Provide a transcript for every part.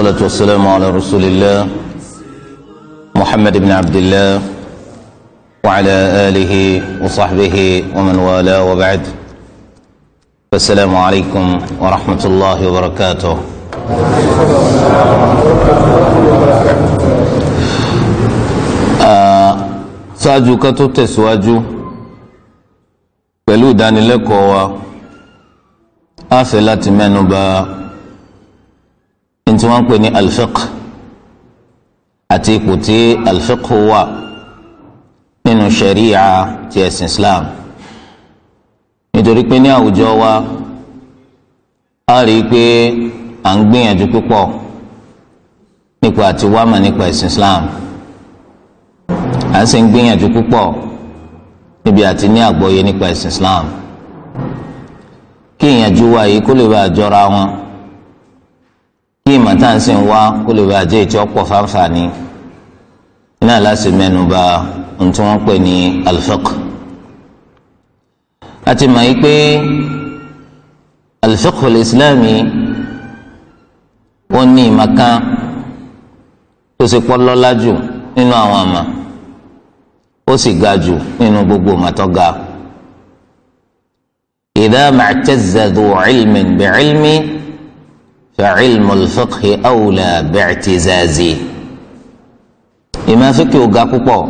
والصلاة والسلام على رسول الله محمد بن عبد الله وعلى آله وصحبه ومن والاه وبعد. السلام عليكم ورحمة الله وبركاته. ṣáájú ká tó tẹ̀síwájú pẹ̀lú ìdánilẹ́kọ̀ọ́ wa a fẹ́ láti mẹ́nu bà ní tí wọ́n ń pè ní alfiqh àti ipò tí alfiqh wà nínú sharia ti ẹ̀sìn islam. Nítorí pé ní àwùjọ wa a rí i pé à ń gbìyànjú púpọ̀ nípa àti wámà nípa ẹ̀sìn islam. À ń sì ń gbìyànjú púpọ̀ níbi àti ní àgbọ́yé nípa ẹ̀sìn islam. Kí ìyànjú wa yìí kó lè bá a jọra wọn kí ìmọ̀tánsìn wá kó lè bàjẹ́ ìtí ọ̀pọ̀ fáfáàní. Iná láti mẹ́nu bà ohun tí wọ́n pè ní alfiq láti mọ̀ yí pé alfiq al-islami wọ́n ní ìmọ̀kan tó ṣe pọ́ lọ́lá jù nínú àwọn àmà ó sì ga jù nínú gbogbo màtọ́ ga. Idha ma'tazza dhu ilmin bi'ilmi. فعلم الفقه أولى باعتزازي ìmọ̀ fíkì ọ̀gá púpọ̀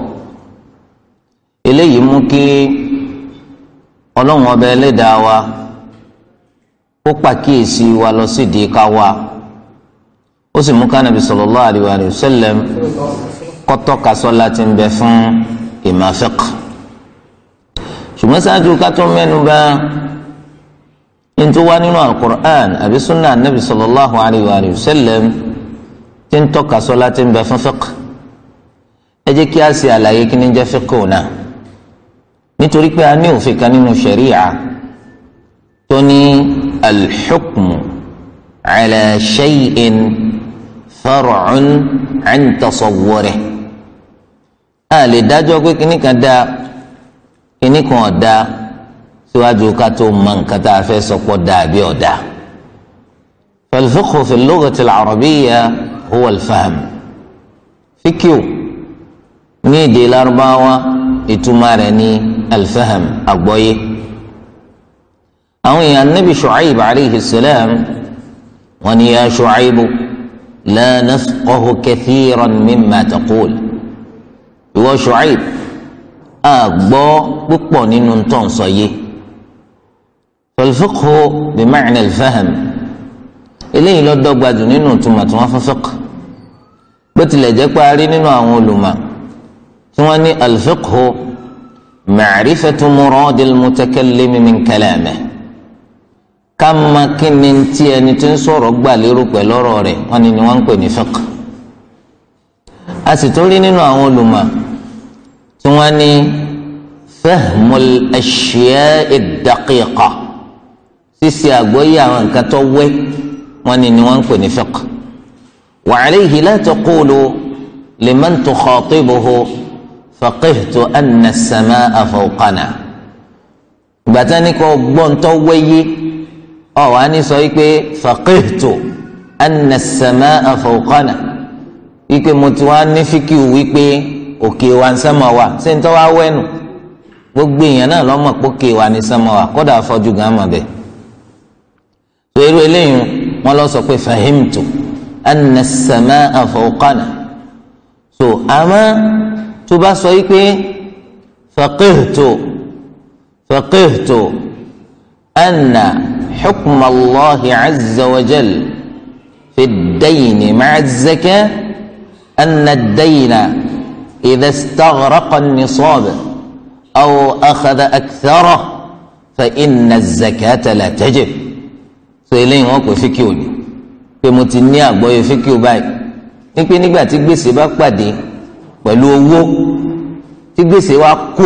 eléyìí mú kí ọlọ́run ọba ẹlẹ́dàá wa ó pàkíyèsí wa lọ sídìí ká wa ó sì mú kánàbì sallallahu alaihi wa sallam kọ́tọ́ kasọ́lá ti ń bẹ fún ìmọ̀ fíkì ṣùgbọ́n sáájú ká tó mẹ́nu bà ntí wá nínú alukur'an àbí sunna anabi sallallahu alayhi wa sallam tí ń tọ́ka sọ́lá tí ń bẹ fún fiqh. Ẹ jẹ́ kí a ṣe àlàyé kí ni jẹ́ fiqh náà. Nítorí pé a ní òfin kan nínú sharia tó ní alḥukmu ala shay'in far'un a lè dájọ́ pé kíní dáa kíní kan ọ̀dá síwájú ká tó mọ nǹkan tá a fẹ́ sọ pọ̀ dáa bí ọ̀dà. فالفقه في اللغة العربية هو الفهم فكيو ní èdè Lárúbáwá ìtumá rẹ̀ ni alfaham àgbọ́yé àwọn èèyàn nabi Shu'aib alayhi salam wọ́n ní ya Shu'aib la nafqahu kathiran mimma taqul ìwọ a àgbọ́ púpọ̀ nínú ntọ́nsọ yìí. wal-fiqhu bi-ma'na al-fahm eléyìí ló dọ́gba jù nínú ìtumọ̀ tí wọ́n fún fiqh. bó tilẹ̀ jẹ́ pé a rí nínú àwọn ulama tí wọ́n ní al-fiqhu ma'rifatu muradi al-mutakallimi min kalamihi ká ma kí ni tí ẹni tí ń sọ̀rọ̀ gbà lérò pẹ̀lú ọ̀rọ̀ rẹ̀ wọ́n ní ni wọ́n ń pè ní fiqh. a sì tó rí nínú àwọn olùmọ̀ tí wọ́n ní fahmul ashya'i ad-daqiqa sísè àgbọ́yé àwọn nǹkan tó wẹ́ wọn ni ni wọ́n ń pè ní fiqh. Wa alayhi la taqulu liman tukhatibuhu faqihtu anna as-samaa fawqana. Gbàtà ní kò gbọ́n tó wẹ́yé ọ̀ wá ní sọ wípé faqihtu anna as-samaa fawqana. Wípé mo ti wá ní fíkìú wípé òkè wa ń sẹ́mọ̀ wa ṣé ń tọ́ wá wẹ́nu? Gbogbo èèyàn náà lọ́mọ̀ pé òkè wa ní sẹ́mọ̀ wa kódà afọ́jú gan mọ̀ bẹ́ẹ̀ tó irú eléyìí wọn lọ sọ pé fahimtu anna as-samaa fawqana so àmọ́ tó bá sọ yìí pé faqihtu faqihtu anna hukma allahi azza wa jal fi ad-dayni ma'a az-zakah anna ad-dayna istaghraqa an-nisab aw akhadha aktharahu fa inna az-zakata la tajib so eléyìí wọn kò fíkì òní. Pé mo ti ní àgbọ́yé fíkì báyìí. Ní pé nígbà tí gbèsè bá pàdé pẹ̀lú owó tí gbèsè wa kó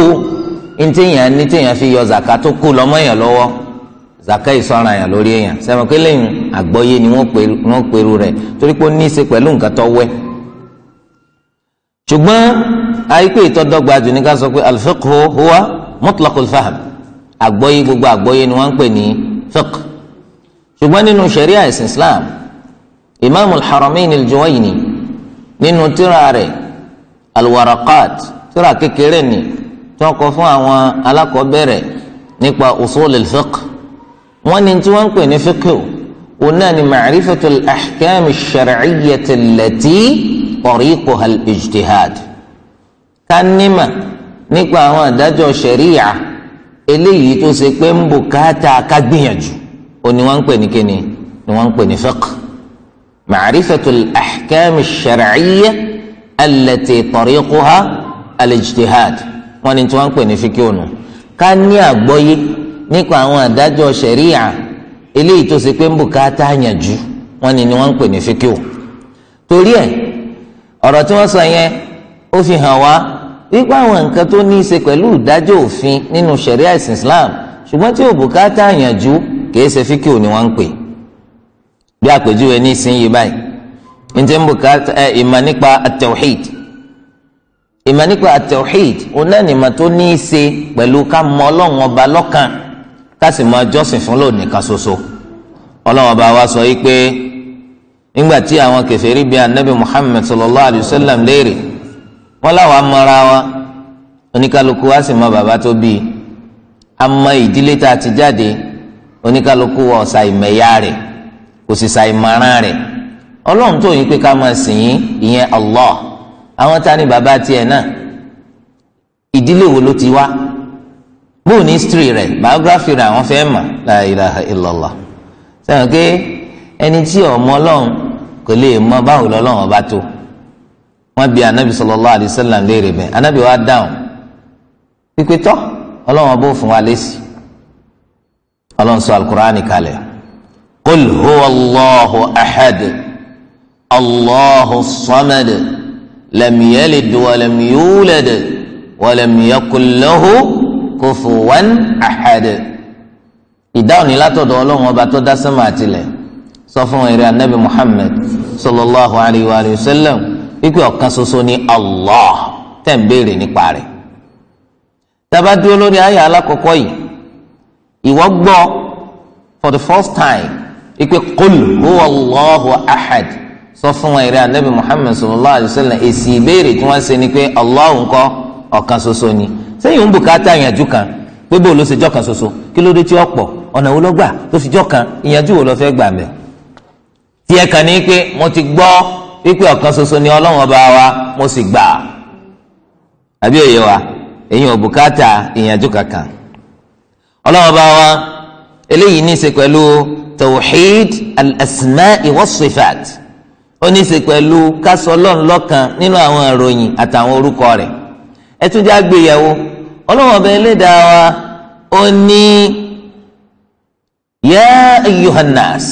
ní téèyàn ní téèyàn fi yọ zaka tó kó lọ́mọ èèyàn lọ́wọ́ zaka ìsọ̀ràn èèyàn lórí èèyàn. Sẹ́wọ̀n pé lẹ́yìn àgbọ́yé ni wọ́n pèrú rẹ̀? Torí pé ó ní í ṣe pẹ̀lú nǹkan tó wẹ́. Ṣùgbọ́n àyíkpé ìtọ́dọ́gba jù ní ká sọ pé al-fiqhu huwa mutlaqul fahm. Gbogbo àgbọ́yé ni wọ́n ń pè ní fiqh ṣùgbọ́n nínú sharia ẹ̀sìn islam imaamu al-haramain al-juwayni nínú tírà rẹ̀ al-waraqat tírà kékeré ni wọ́n kọ fún àwọn alákọ̀ọ́bẹ̀rẹ̀ nípa usul al-fiqh. Wọ́n ní tí wọ́n ń pè ní fiqh òun náà ni ma'rifatu al-ahkam ash-shar'iyyah allati al-ijtihad. Ká nímà nípa àwọn àdájọ́ ṣẹ̀ríyà eléyìí tó ṣe pé ń bùkátà ká gbìyànjú ó ní wọ́n ń pè ní kíni? Ni wọ́n ń pè ní fiqh. Ma'rifatu al-ahkam ash-shar'iyyah allati tariquha al-ijtihad. Wọ́n ní tí wọ́n ń pè ní fiqh ònù. Ká ní àgbọ́yé nípa àwọn àdájọ́ ṣẹ̀ríyà eléyìí tó ṣe pé ń bùkátà yànjú wọ́n ní ni wọ́n ń pè ní fiqh. Torí ẹ̀ ọ̀rọ̀ tí wọ́n sọ yẹn ó fi hàn wá wípé àwọn nǹkan tó ní í ṣe pẹ̀lú ìdájọ́ òfin nínú ṣẹ̀ríà ìsìn Islam ṣùgbọ́n tí ò bùkátà yànjú kìí ṣe fíkìú ni wọ́n ń pè. Bí àpèjúwe ní ìsinyìí báyìí njẹ́ ń bùkátà ẹ ìmọ̀ nípa at-tawhid. Ìmọ̀ nípa at-tawhid òun náà nìmọ̀ tó ní í ṣe pẹ̀lú ká mọ ọlọ́run ọba lọ́kàn ká sì mọ jọ́sìn fún lónìí kan ṣoṣo. Ọlọ́run ọba wa sọ yìí pé nígbà tí àwọn kèfèrí bíi anabi Muhammad sallallahu alayhi wa sallam léèrè wọn láwọn amọra wa oníkálukú wa sì mọ bàbá tó bí amọ ìdílé tá a ti jáde oníkálukú wa ọ̀sà ìmẹ̀yà rẹ̀ kò sì sa ìmọ̀ràn rẹ̀. Ọlọ́run tó yín pé ká máa sìn yín ìyẹn Allah. Àwọn tá ní bàbá tiẹ̀ náà? Ìdílé wo ló ti wá? Bóò ní history rẹ̀ biography rẹ̀ àwọn fẹ́ mọ̀? La ilaha illallah. Sẹ́wọ̀n pé ẹni tí ọmọ ọlọ́run kò lè mọ báwo lọ́lọ́run ọba tó. Wọn bi anabi sallallahu alayhi wa sallam léèrè bẹ́ẹ̀. Anabi wa dáhùn. Pípé Ọlọ́run bó fún wa lésì Ọlọ́run sọ alukur'ani kalẹ̀. Qul huwa allahu ahad allahu samad lam yalid wa lam yulad wa lam yakul lahu kufuwan ahad. Ìdáhùn ní látọ̀dọ̀ Ọlọ́run ọba tó dá sánmà àtìlẹ̀ sọ fún eré anabi muhammad sallallahu alayhi wa sallam wípé ọ̀kan ṣoṣo ní allah tẹ̀ ń béèrè nípa rẹ̀. Dúró lórí àyà alákọ̀ọ́kọ́ yìí ìwọ gbọ́ for the first time wípé qul huwa allahu ahad. Sọ fún wa eré anabi muhammad sallallahu alayhi wa sallam èsì ìbéèrè tí wọ́n ṣe ni pé allah ńkọ́ ọ̀kan ṣoṣo ni. Sẹ́yìn ń bùkátà ìyànjú kan? Pé bó ló ṣe jọ́ kan ṣoṣo? Kí ló dé tí ó pọ̀? Ọ̀nà wo ló gbà tó fi jọ́ kan? Ìyànjú wo ló fẹ́ gbà mẹ́ tiẹ̀ kàn ní pé mo ti gbọ́ wípé ọ̀kan ṣoṣo ni ọlọ́run ọba wa mo sì gbà àbí òye wa? Èyí ò bùkátà ìyànjú kankan ọlọ́run bá wa eléyìí ní í ṣe pẹ̀lú tawhid al-asma'i was-sifat. Ó ní í ṣe pẹ̀lú kásọ ọlọ́run lọ́kan nínú àwọn ìròyìn àtàwọn orúkọ rẹ̀. Ẹ tún já gbéyàwó ọlọ́run ọba ẹlẹ́dàá wa ó ní ya ayyuhan nas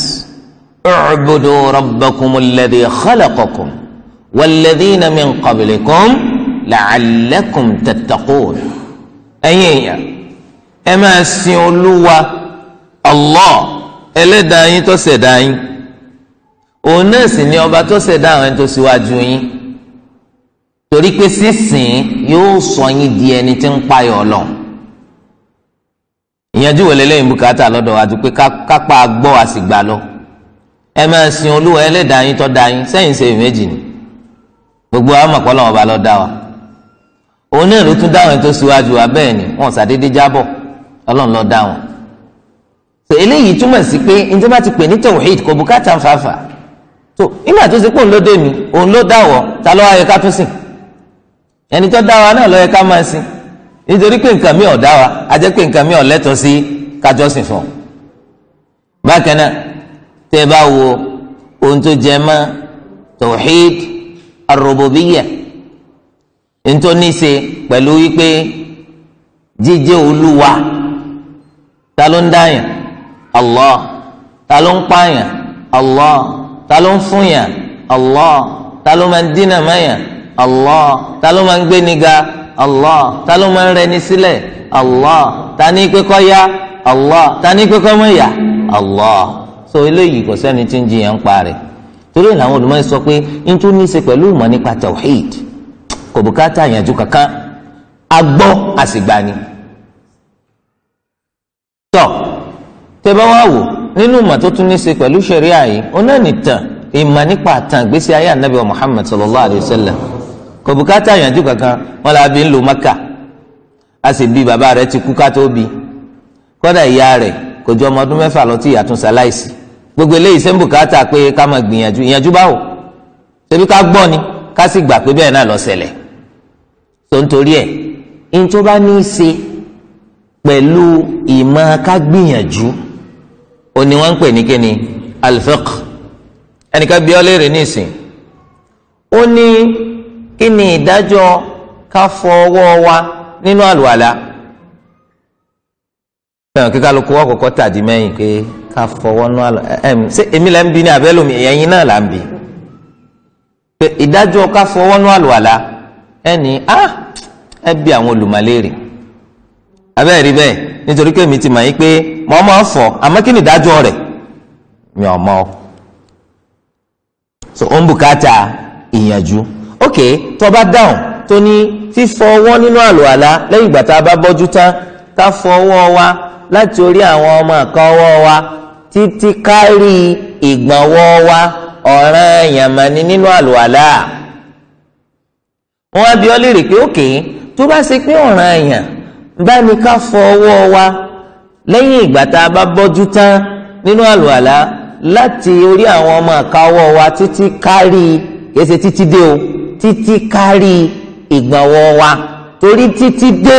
u'budu rabbakumul ladhi khalaqakum walladhina min qablikum la'allakum tattaqun. Ẹ̀yin èèyàn ẹ máa sin olúwa allah ẹlẹ́dàá yín tó ṣẹ̀dá yín. Òun náà sì ni ọba tó ṣẹ̀dá àwọn ẹni tó ṣíwájú yín. Torí pé sísìn yóò sọ yín di ẹni tí ń payọ̀ Ọlọ́run. Ìyẹnjú wọlé lẹ́yìn bùkátà lọ́dọ̀ ju pé kápá gbọ́ àsìgbà lọ. Ẹ máa sin olúwa ẹlẹ́dàá yín tó dá yín sẹ́yìn ṣe méjì ni. Gbogbo àwọn mọ̀pọ́ lọ́wọ́ bá lọ dá wa. Òun náà ló tún dáhùn tó síwájú wa bẹ́ẹ̀ ni wọn ṣàdédé jábọ̀ ọlọ́run ló dá wọn. tó eléyìí túmọ̀ sí pé njẹ́ bá ti pè ní tawhid kò bùkátà fàáfà tó nígbà tó ṣe pé òun ló dé mi òun ló dá wọ ta ló wá ká tún sìn ẹni tó dá wa náà ló ká máa sìn nítorí pé nǹkan mi ò dá wa a pé nǹkan mi ò lẹ́tọ̀ọ́ sí kájọ́sìn fún un. bákan náà tẹ́ ẹ bá wo ohun tó jẹ mọ́ tawhid ar-rububiyyah ntọ́ ní í ṣe pẹ̀lú wípé jíjẹ́ olúwa ta ló ń dáyàn allah. Ta ló ń pààyàn allah. Ta ló ń fúnyàn allah. Ta ló máa ń dínà máyàn allah. Ta ló máa ń gbéni ga? Allah. Ta ló máa ń rẹni sílẹ̀? Allah. Ta ní pé kó yá? Allah. Ta ní pé kó má yá? Allah. So eléyìí kò sẹ́ni tí ń jiyàn ń parẹ́ torí làwọn olùmọ̀ sọ pé ntọ́ ní í ṣe pẹ̀lú ìmọ̀ nípa tawhid kò bùkátà yànjú kankan. Agbọ́ àsìgbani. Tọ́ tẹ́ bá wá wò nínú ìmọ̀ tó tún ní ṣe pẹ̀lú ṣẹ̀ríà yìí ọ̀nà nìtàn ìmọ̀ nípa àtàn ìgbésí ayé anabi wa muhammad sallallahu alayhi wa sallam. Kò bùkátà yànjú kankan wọn là bí ń maka a sì bí bàbá rẹ̀ ti kú ká bí. Kódà ìyá rẹ̀ kò ju ọmọ ọdún mẹ́fà lọ tí ìyá tún gbogbo eléyìí ṣe ń pé ká máa gbìyànjú ìyànjú báwo ṣebí ká gbọ́ ni ká sì gbà pé bẹ́ẹ̀ náà lọ ṣẹlẹ̀. Tó ń torí ẹ̀ in tó bá ní í ṣe pẹ̀lú ìmọ̀ ká gbìyànjú òní wọ́n ń pè ní kíni? Al-fiqh. Ẹnìkan bí ọ léèrè nísìn ó ní kí ni ìdájọ́ ká fọ ọwọ́ wa nínú àlùwàlá? Fẹ́ràn kí kálukú wọ́n kọ́kọ́ tàdí mẹ́yìn pé ká fọwọ́ nínú àlùwàlá. Ẹ̀m ṣé èmi là ń bi ní abẹ́lómi ẹ̀yin náà là ń bi. Ìdájọ́ ká fọwọ́ nínú àlùwàlá ẹni á ẹ bí àwọn olùmọ̀léèrè abẹ́ẹ̀ rí bẹ́ẹ̀ nítorí pé mi ti mọ̀ yín pé mo máa fọ àmọ́ kí ni ìdájọ́ rẹ̀? Mi ò mọ̀ so ó ń bùkátà ìyànjú. Ok tó bá dáhùn tó ní fífọ ọwọ́ nínú àlùwàlá lẹ́yìn ìgbà tá a bá bọ́jú tán ká fọ ọwọ́ wa láti orí àwọn ọmọ àka ọwọ́ wa títí kárí ìgbọ̀nwọ́ wa ọ̀ràn yàmání nínú àlùwàlá. Wọn á bi ọ́ léèrè pé ok tó bá ṣe pé ọ̀ràn yàn bá ní ká fọ ọwọ́ wa lẹ́yìn ìgbà tá a bá bọ́jú tán nínú àlùwàlá láti orí àwọn ọmọ àkáwọ́ wa títí kárí kìí títí dé o títí kárí ìgbọ̀nwọ́ wa. Torí títí dé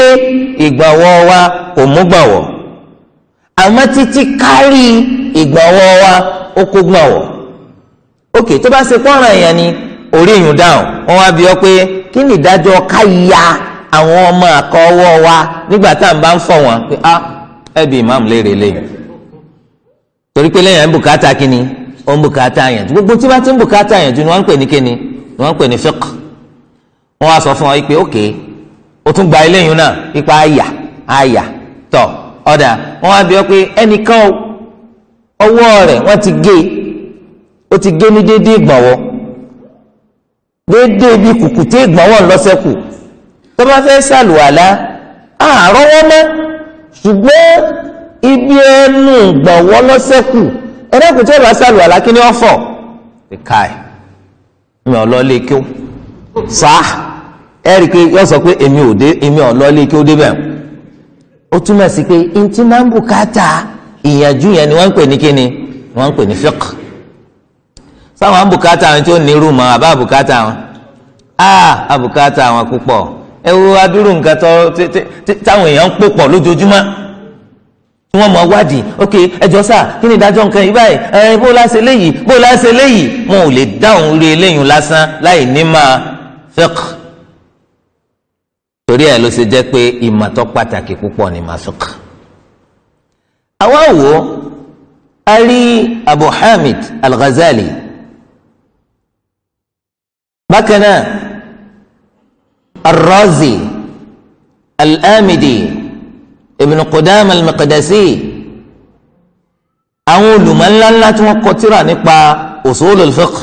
ìgbọ̀nwọ́ wa kò mú gbọ̀nwọ́ àmọ́ títí kárí ìgbọ̀nwọ́ wa ó kó gbọ̀nwọ́ ok tó bá ṣe pọ́nrán èèyàn ni orí ìyún dáhùn. Wọ́n wá bí ọ pé kí ni ìdájọ́ ká ya àwọn ọmọ àkọ́wọ́ wa nígbà tá à ń bá ń fọ̀ wọ́n pé ah ẹ ìmáàmù léèrè lẹ́yìn torí pé lẹ́yìn ẹ̀ ń bùkátà kínni ó ń bùkátà yẹn gbogbo tí wọ́n ti ń bùkátà yẹn ju ni wọ́n ń pè ní kínni ni wọ́n ń pè ní fiqh. Wọ́n wá sọ fún ọ pé ok o tún gba eléyìí náà. Ipa àyà àyà. Tọ̀ ọ̀dà. Wọ́n wá bí ọ pé ẹnìkan ọwọ́ rẹ̀ wọ́n ti gé. Ó ti gé ní déédéé ìgbọ̀nwọ́. Déédéé bí kùkùté ìgbọ̀nwọ́ ńlọ́sẹ̀kù tó bá fẹ́ sàlùwàlá àárọ̀wọ́ mọ́. Ṣùgbọ́n ibi ẹnu gbọ̀wọ́ lọ́sẹ̀kù ẹ̀rẹ́kùn tí ó bá sàlùwàlá kí ni wọ́n fọ̀? Káì mi ò lọ lé kí ó. Sá. Ẹ̀rí pé yọ sọ pé èmi ò dé èmi ò lọ lé kí ó débẹ̀ ó túmọ̀ sí pé ntí máa ń bùkátà ìyànjú yẹn ni wọ́n ń pè ní kíni? Wọ́n ń pè ní fiqh. Sáwọn àbùkátà àwọn tí ó ní rúùmù àbá àbùkátà wọn? Á àbùkátà wọn púpọ̀ ẹ wo adúrú nǹkan tó táwọn èèyàn ń pò pọ̀ lójoojúmọ́. Tí wọ́n mọ̀ wádìí ok ẹjọ́ sà kí ni ìdájọ́ nǹkan yìí báyìí? Ẹ bó láṣẹ léyìí? Bó láṣẹ léyìí? Wọn ò lè dáhùn rí eléyìí lásán láì ní máa fiqh. Torí ẹ̀ ló ṣe jẹ́ pé ìmọ̀tọ́ pàtàkì púpọ̀ ní máa fiqh. àwa wo a rí Abu Hamid Al-Ghazali. Bákan náà الرازي الآمدي ابن قدام المقدسي. أقول من لا تقتر نقبا أصول الفقه.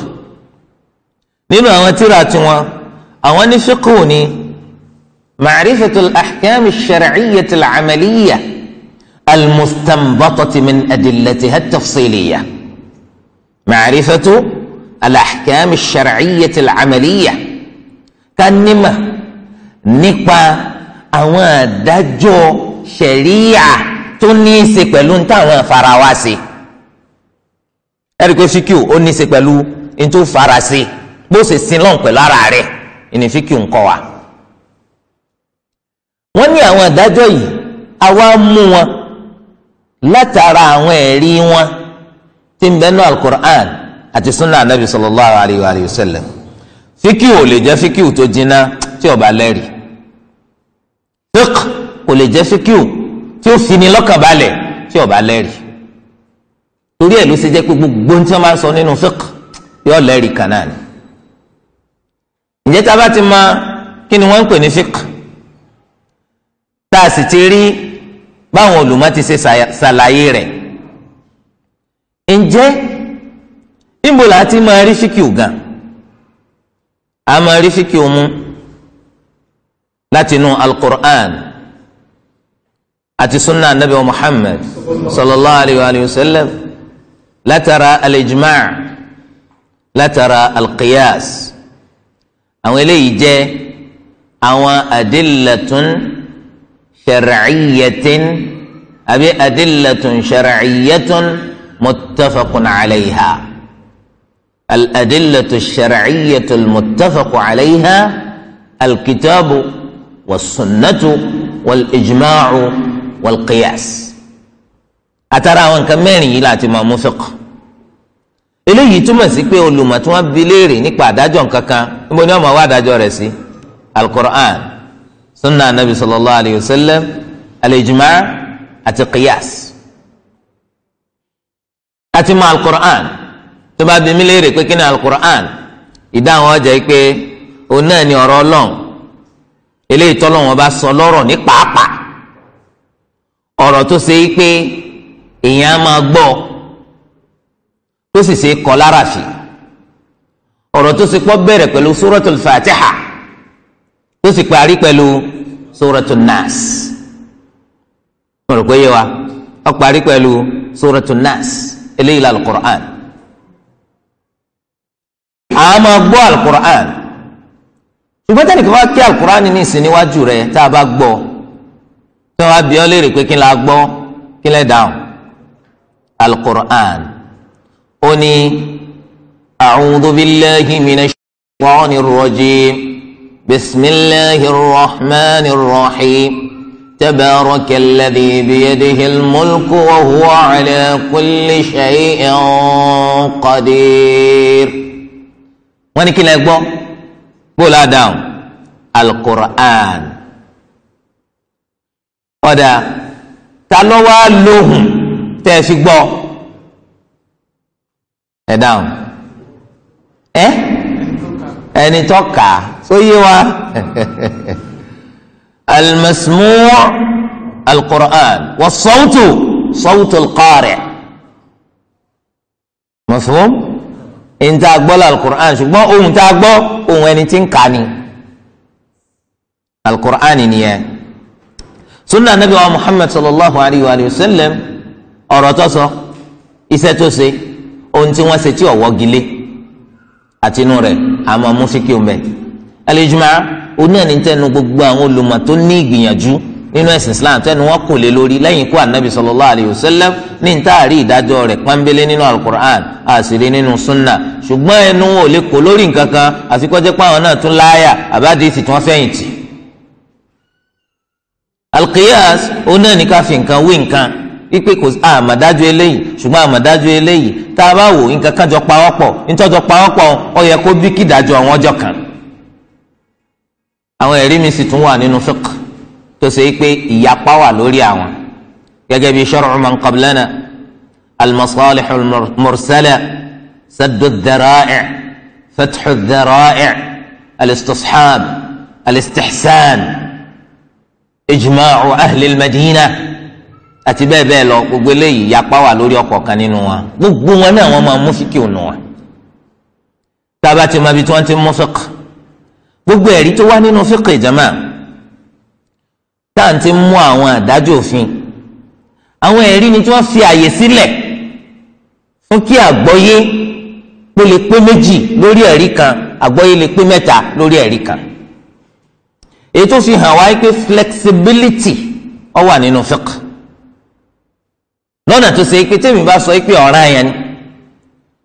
نبا وتراتوا أواني فقوني معرفة الأحكام الشرعية العملية المستنبطة من أدلتها التفصيلية. معرفة الأحكام الشرعية العملية. كان نمة. Nípa àwọn àdájọ́ ṣẹ̀ríyà tó ní í ṣe pẹ̀lú ní táwọn afarawa ṣe. Ẹ̀rí pé fíkìú ó ní í ṣe pẹ̀lú ní tó fara ṣe bó ṣe sin lọ́n pẹ̀lú ara rẹ̀ ìní fíkìú ń kọ́ wa. wọ́n ní àwọn àdájọ́ yìí àwa mú wọn látara àwọn ẹ̀rí wọn tí ń bẹ́ẹ̀ náà alukur'an àti sunna anabi sallallahu alayhi wa sallam. Fíkìú ò lè jẹ́ fíkìú tó jiná tí ó bá lẹ́rìí. Fiqh kò lè jẹ́ fíkìú tí ó fi ni lọ́kàn balẹ̀ tí ó bá lẹ́rìí. Torí ẹ̀ ló ṣe jẹ́ pé gbogbo tí wọ́n ń sọ nínú fiqh yóò lẹ́rìí kan náà ni. ǹjẹ́ tá a bá ti mọ kí ni wọ́n ń pè ní fiqh? Tá a sì ti rí báwọn olùmọ̀ ti ṣe ṣàlàyé rẹ̀. Ǹjẹ́ níbo la ti máa rí fíkìú gan? A máa rí fíkìú mú látinú al-Qur'an àti sunna anabi wa muhammad sallallahu alayhi wa sallam látara al-ijma' látara alqiyas àwọn eléyìí jẹ́ àwọn adillatun shar'iyyatin àbí adillatun shar'iyyatun muttafaqun alayha al-adillatu shar'iyyatu al-muttafaqu alayha al-kitabu was-sunnatu wal-ijma'u wal-qiyas àtàrà àwọn nǹkan mẹ́rin yìí láti máa mú fiqh eléyìí túmọ̀ sí pé olùmọ̀ tí wọ́n bi léèrè nípa àdájọ́ nǹkan kan níbo ni wọ́n máa wá àdájọ́ rẹ̀ sí al-Qur'an sunna anabi sallallahu alayhi wa sallam al-ijma' àti qiyas àti mọ al-Qur'an tó bá bi pé kí ni al-Qur'an ìdáhùn ọjà yìí pé òun ni ọ̀rọ̀ ọlọ́run eléyìí tọ́lọ́wọ́n bá sọ lọ́rọ̀ ní pàápàá. ọ̀rọ̀ tó ṣe é pé èèyàn á máa gbọ́ tó sì ṣe kọ́ lára fi ọ̀rọ̀ tó ṣe pọ́ bẹ̀rẹ̀ pẹ̀lú suratul fatiha tó sì parí pẹ̀lú suratul nas. mo rò pé yé wa ó parí pẹ̀lú suratul nas eléyìí la alukur'an a máa gbọ́ alukur'an ṣùgbọ́n tẹ́lẹ̀ kí wọ́n kí alukur'an ní ìsìn níwájú rẹ̀ tá a bá gbọ́ tí wọ́n á bí ọ́ léèrè pé kí n la gbọ́ kí n lè dáhùn? Alukur'an ó ní a'udhu billahi minash shaitanir rajim bismillahir rahmanir rahim tabarakal ladhi biyadihil mulku wa huwa ala kulli shay'in qadir. Wọ́n ní kí bóòlù àdáhùn alukur'an ọ̀dà ta ló wá lóhùn tẹ́ ẹ fi gbọ́? Ẹ dáhùn. Ẹ? Ẹni tó kà yé wa. Almasmu' alqur'an. Wa sawtu sawtu alqari' mafhum ìntà gbọ́ alqur'an ṣùgbọ́n ohun tá a gbọ́ ohun ẹni tí ń kà ni alqur'an nìyẹn sunna nabi wa muhammad sallallahu alayhi wa sallam ọ̀rọ̀ tó sọ iṣẹ́ tó ṣe ohun tí wọ́n ṣe tí ọ̀wọ́ gilé àtinú rẹ̀ àmọ́ mufiki ọ̀bẹ. al-ijma' oní ẹni tẹnu gbogbo àwọn olùmọ̀ tó ní ìgbìyànjú nínú ẹ̀sìn islam tẹnu wọn kò lé lórí lẹ́yìn ikú anabi sallallahu alayhi wa sallam ní ntaari ìdájọ́ rẹ̀ pọ́nbélé nínú alukur'an àṣírí nínú sunna ṣùgbọ́n ẹnu wọn ò lè kó lórí nǹkan kan àfi kó jẹ́ pé àwọn náà tún láyà àbádìsí tí wọ́n fẹ̀yìntì. al-qiyas oní ẹni ká fi nǹkan wé nǹkan ipe kò àmàdájú eléyìí ṣùgbọ́n àmàdájú eléyìí tá a bá wò nǹkan kan jọ pawọ́pọ̀ nítọ́jọ pawọ́pọ̀ ó yẹ kó bí kídájọ́ àwọn ọjọ́ kan. àwọn ẹ̀rí mi sì tún wà nínú fiqh tó ṣe é pé ìyapa wà lórí àwọn. Gẹ́gẹ́ bí shar'u man qablana al-masalih al-mursala saddu ad-dara'i' fathu ad-dara'i' al-istishab al-istihsan ijma'u ahli al-madina àti bẹ́ẹ̀ bẹ́ẹ̀ lọ gbogbo eléyìí yapa wà lórí ọ̀kọ̀ọ̀kan nínú wa gbogbo wọn náà wọ́n máa mú fíkì ọ̀nà wa tába ti máa bi tí wọ́n ti mú fíkì gbogbo ẹ̀rí tó wá nínú fíkì ìjàmà táà ti mú àwọn àdájọ́ òfin. Àwọn ẹ̀rí ni tí wọ́n fi àyè sílẹ̀ fún kí àgbọ́yé kó lè pé méjì lórí ẹ̀rí kan àgbọ́yé lè pé mẹ́ta lórí ẹ̀rí kan. Èyí tó fi hàn wáyé pé flexibility ó wà nínú fíkì lọ́nà tó ṣe pé tèmi bá sọ pé ọ̀ràn àyàn ni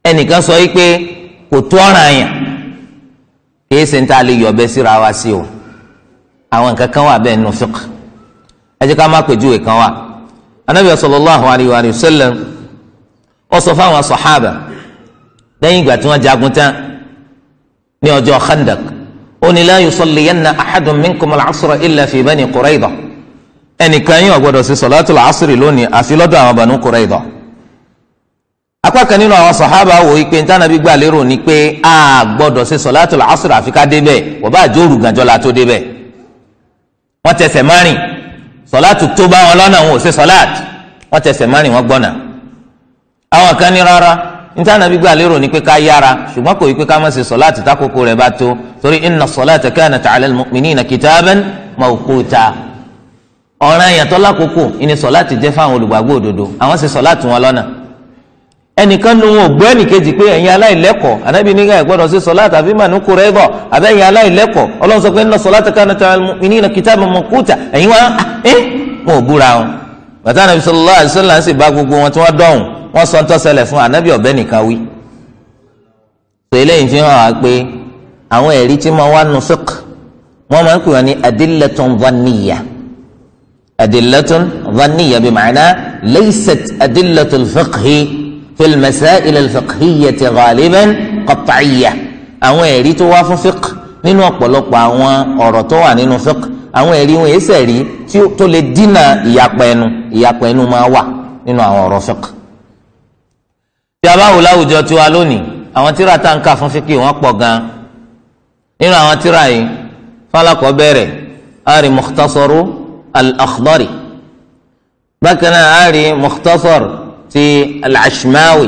ẹnìkan sọ pé kò tó ọ̀ràn àyàn kìí ṣe ń ta lè yọ̀bẹ síra wa sí o. Àwọn nǹkan kan wà bẹ́ẹ̀ nínú fiqh ẹ jẹ́ ká má pèjúwe kan wà anabi sallallahu alayhi wa sallam ó sọ fáwọn sọ̀hábà lẹ́yìn ìgbà tí wọ́n jagun tán ní ọjọ́ khandak ó ní la yusalliyanna ahadun minkum al-asra illa fi bani quraydah ẹnìkan yín ò gbọ́dọ̀ sí sọláàtù làásìrì lónìí àfi lọ́dọ̀ àwọn Banu Qurayza. Apá kan nínú àwọn sàhábà wò wípé ntànàbí gbà lérò ni pé a gbọ́dọ̀ sí sọláàtù làásìrì àfi ká débẹ̀ bá àjò òrùgànjọ́ la tó débẹ̀ wọ́n márìn sọláàtù tó bá wọn lọ́nà wọn ò sí sọláàtù. Wọ́n tẹsẹ̀ márìn wọ́n gbọ́nà. Àwọn kan ní rárá ntànàbí gbà lérò ni pé ká yára ṣùgbọ́n kò wípé ká má ṣe sọláàtù tákòókò rẹ̀ bá tó torí inna sọláàtà kanat ala al-mu'minina kitaban mawquta ọ̀ràn tó lákòókò ìní sọ̀láàtì jẹ́ fáwọn olùgbàgbọ́ òdodo. Àwọn sì sọ̀láàtì wọn lọ́nà ẹnìkan nu wọn gbọ́ ẹnìkejì pé ẹ̀yin aláìlẹ́kọ̀ọ́. Ànábì nígbà ìgbọ́dọ̀ sí sọlá tàbí mànú kúrò ẹ̀ bọ̀ àbẹ́ ẹ̀yin aláìlẹ́kọ̀ọ́. Ọlọ́run sọ pé inna salata kanat alal mu'minina kitaban mawquta ẹ̀yin wa ẹ́ wọn ò búra wọn. bàtà ànábì sallallahu alaihi wasallam sì bá gbogbo wọn tí wọ́n dọ̀hùn. Wọ́n sọ ń tọ́sẹ̀lẹ̀ fún ànábì ọ̀bẹ nìkan wí. sọ eléyìí fi hàn wá pé àwọn ẹ̀rí tí wọ́n wá nu fiqh ń ní في المسائل الفقهية غالبا قطعية àwọn ẹ̀rí tó wá fún fiqh nínú ọ̀pọ̀lọpọ̀ àwọn ọ̀rọ̀ tó wà nínú fiqh àwọn ẹ̀rí wọn èsẹ̀ rí tó lè dínà ìyapa ẹnu ìyapa ẹnu máa wà nínú àwọn ọ̀rọ̀ fiqh. tí a bá wò láwùjọ tiwa lónìí àwọn tíra tá ń kà fún fiqh wọn pọ̀ gan nínú àwọn tíra yìí falakọ bẹ̀rẹ̀ ari mukhtasaru al-akhdari bákan náà ari mukhtasar ti al-ashmawi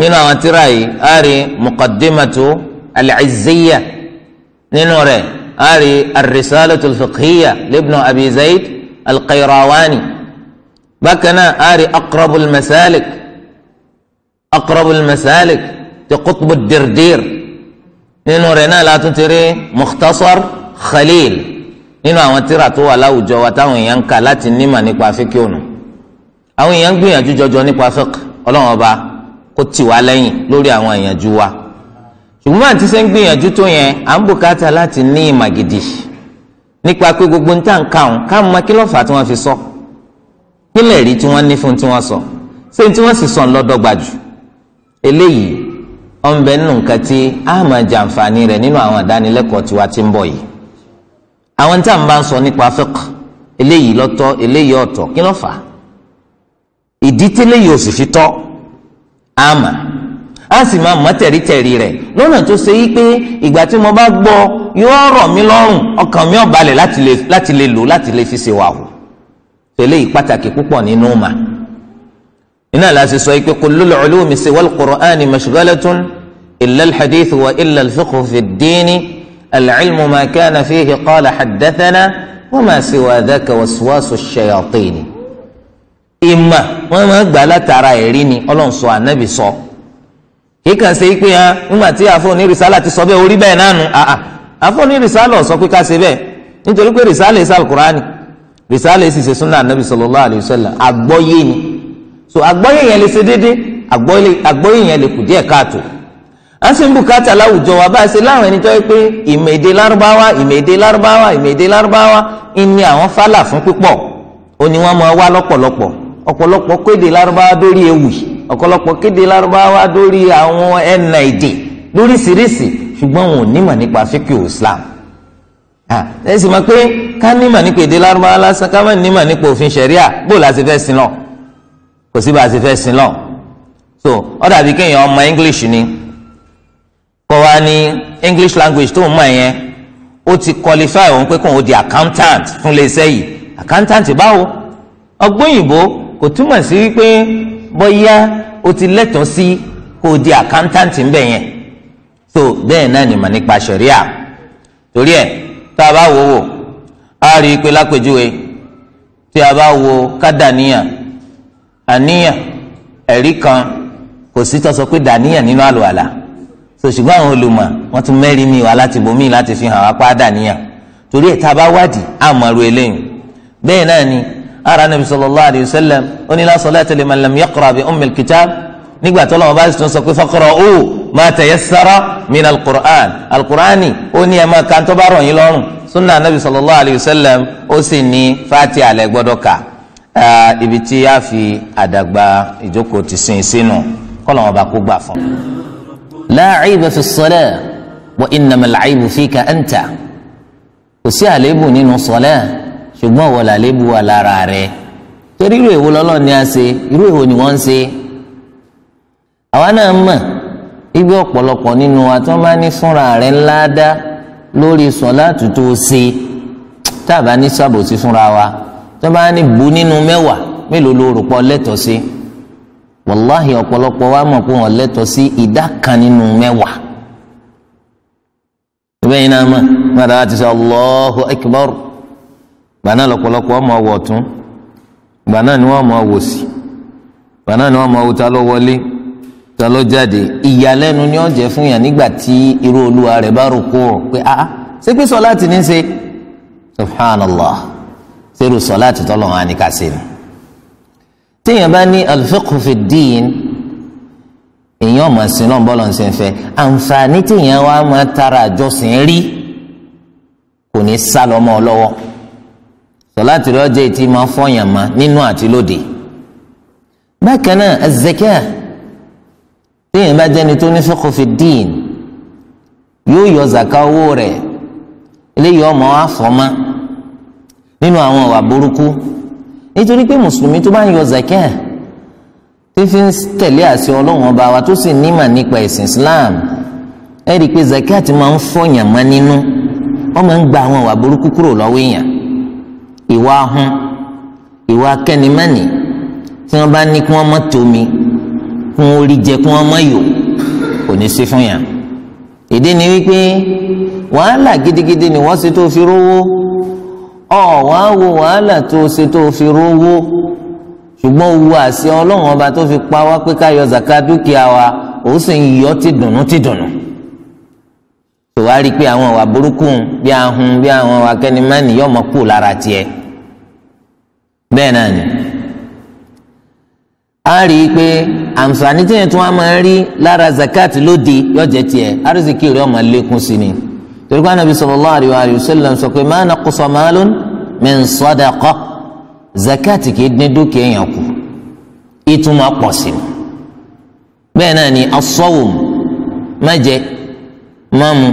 nínú àwọn tírà yìí a rí muqaddimatu al-izziya nínú rẹ̀ a rí ar-risalatu al-fiqhiyya libnu abi zayd al-qayrawani bákan náà a rí aqrabu al-masalik aqrabu al-masalik ti qutbu dirdir nínú rẹ̀ náà látún ti rí mukhtasar khalil nínú àwọn tírà tó wà láwùjọ wa táwọn èèyàn ń kà láti nímà nípa fíkíọ̀nù àwọn èèyàn ń gbìyànjú jọjọ nípa fiqh. Ọlọ́run ọba kó tì wá lẹ́yìn lórí àwọn ìyànjú wa. Ṣùgbọ́n àti sẹ́ ń gbìyànjú tó yẹn à ń bùkátà láti ní ìmà gidi nípa pé gbogbo níta ń káwọn káwọn máa kí ló fà á tí wọ́n fi sọ. Kí lè rí tí wọ́n ní fún tí wọ́n sọ? Ṣé tí wọ́n sì sọ ńlọ́dọ́gba jù? Eléyìí ọ̀nbẹ nínú nǹkan tí a máa jàǹfààní rẹ̀ nínú àwọn ìdánilẹ́kọ̀ọ́ tiwa tí ń bọ̀ yìí. Àwọn à ń bá ń sọ nípa fiqh eléyìí lọ́tọ̀ eléyìí ọ̀tọ̀ kí ló fà á ìdí tẹ́lẹ̀ yóò sì fi tọ́ àmà á sì máa mọ̀ tẹ̀rítẹ̀rí rẹ̀. Lọ́nà tó ṣe yí pé ìgbà tí mo bá gbọ́ yóò rọ̀ mí lọ́rùn ọkàn mi ò balẹ̀ láti lè lò láti lè fi ṣe wà hù tẹ́lẹ̀ yìí pàtàkì púpọ̀ nínú mà? Iná la ṣe sọ yí pé kullul ulumi siwal qur'ani mashghalatun illa al-hadith wa illa al-fiqh fi ad-din al-ilmu ma kana siwa ìmà wọn máa gbà látara ẹ̀rí ni ọlọ́run sọ ànábì sọ. Kàn ṣe pé hàn nígbà tí àfọ̀ní rìsálà ti sọ bẹ́ẹ̀ orí bẹ́ẹ̀ náà nù. Àà àfọ̀ní rìsálà sọ pé ká ṣe bẹ́ẹ̀ nítorí pé rìsálà èsì alukurani rìsálà èsì ṣe súnà ànábì sallallahu alayhi wa sallam. Àgbọ́yé ni. So àgbọ́yé yẹn lè ṣe déédé àgbọ́yé yẹn lè kù díẹ̀ káàtó. A sì ń bùkátà láwùjọ wa bá a ṣe láwọn ẹni tó yẹ pé ìmọ̀ èdè lárúbáwá ìmọ̀ èdè lárúbáwá ìmọ̀ èdè lárúbáwá ìní àwọn fálà fún pípọ̀ ó ní wọ́n máa wá lọ́pọ̀lọpọ̀ ọ̀pọ̀lọpọ̀ kéde lárúbáwá dórí ewì ọ̀pọ̀lọpọ̀ kéde lárúbáwá dórí àwọn ẹ̀nà èdè lóríṣiríṣi ṣùgbọ́n wọn ò nímọ̀ nípa fíkì islam. Ẹ sì mọ̀ pé ká nímọ̀ nípa èdè lárúbáwá lásán ká má nímọ̀ nípa òfin ṣẹ̀ríà bó la ṣe fẹ́ sin lọ? Kò sí bá a ṣe fẹ́ sin lọ. So ó dàbí kéèyàn ọmọ english ni. Kọ́ wa ní english language tó ń mọ̀ yẹn ó ti qualify òun pé kóun di accountant fún iléeṣẹ́ yìí. Accountant báwo? Ọgbọ́n òyìnbó kò túmọ̀ sí wípé bóyá o ti lẹ́tọ̀ọ́ sí kó o di accountant ń bẹ̀ yẹn. So bẹ́ẹ̀ náà ni mà nípa ṣẹ̀ríà. Torí ẹ̀ tá a bá wò wò a rí i pé lápèjúwe tí a bá wo kádàníyàn àníyàn ẹ̀rí kan kò sí tó pé dàníyàn nínú àlùwàlà so ṣùgbọ́n àwọn olùmọ̀ wọ́n tún mẹ́rin mi wá láti bòmí láti fi hàn wá pa dàníyàn. Torí ẹ̀ tá a bá wádìí àmọ́ ru eléyìí. Bẹ́ẹ̀ náà ni ara nabi sallallahu alayhi wa sallam ó ní la salata liman lam yaqra bi ummil kitab. Nígbà tó lọ́wọ́ bá tún sọ pé faqra'u ma tayassara min al-Qur'an. al-Qur'ani ó ní ẹ̀ máa kan tó bá rọ̀ yín lọ́rùn. Sunna nabi sallallahu alayhi wa sallam ó sì ní fati alẹ́ gbọ́dọ̀ kà ibi tí a fi àdàgbà ìjókòó ti sin sínú kọ́ lọ́wọ́ bá kó gbà fún. la 'ayba fi as-salah wa innama al-'aybu fika anta. Kò sí àléébù nínú sọlẹ́ ṣùgbọ́n wọ́n là lébu wà lára rẹ̀ torí irú èwo lọ́lọ́ ni a ṣe irú èwo ni wọ́n ń ṣe. àwa náà mọ̀ ibi ọ̀pọ̀lọpọ̀ nínú wa tó máa ní fúnra rẹ̀ ńlá dá lórí sọ̀láàtù tó ṣe tá a bá ní sàbòsí fúnra wa tó bá ní bu nínú mẹ́wàá mélòó ló rò pọ̀ lẹ́tọ̀ọ́ sí wàláhì ọ̀pọ̀lọpọ̀ wa mọ̀ pé wọ́n lẹ́tọ̀ọ́ sí ìdá kan nínú mẹ́wàá. ìbẹ́yìn náà mọ̀ wa ti sọ Allahu akbar gbà náà lọ́pọ̀lọpọ̀ ọmọ ọwọ́ ọ̀tún. Gbà náà ni wọ́n mọ ọwọ́ sí bàánà ni wọ́n mọ owó ta ló wọlé ta jáde. Ìyàlẹ́nu ni ó fún yàn nígbà tí irú olúwa rẹ̀ bá rúkú ọ̀ pé ah ṣé pé sọláàtì ní ṣe? Subhanallah. Ṣerú sọláàtì tọ́lọ̀ wọn àníkà sí ni. téèyàn bá ní al-fiqhu fi ddin èèyàn ọmọ sí náà bọ́lọ̀ ń àǹfààní téèyàn wá máa tara àjọsìn rí kò ní sá lọ́mọ lọ́wọ́ sọláàtì rẹ̀ ọjọ́ ètí máa fọyàn má nínú àti lóde. Bákan náà az-zakah téèyàn bá jẹ́ni tó ní fiqhu fi ddin yóò yọ zaka owó rẹ̀. Eléyìí ọmọ àfọmá nínú àwọn ìwà burúkú. Nítorí pé mùsùlùmí tó bá ń yọ zakah tí fi ń tẹ̀lé àṣẹ ọlọ́run ọba wa tó sì nímà nípa ẹ̀sìn islam ẹ pé zakah ti máa ń fọyàn mọ́ nínú. Wọ́n máa ń gba àwọn ìwà burúkú kúrò lọ́wọ́ èèyàn ìwà ahun ìwà akẹ́nimẹ́nì tí wọ́n bá ní kí wọ́n má tómi kí wọ́n rí jẹ kí wọ́n má yò kò ní sí fún yàn. Ìdí ni wípé wàhálà gidigidi ni wọ́n ṣe tó fi rówó. Ọ̀ wọ́n á wo wàhálà tó ṣe tó fi rówó. Ṣùgbọ́n owó àṣẹ ọlọ́run ọba tó fi pa wá pé ká yọ zaka dúkìá wa ó sì ń yọ ti dùnnú ti dùnnú tó wá rí i pé àwọn ìwà burúkú bí ahun bí àwọn ìwà kẹ́nìmánì yọ̀ mọ́ kú lára tiẹ̀ bẹ́ẹ̀ náà ni. A rí i pé àǹfààní tí yẹn tún wá máa ń rí lára zakat lóde yọjẹ tiẹ̀. Arzikì rẹ̀ ọmọ lékún sí ni. Torí pé anabi sallallahu alayhi wa sallam sọ pé ma naqasa malun min sadaqa. Zakat kì í dín dúkìá yẹn kù. Ìtumọ̀ pọ̀ sí ni. Bẹ́ẹ̀ náà ni as-sawm. Má jẹ má mu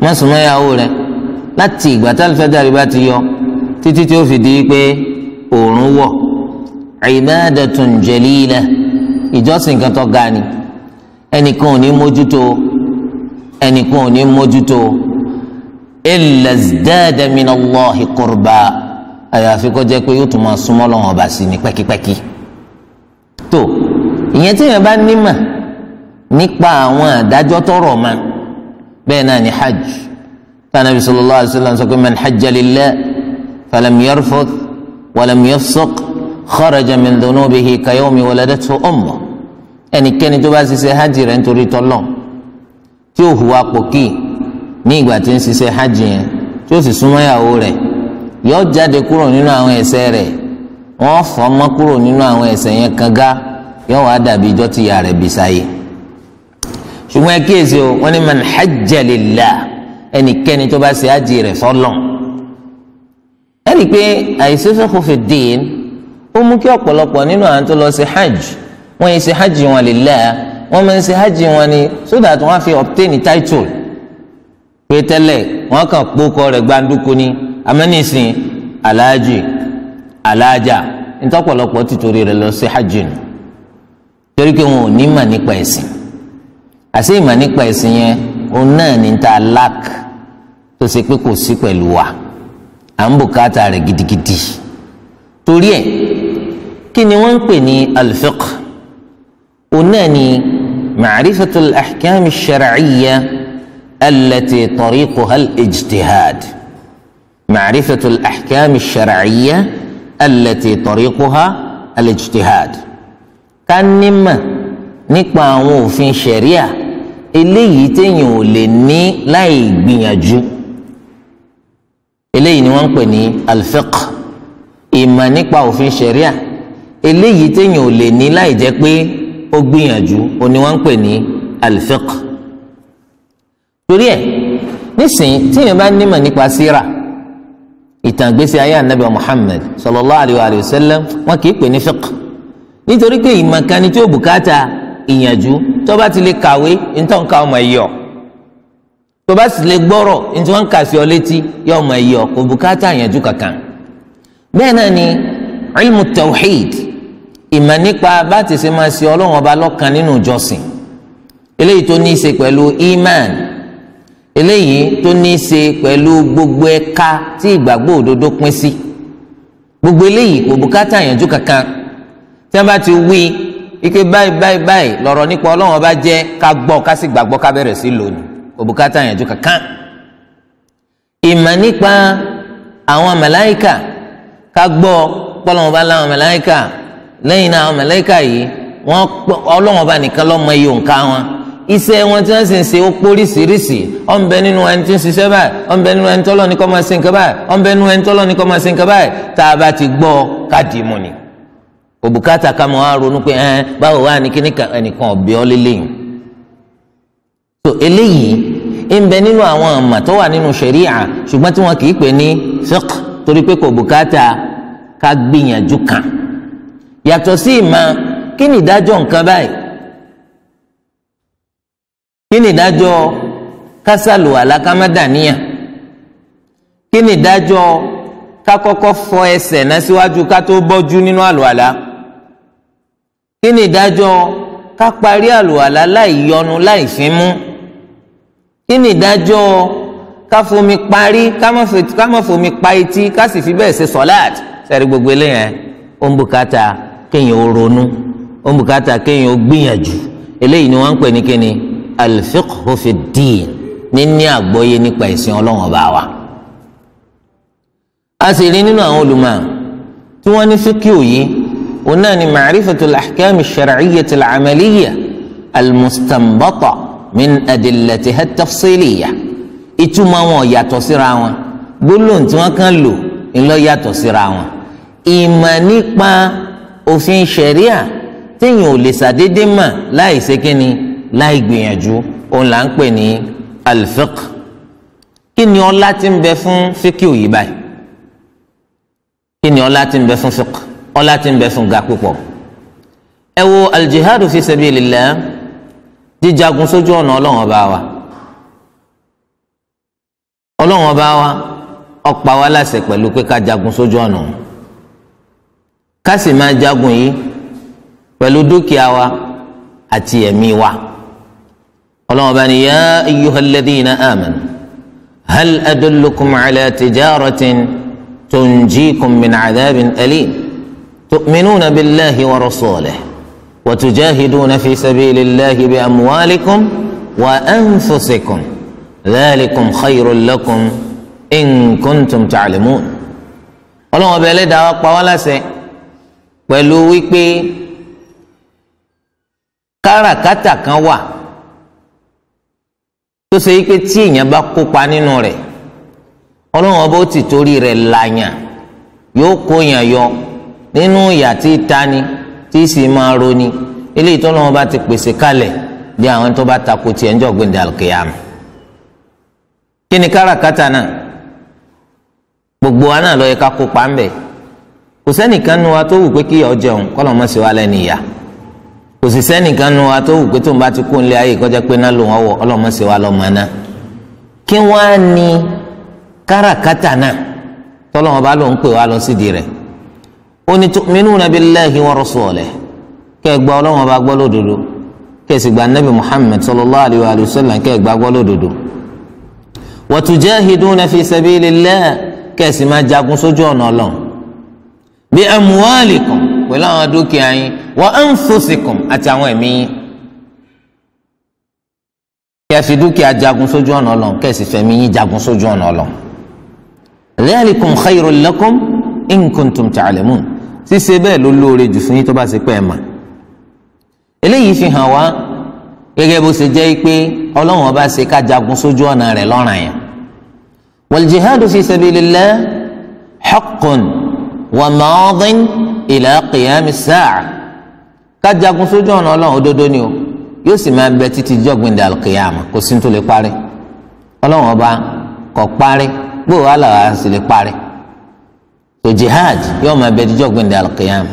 má sùn mọ́ ìyàwó láti ìgbà tí alifájàre bá ti yọ títí tí ó fi di pé òòrùn wọ̀. Ibadatun jalila. Ìjọsìn kan tó ga ni. Ẹnìkan ò ní mójútó. Ẹnìkan ò ní mójútó. Illa zdada minallahi qurba. Àyàfi kó jẹ́ pé yóò tún máa súnmọ́ lọ́wọ́ ọba sí ní pẹ́kípẹ́kí. Tó ìyẹn tí yẹn bá nímọ̀ nípa àwọn àdájọ́ tọrọ ma bẹ́ẹ̀ náà ni hajj. Tánàbí sallallahu alaihi wasallam sọ pé man hajja lillah falam walam yafsuq kharaja min dhunubihi kayawmi waladathu ummuh ẹnikẹ́ni tó bá ṣiṣẹ́ hajj rẹ̀ nítorí tọ́lọ̀ tí ó hùwà pòkì ní ìgbà tí ń ṣiṣẹ́ hajj yẹn tí ó sì súnmọ́ ìyàwó rẹ̀ yóò jáde kúrò nínú àwọn ẹ̀ṣẹ̀ rẹ̀. wọ́n fọ́ mọ́ kúrò nínú àwọn ẹ̀ṣẹ̀ yẹn kanga yóò wá dàbí ijọ́ tí ìyá rẹ̀ bí sáyé. ṣùgbọ́n ẹ kíyèsí o wọ́n ní man hajja lillah tó bá ṣe hajj rẹ̀ sọ́lọ̀ ẹni pé àìsífẹ́ kò fi dín ó mú kí ọ̀pọ̀lọpọ̀ nínú àwọn tó lọ sí hajj wọ́n yìí ṣe hajj wọn lillah wọ́n máa ń hajj wọn ni so that wọ́n á fi obtain title. Pé tẹ́lẹ̀ wọ́n kàn kpókọ rẹ̀ gbàndúkú ni. Amẹ́nìsìn aláàjì aláàjà ntọ́pọ̀lọpọ̀ ti torí rẹ̀ lọ sí hajj nù torí pé wọn ò ní mà nípa ẹ̀sìn. Àti ìmọ̀ nípa ẹ̀sìn yẹn òun náà ní ta lack tó ṣe pé kò sí pẹ̀lú wa à ń bùkátà rẹ̀ gidigidi. Torí ẹ̀ kí ni wọ́n ń pè ní al-fiqh? Òun náà ní ma'rifatu al-ahkam ash-shar'iyya allati tariquha al-ijtihad. Ma'rifatu al-ahkam ash-shar'iyya allati tariquha al-ijtihad. Ká nípa àwọn òfin ṣẹ̀ríà eléyìí téèyàn ò lè ní láì gbìyànjú eléyìí ni wọ́n ń pè ní al-fiqh ìmọ̀ nípa òfin ṣẹ̀ríà. Eléyìí téèyàn ò lè ní láì jẹ́ pé ó gbìyànjú ó ní wọ́n ń pè ní al-fiqh. Torí ẹ̀ nísìnyí téèyàn bá nímọ̀ nípa síra ìtàn ìgbésí ayé anabi Muhammad sallallahu alayhi wa sallam wọn kì í pè ní fiqh. Nítorí pé ìmọ̀ kan ni tí ó bùkátà ìyànjú tó bá ti lè kàwé nítorí wọn kà ọmọ ẹ̀yẹ ọ tó bá sì lè gbọ́rọ̀ nítorí wọn kà sí ọ létí yọ ọmọ ẹ̀yẹ ọ kò bùkátà ìyànjú kankan. Bẹ́ẹ̀ náà ni ilmu tawhid ìmọ̀ nípa bá ti ṣe máa ṣe ọlọ́run ọba lọ́kan nínú ìjọsìn. Eléyìí tó ní í ṣe pẹ̀lú iman. Eléyìí tó ní í ṣe pẹ̀lú gbogbo ẹ̀ka tí ìgbàgbọ́ òdodo pín sí. Gbogbo eléyìí kò bùkátà ìyànjú kankan. Tí wọ́n bá ti wí ike báyìí báyìí báyìí lọ̀rọ̀ nípa ọlọ́run ọba jẹ́ ká gbọ́ ká sì gbàgbọ́ ká bẹ̀rẹ̀ sí lónìí kò bùkátà ìyànjú kankan. Ìmọ̀ nípa àwọn màláíkà ká gbọ́ pọ́lọ́run ọba láwọn màláíkà. Lẹ́yìn náà àwọn màláíkà yìí wọ́n ọlọ́run ọba nìkan ló mọ iye òǹkà wọn. Iṣẹ́ wọn tí wọ́n sì ń ṣe ó póríṣiríṣi ó ń bẹ nínú ẹni tí ń ṣiṣẹ́ báyìí ó ń bẹ nínú ẹni tọ́lọ́ ní kó máa ṣe nǹkan báyìí ó bẹ nínú ẹni tọ́lọ́ ní kó máa ṣe nǹkan báyìí. Tá a bá ti gbọ́ káàdì mu ni. Òbúkátà ká wá ronú pé ẹ báwo wà ní kíní ẹnìkan ọ̀bẹ ọ́ lélẹ́yìn so eléyìí ń bẹ nínú àwọn àmà tó wà nínú ṣẹ̀ríà ṣùgbọ́n tí wọn kì í pè ní fiqh torí pé kò bùkátà ká gbìyànjú kan. Yàtọ̀ sí ìmọ̀ kí ni ìdájọ́ nǹkan báyìí? Kí ni ìdájọ́ kásálù alákámádàníyà kí ni ìdájọ́ ká kọ́kọ́ fọ ẹsẹ̀ náà síwájú ká tó bọ́jú nínú àlùwàlá? Kí ni ìdájọ́ ká parí àlùwàlá láì yọnu láì fín mú kí ni ìdájọ́ ká fomi parí ká má fomi pa etí ká sì fi bẹ́ẹ̀ ṣe sọ́láàtì? Sẹ́rí gbogbo eléyẹn? Ó ń bùkátà kéèyàn ó ronú ó ń bùkátà kéèyàn ó gbìyànjú. Eléyìí ni wọ́n ń pè ní kíni? Al-fiqhu fi ddin níní àgbọ́yé nípa ìsìn ọlọ́run ọba wa. a sì rí nínú àwọn olùmọ̀ tí wọ́n ní fíkìú yìí òun náà ni ma'rifatul ahkam ash-shar'iyyah al-'amaliyyah min adillatiha at-tafsiliyah. Ìtumọ̀ wọn yàtọ̀ síra wọn. Gbólóhùn tí wọ́n kàn lò ń lọ yàtọ̀ síra wọn. Ìmọ̀ nípa òfin ṣẹ̀ríà téèyàn ò lè ṣàdédé mà láì ṣe kínni láì gbìyànjú òun là ń pè ní al-fiqh. Kí ni ọlá tí ń bẹ fún fíkì òyì báyìí? Kí ni ọlá tí ń bẹ fún fiqh? Ọlá tí ń bẹ fún ga púpọ̀. Ẹ wo al-jihadu fi sabilillah jíjagun sójú ọ̀nà ọlọ́run ọba wa. Ọlọ́run ọba wa ó pa wá láṣẹ pẹ̀lú pé ká jagun sójú ọ̀nà ká sì máa jagun yìí pẹ̀lú dúkìá wa àti ẹ̀mí wa. Ọlọ́run ọba ni yá ayyuhal ladhina amanu hal adullukum ala tijaratin tunjikum min adhabin alim tu'minuna billahi wa rasulihi fi sabilillahi bi amwalikum wa anfusikum dhalikum khayrun lakum in kuntum ta'lamun ọlọ́run ọba ẹlẹ́dàá wa pa wá láṣẹ pẹ̀lú wípé káràkátà kan wà tó ṣe wípé tí èèyàn bá kópa nínú rẹ̀ ọlọ́run ọba ó ti torí rẹ̀ làyàn yóò kó yàn yọ nínú ìyà tí tani tí sì máa roni eléyìí tó lọ́wọ́ bá ti pèsè kalẹ̀ bí àwọn tó bá takò tiẹ̀ ń jọ gbẹ̀ndẹ̀ kí ni káràkátà náà? Gbogbo wa náà lọ yẹ ká kópa ńbẹ kò sẹ́nìkan nu wa tó wù pé kí ọ jẹun kọ́ lọ́mọ sí wa lẹ́nu ìyá kò sì sẹ́nìkan nu wa tó wù pé tó ń bá ti kó nílé ayé kọjá pé náà ló wọ́n wọ̀ ọlọ́mọ sí wa lọ́mọ náà kí wọ́n á ní káràkátà náà? Tọ́lọ́mọ bá ń pè wá lọ sídìí rẹ̀ ó ní tu'minuna billahi wa rasulihi. Kẹ́ ẹ gba ọlọ́mọ bá gbọ́ lódodo. Kẹ́ ẹ sì gba nabi Muhammad sallallahu alayhi wa sallam kẹ́ ẹ gba gbọ́ lódodo. Wa tujahiduna fi sabilillah kẹ́sì máa jagun sójú ọ̀nà ọlọ́run. Bí amwalikum pẹ̀lú àwọn dúkìá yín wa anfusikum àti àwọn ẹ̀mí yín. Kẹ́sì dúkìá jagun sójú ọ̀nà ọlọ́run kẹ́sì fẹ̀mí yín jagun sójú ọ̀nà ọlọ́run. Dhalikum khayrun lakum in kuntum ta'lamun ṣíṣe bẹ́ẹ̀ ló lóore jù fún yín tó bá ṣe pẹ́ ẹ̀ mà eléyìí fi hàn wá gẹ́gẹ́ bó ṣe jẹ́ pé ọlọ́run ọba ṣe ká jagun sójú ọ̀nà rẹ̀ lọ́ràn yẹn. Wal jihadu fi sabilillah haqqun wa maadin ila qiyam as-sa'a ká jagun sójú ọ̀nà ọlọ́run òdodo ni o yóò sì máa bẹ títí jọ́gbìn dal qiyam kò sí ní parí. Ọlọ́run ọba kò parí gbòòwò àlàáfíà sì lè parí tó jihad yóò máa bẹ títí jọ́gbìn dà alqiyama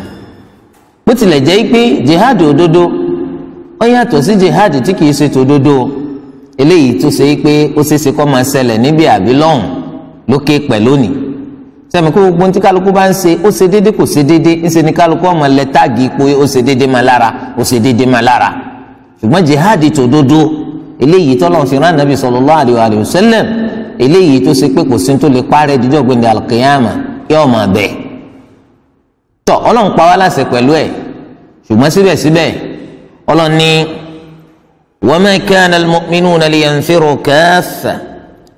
bó tilẹ̀ jẹ́ pé jihad òdodo ó yàtọ̀ sí jihad tí kìí ṣe tòdodo. Eléyìí tó ṣe pé ó ṣeé ṣe kó máa ṣẹlẹ̀ níbi àbí lọ́hùn lókè pẹ̀ lónìí. Sẹ́mi kó gbogbo ní tí kálukú bá ń ṣe ó ṣe déédéé kò ṣe déédéé ń ṣe ní kálukú ọmọ lẹ táàgì ipò ó ṣe déédéé máa lára ó ṣe déédéé máa lára. Ṣùgbọ́n jihad tó dodo eléyìí tọ́lọ́ fi rán nàbì sallallahu alaihi wa sallam eléyìí tó ṣe pé kò sí tó lè parẹ́ dídọ́ gbẹ̀ndẹ̀ alqiyama yóò máa bẹ̀ tọ ọlọ́run pa wá láṣẹ pẹ̀lú ẹ̀ ṣùgbọ́n síbẹ̀síbẹ̀ ọlọ́run ní wa ma kana al-mu'minuna liyanfiru kaffa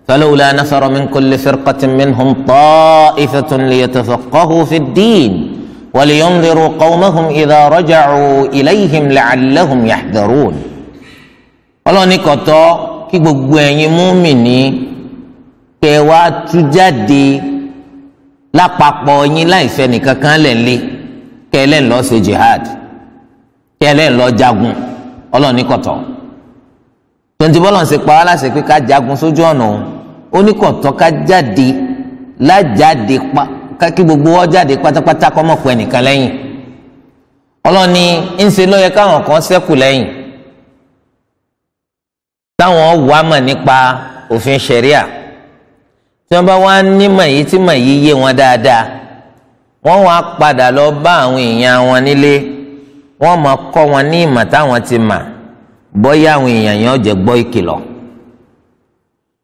falawla nafara min kulli firqatin minhum ta'ifatun liyatafaqqahu fi ad-din wa liyanziru qawmahum idha raja'u ilayhim la'allahum yahdharun ọlọ́run ní kọ̀tọ́ kí gbogbo ẹ̀yin múmi ní kẹ́ wá lápapọ̀ yín láìfẹ́ nìkan kan lẹ̀ lé. Kẹ́ ẹ lẹ́nu lọ ṣe jihad. Kẹ́ ẹ lẹ́nu lọ jagun. Ọlọ́run ní kò tọ́. Tonti bọ́lá ń ṣe pa wá láṣẹ pé ká jagun sójú ọ̀nà òun. Ó ní kò tọ́ ká jáde lájáde pa kí gbogbo wọn jáde pátápátá kọ́ mọ̀ pé ẹnìkan lẹ́yìn. Ọlọ́ni ń ṣe ló yẹ káwọn kan ṣẹ́kù lẹ́yìn. Táwọn wà mọ̀ nípa òfin ṣẹ̀ríà tí wọ́n bá wá nímọ̀ yìí tí mọ̀ yìí yé wọn dáadáa wọ́n wá padà lọ bá àwọn èèyàn wọn nílé. Wọ́n máa kọ́ wọn ní ìmọ̀ táwọn ti mà bọ́yá àwọn èèyàn yẹn jẹ́ gbọ́ ìkìlọ̀.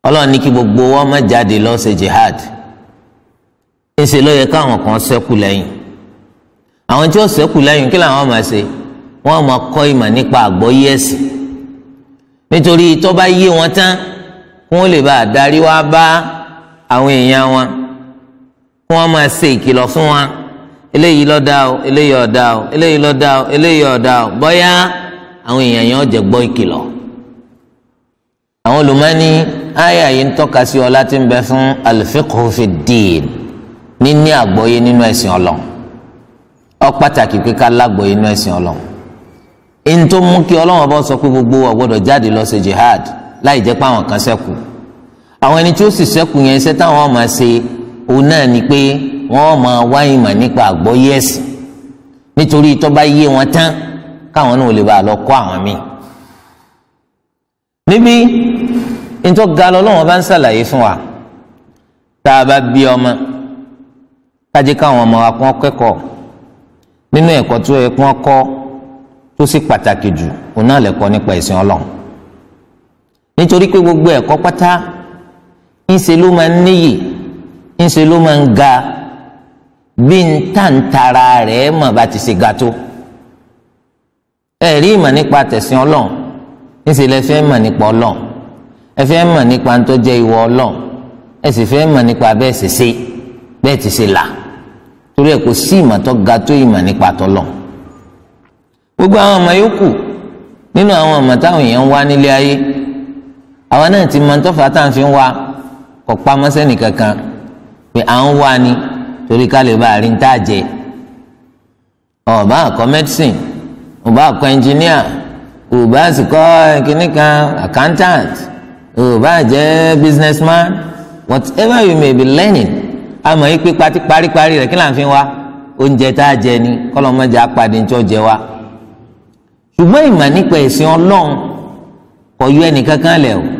Ọlọ́ni kí gbogbo wọn má jáde lọ ṣe jihad. Ńṣe ló yẹ káwọn kan ṣẹ́kù lẹ́yìn. Àwọn tí ó ṣẹ́kù lẹ́yìn kí làwọn máa ṣe? Wọ́n máa kọ́ ìmọ̀ nípa àgbọ́yé ẹ̀sìn. Nítorí tó bá yé wọn tán kí wọ́n lè bá àdarí wá bá àwọn èèyàn wọn kí wọ́n máa ṣe ìkìlọ̀ fún wa eléyìí ló dá o eléyìí ò dá o eléyìí ló dá o eléyìí ò dá o. Bóyá àwọn èèyàn yẹn ó jẹ gbọ́ ìkìlọ̀. Àwọn olùmọ́ni àyà yìí ń tọ́ka sí ọlá tí ń bẹ fún al-fiqhu fi ddin níní àgbọ́yé nínú ẹ̀sìn ọlọ́run. Ó pàtàkì pé ká lágbọ́yé nínú ẹ̀sìn ọlọ́run. Ẹni tó mú kí ọlọ́run ọba sọ pé gbogbo wa jáde lọ ṣe jihad láì jẹ́ pé àwọn kan ṣẹ́kù àwọn ẹni tí ó sì ṣẹ́kù yẹn iṣẹ́ táwọn máa ṣe òun náà ni pé wọ́n máa wá ìmọ̀ nípa àgbọ́yé ẹ̀sìn. Nítorí tó bá yé wọn tán káwọn náà lè bá a lọ kọ́ àwọn míì. Níbi nítorí ga lọ́lọ́run ọba ń ṣàlàyé fún wa. Tá a bá bí ọmọ kájí káwọn ọmọ wa kún kẹ́kọ̀ọ́. Nínú ẹ̀kọ́ tó yẹ kún ọkọ́ tó sì pàtàkì jù òun náà lẹ̀kọ́ nípa ìsìn Ọlọ́run. Nítorí pé gbogbo ẹ̀kọ́ pátá ńṣe ló máa ń níyì ńṣe ló máa ń ga. Bí ń tàǹtara rẹ̀ mọ̀ bá ti ṣe ga tó. Ẹ̀rí ìmọ̀ nípa tẹ̀sìn Ọlọ́run. Ńṣe lẹ fẹ́ mọ̀ nípa Ọlọ́run. Ẹ fẹ́ mọ̀ nípa tó jẹ́ ìwọ Ọlọ́run. Ẹ sì fẹ́ mọ̀ nípa bẹ́ẹ̀ sì ṣe bẹ́ẹ̀ ti ṣe là. Torí ẹ kò sí ìmọ̀ tó ga tó ìmọ̀ nípa tọ́lọ̀ gbogbo àwọn ọmọ yòókù nínú àwọn ọmọ táwọn èèyàn ń wá nílé ayé àwọn náà ti mọ tó fà à ń fi wá kọ pamọ́ kankan pé à ń wá ni torí ká lè bá àrí ń tà jẹ. Ọba àkọ medicine ọba àkọ engineer ọba àsìkọ kìnnì kan accountant ọba jẹ businessman whatever you may be learning àmọ́ yìí pé paríparí rẹ̀ kí là ń fi wá? Oúnjẹ tá a jẹ ni kọlọmọdé apàdé ń ó jẹ wá. Ṣùgbọ́n ìmọ̀ nípa ẹ̀sìn Ọlọ́run kò yọ ẹnìkankan lẹ̀ o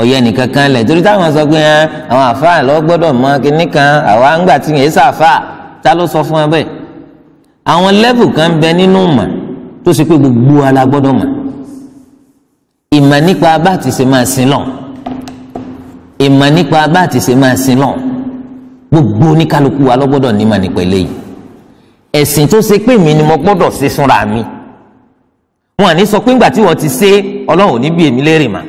kò yọ ẹnìkankan lẹ̀ torí táwọn sọ pé ẹ àwọn àfáà lọ gbọ́dọ̀ mọ kinní kan àwa ńgbà tí yẹn sàfáà ta ló sọ fún ẹ bẹ́ẹ̀? Àwọn lẹ́bù kan ń bẹ nínú mọ̀ tó ṣe pé gbogbo ala gbọ́dọ̀ mọ̀. Ìmọ̀ nípa bá ti ṣe máa sin lọ ìmọ̀ nípa bá ti ṣe máa sin lọ gbogbo oníkálukú wa ló gbọ́dọ̀ nímọ̀ nípa eléyìí. Ẹ̀sìn tó ṣe pé mi ni mo gbọ́dọ̀ ṣe fúnra mi. Wọn à ní sọ pé ńgbà tí wọ́n ti ṣe ọlọ́run ò ní bí èmi léèrè mà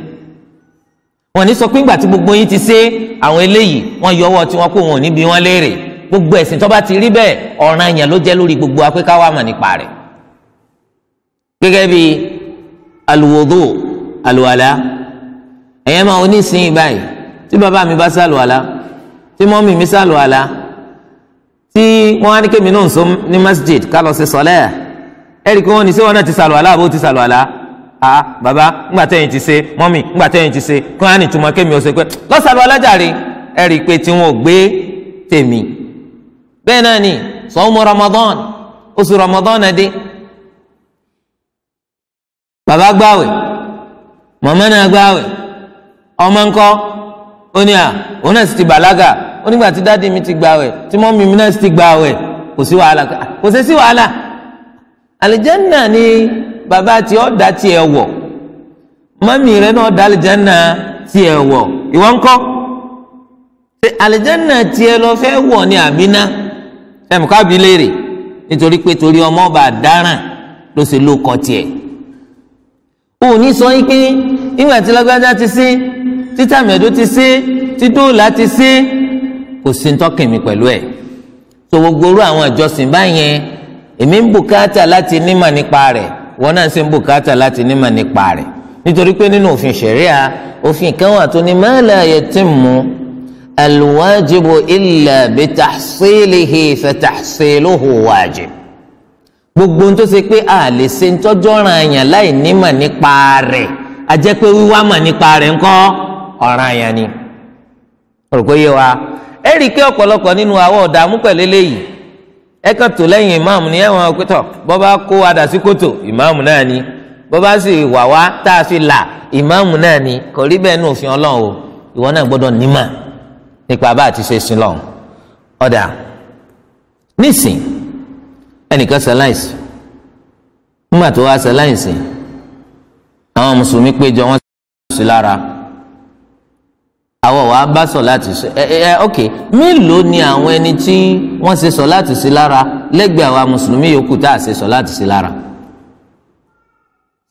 wọn ní sọ pé ńgbà tí gbogbo yín ti ṣe àwọn eléyìí wọ́n yọ ọwọ́ tí wọ́n kó wọn ò ní bí wọ́n léèrè. Gbogbo ẹ̀sìn tó bá ti rí bẹ́ẹ̀ ọ̀ràn yẹn ló jẹ́ lórí gbogbo apẹ́ ká wà mà nípa rẹ̀. Gẹ́gẹ́ bí alùwòdò àlùwàlá ẹ̀yẹ́ máa onísìnyí báyìí. Tí bàbá mi bá sàlùwàlá tí mọ́mì mi sàlùwàlá tí wọ́n á ní kémi náà sọ ní masjid ká lọ sí sọlẹ́. Ẹ̀rí kí wọ́n ní sí náà ti sàlùwàlá àbó ti sàlùwàlá ah bàbá ńgbà tẹ́yìn ti ṣe mọ́mì ńgbà tẹ́yìn ti ṣe kí wọ́n á ní túmọ̀ kémi ṣe pé lọ́sàlùwàlá jàre ẹ̀rí pé tí wọn ò gbé tèmi. Bẹ́ẹ̀ náà ni sọ́wọ́mù Ramadan oṣù Ramadan náà dé. Bàbá gbàwẹ̀ màmá náà gbàwẹ̀ ọmọ ńkọ́ ó ní à òun náà sì ti bàlágà. Ó nígbà tí dáàdi mi ti gbàwẹ̀ tí mọ́mí mi náà sì ti gbàwẹ̀ kò sí wàhálà. Kò sí wàhálà. Àlìjánà ni bàbá tí ó dá tiẹ̀ wọ̀. Mọ́mí rẹ̀ náà dá àlìjánà tiẹ̀ wọ̀. Ìwọ ńkọ́ ṣe àlìjánà tiẹ̀ lọ fẹ́ wọ̀ ní àbínà ẹ̀mí ká bí léèrè. Nítorí pé torí ọmọ ọba dáràn ló ṣe ló kọ tiẹ̀ òní sọ yín pé ìgbà tí lágbájá ti sí títà mẹ́ẹ̀dó ti sí tí dóòlà ti sí kò sí ntọ́kìn mi pẹ̀lú ẹ̀. Tó gbogbo orú àwọn ìjọsìn báyẹn èmi ń bùkátà láti nímọ̀ nípa rẹ̀ wọn náà sì ń bùkátà láti nímọ̀ nípa rẹ̀. Nítorí pé nínú òfin ṣẹ̀ríà òfin kan wà tó ní ma la yatimmu alwajibu illa bitahsilihi fatahsiluhu wajib. Gbogbo ohun tó ṣe pé a lè ṣe ń tọ́jọ́ ọ̀ràn àyàn láì nímọ̀ nípa rẹ̀. A jẹ́ pé wíwá mọ̀ nípa rẹ̀ ńkọ́? Ọ̀ràn àyàn ni. rò pé yé wa. Ẹ rí i pé ọ̀pọ̀lọpọ̀ nínú àwọn ọ̀dààmú pẹ̀lú eléyìí ẹ kàn tó lẹ́yìn ìmáàmù ni ẹ̀wọ̀n ọ̀pẹ̀tọ̀ bọ́ bá kó adà sí kòtò ìmáàmù náà ni. Bọ́ bá sì wà wá tá a fi là ìmáàmù náà ni. Kò rí bẹ́ẹ̀ ní òfin ọlọ́run o. Ìwọ náà gbọ́dọ̀ nímọ̀ nípa bá a ti ṣe sin lọ́hùn ọ̀dà nísìn ẹnìkan ṣaláìsì nígbà tó wá ṣaláìsì àwọn mùsùlùmí péjọ wọn sí lára àwọn wàá bá sọ láti ṣe ẹ ẹ ok mélòó ni àwọn ẹni tí wọ́n ṣe sọ láti sí lára lẹ́gbẹ̀ẹ́ àwa mùsùlùmí yòókù tá a ṣe sọ láti sí lára?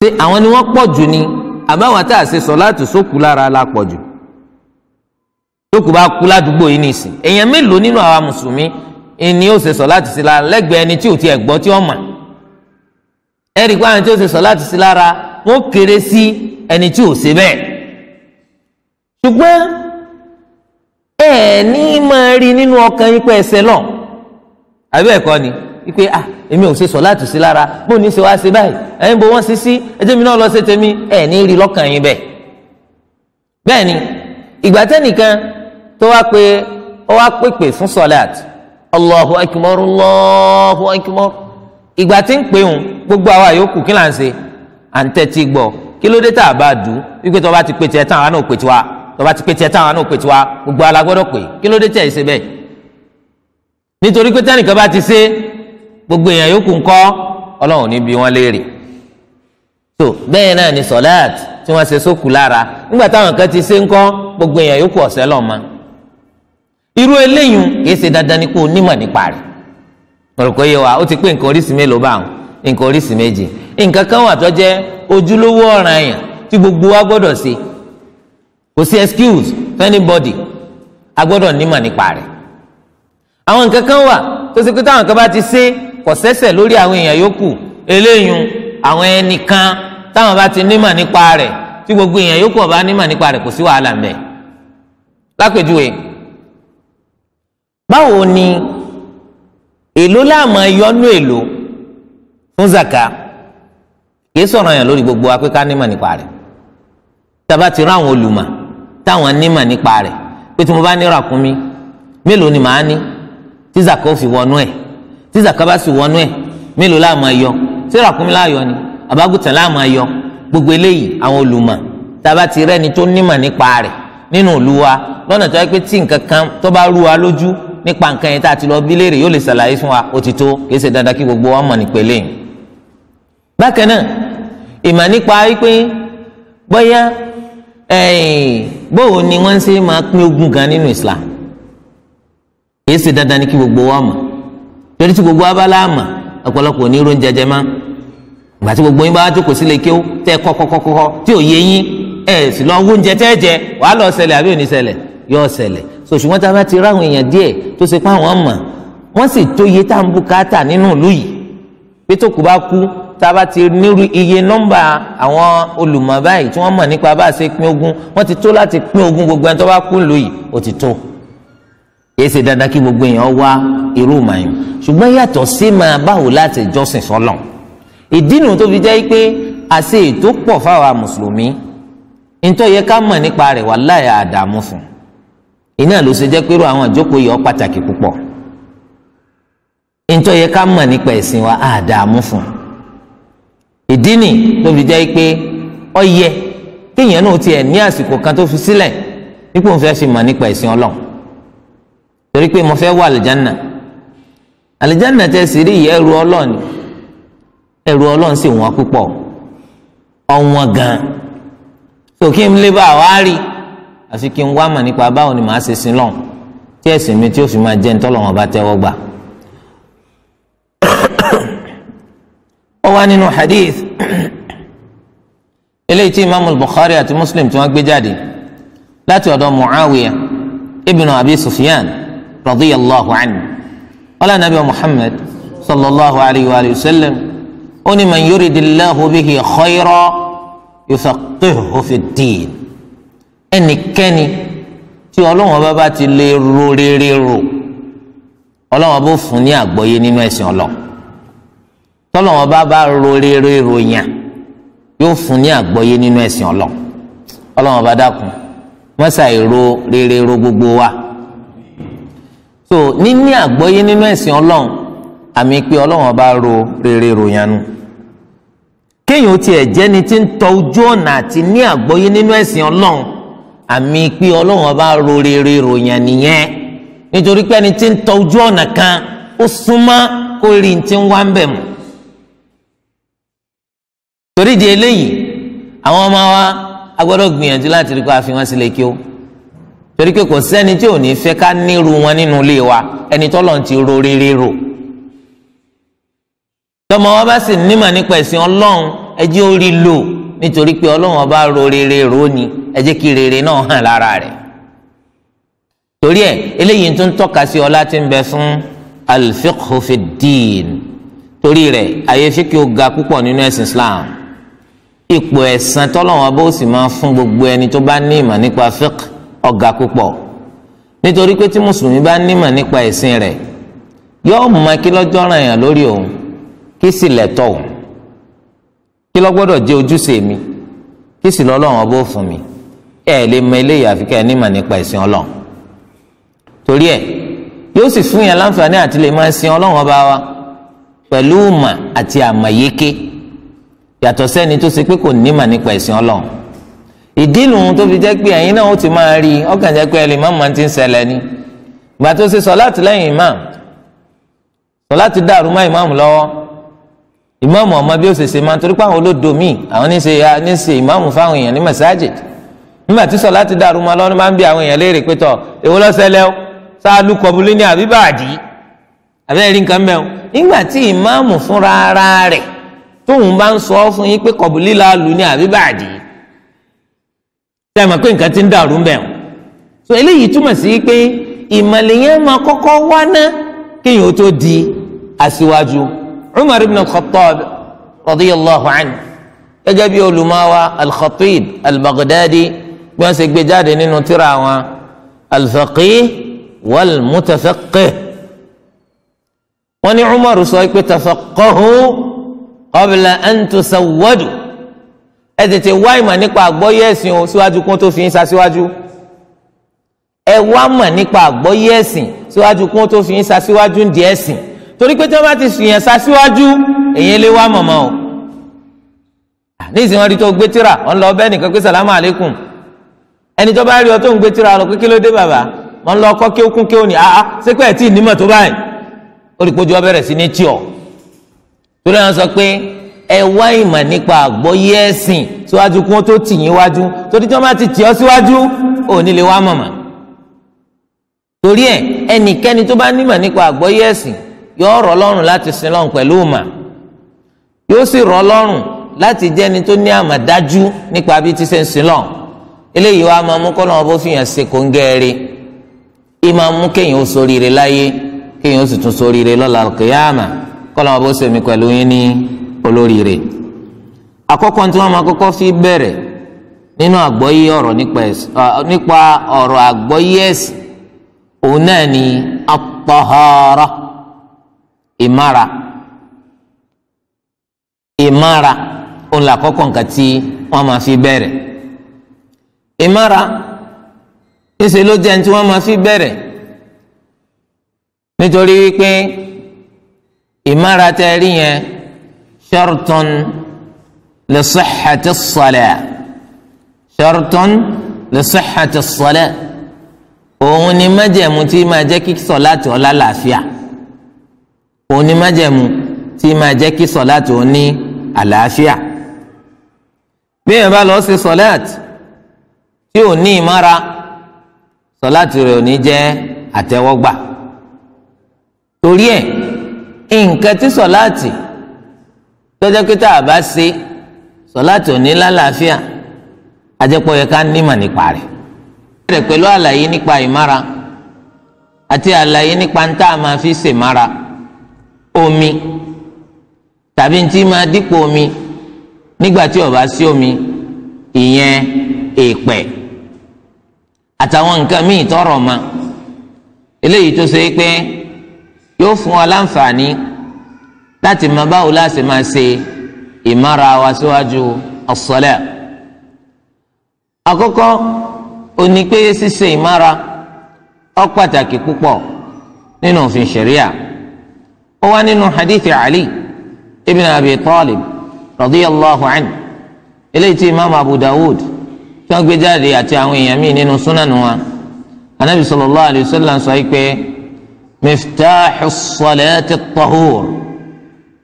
Ṣé àwọn ni wọ́n pọ̀ jù ni? Àbáwọn tá a ṣe sọ láti sókù lára la pọ̀ jù? Sókù bá kú ládùúgbò yìí nìsín. Èèyàn mélòó nínú àwa mùsùlùmí ni ó ṣe sọ láti sí lára lẹ́gbẹ̀ẹ́ ẹni tí ò tiẹ̀ gbọ́ tí ó mà ẹ̀rí pé àwọn tí ó ṣe sọ láti sí lára wọ́n kéré sí ẹni tí ò ṣe bẹ́ẹ̀ ṣùgbọ́n ẹ ní máa rí nínú ọkàn yín pé ẹsẹ̀ náà àbí ẹ̀kọ́ ni? Wípé ah èmi ò ṣe sọ láti sí lára. Bó ní ṣe wá ṣe báyìí? Ẹ̀yin bó wọ́n ṣe sí. Ẹjẹ́ mi náà lọ ṣe tèmi. Ẹ̀ ní rí lọ́kàn yín bẹ́ẹ̀. Bẹ́ẹ̀ ni ìgbà tẹ́nìkan tó wá pé ó wá pèpè fún sọláàtì allahu akbar allahu akbar. Ìgbà tí ń pè ń gbogbo àwa yòókù kí là ń ṣe? À ń tẹ́tí gbọ́. Kí ló dé tá a bá dù? Ú wípé tó bá ti pè tiẹ̀ tán àwa náà pè tiwa tó bá ti pè tiẹ̀ àwa náà pè tiwa gbogbo ala gbọ́dọ̀ pè. Kí ló dé tẹ̀ ẹ́ ṣe bẹ́ẹ̀? Nítorí pé tẹ́nìkan bá ti ṣe gbogbo èèyàn yòókù ńkọ́ ọlọ́run ní bí wọ́n léèrè. Tó bẹ́ẹ̀ náà ni sọ̀láàt tí wọ́n ṣe sókù lára. Nígbà táwọn kan ti ṣe ńkọ́ gbogbo èèyàn yòókù ọ̀sẹ̀ lọ́ọ́ irú eléyìí kìí ṣe dandan ni kó o nímọ̀ nípa rẹ̀. Ọ̀rọ̀kọ́ yẹ wa ó ti pé nǹkan oríṣi mélòó bá wọn nǹkan oríṣi méjì. Nǹkan kan wà tó jẹ́ ojúlówó ọ̀ràn èèyàn tí gbogbo wa gbọ́dọ̀ ṣe kò sí excuse for anybody. A gbọ́dọ̀ nímọ̀ nípa rẹ̀. Àwọn nǹkan kan wà tó ṣe pé táwọn kan bá ti ṣe kò sẹ́sẹ̀ lórí àwọn èèyàn yòókù. Eléyìí àwọn ẹnìkan táwọn bá ti nímọ̀ nípa rẹ̀ tí gbogbo èèyàn yòókù ọba nímọ̀ nípa rẹ̀ kò sí wàhálà ńbẹ̀. Lápèjúwe báwo ni èló láàmú ẹyọnú èló fún zaka? Kìí sọ̀rọ̀ yẹn lórí gbogbo wa pé nípa rẹ̀. Tába ti rán àwọn olùmọ̀ táwọn nímọ̀ nípa rẹ̀ pé tí mo bá ní ràkúnmí mélòó ni màá ní? Tí zaka ó fi wọnú ẹ̀. Tí zaka bá sì wọnú ẹ̀ mélòó láàmú ẹyọ tí ràkúnmí láàyọ ni? Àbágùtàn láàmú ẹyọ gbogbo eléyìí àwọn olùmọ̀ tába ti rẹ́ni tó nímọ̀ nípa rẹ̀ nínú ìlú wa lọ́nà tó yẹ pé tí nǹkan kan tó bá rú wa lójú nípa nǹkan yẹn tá a ti lọ bí léèrè yóò lè ṣàlàyé fún wa ó ti tó. Kìí ṣe dandan kí gbogbo wa mọ̀ nípa eléyìí. bákan náà ìmọ̀ nípa wípé bóyá bóun ni wọ́n ṣe máa pín ogún gan nínú Islam? Kìí ṣe dandan ní kí gbogbo wa mọ̀. Torí tí gbogbo wa bá láàmà ọ̀pọ̀lọpọ̀ ní irun jẹjẹ má ìgbà tí gbogbo yín bá jókòó sílé kí ó tẹ́ kọ́kọ́kọ́kọ́ tí ò yé yín ẹ̀ sì lọ oúnjẹ tẹ́ jẹ wàá lọ ṣẹlẹ̀ àbí ò ní ṣẹlẹ̀? Yóò ṣẹlẹ̀. So tá a bá ti ráwọn èèyàn díẹ̀ tó ṣe pé àwọn mọ̀ wọ́n sì tó iye tá à ń bùkátà nínú ìlú yìí. Pé tó kù bá kú tá a bá ti nírú iye nọ́mbà àwọn olùmọ̀ báyìí tí wọ́n mọ̀ nípa bá a ṣe pín ogún wọ́n ti tó láti pín ogún gbogbo ẹni tó bá kú ìlú yìí ó ti tó. Kìí ṣe dandan kí gbogbo èèyàn wá irú màáyìn ṣùgbọ́n yàtọ̀ sí máa báwo láti jọ́sìn sọ́lọ̀. Ìdí nu tó fi jẹ́ pé àṣe ètò pọ̀ fáwa mùsùlùmí. Nítorí yẹ ká mọ̀ nípa rẹ̀ wallahi àdààmú fún. Iná ló ṣe jẹ́ pé irú àwọn ìjókòó yìí pàtàkì púpọ̀. Ntọ́ yẹ ká mọ̀ nípa ẹ̀sìn wa àdààmú fún ìdí nì tó fi jẹ́ pé ó yẹ kéèyàn náà tiẹ̀ ní àsìkò kan tó fi sílẹ̀ nípò ń fẹ́ fi mọ̀ nípa ẹ̀sìn ọlọ́run. Torí pé mo fẹ́ wọ àlìjánà. Àlìjánà tẹ́ sì rí ìyẹ́ ẹrù ọlọ́run ẹrù ọlọ́run sì wọ́n púpọ̀. Ọ̀wọ́n gan-an tòkí ń lé bá wa rí àfi kí n wá mà nípa báwo ni màá ṣe sin lọ́n tí ẹ̀sìn mi tí ó fi máa jẹ́ ntọ́lọ̀ wọn bá tẹ́wọ́ gbà. Wá nínú hadith. Eléyìí tí imaamu bukhari àti muslim tí wọ́n gbé jáde láti ọ̀dọ̀ muawiya ibnu abi sufyan radiyallahu anhu. Ọlá nàbí muhammad sallallahu alayhi wa sallam ó ní man yuridillahu bihi khayra yufaqqihhu fid-din ẹnikẹ́ni tí ọlọ́wọ́n bá bá ti lè ro rere ro ọlọ́wọ́n bó fún ní àgbọ́yé nínú ẹ̀sìn ọlọ́run tọ́lọ́wọ́n bá bá ro rere ro yàn yóò fún ní àgbọ́yé nínú ẹ̀sìn ọlọ́run. Ọlọ́wọ́n bá dákun mọ́sà ìró rere ro gbogbo wa. So níní àgbọ́yé nínú ẹ̀sìn ọlọ́run àmì pé ọlọ́wọ́n bá ro rere ro yanu kéèyàn tiẹ̀ jẹ́ni tí ń tọ ojú ọ̀nà àti ní àgbọ́yé nínú ẹ̀sìn ọlọ́run àmì pé ọlọ́wọ́n bá ro rere ro yan nìyẹn. Nítorí pé ẹni tí ń tọ ojú ọ̀nà kan ó súnmọ́ kó rí ti ń wá ń bẹ̀ mọ́ torí di eléyìí àwọn ọmọ wa a gbọ́dọ̀ gbìyànjú láti rí kó a fi wọn sílẹ̀ kí ó. Torí pé kò sẹ́ni tí ò ní fẹ́ ká nírú wọn nínú ilé wa ẹni tọ́lọ̀ ti ro rere rò. Tọmọ wa bá sì nímọ̀ nípa ẹ̀sìn ọlọ́run ẹ jẹ́ ó rí lò nítorí pé ọlọ́run ọba ro rere rò ní ẹ jẹ́ kí rere náà hàn lára rẹ̀. Torí ẹ eléyìí tó ń tọ́ka sí ọlá tí ń bẹ fún al-fiqhu torí rẹ̀ àyè fíkì ó ga púpọ̀ nínú ẹ̀sìn Islam ipò ẹ̀san tọ́lọ́wọ́n bó sì máa fún gbogbo ẹni tó bá ní ìmọ̀ nípa fiqh ọ̀gá púpọ̀. Nítorí pé tí mùsùlùmí bá ní ìmọ̀ nípa ẹ̀sìn rẹ̀ yóò mọ kí lọ́jọ́ ràn yàn lórí òun kí sì lẹ́tọ̀ òun. Kí ló gbọ́dọ̀ jẹ́ ojúṣe mi? Kí sì lọ́lọ́wọ́n bó fún mi? Ẹ lè mọ eléyìí àfi ní ìmọ̀ nípa ẹ̀sìn ọlọ́run. Torí ẹ yóò sì fún yàn láǹfààní àti lè máa sin ọlọ́run ọba wa pẹ̀lú ìmọ̀ àti àmọ̀yéké yàtọ̀ sẹ́ni tó ṣe pé kò nímọ̀ nípa ẹ̀sìn ọlọ́run. Ìdí nu tó fi jẹ́ pé ẹ̀yin náà ó ti máa rí ọkàn jẹ́ pé ẹ lè má máa ti ń ṣẹlẹ̀ ni. Ìgbà tó ṣe sọ̀láàtì lẹ́yìn imam sọ̀láàtì dàrú má imam lọ́wọ́. Imam ọmọ bí ó ṣe ṣe máa torí pé àwọn olódo míì àwọn ní ṣe ní ṣe imam fáwọn èèyàn ní masajid. Nígbà tí sọ̀láàtì dàrú má lọ́wọ́ máa ń bí àwọn èèyàn léèrè pé tọ̀ èwo ló ṣẹlẹ̀ o? Sáàlù kọ̀bùlé ní àbíbàdí àbẹ́rẹ́ nǹkan mẹ́wọ́ nígbà tí imam fúnra rẹ̀ tóun bá ń sọ fún yín pé kọ̀bùlí la lù ní àbíbàdí sẹ́mi pé nǹkan ti ń dàrú ń bẹ̀ wọ́n? So eléyìí túmọ̀ sí pé ìmọ̀lẹ̀ yẹn máa kọ́kọ́ wá ná kéèyàn ó tó di aṣíwájú. Umar ibn al-Khattab radiyallahu anhu gẹ́gẹ́ bí olùmọ̀wá al-Khatib al-Baghdadi bí wọ́n ṣe gbé jáde nínú tírà wọn al-Faqih wal-Mutafaqqih. Wọ́n ní Umar sọ pé tafaqqahu qabla an tusawwadu. Ẹ tètè wá ìmọ̀ nípa àgbọ́yé ẹ̀sìn o síwájú kún tó fi yín ṣaṣíwájú ẹ wá mọ̀ nípa àgbọ́yé ẹ̀sìn síwájú kún tó fi yín ṣaṣíwájú ń di ẹ̀sìn. Torí pé tí wọ́n bá ti fi yẹn ṣaṣíwájú èyí lé wá mọ̀mọ́ o. Ní ìsìn wọn rí tó gbé tíra wọn lọ bẹ́ẹ̀ nìkan pé sàlámù àlékún ẹni tó bá rí ọ tó ń gbé tíra lọ pé kí ló dé bàbá? Wọn lọ kọ́ kí ó kún kí ó ní àá sípẹ́ ẹ̀ tí ì nímọ̀ tó báyìí? Ó rí pójú ọ bẹ̀rẹ̀ sí ní tí torí wọn sọ pé ẹ wá ìmọ̀ nípa àgbọ́yé ẹ̀sìn síwájú kí wọ́n tó tì yín wájú. Torí tí wọ́n bá ti tì ọ́ síwájú ò ní lè wá mọ̀mọ́. torí ẹ ẹnikẹ́ni tó bá nímọ̀ nípa àgbọ́yé ẹ̀sìn yóò rọ̀ lọ́rùn láti sin lọ́run pẹ̀lú ìmọ̀. Yóò sì rọ̀ lọ́rùn láti jẹ́ ẹni tó ní àmọ̀dájú nípa bí ti ṣe ń sin lọ́run eléyìí wá máa mú kọ́nà ọbọ̀ fìyàn ṣe kó ń gẹ́rẹ́ ìmọ̀ mú kéèyàn ó ṣoríire láyé kéèyàn ó sì tún ṣoríire lọ́la kìyàmà kọ́nà ọbọ̀ sèmi pẹ̀lú yín ní olóríire. Àkọ́kọ́ tí wọ́n máa kọ́kọ́ fi bẹ̀rẹ̀ nínú àgbọ́yé ọ̀rọ̀ nípa ọ̀rọ̀ àgbọ́yé ẹ̀sìn òun náà ni at-tahara ìmára. Ìmára òun là kọ́kọ́ nǹkan tí wọ́n máa fi bẹ̀rẹ̀. Ìmára ìṣe ló jẹ́ ní tí wọ́n máa fi bẹ̀rẹ̀. Nítorí wípé ìmára tẹ rí yẹn shartun li sihhati s-salah shartun li sihhati s-salah òun ni májẹ̀mú tí máa jẹ́ kí sọ̀láàtì ọ̀la làáfíà. Òun ni májẹ̀mú tí máa jẹ́ kí sọ̀láàtì ọ̀ ní àlàáfíà. Bí èèyàn bá lọ ṣe sọ̀láàtì tí ò ní ìmára sọ̀láàtì rẹ̀ ò ní jẹ́ àtẹ́wọ́gbà. Torí ẹ̀ nǹkan tí sọ̀láàtì tọ́jọ́ pé tá a bá ṣe sọ̀láàtì òní lálàáfíà. Ajẹ́pọ̀ yẹ ká nímọ̀ nípa rẹ̀. bẹ̀rẹ̀ pẹ̀lú àlàyé nípa ìmára àti àlàyé nípa ń tá a máa fi ṣèmára. Omi tàbí ń tí máa dípò omi nígbà tí ó bá sí omi ìyẹn èèpẹ̀ àtàwọn nǹkan míì tọrọ ma. Eléyìí tó ṣe pé yóò fún wa láǹfààní láti máa báwo láti máa ṣe ìmára wa síwájú as-salat. Àkọ́kọ́ òní pé ṣíṣe ìmára ó pàtàkì púpọ̀ nínú òfin ṣẹ̀ríà. Ó wá nínú hadithi ali ibn abi talib radiyallahu anhu eléyìí tí imaamu abu dawud tí wọ́n gbé jáde àti àwọn èèyàn míì nínú súnánù wa. Anabi sallallahu alayhi wa sallam sọ pé miftaḥu salati at-tahur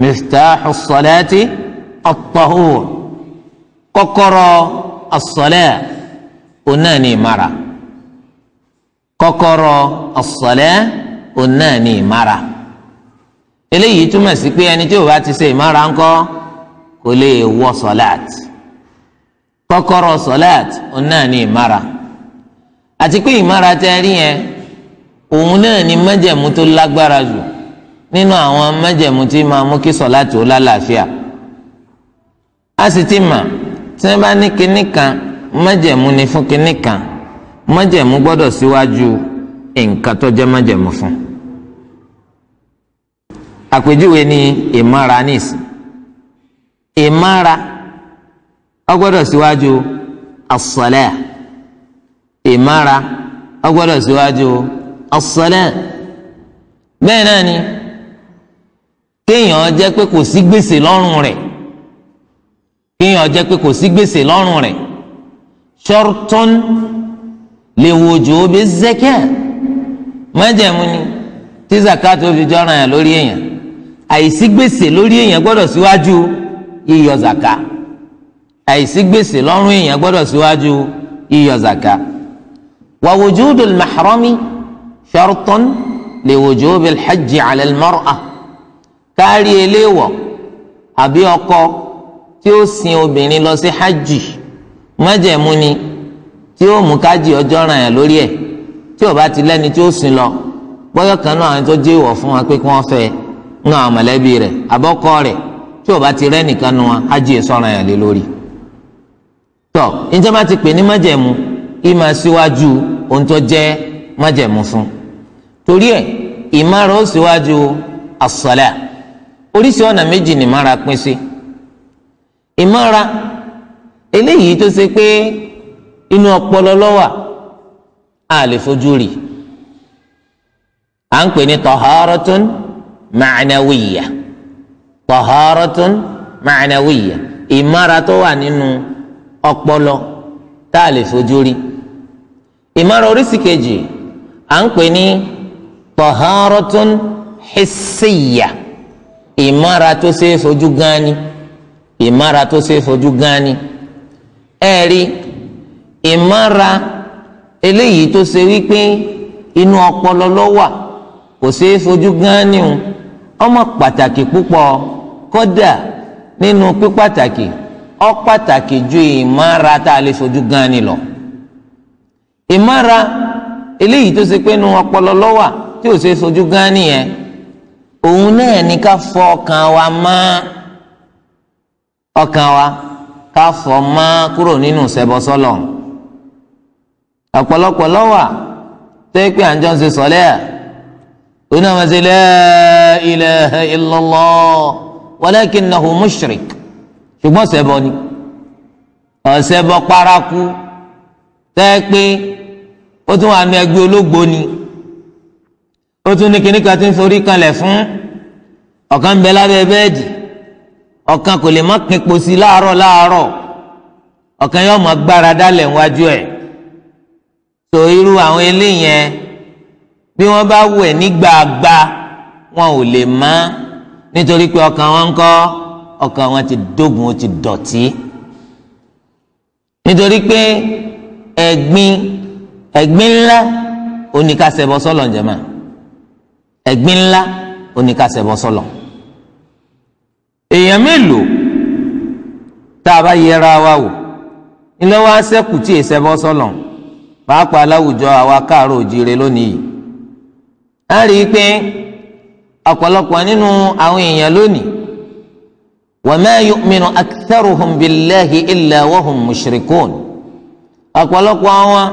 miftaḥu salati at-tahur kọ́kọ́rọ́ as-salat ọ̀nà ní ìmára kọ́kọ́rọ́ as-salat ọ̀nà ní ìmára eléyìí túmọ̀ sí pé ẹni tí ó bá ti ṣe ìmára ńkọ́ kò lè wọ sọ̀láàt kọ́kọ́rọ́ sọ̀láàt ọ̀nà ní ìmára àti pé ìmára tẹ́ rí yẹn òun náà ni májẹ̀mú tó lágbára jù nínú àwọn májẹ̀mú tí máa mú kí sọ̀láàt ó lálàáfíà. A sì ti mà tí wọ́n bá ní kinní kan májẹ̀mú ni fún kinní kan. Májẹ̀mú gbọ́dọ̀ síwájú nǹkan tó jẹ́ májẹ̀mú fún. Àpèjúwe ni ìmára nísì ìmára ó síwájú as-salah. Ìmára ó síwájú as-salah bẹ́ẹ̀ náà ni kéèyàn jẹ́ pé kò sí gbèsè lọ́rùn rẹ̀. Kéèyàn jẹ́ pé kò sí gbèsè lọ́rùn rẹ̀. Shartun li wujubi zakat májẹ̀mú ni tí zakat ó fi jọ́ràn yàn lórí èèyàn. Àìsí gbèsè lórí èèyàn gbọ́dọ̀ síwájú yíyọ zaka àìsí gbèsè lọ́rùn èèyàn gbọ́dọ̀ síwájú yíyọ zaka wa wujudul mahrami shartun li wujubil hajji ala al-mar'a. Kárí eléwọ̀ àbí ọkọ tí ó sin obìnrin lọ sí hajj májẹ̀mú ni tí ó mú kájí ọjọ́ ràn yàn lórí ẹ̀. Tí ó bá ti lẹ́ni tí ó sin lọ bọ́yọ̀ kan náà àwọn tó jẹ́ ìwọ̀ fún wa pé kí wọ́n fẹ́ àwọn mọ̀lẹ́bí rẹ̀ àbọ́kọ rẹ̀. Tí ó bá ti rẹ́ nìkan nu wọn hajj sọ̀ràn yàn lé lórí. tọ́ bá ti pè ní májẹ̀mú máa síwájú ohun tó jẹ́ májẹ̀mú fún torí ẹ̀ ìmára síwájú as-salat oríṣi ọ̀nà méjì ni ìmára pín sí. Ìmára eléyìí tó ṣe pé inú ọpọlọ lọ́wà a lè fojú rí. À ń pè ní taharatun ma'nawiyya. Taharatun ma'nawiyya. Ìmára tó wà nínú ọpọlọ tá a lè fojú rí. Ìmára oríṣi kejì à ń pè ní taharatun hissiyya ìmára tó ṣe é fojú gan ni. Ìmára tó ṣe é fojú gan ni. Ẹ rí ìmára eléyìí tó ṣe wípé inú ọpọlọ ló wà kò ṣe é fojú gan ni o. Ọmọ pàtàkì púpọ̀. Kódà nínú pípàtàkì ọ pàtàkì ju ìmára tá a lè fojú gan ni lọ. Ìmára eléyìí tó ṣe pé inú ọpọlọ ló wà tí ò ṣe é fojú gan ni yẹn òun náà ní ká fọ ọkàn wa mọ́. Ọkàn wa ká fọ mọ́ kúrò nínú ṣẹbọsọlọ ọ̀pọ̀lọpọ̀ lọwà tẹ́ pé à ń jọ ń ṣe sọlẹ à. Òun náà máa ṣe la ilaha illallah walakinahu mushrik. Ṣùgbọ́n ṣẹbọ ni. Ọ̀ṣẹbọ paraku tẹ́ pé ó tún wà ní ẹgbẹ́ ológbò ni ó tún ní kíní kan tí ń forí kanlẹ̀ fún. Ọ̀kan ń bẹ lábẹ́ bẹ́ẹ̀dì. Ọ̀kan kò lè má pinpo sí láàárọ̀ láàárọ̀. Ọ̀kan yóò mọ gbára dálẹ̀ wájú ẹ̀. Tó irú àwọn eléyẹn bí wọ́n bá wẹ̀ nígbàgbà wọn ò lè má. Nítorí pé ọkàn wọn ń kọ́ ọkàn wọn ti dógun ó ti dọ̀tí. Nítorí pé ẹ̀gbin ẹ̀gbin ńlá oníkàsẹ̀bọ sọ́lọ̀ ń jẹ́ máa ẹ̀gbin ńlá oníkàsẹ̀bọ sọlọ. Èèyàn mélòó tá a bá yẹra wa wò ilé wa sẹ́kù tí èsẹ̀bọ sọlọ? Pàápàá láwùjọ àwa káàárọ̀ òjìire lónìí yìí. A rí i pé ọ̀pọ̀lọpọ̀ nínú àwọn èèyàn lónìí wa ma yu'minu aktharuhum billahi illa wa ọ̀pọ̀lọpọ̀ àwọn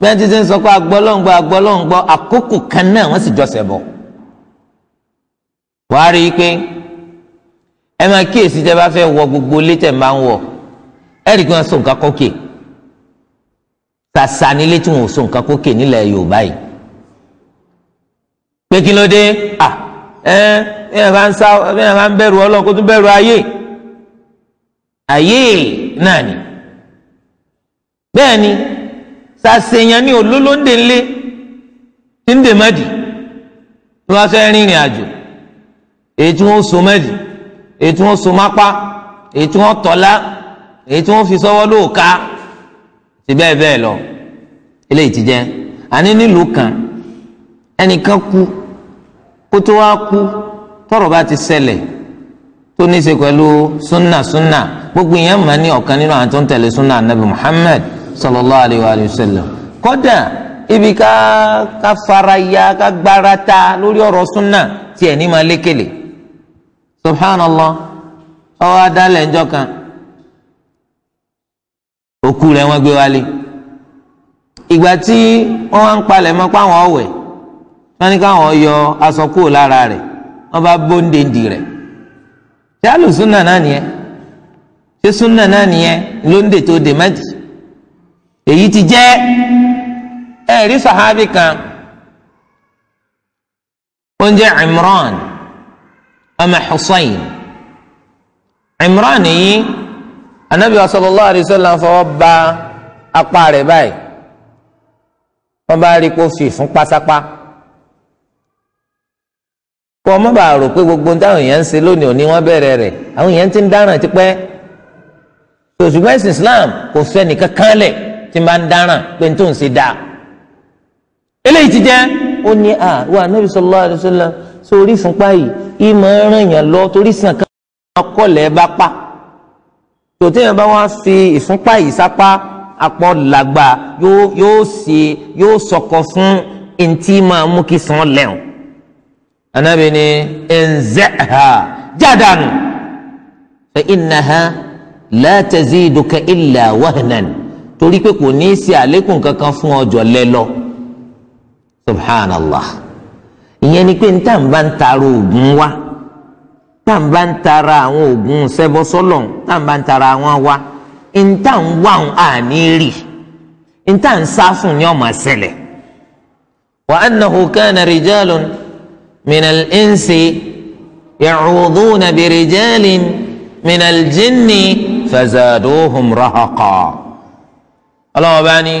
bí wọ́n ti ṣe ń sọ pé agbọ́lọ́ngbọ́ agbọ́lọ́ngbọ́ àkókò kan náà wọ́n sì jọ́sẹ̀ bọ̀. Wàá rí i pé ẹ máa kíyèsí tẹ́ bá fẹ́ wọ gbogbo létẹ̀ máa ń wọ̀. Ẹ rí i pé wọ́n so nǹkan kókè. Sàṣà nílé tí wọ́n so nǹkan kókè nílẹ̀ Yorùbá yìí. Pé kí ló dé? À ẹ bí wọn bá ń sá bí wọn bá ń bẹ̀rù Ọlọ́run kó bẹ̀rù ayé. Ayé náà ni. Bẹ́ẹ̀ ni sàṣèyàn ní olólóńdè ńlé tí ń dè mọ́dì tí wọ́n fẹ́ rìnrìn àjò. Èyí tí wọ́n so mọ́dì èyí tí wọ́n so mápá èyí tí wọ́n tọ́lá èyí tí wọ́n fi sọ́wọ́ lóòka ti bẹ́ẹ̀ bẹ́ẹ̀ lọ. Eléyìí ti jẹ́. Àní nílùú kan ẹnìkan kú kó tó wá kú tọ́rọ̀ bá ti ṣẹlẹ̀ tó ní í ṣe pẹ̀lú sunna sunna gbogbo ìyẹn mà ní ọ̀kan nínú àwọn tó ń tẹ̀lé sunna anabi Muhammad sallallahu alayhi wa sallam. Kódà ibi ká ká fara ya ká gbára ta lórí ọ̀rọ̀ sunna tiẹ̀ ní ma lékele. Subhanallah. Ọwọ́ adálẹ̀ ńjọ́ kan. Òkú rẹ̀ wọ́n gbé wálé. Ìgbà tí wọ́n wá ń palẹ̀ mọ́ páwọn ọ̀wẹ̀ wọ́n ní káwọn yọ aṣọ kúrò lára rẹ̀ wọ́n bá bóńdéǹdì rẹ̀. Ṣé àlùsúnà náà nìyẹn? Ṣé súnà náà nìyẹn lóńdè tó dè mẹ́tì èyí ti jẹ́ ẹ̀rí sàhábì kan. Ó ń jẹ́ Imran ọmọ Husayn. Imran yìí anabi sallallahu alayhi wa sallam fọwọ́ ba apá rẹ̀ báyìí. Wọ́n bá rí kó fi fún pásápá. Kó ọmọ bá rò pé gbogbo táwọn èèyàn ń ṣe lónìí òní wọ́n bẹ̀rẹ̀ rẹ̀. Àwọn èèyàn ti ń dáràn tipẹ́. Ṣùgbọ́n ẹ̀sìn Islam kò fẹ́ nìkan kánlẹ̀ tí máa ń dáràn pé tó ń ṣe dáa. Eléyìí ti jẹ́. Ó ní à wà anabi sallallahu alayhi wa sallam sórí fúnpá yìí? Ìmọ̀ ẹ̀ràn yàn lọ torí sàn kan kọ́lẹ̀ bá pa. Tòtẹ́yìn bá wá fi ìfúnpá yìí sápá apọ̀ làgbà yóò ṣe yóò sọkọ fún ntí máa mú kí sàn lẹ́hùn. anabi ni ẹnzẹ́ha jádànù fa innaha la taziduka illa wahnan torí pé kò ní í ṣe àlékún kankan fún ọjọ́ lẹ́lọ subhanallah ìyẹn ni pé níta bá ń taara oògùn wa à ń bá ń tara àwọn oògùn ṣẹbọ sọlọ tá à ń bá ń tara àwọn wa níta ń wá àwọn àní rì níta ń sá fún ní ọmọ ṣẹlẹ̀ wa annahu kana rijalun minal insi ya'uduna bi rijalin minal jinni fazaduhum rahaqa ọlọ́wọ́ bá ní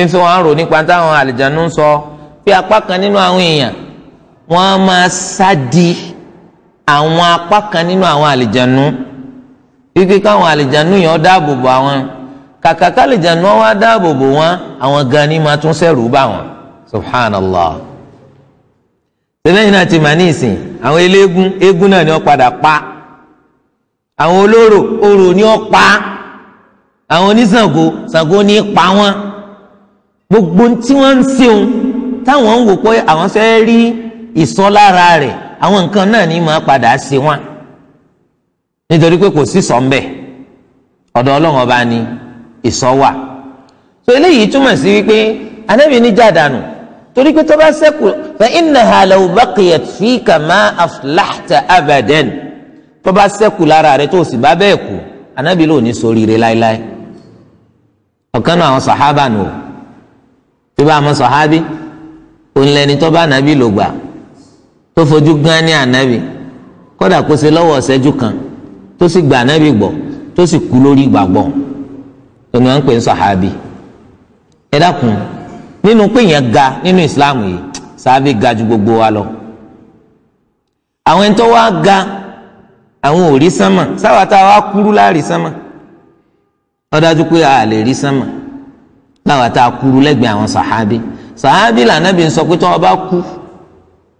efi wọn rò nípa táwọn àlìjánu sọ pé apá kan nínú àwọn èèyàn wọn á máa sá di àwọn apá kan nínú àwọn àlìjánu. Wípé káwọn àlìjánu yẹn dáàbò bò àwọn. Kàkà kálìjánu wọn wá dáàbò bò wọn àwọn gan ni máa tún ṣẹ̀rù bá wọn. Subhanallah. Sẹlẹyìn náà ti mà ní ìsìn àwọn eléégún eégún náà ni wọn padà pa. Àwọn olóró orò ni wọn pa àwọn oníṣàngó ṣàngó ni pa wọn. Gbogbo tí wọn ń ṣeun táwọn ń wò pé àwọn fẹẹ rí ìsọlára rẹ̀ àwọn nǹkan náà ní máa padà ṣe wọn. Nítorí pé kò sí sọ̀nbẹ̀ ọ̀dọ̀ ọlọ́run ọba ni ìsọ wà. So eléyìí túmọ̀ sí wípé anábì ní jàdánù torí pé tó bá ṣẹ́kù fa innaha law baqiyat fika ma aflahta abadan. Tó bá ṣẹ́kù lára rẹ̀ tó sì bá bẹ́ẹ̀ kú anábì ló ní ṣoríire láéláé ọ̀kan náà àwọn sàhábà nù. Tó bá àwọn sàhábì òun lẹni tó bá nàbì lò gbà tó fojú gan ní ànábì. Kódà kó ṣe lọ́wọ́ ọ̀sẹ́jú kan tó sì gba ànábì gbọ́ tó sì kú lórí ìgbàgbọ́. Wọ́n ń pè ń sàhábì. Ẹ dákun nínú pé yẹn ga nínú ìsìláàmù yìí sàhábì ga ju gbogbo wa lọ. Àwọn ẹni tó wá ga àwọn ò sánmà. Sáwà tá a wá kúrú láàrí sánmà ó dájú pé a lè rí sánmà láwà tá a kúrú lẹ́gbẹ̀ẹ́ àwọn sàhábì sàhábì lànàbì ń sọ pé tí wọ́n bá kú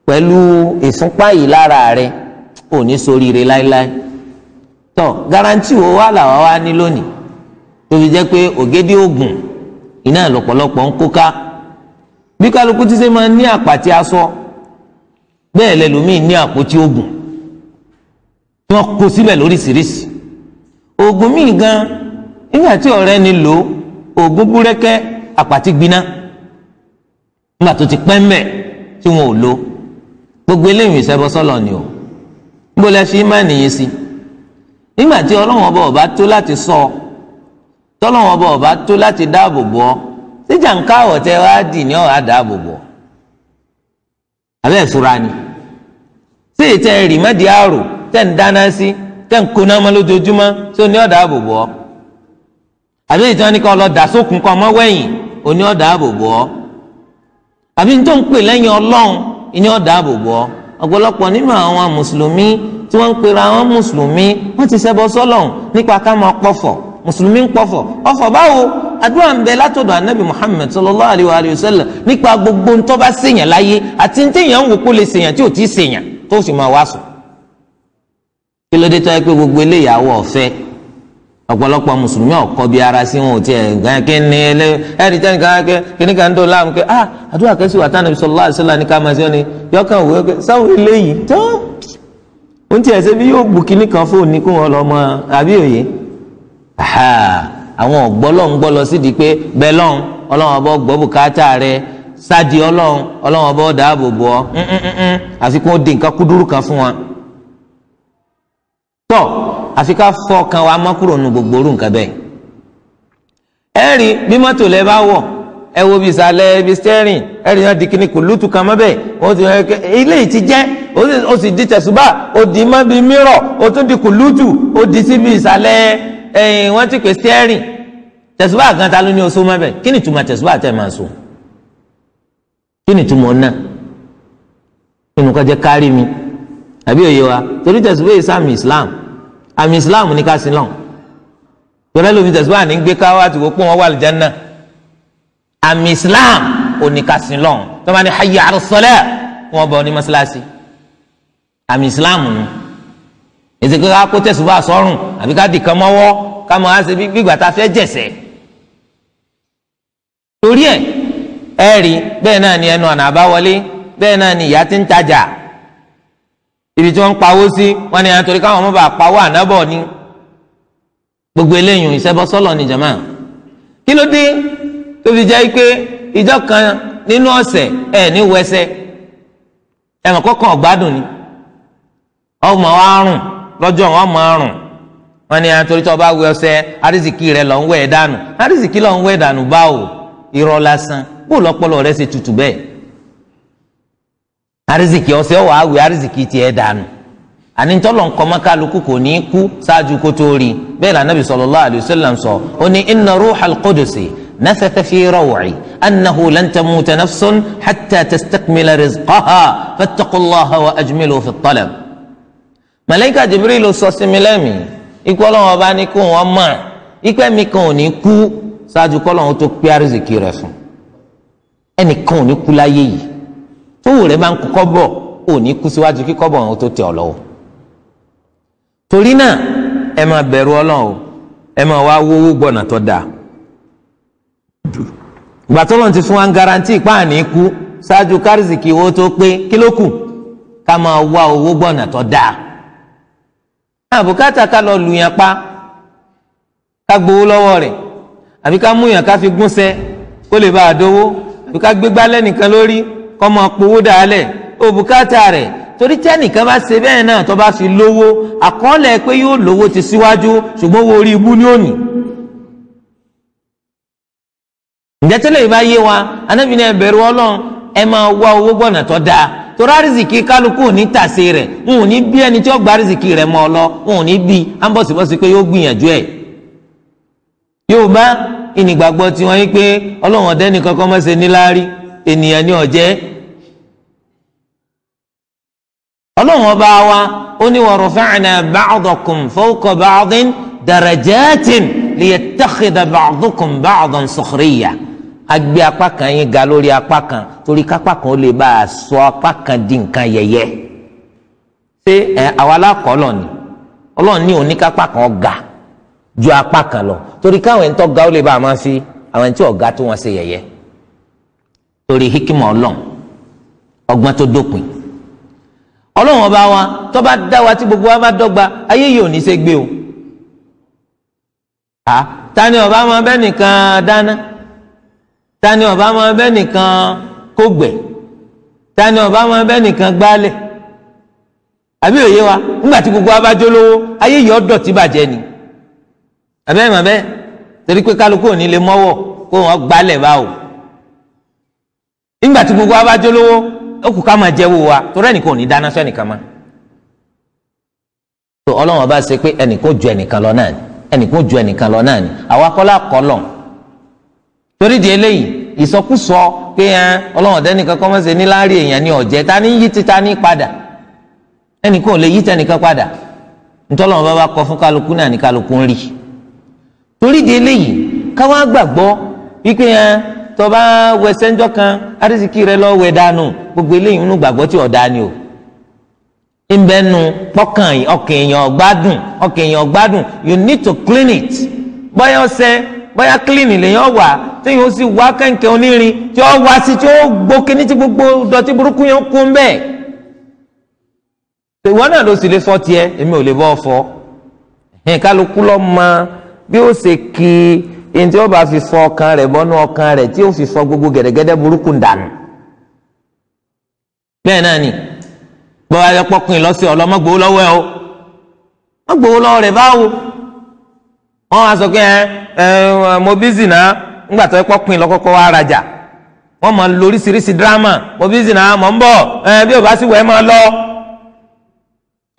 pẹ̀lú ìfúnpá yìí lára rẹ ò ní ṣoríire láéláé. Tó garanti wo wà làwa wá ní lónìí? Tó fi jẹ́ pé ògidì oògùn iná lọ́pọ̀lọpọ̀ ń kóká bí kálukú ti ṣe máa ní àpàtì aṣọ bẹ́ẹ̀ lẹ́lòmíì ní àpótí oògùn tí kó síbẹ̀ lóríṣiríṣi. Oògùn míì gan nígbà tí ọ̀rẹ́ ni lò oògùn búrẹ́kẹ́ àpàtì gbiná. Nígbà tó ti pẹ́ mbẹ̀ tí wọn ò lò gbogbo eléyìí ìṣẹ́bọ sọ́lọ̀ ni o. Níbo lẹ fi má nìyí sí? Nígbà tí ọlọ́wọ́n ọba ọba tó láti sọ ọ tọ́lọ́wọ́n ọba ọba tó láti dáàbò bò ọ síjà ń káwọ̀ tẹ wá dì ní ọ̀hà dáàbò bò ọ. Abẹ́ ìṣúra ni. Sí ìtẹ́ rì mẹ́dí àrò tẹ́ ń dáná sí tẹ́ ń kóná mọ́ lójoojúmọ́ tí ní ọ̀dà àbò bò ọ́ àbí ìtàn ní ká lọ dà sókun kọ́ ọmọ wẹ̀yìn ó ní ọ̀dà àbò bò ọ́ àbí ní tó ń pè lẹ́yìn ọlọ́run ní ọ̀dà àbò bò ọ́ ọ̀pọ̀lọpọ̀ nínú àwọn mùsùlùmí tí wọ́n ń pera àwọn mùsùlùmí wọ́n ti ṣẹbọ sọ́lọ́run nípa ká máa pọ̀fọ̀. Mùsùlùmí ń pọ̀fọ̀. Ọ̀fọ̀ báwo? Àdúrà ń bẹ látọ̀dọ̀ anabi muhammed sallallahu alayhi wa sallam nípa gbogbo ń tó bá ṣèyàn láyé àti ní téèyàn ń wò ọ̀pọ̀lọpọ̀ mùsùlùmí ọ̀kọ́ bí ara sí wọn ò tiẹ̀ gan kí ni ẹni tẹ́ni kan kí kíní kan tó láàmú kí ah àdúrà kẹ́sì wà tánàbí wa sallam ní ká máa ṣe ọ́ ni. Yọkàn wò ó sáwọn eléyìí tó. Ń tiẹ̀ ṣe bí yóò bù kíní kan fóònù kó wọn lọ mọ àbí òye? Àwọn ọ̀gbọ́lọ́ngbọ́ lọ sídìí pé bẹ́ẹ̀ lọ́n ọlọ́run ọba gbọ́ bùkátà rẹ sáàdì ọlọ́run ọlọ́run wa. tọ́ àfi ká fọ́ kan wa mọ́ kúrò nu gbogbo orú nǹkan bẹ́ẹ̀. ẹ rí bí mọ́tò lẹ bá wọ̀ ẹ wo bí ìsàlẹ̀ bí stẹ́rìn ẹ rí náà di kíní kò lùtù kan mọ́ bẹ́ẹ̀. Ó ti ilé yìí ti jẹ́ ó sì di tẹ̀sùbà ó di mọ́ bí mírọ̀ ó tún di kò lùtù ó di síbi ìsàlẹ̀ ẹ̀yìn wọ́n ti pè stẹ́rìn tẹ̀sùbà gan ta ló ní oṣù mọ́bẹ̀ kí ni tẹ̀sùbà tẹ̀ máa so? Kí ni túmọ̀ náà inú kọjá kárí mi? Àbí òye wa? Torí tẹ̀sùbà yìí sàmì islam àmì islam ní ká sí lọ́n torí ẹlòmí tẹ̀sùbà ní gbé káwá àti wọ́pọ̀ wọn wà lìjánná. Àmì islam ò ní ká lọ́n tó bá ní hayya ala salat wọn bọ̀ ní mọ́sálásí. Àmì islam nù èsì ká kó tẹ̀sùbà sọ́rùn àbí ká dì kan mọ́wọ́ ká á ṣe bí a fẹ́ jẹ̀sẹ̀. Torí ẹ ẹ rí bẹ́ẹ̀ náà ni ẹnu ọ̀nà àbáwọlé bẹ́ẹ̀ náà ni ìyá ti ń tajà ibi tí wọ́n ń pawó sí wọ́n ní àtòrí káwọn ọmọ bá pawó ànábọ̀ ni. Gbogbo eléyìí ìṣẹ́bọ sọ́lọ̀ ni jàmáà kí ló dé tó fi jẹ́ pé ìjọ kan nínú ọ̀sẹ̀ ẹ̀ ní wẹsẹ̀. Ẹ̀ kọ́kàn ọ̀gbádùn ni. Ọmọ wa rùn lọ́jọ́ wọn mọ̀ rùn. Wọ́n ní àtòrí tó bá wẹ ọṣẹ arísìkí rẹ lọ ń dànù. Arísìkí lọ ń dànù báwo? Irọ́ lásán. Bó lọ́pọlọ rẹ ṣe tutù bẹ́ẹ̀ arizikì ọ̀sẹ̀ á wí arizikì tiẹ̀ dànù. Ànitọ́lọ̀ nkọ́mọ́kálukú kò ní í kú ṣáájú kó tó rí. Bẹ́ẹ̀ la nabi sallallahu alayhi wa sallam sọ ó ní inna ruuxal qudusi nafatha fi rawci annahu lan tamuuta nafsun xatta tastakmila rizqaha fattaqullaha wa ajmilu fi talab. malayika jibril sọ sinmi lẹ́mìí ikú ọlọ́wọ́n bá ní kó wọn mọ̀ ikú ẹ̀mí kan ní kú ṣáájú kọ́lọ́hún tó pé àrísìkí rẹ̀ fún. Ẹnìkan ò ní kú láyé yìí tówó rẹ̀ bá ń kọ́kọ́ bọ̀ ò ní kú síwájú kí kọ́bọ̀ ọ̀hún tó tẹ̀ ọ́ lọ́wọ́ torí náà ẹ máa bẹ̀rù ọlọ́run ẹ máa wá wówó gbọ̀nà tó dáa. Ìgbà tó lọ́n ti fún wa ń garanti ìpáàní kú ṣáájú kárìsìkí owó tó pé kí ló kù? Ká máa wá owó gbọ̀nà tó dáa. Àbùkátà ká lọ lù yẹn pa ká gbowó lọ́wọ́ rẹ̀ àbí ká mú yàn ká fi gúnṣẹ́ kó lè bá a àbí ká gbégbá lẹ́nìkan lórí kọ́ máa powó dàálẹ̀ òbúkátà rẹ̀ torí tí ẹnìkan bá ṣe bẹ́ẹ̀ náà tó bá fi lówó àkọọ́lẹ̀ pé yóò lówó ti síwájú ṣùgbọ́n owó orí ibú ni ó nì. ǹjẹ́ tẹ́lẹ̀ yìí bá yé wa anábì ní ẹ ọlọ́run ẹ máa wá owó gbọ̀nà tó dáa torí àrísìkí kálukú ní tàsé rẹ̀ n ò ní bí ẹni tí ó gba àrísìkí rẹ̀ mọ́ ọ lọ n ò ní bí á ń bọ̀sibọ́sí pé yóò gbìyànjú ẹ̀. Yorùbá ìnìgbàgbọ́ tiwọn yìí pé ọlọ́run ọ̀dẹ́ nìkan kọ́ mọ́ ṣe níláárí ènìyàn ní ọ̀jẹ́ ọlọ́run ọba wa ó ní wa rafa'na ba'dakum fawqa ba'din darajatin liyattakhidha ba'dukum ba'dan sukhriya. Agbé apá kan yín ga lórí apá kan torí kápá kan ó lè bá a sọ apá kan di nǹkan yẹ̀yẹ́. Ṣé ẹ àwa alákọ̀ọ́lọ̀ ni. Ọlọ́run ní oníkápá kan ga ju apá kan lọ torí káwọn ẹni tó ga ó lè bá a máa fi àwọn ẹni tí ọ̀gá tó wọn ṣe yẹ̀yẹ́ torí hikima ọlọ́n ọgbọ́n tó dópin. Ọlọ́run ọba wa tó bá dá wa tí gbogbo wa bá dọ́gba ayé yìí ò ní ṣe gbé o. À ta ni ọba máa bẹ́ nìkan dáná? Ta ni ọba máa bẹ́ nìkan kógbẹ̀ ta ni ọba máa bẹ́ nìkan gbálẹ̀? Àbí òye wa? Nígbà tí gbogbo wa bá jólówó ayé yìí ọ̀dọ̀ tí ni. Àbẹ́ mọ̀ bẹ́ẹ̀? Torí pé kálukú ò ní lè mọ́wọ́ kó wọn gbálẹ̀ báwò nígbà tí gbogbo wa bá jólówó ó kù ká máa jẹ́wọ́ wa torí ẹnìkan ò ní dáná sọ ẹnìkan mọ́. Tó ọlọ́run ọba ṣe pé ẹnìkan ju ẹnìkan lọ náà ni ẹnìkan ju ẹnìkan lọ náà ni. Àwa kọ́lá kọ́lọ̀ torí di eléyìí ìsọkúsọ pé ẹ ọlọ́run ọ̀dẹ́ nìkan kọ́ ṣe ní láàárín èèyàn ní ọ̀jẹ́ ta ní yí títa ní padà. Ẹnìkan ò lè yí tẹnìkan padà. Ntọ́lọ́run bá bá kọ fún kálukú náà ní kálukú ń rí. Torí di eléyìí káwá gbàgbọ́ wípé ẹ tọba wẹsẹ́njọ́ kan arísìkí rẹ lọ́ọ́ wẹ dànù. Gbogbo eléyìí nínú gbàgbọ́ tí ọ̀dà ni o. Ìbẹ́nu pọ́kàn ọkàn èèyàn gbádùn ọkàn èèyàn gbádùn. You need to clean it. Bóyá ọṣẹ bóyá clean lèèyàn wà. Téèyàn ó sì wá kẹ̀kẹ́ onírin tí ó wá sí tí ó gbó kíní tí gbogbo dọ̀tí burúkú yẹn kún bẹ́ẹ̀ ìwọ náà ló sì lè fọ tiẹ̀? Èmi ò lè bọ́ fọ. Ẹ̀hìn kálukú lọ́ mọ bí ó ṣe kí ẹni tí ó bá fi fọ ọkàn rẹ̀ bọ́nú ọkàn rẹ̀ tí ó fi fọ gbogbo gẹ̀dẹ̀gẹ̀dẹ̀ burúkú dànù? Bẹ́ẹ̀ náà ni. Bọ́ ayé pọ́kùn lọ́sẹ̀ ọlọ́mọ gbowó lọ́wọ́ ẹ o. Wọ́n gbowó lọ́wọ́ rẹ̀ báwo? Wọ́n á sọ pé ẹ ẹ mo bízì náà ńgbà tó ẹ pọ́kùn lọ́kọ́kọ́ wá rajà. Wọ́n máa lo oríṣiríṣi dírámà mo bízì náà mọ̀ ń bọ̀. Ẹ bí o bá sì wẹ̀ ẹ́ máa lọ.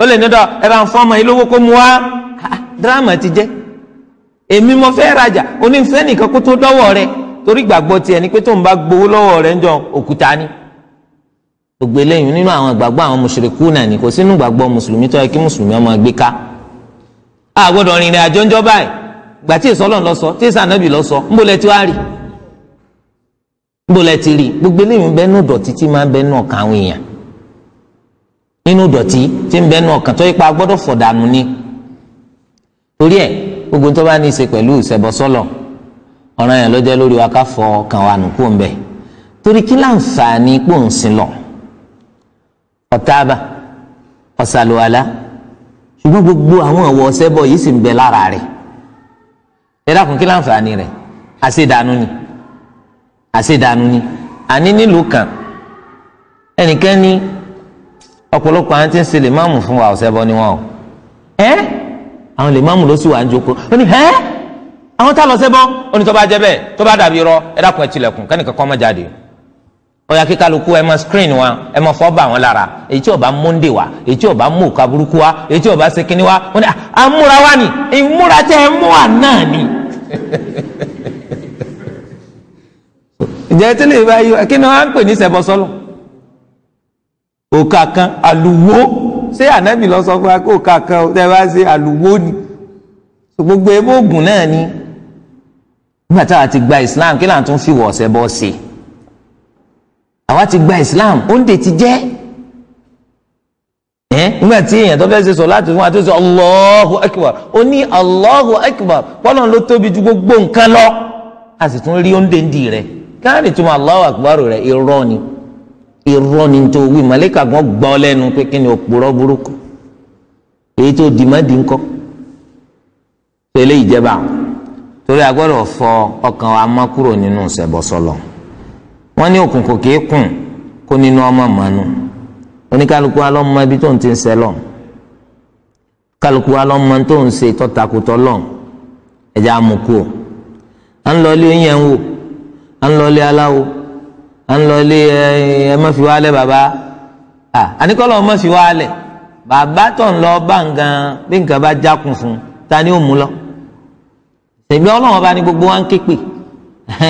Ó lè nídọ̀ ẹ bá ń fọ́ ọmọ yìí lówó kó mu wá. Dírámà ti jẹ́ èmi mo fẹ́ rajà. Onífẹ́ nìkan kó tó dọ́wọ́ rẹ̀. Torí gbàgbọ́ tiẹ̀ ni pé tó ń bá gbowó lọ́wọ́ rẹ̀ ń jọ òkúta ni. Gbogbo eléyìí nínú àwọn ìgbàgbọ́ àwọn mùsùlùkù náà ni. Kò sínú ìgbàgbọ́ mùsùlùmí tó yẹ kí mùsùlùmí ọmọ gbé ká. A gbọ́dọ̀ rìnrìn àjò ńjọ báyìí. Gbà tí èso Ọlọ́run lọ sọ tí èso ànábì lọ sọ ńbọ lẹ ti wá rí. Ńbọ lẹ ti rí. Gbogbo eléyìí bẹ nínú dọ̀tí tí máa bẹ nínú ọkàn àwọn èèyàn. Nínú dọ̀tí tí ń bẹ nínú ọkàn tó yẹ gbọ́dọ̀ fọ̀dànù ni. Torí ẹ gbogbo tó bá ní í ṣe pẹ̀lú ìṣẹbọsọlọ ọ̀ràn yẹn ló jẹ́ lórí wa ká fọ ọkàn wa nù kó ń bẹ. Torí kí láǹfààní pòǹsìn lọ? Ọ̀táàbà ọ̀sàlùwàlá. Ṣùgbọ́n gbogbo àwọn ọ̀wọ́ ọ̀sẹ́bọ̀ yìí sì ń bẹ lára rẹ̀. Ẹ dákun kí láǹfààní rẹ̀? Àṣedànù ni. Àṣedànù ni. Àní nílùú kan ẹnìkan ọ̀pọ̀lọpọ̀ àwọn tí ń ṣe lè fún wa ọ̀sẹ́bọ̀ ni wọn o. Ẹ́ àwọn lè máàmù ló sì wà ń jókòó. Ó ní ẹ́? Àwọn tá lọ sẹ́bọ̀ ó ní tó bá jẹ́ bẹ́ẹ̀ tó bá dàbí irọ́ ẹ dákun ẹ tilẹ̀kùn kẹ́nìkan kọ́ mọ́ jáde. Ọ̀yà kíkálukú ẹ máa screen wa ẹ máa fọ́ bá wọn lára. Èyí tí ó bá múndé wa èyí tí ó bá mú òkà burúkú wa èyí tí ó bá ṣe kínní wa wọn ni àmúra wa ni ìmúra tẹ ẹ mú wa náà ni. ǹjẹ́ tí lè bá yí wa kí ni wọ́n á ń pè ní sẹ́bọ̀ ṣé ànábì lọ sọ fún wa kó òkà kan tẹ bá ṣe àlùwó ni. Gbogbo ebó oògùn náà ni. Nígbà táwa ti gba Islam kí ń tún fi wọ̀ ọ̀sẹ̀ bọ́ sí àwa ti gba islam òǹdè ti jẹ́. Ẹ nígbà tí èèyàn tó fẹ́ ṣe sọ láti fún wa tó sọ allahu akbar ó ní allahu akbar pọ́nà ló tóbi ju gbogbo nǹkan lọ. A sì tún rí òǹdè ńdì rẹ. Káàdì túmọ̀ allahu akbar rẹ irọ́ ni irọ́ ni tó wí màlẹ́kà gan gbọ́ lẹ́nu pé kí ni òpùrọ́ burúkú. Èyí tó dì má di ńkọ́. Tẹ́lẹ̀ ìjẹba torí a gbọ́dọ̀ fọ ọkàn wa kúrò nínú ìṣẹbọsọlọ wọ́n ní òkùnkùn kì kùn kó nínú ọmọ mànú oníkálukú alọ́mọ ibi tó ń ti ń sẹ́lọ̀ kálukú alọ́mọ tó ń ṣe tọ́takùtọ́ lọ ẹ̀jẹ̀ amukú à ń lọ ilé oyin ẹ̀ wò. À ń lọ ilé aláwo à ń lọ ilé ẹ má fi wálẹ̀ bàbá. À àníkọ́lọ́ má fi wálẹ̀. Bàbá tó ń lọ bá nǹkan bí nǹkan bá jákun fún ta ni ó mú lọ? Ṣèbí ọlọ́wọ́n bá ní gbogbo wa ń ké pè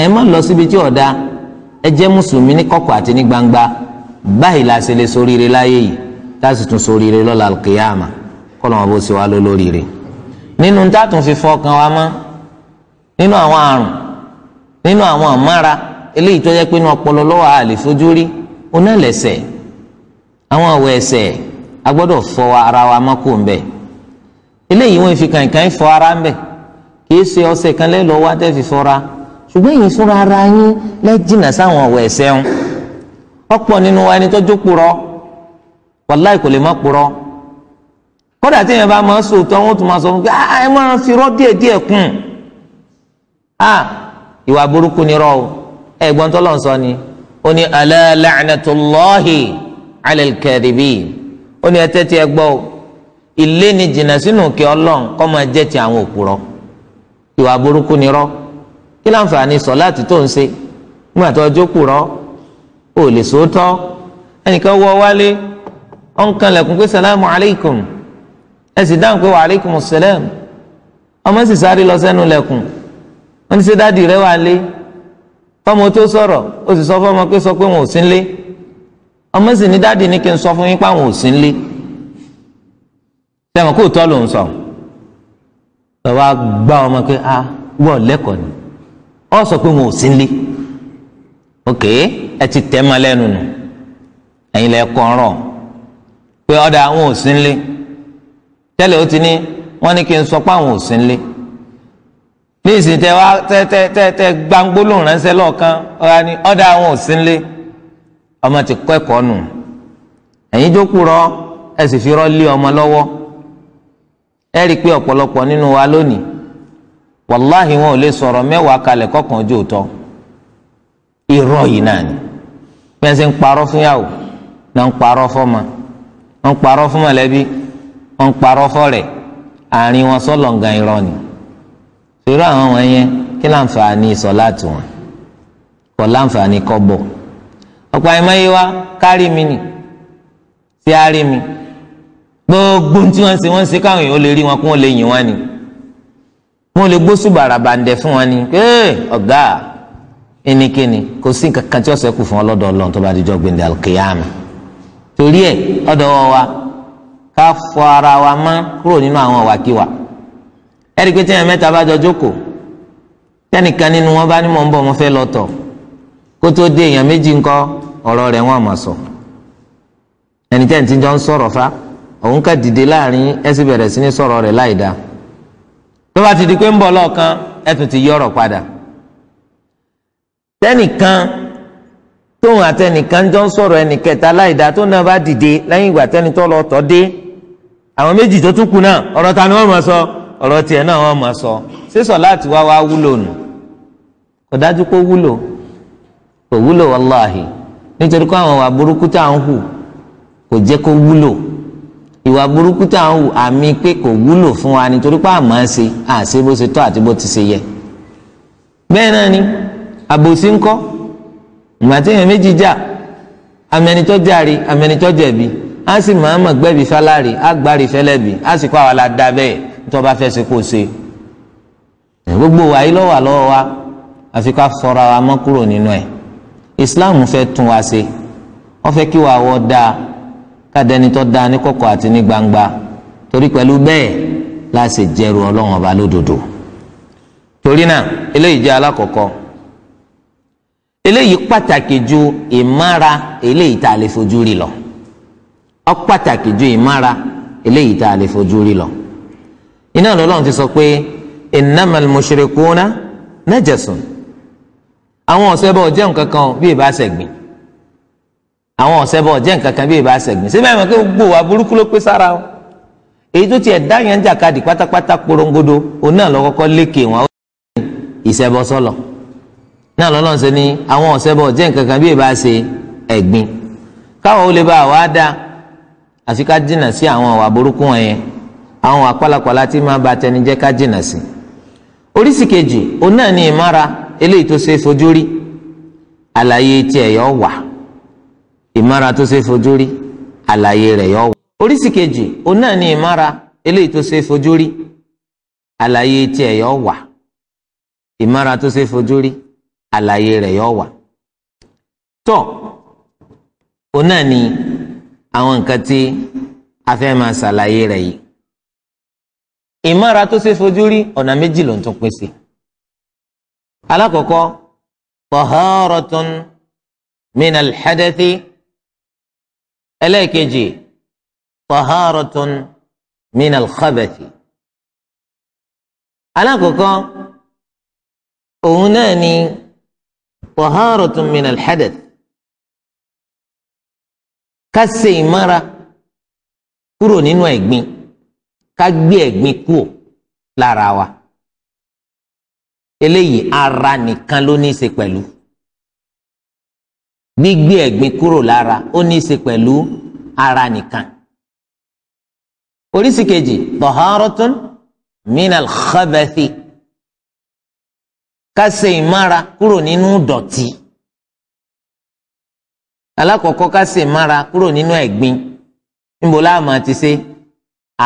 ẹ má lọ síbi tí ọ̀dà. Ẹ jẹ́ mùsùlùmí ní kọ̀kọ̀ àti ní gbangba. Báyìí la ṣe lè ṣoríire láyé yìí. Tá a sì tún ṣoríire lọ́la kìyàmà kọ́ lọ́wọ́ bó ṣe wá ló lóríire. nínú tá a tún fi wa mọ́ nínú àwọn àrùn nínú àwọn àmára eléyìí tó yẹ pé inú ọpọlọ lọ́wọ́ a lè fojú rí oná lẹ́ṣẹ̀. Àwọn ọ̀wọ́ ẹ̀ṣẹ̀ a gbọ́dọ̀ fọ ara wa mọ́ kó ń eléyìí wọ́n fi kàǹkàn fọ ara ń bẹ̀ kì í ṣe ọṣẹ kan lẹ́lọ́ọ́ wá tẹ́ fi fọra. Ṣùgbọ́n èyí fúnra ara yín lẹ́jìnà sáwọn ọ̀wọ̀ ẹ̀ṣẹ̀ ń ọ̀pọ̀ nínú wa ẹni tó jókòó rọ wàláì kò lè má purọ́. Kódà tí yẹn bá máa sòótọ́ wọn tún máa sọ fún pé ẹ máa fi rọ́ díẹ̀ díẹ̀ kún ah ìwà burúkú ni rọ́ o ẹ̀gbọ́n tó lọ́n sọ ni. Ó ní ala la'natullahi ala al-kadhibin. Ó ní ẹtẹ́ tí ẹ gbọ́ o. Ilé ni jìnnà sínú kí ọlọ́run kọ́ máa jẹ́ ti àwọn òpùrọ́. Ìwà burúkú ni rọ́. Kí láǹfààní sọ̀láàtì tó ń ṣe? Nígbà tó ọjọ́ kùrọ́ ò lè sòótọ́. Ẹnìkan wọ wálé ó ń kan lẹ̀kùn pé salamu alaykum. Ẹ sì dáhùn pé wa alaykum salam ọmọ sì sáré lọ sẹ́nu lẹ̀kùn. Wọ́n ní ṣe dáàdi rẹ wà lé fọmọ tó sọ̀rọ̀ ó sì sọ fọmọ pé sọ pé wọn ò sí lé ọmọ sì ní dáàdi ní kí n sọ fún yín pé àwọn ò sí lé sẹ́wọ̀n kó tọ́ ló ń sọ? Bàbá gbá ọmọ pé a wọ̀ lẹ́kọ̀ọ́ ni. Ọ sọ pé wọn ò sí lé ok ẹ ti tẹ́ ma lẹ́nu nù. Ẹ̀yin lẹ́ kọ́ ọ̀rọ̀ pé ọ̀dà àwọn ò sí lé tẹ́lẹ̀ ó ti ní wọ́n ní kí n sọ pé àwọn ò sí lé ní ìsìn tẹ wá tẹ tẹ tẹ tẹ gbangbólóhùn ránṣẹ́ lọ́ọ̀kan ọ̀rá ni ọ̀dà àwọn ò sí lé ọmọ ti kọ́ ẹ̀kọ́ nù. Ẹ̀yin jókòó rọ ẹ sì fi rọ́ lé ọmọ lọ́wọ́. Ẹ rí i pé ọ̀pọ̀lọpọ̀ nínú wa lónìí wàláhì wọn ò lè sọ̀rọ̀ mẹ́wàá kalẹ̀ kọ́kàn ojú òótọ́. Irọ́ yìí náà ni. Wọ́n ṣe ń parọ́ fún yàwó náà ń parọ́ fọ́mọ. Ń parọ́ fún mọ̀lẹ́bí ń parọ́ fọ́rẹ̀. Àárín wọn sọ́lọ̀ gan irọ́ ni ṣòro àwọn wọn yẹn kí láǹfààní sọ láti wọn? Kọ láǹfààní kọ́ bọ̀. Ọ̀pọ̀ àìmọye wa kárí mi nì sí àárí mi. Gbogbo tí wọ́n ṣe wọ́n ṣe káwọn èèyàn lè rí wọn kó wọ́n lè yìn wọ́n ni. Wọ́n lè gbósù bàràbàǹdẹ̀ fún wọn ni. Ee ọ̀gá ẹnikẹ́ni kò sí nǹkan kan tí wọ́n ṣẹ́kù fún ọlọ́dọ̀ ọlọ́run tó bá dijọ́ gbẹ̀ndẹ̀ alkiyama torí ẹ̀ ọ̀dọ̀ wa ká fọ ara wa mọ́ kúrò nínú àwọn wàkíwà ẹ̀rí pé tíyẹn mẹ́ta bá jọ jókòó tẹ́nìkan nínú wọn bá ní mọ̀ ń bọ̀ wọn fẹ́ lọ tọ̀. Kó tó dé èèyàn méjì ńkọ́ ọ̀rọ̀ rẹ̀ wọ́n àmọ̀ sọ. Ẹni tẹ́ ń tí jọ ń sọ̀rọ̀ fa òun ká dìde láàárín ẹ bẹ̀rẹ̀ sí ní sọ̀rọ̀ rẹ̀ láì dáa. Tó bá ti di pé ń bọ̀ lọ́ọ̀kan ẹ tún ti yí ọ̀rọ̀ padà. Tẹ́nìkan tóun àtẹnìkan jọ ń sọ̀rọ̀ ẹnìkẹta láì dáa tó náà bá dìde lẹ́yìn ìgbà tẹ́ni tó lọ tọ́ dé àwọn méjì tó tún kù náà ọ̀rọ̀ ta ni wọ́n máa sọ ọ̀rọ̀ tiẹ̀ náà wọ́n máa sọ. Sísọ láti wá wá wúlò nù? Kò dájú pé wúlò. Kò wúlò wàláhì. Nítorí pé àwọn ìwà burúkú tá à ń hù kò jẹ́ kó wúlò. Ìwà burúkú tá à ń hù àmì pé kò wúlò fún wa nítorí pé àmọ́ ṣe àṣe bó ṣe tọ́ àti bó ti ṣe yẹ. Bẹ́ẹ̀ náà ni àbòsí ńkọ́ ìgbà tí èèyàn méjì jà amẹnitọ́ jàre amẹnitọ́ jẹ̀bi á sì máa mọ̀ gbẹ́bí fálárì á gbárí fẹ́lẹ́bì á sì kọ́ àwa la da bẹ́ẹ̀ tó bá fẹ́ ṣe kó ṣe. Gbogbo wa yìí lọ́wọ́ lọ́wọ́ wa àfi ká fọra wa mọ́ nínú ẹ̀. Islam fẹ́ tún wa ṣe. Wọ́n fẹ́ kí wa wọ́ dáa kádẹnitọ́ dáa ní kọ̀kọ̀ àti ní gbangba. Torí pẹ̀lú bẹ́ẹ̀ láṣẹ jẹ́rù ọlọ́run ọba lódodo. Torí náà eléyìí jẹ́ alákọ̀ọ́kọ́. Eléyìí pàtàkì ju ìmára eléyìí tá a lè fojú rí lọ. Ó pàtàkì ju ìmára eléyìí tá a lè fojú rí lọ iná lọ́lọ́run ti sọ pé innamal mushrikuna najasun. Àwọn ọ̀sẹ̀ bọ̀ jẹ́ nǹkan kan bí ìbá ṣẹ̀gbìn àwọn ọ̀sẹ̀ bọ̀ jẹ́ nǹkan kan bí ìbá ṣẹ̀gbìn síbẹ̀ mọ̀ pé gbogbo wa burúkú ló pé sára o? Èyí tó tiẹ̀ dá yẹn ń jàkadì pátápátá porongodo òun náà lọ kọ́kọ́ lékè wọn ìṣẹ́bọ sọ́lọ̀. Náà lọ́lọ́run ṣe ní àwọn ọ̀sẹ̀ bọ̀ jẹ́ nǹkan kan bí ṣe ẹ̀gbìn káwọn ó lè bá wa dá àfi ká sí àwọn àwà burúkú wọn yẹn àwọn àpàlàpàlà tí máa ba tẹni jẹ́ ká jìnnà sí. oríṣìí kejì òun náà ní ìmára eléyìí tó ṣe é fojú rí. àlàyé tiẹ̀ yọ wà. ìmára tó ṣe é fojú rí àlàyé rẹ̀ yọ wà. oríṣìí kejì òun náà ní ìmára eléyìí tó ṣe é fojú rí. àlàyé tiẹ̀ yọ wà. ìmára tó ṣe é fojú rí àlàyé rẹ̀ yọ wà. tó òun náà ní àwọn nǹkan tí a fẹ́ máa ṣàlàyé rẹ̀ yìí ìmára tó ṣe fojú rí ọ̀nà méjì ló ń tún pèsè alákọ̀ọ́kọ́ taharatun min alḥadathi ẹlẹ́ẹ̀kejì taharatun min alkhabathi. Alákọ̀ọ́kọ́ òun náà ni taharatun min ṣe ìmára kúrò nínú ẹ̀gbin ká gbé ẹ̀gbin kúrò lára wa. Eléyìí ara nìkan ló ní í ṣe pẹ̀lú. Gbígbé ẹ̀gbin kúrò lára ó ní í ṣe pẹ̀lú ara nìkan. Oríṣi kejì taharatun minal khabathi. Ká ṣe ìmára kúrò nínú dọ̀tí. Alákọ̀ọ́kọ́ ká ìmára kúrò nínú ẹ̀gbin. Níbo láàmú ti ṣe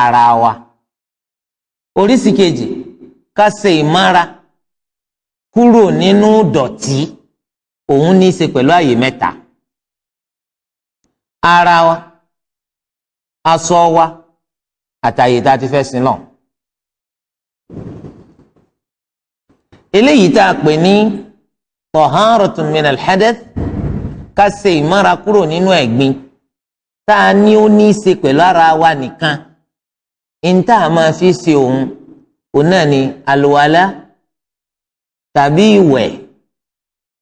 ara wa. Oríṣi kejì ká ṣe ìmára kúrò nínú dọ̀tí òun ní í ṣe pẹ̀lú àyè mẹ́ta. Ara wa aṣọ wa àtàyè tá a ti fẹ́ sin lọ. eléyìí tá a pè ní taharatun min al-hadath ká ṣe ìmára kúrò nínú ẹ̀gbin tá a ní ó ní í ṣe pẹ̀lú ara wa nìkan ìntà máa fi ṣe òun òun náà ni àlùwàlá tàbí ìwẹ̀.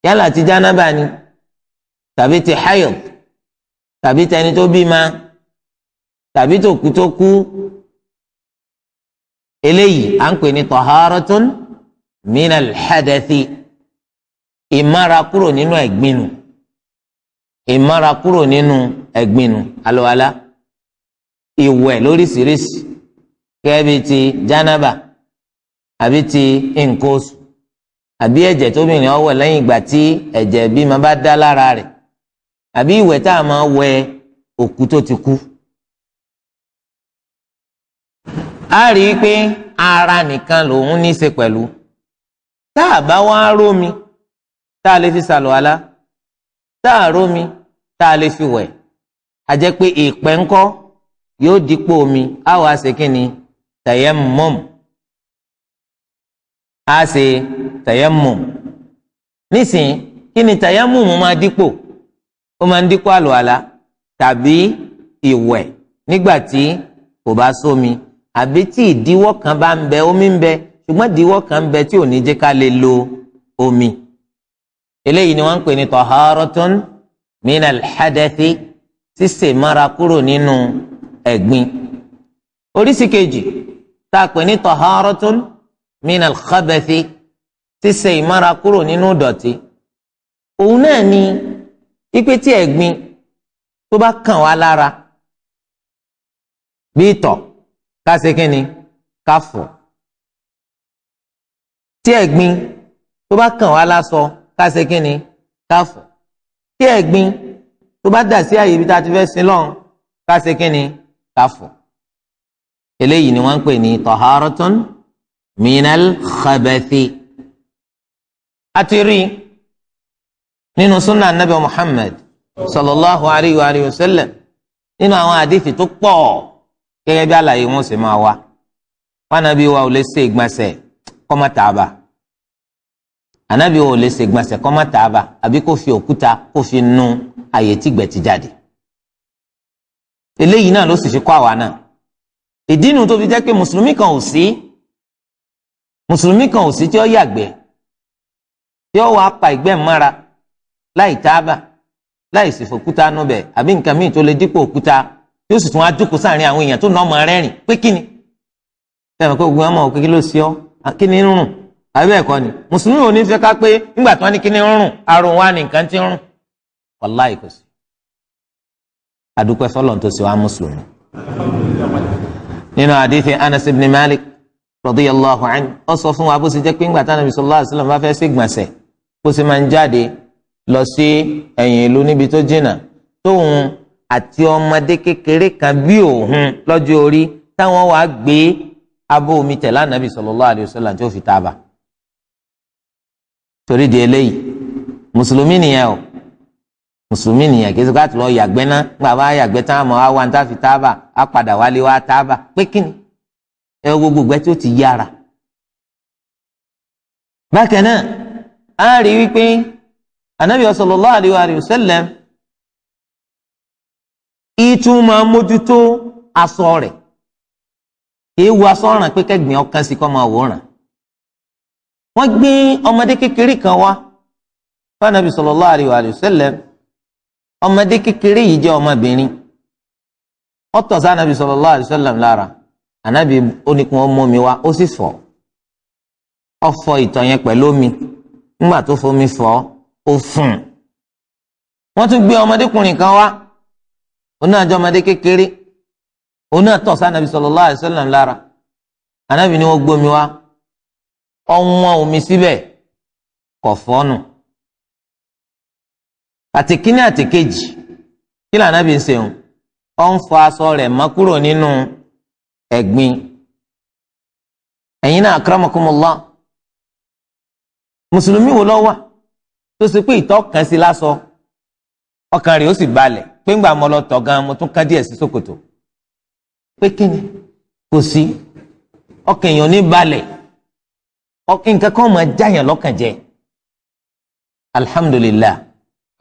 Yálà ti jánábà ni tàbí ti hayod tàbí tẹni tó bímọ tàbí tó kú tó kú. Eléyìí à ń pè ní taharatun minal hadathi. Ìmára kúrò nínú ẹ̀gbinu. Ìmára kúrò nínú ẹ̀gbinu àlùwàlá. Ìwẹ̀ lóríṣiríṣi bíi ti jánábà àbí ti nǹkan oṣù àbí ẹ̀jẹ̀ tóbìnrin ọwọ́ lẹ́yìn ìgbà tí ẹ̀jẹ̀ bímọ bá dá lára rẹ̀ àbí ìwẹ̀ tá a máa wẹ òkú tó ti kú. a rí i pé ara nìkan lòun ní í ṣe pẹ̀lú. Tá a bá wá rómi tá a lè fi ṣàlùwàlá tá a rómi tá a lè fi wẹ̀. A jẹ́ pé ìpẹ́ yóò dípò omi a wàá ṣe kí ni tayammum. A ṣe tayammum. Nísìnyí kí ni tayammum máa dípò? Ó máa ń dípò àlùwàlá tàbí ìwẹ̀ nígbà tí kò bá sómi àbí kan bá ń omi ń bẹ ṣùgbọ́n ìdíwọ́ kan ń bẹ tí ò ní jẹ́ ká lo omi. Eléyìí ni wọ́n ń pè ní taharatun minal hadathi ṣíṣe mára kúrò nínú ẹ̀gbin. Oríṣi kejì tá a pè ní taharatun minal khabathi ṣíṣe ìmára kúrò nínú dọ̀tí òun náà ni ipe tí ẹ̀gbin tó bá kàn wá lára. Bí ìtọ̀ ká ṣe kí ni? Ká fọ̀. Tí ẹ̀gbin tó bá kàn wá láṣọ ká ṣe kí ni? Ká fọ̀. Tí ẹ̀gbin tó bá dà sí àyè ibi tá a ti fẹ́ sin lọ́hùn ká ṣe kí ni? Ká fọ̀ eléyìí ni wọ́n ń pè ní taharatun minal khabathi. Àti rí nínú sunna anabi muhammad sallallahu alayhi wa alayhi wa sallam nínú àwọn àdìsí tó pọ̀ gẹ́gẹ́ bí àlàyé wọn sì máa wá fanabi wa ò lè ṣe ìgbọ̀nsẹ̀ kọ́mọ tààbà anabi wa ò lè ṣe ìgbọ̀nsẹ̀ tààbà àbí kó fi òkúta kó fi nu àyè tí gbẹ̀ ti jáde. Eléyìí náà ló sì fi kọ́ àwa náà ìdí nu tó fi jẹ́ pé mùsùlùmí kan ò sí mùsùlùmí kan ò sí tí ó yàgbẹ́ tí ó wàá pa ìgbẹ́ mọ́ra láì tábà láì sì fòkúta nù bẹ̀ àbí nǹkan míì tó lè dípò òkúta tí ó sì tún á jókòó sáàrin àwọn èèyàn tó nà ọmọ rẹ́rìn pé kí ni sẹ́wọ̀n pé gbogbo ọmọ òkè kí ló ṣe ọ́? Kí ni rùn? Àbí ẹ̀kọ́ ni? Mùsùlùmí ò ní fẹ́ ká pé nígbà tí wọ́n ní kí ni rùn àrùn wa ní nǹkan ń rùn. Wàláì kò sí. adúpẹ́ sọ́lọ̀ tó ṣe wá mùsùlùmí. Nínú àdìsí Anas ibn Malik radiyallahu anhu ó sọ fún wa bó ṣe jẹ́ pé ńgbà tánàbí sallallahu alaihi wasallam bá fẹ́ sí gbọ̀nsẹ̀ bó ṣe máa ń jáde lọ sí ẹ̀yìn ìlú níbi tó jìnnà tóun àti ọmọdé kékeré kan bí òun lọ́jọ́ orí táwọn wàá gbé abọ́ omi tẹ̀ lánàbí sallallahu alaihi wasallam fi tábà torí di eléyìí mùsùlùmí nìyẹn o mùsùlùmí nìyẹn kí sọ́kàtì lọ yàgbẹ́ náà nígbà bá yàgbẹ́ tán àmọ́ àwa níta fi tábà á padà wálé wá tábà. Pé kíni ẹ gbogbo ìgbẹ́ tí ti yára. Bákan náà a rí wípé anabi sallallahu alaihi wa sallam ìtún máa mójútó aṣọ rẹ̀. Ewu aṣọ ọ̀ràn pé kẹ́gbìn ọkàn sí kọ́ máa wòran wọ́n gbé ọmọdé kékeré kan wá fún anabi sallallahu alaihi wa sallam ọmọdé kékeré yìí jẹ́ ọmọbìnrin. Ọ̀tọ̀ sí anabi sallallahu alaihi wasallam lára. Anabi ó ní kí wọ́n mú mi wá ó sì fọ̀. Ọ fọ̀ yẹn pẹ̀lú omi. Nígbà tó fomi fọ̀ ó fún. Wọ́n tún gbé ọmọdékùnrin kan wá. Náà jẹ́ ọmọdé kékeré. Òun náà tọ̀ sí anabi sallallahu alaihi wasallam lára. Anabi ni wọ́n gbómi wá. Ọ̀wọ́n omi síbẹ̀. Kọ̀ fọ́nù àti kíní àti kejì. Kí lànà bí ń ṣeun ọ ń fọ aṣọ rẹ̀ mọ́ kúrò nínú ẹ̀gbin. Ẹ̀yin náà akramakumullah. Mùsùlùmí wo ló tó ṣe pé ìtọ̀ kan sí lásọ ọkàn rẹ̀ ó sì balẹ̀. Pé ńgbà mo lọ tọ̀ gan mo tún ká díẹ̀ sí ṣòkòtò. Pé kíni? Kò sí. Ọkàn èèyàn ní balẹ̀. Nǹkan kan máa jáyàn lọ́kàn jẹ́. Alhamdulillah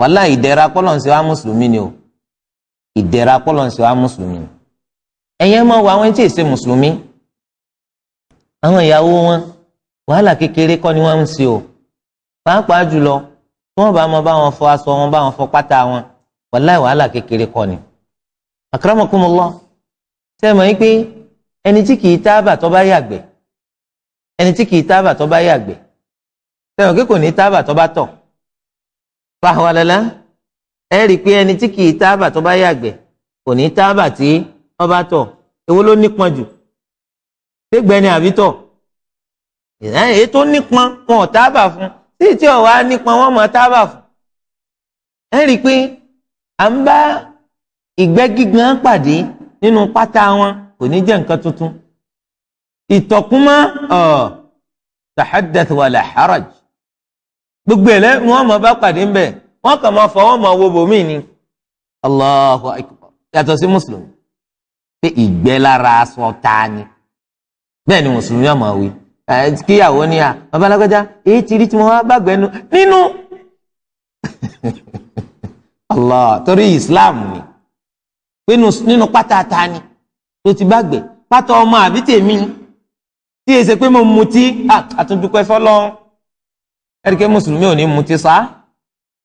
wàhálà ìdẹ̀ra pọ́lọ́nsì wa mùsùlùmí ni o. Ìdẹ̀ra pọ́lọ́nsì wa mùsùlùmí ni. Ẹ̀yẹ́ máa wọ àwọn tí ì ṣe mùsùlùmí. Àwọn ìyàwó wọn wàhálà kékeré kọ́ ni wọ́n ń ṣe o. Pàápàá jùlọ tí wọ́n bá máa bá wọn fọ aṣọ wọn bá wọn fọ pátá wọn wàhálà wàhálà kékeré kọ́ ni. akramakumullah. Ṣe é mọ̀ yín pé ẹni tí kìí tábà tó bá yàgbẹ́ ẹni tí kìí tábà tó bá yàgbẹ́ ṣe é mọ̀ pé kò fàwọlẹ́lá ẹ rí i pé ẹni tí kì í tábà tó bá yàgbẹ́ kò ní tábà tí wọ́n bá tọ̀. Èwo ló nípọn jù? Gbégbẹ́ ni àbí tọ̀? Èyí tó nípọn wọn ò tábà fún. Tí tí ò wá nípọn wọn mọ̀ tábà fún. Ẹ rí i pé à ń bá ìgbẹ́ gígan pàdé nínú pátá wọn kò ní jẹ́ nǹkan tuntun. Ìtọ̀kùnmọ́ ọ̀ tahaddath wala gbogbo ẹlẹ wọn máa bá pàdé ńbẹ. Wọn kàn máa fọwọ́ máa wo bòmí ni. Allahu akbar. Yàtọ̀ sí mùsùlùmí. Pé ìgbẹ́ lára aṣọ ta ni. Bẹ́ẹ̀ ni mùsùlùmí ọmọ wí. Kíyàwó ni à babalágbájá èyí ti rí tí mo wá bàgbẹ́ nu nínú. Allah torí Islam ni. Pé nínú pátá ta ni tó ti bàgbẹ́ pátá ọmọ àbí tèmi tí èsè pé mo mutí àtúndúpẹ́ fọlọ́n ẹ̀ríkẹ́ mùsùlùmí ò ní mutí sá.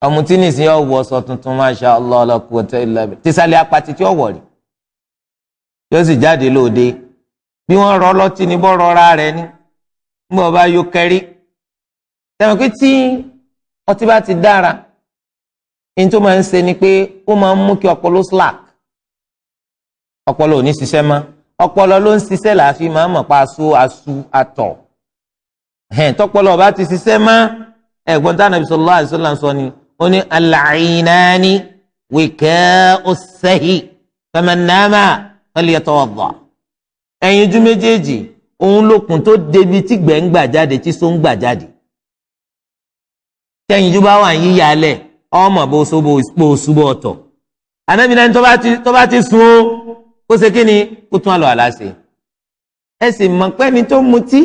Ọmutí nìsín yóò wọ ọsọ tuntun masha allah la quwwata illa billah. Tísàlẹ̀ apàtì tí ó wọ̀ rí yóò sì jáde lóde. Bí wọ́n rọ ọlọ́tí ní bọ́ rọra rẹ̀ ní nígbà wọ́n bá yó kẹ́rí. Tẹ̀wọ̀n pé tí ọtí bá ti dára ní tó máa ń ṣe ni pé ó máa ń mú kí ọpọlọ slack. Ọpọlọ ò ní ṣiṣẹ́ mọ́. Ọpọlọ ló ń ṣiṣẹ́ làáfi máa ń mọ̀ pa aṣọ aṣu àtọ̀ hẹn tọpọlọ ọba ti ṣiṣẹ́ mọ́. Ẹ̀gbọ́n tá nàbí sallallahu alaihi wasallam sọ ni ó ní al-aynani wika'u as-sahi faman nama falyatawadda. Ẹ̀yin ojú méjèèjì òun lókun tó débi tí gbẹ̀ ń gbà jáde tí so ń gbà jáde. Tẹ̀yìn ojú bá wà ń yíya alẹ̀ ọmọ bó so bó ṣubú ọ̀tọ̀. Anábìnrin tó bá ti sun ó kó ṣe kí ni? Kó tún àlọ́ àlá ṣe. Ẹ sì mọ̀ pẹ́ni tó mutí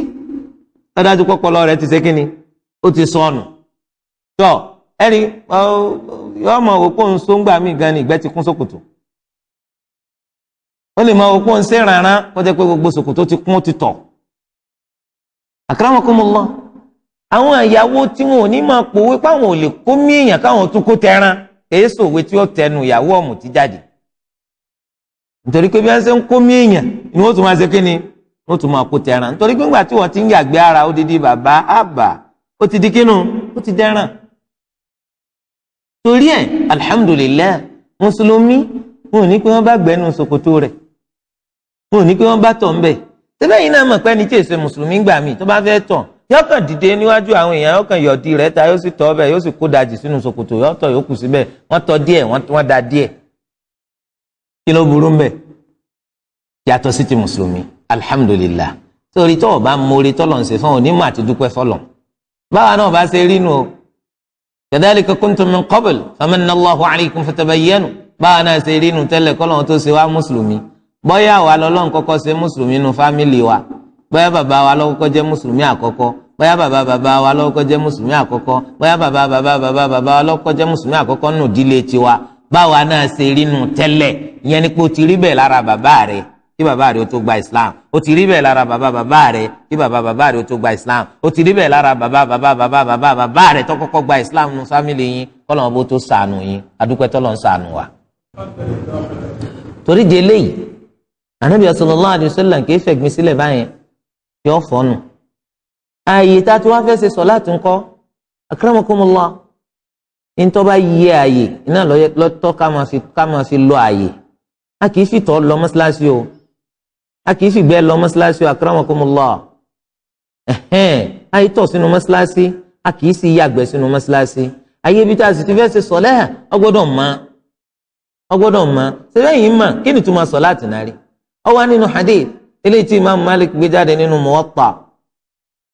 tọ́dájú pọ́pọ́lọ́ rẹ̀ ti ṣe kí ni ó ti sọnù. Tọ́ yọ ọmọ òpó ń so ń gbà mí gan ni ìgbẹ́ ti kún sókòtò ó lè mọ òpó ń ṣe rànran kó jẹ́ pé gbogbo sòkòtò ti kún ti tọ̀. Akramakumullah. Àwọn ìyàwó tí wọn ò ní máa pòwe páwọn ò lè kó mí èèyàn káwọn tún kó tẹran èyí sòwe tí ó tẹnu ìyàwó ọ̀mù ti jáde. Nítorí pé bí wọ́n ṣe ń kó mí èèyàn ni wọ́n tún máa ṣe kí ni wọ́n tún máa kó tẹran nítorí pé ńgbà tí wọ́n ti ń yàgbé ara odidi bàbá àbà ó ti di kínú ó ti dẹ́ràn. torí ẹ̀ alihamudulilayi mùsùlùmí wọn ò ní pé wọ́n bá gbẹ́nu ṣòkòtò rẹ̀. Wọn ò ní pé wọ́n bá tọ̀ ńbẹ̀ síbẹ̀ yìí náà mọ̀ pé ẹni tí èsè mùsùlùmí gbà mí tó bá fẹ́ tọ̀ yóò kàn dìde níwájú àwọn èèyàn yóò kàn yọ̀dí rẹ̀ ta yóò sì tọ̀ ọbẹ̀ yóò sì kó dajì sínú ṣòkòtò yóò tọ̀ díẹ̀ alhamdulillah. Torí tó o bá mórí tọ́lọ̀ ń ṣe fún onímọ̀ àti dúpẹ́ fọlọ̀ báwa náà bá ṣe rí nu o kadhalika kuntum min qabl famanna Allahu alaykum fatabayyanu. Báwa náà ṣe rí nu tẹ́lẹ̀ kọ́lọ́n tó ṣe wá mùsùlùmí. Bóyá wa lọ́lọ́run kọ́kọ́ ṣe mùsùlùmí nu fámìlì wa. Bóyá bàbá wa lọ́kọ́kọ́ jẹ́ mùsùlùmí àkọ́kọ́. Bóyá bàbá bàbá wa lọ́kọ́kọ́ jẹ́ mùsùlùmí àkọ́kọ́. Bóyá bàbá bàbá wa lọ́kọ́kọ́ jẹ́ mùsùlùmí àkọ́kọ́ nù kí bàbá rẹ̀ ó tó gba islam. Ó ti rí bẹ́ẹ̀ lára bàbá bàbá rẹ̀ kí bàbá bàbá rẹ̀ ó tó gba islam. Ó ti rí bẹ́ẹ̀ lára bàbá bàbá bàbá bàbá bàbá rẹ̀ tó kọ́kọ́ gba islam nu fámìlì yín. Kọ́lọ́n bó tó sànù yín. Adúpẹ́ tọ́lọ́ ń sànù wa. torí di eléyìí anabi sallallahu alayhi wa sallam kì í fẹ̀gbin sílẹ̀ báyẹn yọ fọ́nù. Ààyè tá a ti wá fẹ́ ṣe sọ̀láàtì ńkọ́ akramakumullah ntọ́ bá yẹ ààyè iná lọ́tọ́ ká máa fi lọ ààyè o a kì í fi gbẹ́ lọ mọ́ṣáláṣí akramakumullah. Ẹ̀hẹ́n àyè tọ̀ sínú mọ́ṣáláṣí a kì í sì yàgbẹ́ sínú mọ́ṣáláṣí. Àyè ibi tá a sì ti fẹ́ ṣe sọ̀lẹ́ ọgbọ́dọ̀ mọ́ ọgbọ́dọ̀ mọ́. Sẹ́fẹ̀yìn mọ́? Kí ni túmọ̀ sọ̀láàtì náà rí? Ó wà nínú hadith eléyìí tí imaamu malik gbé jáde nínú muwatta.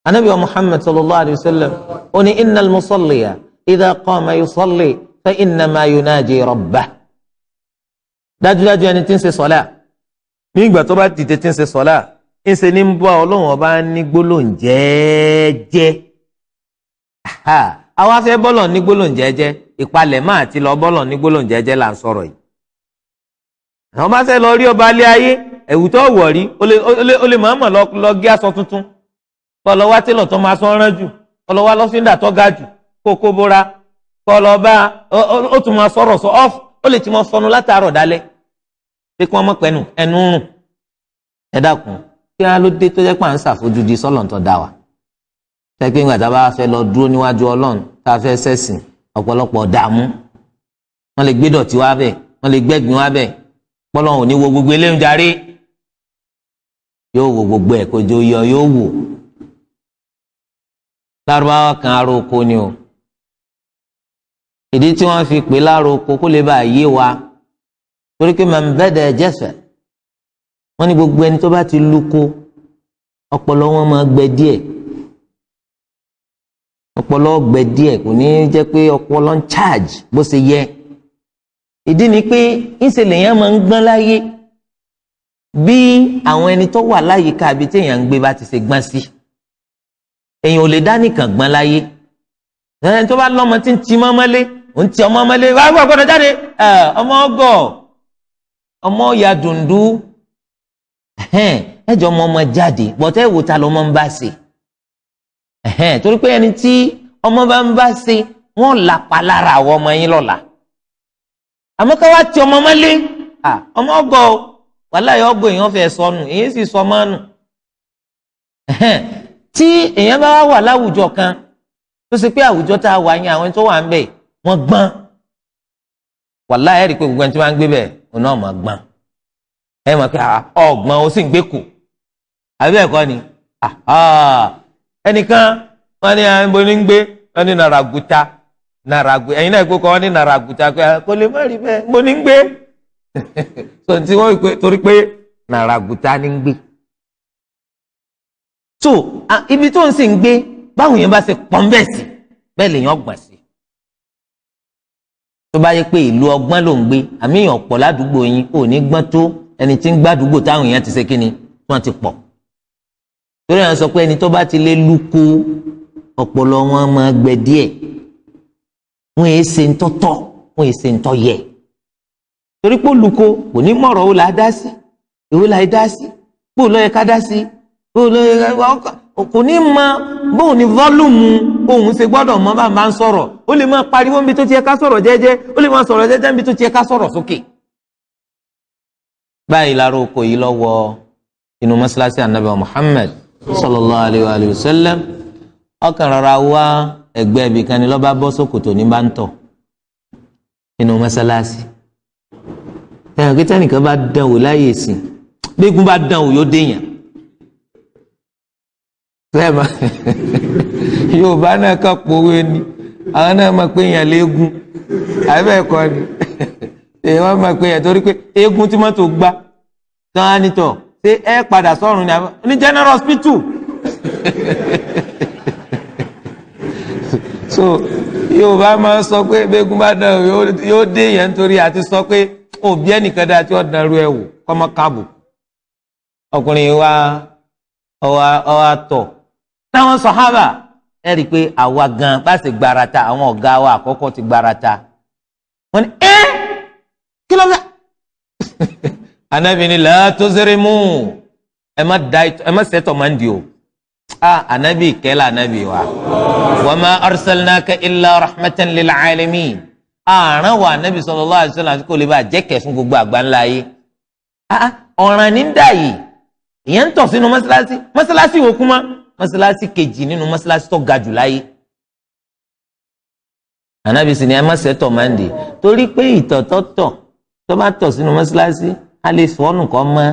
Anabi wa muhammad sallallahu alayhi wa sallam ó ní innal dájúdájú ẹni tí ń ṣe sọlá nígbà tó bá dìde tí ń ṣe sọlá ń ṣe ní ń bọ́ ọlọ́run ọba ní gbólóhùn jẹ́ẹ́jẹ́. Àwa fẹ́ bọ́lọ̀ ní gbólóhùn jẹ́ẹ́jẹ́. Ìpalẹ̀ máa ti lọ bọ́lọ̀ ní gbólóhùn jẹ́ẹ́jẹ́ là ń sọ̀rọ̀ yìí. Àwọn bá fẹ́ lọ rí ọba alẹ́ ayé ẹ̀wù tó wọ̀ rí ó lè mọ̀ọ́mọ̀ lọ gé aṣọ tuntun. Kọ́ lọ wá télọ̀ tó máa sọ jù. Kọ́ lọ wá lọ́fíńdà tó ga jù. Kó kó bóra kọ́ lọ bá ó tún máa sọ̀rọ̀ sọ ọ́f ó lè ti mọ sọnù látàárọ̀ dálẹ́ pé kí wọ́n mọ̀ pẹ́nu ẹnu rùn. Ẹ dákun kí á ló dé tó jẹ́ pà ń ṣàfojúdi sọ́lọ̀ tó dá wa? Tẹ́ pé ńgbà tá a bá fẹ́ lọ dúró níwájú ọlọ́run tá a fẹ́ sẹ́sìn ọ̀pọ̀lọpọ̀ dààmú. Wọ́n lè gbé dọ̀tí wá bẹ̀ wọ́n lè gbẹ́gbin wá bẹ̀. Pọ́lọ́hún ò ní wo gbogbo eléyìí darí yóò wo gbogbo ẹ̀ kó jó yọ yóò wò. Lárúbáwá kan aró ni o. Ìdí tí wọ́n fi pè láró oko kó lè bá yé wa torí pé màá bẹ́ẹ̀ jẹ́fẹ̀ wọ́n ní gbogbo ẹni tó bá ti lúko ọpọlọ wọn máa gbẹ díẹ̀. Ọpọlọ gbẹ díẹ̀ kò ní jẹ́ pé ọpọlọ ń charge bó ṣe yẹ. Ìdí ni pé ìṣẹ̀lẹ̀ yẹn máa ń gbọ́n láyé. Bí àwọn ẹni tó wà láyìíká àbí tí èèyàn ń gbé bá ti ṣe gbọ́n sí èèyàn ò lè dá nìkan gbọ́n láyé. Ẹni tó bá lọ́mọ tí ń ti mọ́ mọ́lé ò ń ti ọmọ mọ́lé wàá gbọ́ gbọ́dọ̀ jáde. Ọmọ ọgọ́ ọmọ ìyá dùndú. Ẹjọ́ ọmọ ọmọ jáde bọ́tẹ́ ìwò ta lọ́mọ ń bá ṣe. Torí pé ẹni tí ọmọ bá ń bá ṣe wọ́n làpá lára àwọn ọmọ yín lọ́la. Àmọ́ ká wá ti ọmọ mọ́lé. Ọmọ ọgọ́ wàhálà yọ ọgọ́ èèyàn fẹ́ sọnù èyí sì sọ mọ́nù tí èèyàn bá wà láwùjọ kan tó ṣe pé àwùjọ tá a wà yẹn àwọn tó wà ń bẹ̀ wọ́n gbọ́n. Wàhálà rí i pé gbogbo ẹni tí wọ́n ń gbé bẹ̀ náà máa gbọ́n ẹ mọ̀ pé ọgbọ́n ó sì ń gbé kù àbí ẹ̀kọ́ ni? Ẹnìkan wọ́n ní ẹnbó ní ń gbé? Wọ́n ní nàràgùtà nàràgù ẹ̀yin náà gbókọ̀ wọ́n ní nàràgùtà pé kò lè má rí bẹ́ẹ̀. Mo ní ń gbé? Tí wọ́n torí pé nàràgùtà ní ń gbé. So ibi tó ń sì ń gbé báwọn yẹn bá ṣe pọ́n bẹ́ẹ̀ sí bẹ́ẹ̀ lèèyàn gbọ̀n sí tó bá yẹ pé ìlú ọgbọ́n ló ń gbé àmì èèyàn pọ̀ ládùúgbò yín ò ní gbọ́n tó. Ẹni tí ń gbádùúgbò táwọn èèyàn ti ṣe kíni wọ́n ti pọ̀. Torí àwọn sọ pé ẹni tó bá ti lé lúko ọpọlọ wọn máa gbẹ díẹ̀. Wọn èé ṣe ńtọ́tọ́ wọn èé ṣe ńtọ́ yẹ. Torí pé olùkó kò ní mọ̀rọ̀ wo là dá sí èwo là dá sí bó ló ká dá sí bó ló ká kò ní mọ bóun ni fọ́lùmù òun ṣe gbọ́dọ̀ mọ bá máa ń sọ̀rọ̀ ó lè máa pariwo níbi tó ti ká sọ̀rọ̀ jẹ́jẹ́ ó lè máa sọ̀rọ̀ jẹ́jẹ́ níbi tó ti ká sọ̀rọ̀ sókè. báyìí lára oko yìí lọ́wọ́ inú mọ́ṣáláṣí anabi muhammed sallallahu alayhi wa sallam ọkàn rárá wá ẹgbẹ́ ibì kan ni lọ́ba bọ́ sókòtò ní bá ń tọ̀ inú mọ́ṣáláṣí. ẹ̀yàn kí tẹ́nìkan bá dán wò láyè sí gbégun bá dán wò yóò déyàn. yorùbá náà kàn pòwe ni àwọn náà mọ̀ pé èèyàn léegun àbẹ́ẹ̀kọ́ ni? Èèyàn mọ̀ pé èèyàn torí pé eégún tí mọ́tò gbá tán á nítọ̀ ṣé ẹ padà sọ́run ni? Àbá ní general hospital. So yorùbá máa sọ pé eégún bá dán yóò dé èèyàn nítorí àti sọ pé òbí ẹnìkan dáa tí dán ru ẹ̀ wò kọ́mọ káàbù ọkùnrin wa ọwọ́ àtọ̀ táwọn sọ̀hábà ẹ rí i pé àwa gan bá ṣe gbarata àwọn ọ̀gá wa àkọ́kọ́ ti gbarata. Wọ́n ní ẹ́ kí ló fẹ́. anabi ni la tuzrimu. Ẹ má da ẹ má sẹ́tọ̀ máa ń di o. A anabi kẹ́lá anabi wa. Wa ma arsalnaka illa rahmatan lil alamin. Àrùn wa anabi sallallahu alaihi wasallam kò lè bá jẹ́kẹ̀ fún gbogbo àgbáńlá yìí ọ̀ràn ní dà yìí. Ìyẹn ń tọ̀ sínú mọ́sálásí. Mọ́sálásí wo kúmọ́ mọ́sálásí kejì nínú mọ́sálásí tó ga jù láyé. Ànábì sì ni ẹ má sẹ́tọ̀ máa ń dè torí pé ìtọ̀tọ̀tọ̀ tó bá tọ̀ sínú mọ́sálásí a lè fọ́nù kọ́ mọ́.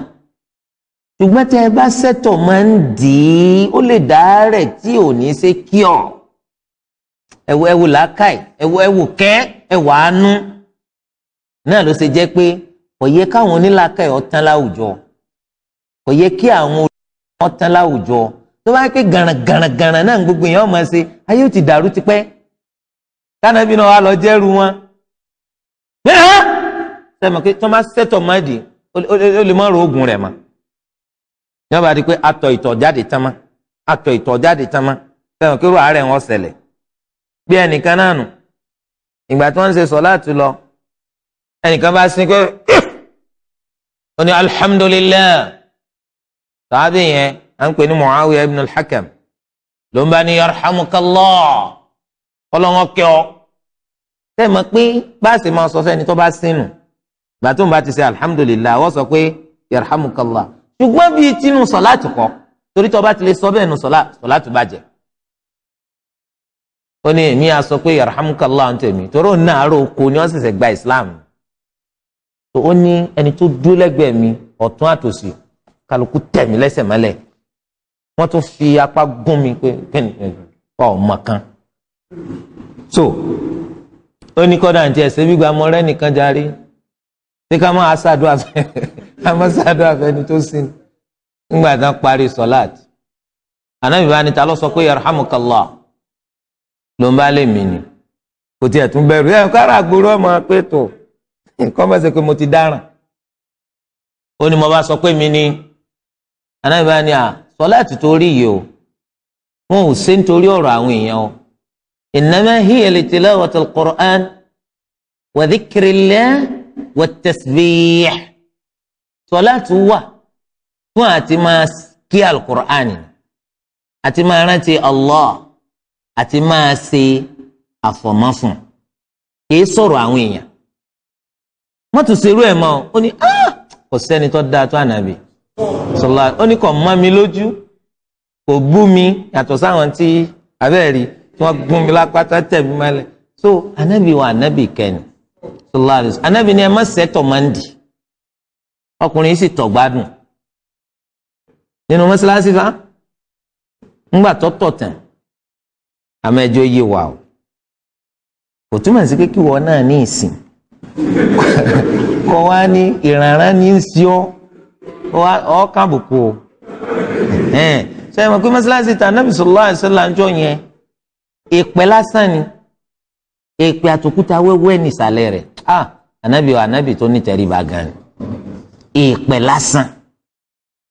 Ṣùgbọ́n tẹ́ ẹ bá sẹ́tọ̀ máa ń dì í ó lè dá rẹ̀ tí ò ní ṣe kí ọ̀. Ẹ̀wọ̀ ẹ̀wọ̀ làákàì ẹ̀wọ̀ ẹ̀wọ̀ kẹ́ ẹ̀wọ̀ àánú náà ló ṣe jẹ́ pé kò káwọn onílàákàì ọ̀tán láwùjọ. Kò kí àwọn olùkọ́ ọ̀tán láwùjọ tó bá yẹ pé gàràngàràngàrà náà gbogbo èèyàn máa ṣe ayé ò ti dàrú tipẹ́ kánábì náà wà lọ jẹ́rù wọn. sẹ́mi pé tó máa sẹ́tọ̀ máa ó lè má ro oògùn rẹ̀ mọ́. wọ́n bá di pé atọ̀ ìtọ̀ jáde tán mọ́ atọ̀ ìtọ̀ jáde tán mọ́ sẹ́mi pé irú àárẹ̀ wọn ṣẹlẹ̀. bí ẹnìkan náà nù ìgbà tí wọ́n ń ṣe sọ láti lọ ẹnìkan bá sin pé ó ní alhamdulilayi sàábì yẹn à ń pè ní Muawiya ibn al-Hakam ló ń yarhamukallah ọlọ́wọ́n kẹ́ ọ. ṣé mọ̀ pé báàsì máa sọ fẹ́ni tó bá sínú gbà tó ń bá ti ṣe alhamdulilayi wọ́n sọ yarhamukallah ṣùgbọ́n bíi tinú sọ̀láàtì kọ́ torí tó bá ti nu sọ̀láàtì bàjẹ́. ó ní èmi á yarhamukallah ń tèmi torí òun náà àárò oko islam. ó ní ẹni tó dúró mi ọ̀tún àtòsì kálukú tẹ̀ mí wọ́n tún fi apá gún mi pé ọ̀ mọ̀ kan. So ó ní kọ́dà ní ẹsẹ̀ gbígba mọ́rẹ́ nìkan jarí ṣé ká máa ṣàdúrà fẹ́ ká máa ṣàdúrà fẹ́ ni tó sin. Nígbà tí parí sọ́láàtì. Ànábì bá ní ta ló sọ pé yarhamukallah? Ló ń bá lè mí ni. Kò tiẹ̀ tún bẹ̀rù. Ẹ̀ kára àgbòrò ọmọ pé tó nǹkan bá ṣe pé mo ti dáràn. Ó ní mo bá sọ pé mi ni. Ànábì bá ní à sọláàtì tó rí yìí o wọn ò ṣe nítorí ọ̀rọ̀ àwọn èèyàn o. Innama hiya li tilawati al-Qur'an wa dhikrillah wa tasbih sọláàtì wà fún àti máa kí al-Qur'an àti máa rántí Allah àti máa ṣe àfọ̀mọ́fún kìí sọ̀rọ̀ àwọn èèyàn. Mọ́tò ṣerú ẹ̀ mọ́ ọ ní ah, kò sẹ́ni tó dáa tó ànábì sọlá ó ní kò mọ́ mi lójú kò bú mi yàtọ̀ sáwọn tí abẹ́rẹ́ tí wọ́n gún mi lápátá tẹ̀ mí mọ́lẹ̀. So anabi wa anabi kẹ́ni alaihi wasallam anabi ni ẹ má sẹ́tọ̀ máa ń dì. Ọkùnrin sì tọ̀ gbádùn. Nínú mọ́sálásí fa ńgbà tó tọ̀ tán àmẹ́jọ yé wa o. Kò túmọ̀ sí pé kí wọ́n náà ní ìsìn. Kọ́ wá ní ìrànràn ní í sí ọ́ ọ́ kábùkù o. Sẹ́yìn mọ̀ pé mọ́sálásí ta anabi sallallahu alaihi wasallam jọ yẹn èpè lásán ni. Èpè àtòkúta wẹ́wẹ́ nìsàlẹ̀ rẹ̀. Ah anabi wa anabi tó ní tẹríba gan ni. Èpè lásán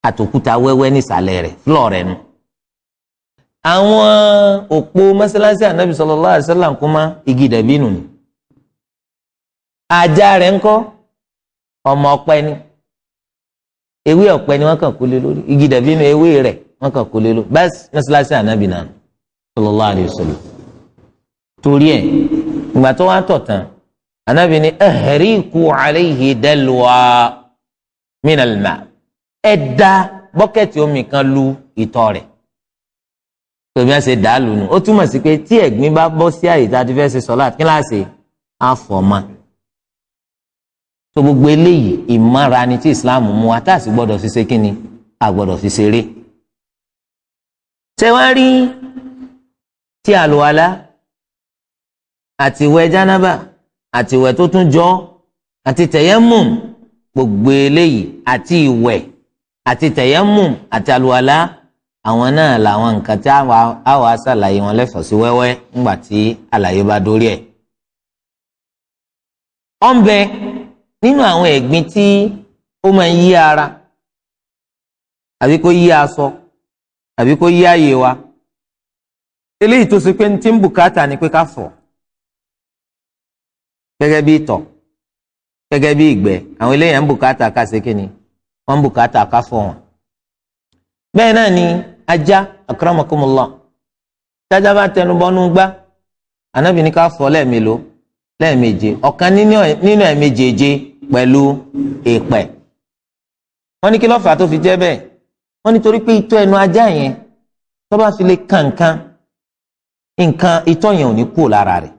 àtòkúta wẹ́wẹ́ nìsàlẹ̀ rẹ̀ flọ̀ rẹ̀ nu. àwọn òpó mọ́sálásí anabi sallallahu alaihi wasallam kó má igi dàbínù ni. Ajá rẹ̀ ńkọ́? Ọmọ ọ̀pẹ ni ewé ọ̀pẹ ni wọ́n kàn kó lé lórí. Igi dàbínù ewé rẹ̀ wọ́n kàn kó lé lórí bẹ́ẹ̀ mọ́sálásí anabi náà sallallahu alayhi wa torí ẹ ìgbà tó wá tọ̀ tán anabi ni ahriqu alayhi dalwa minal ma ẹ bọ́kẹ́tì omi kan lu ìtọ̀ rẹ̀. Tòbí ẹ ṣe dàá lùnú ó túmọ̀ sí pé tí ẹ̀gbin bá bọ́ sí àyè tá a ti fẹ́ ṣe sọ́lá kíláàsì àfọ̀mọ́ tó gbogbo eléyìí ìmọ̀ra ni tí islam mú wa tá a sì gbọ́dọ̀ fi ṣe kínni a gbọ́dọ̀ fi ṣeré ṣé wàá rí tí àlùwàlá àti ìwẹ̀ jánábà àti ìwẹ̀ tó tún jọ àti tẹ̀yẹ́mùm gbogbo eléyìí àti ìwẹ̀ àti tẹ̀yẹ́mùm àti àlùwàlá àwọn náà làwọn nǹkan tí àwọn aṣàlàyé wọn lẹ́fọ̀ọ́ sí wẹ́wẹ́ ńgbà tí àlàyé bá dórí ẹ̀. ó ń bẹ nínú àwọn ẹ̀gbin tí ó máa ń yí ara àbí kó yí aṣọ àbí kó yí àyè wa. Eléyìí tó ṣe pé ní tí ń bùkátà ni pé ká fọ̀. Gẹ́gẹ́ bí ìtọ̀ gẹ́gẹ́ bí ìgbẹ́ àwọn eléyìí ń bùkátà ká ṣe kí ni wọ́n ń bùkátà ká fọ̀ wọn. bẹ́ẹ̀ náà ni ajá akramakumullah. Tájá bá tẹnu gbá anábì ní ká fọ̀ lẹ́ẹ̀mélòó lẹ́ẹ̀méje ọ̀kan nínú ẹ̀méjèèje pẹ̀lú èèpẹ̀ wọ́n ní kí ló fà á tó fi jẹ́ bẹ́ẹ̀? Wọ́n nítorí pé itọ́ ẹnu ajá yẹn tó bá fi lè kan nǹkan nǹkan itọ́ yẹn ò ní kúrò lára rẹ̀.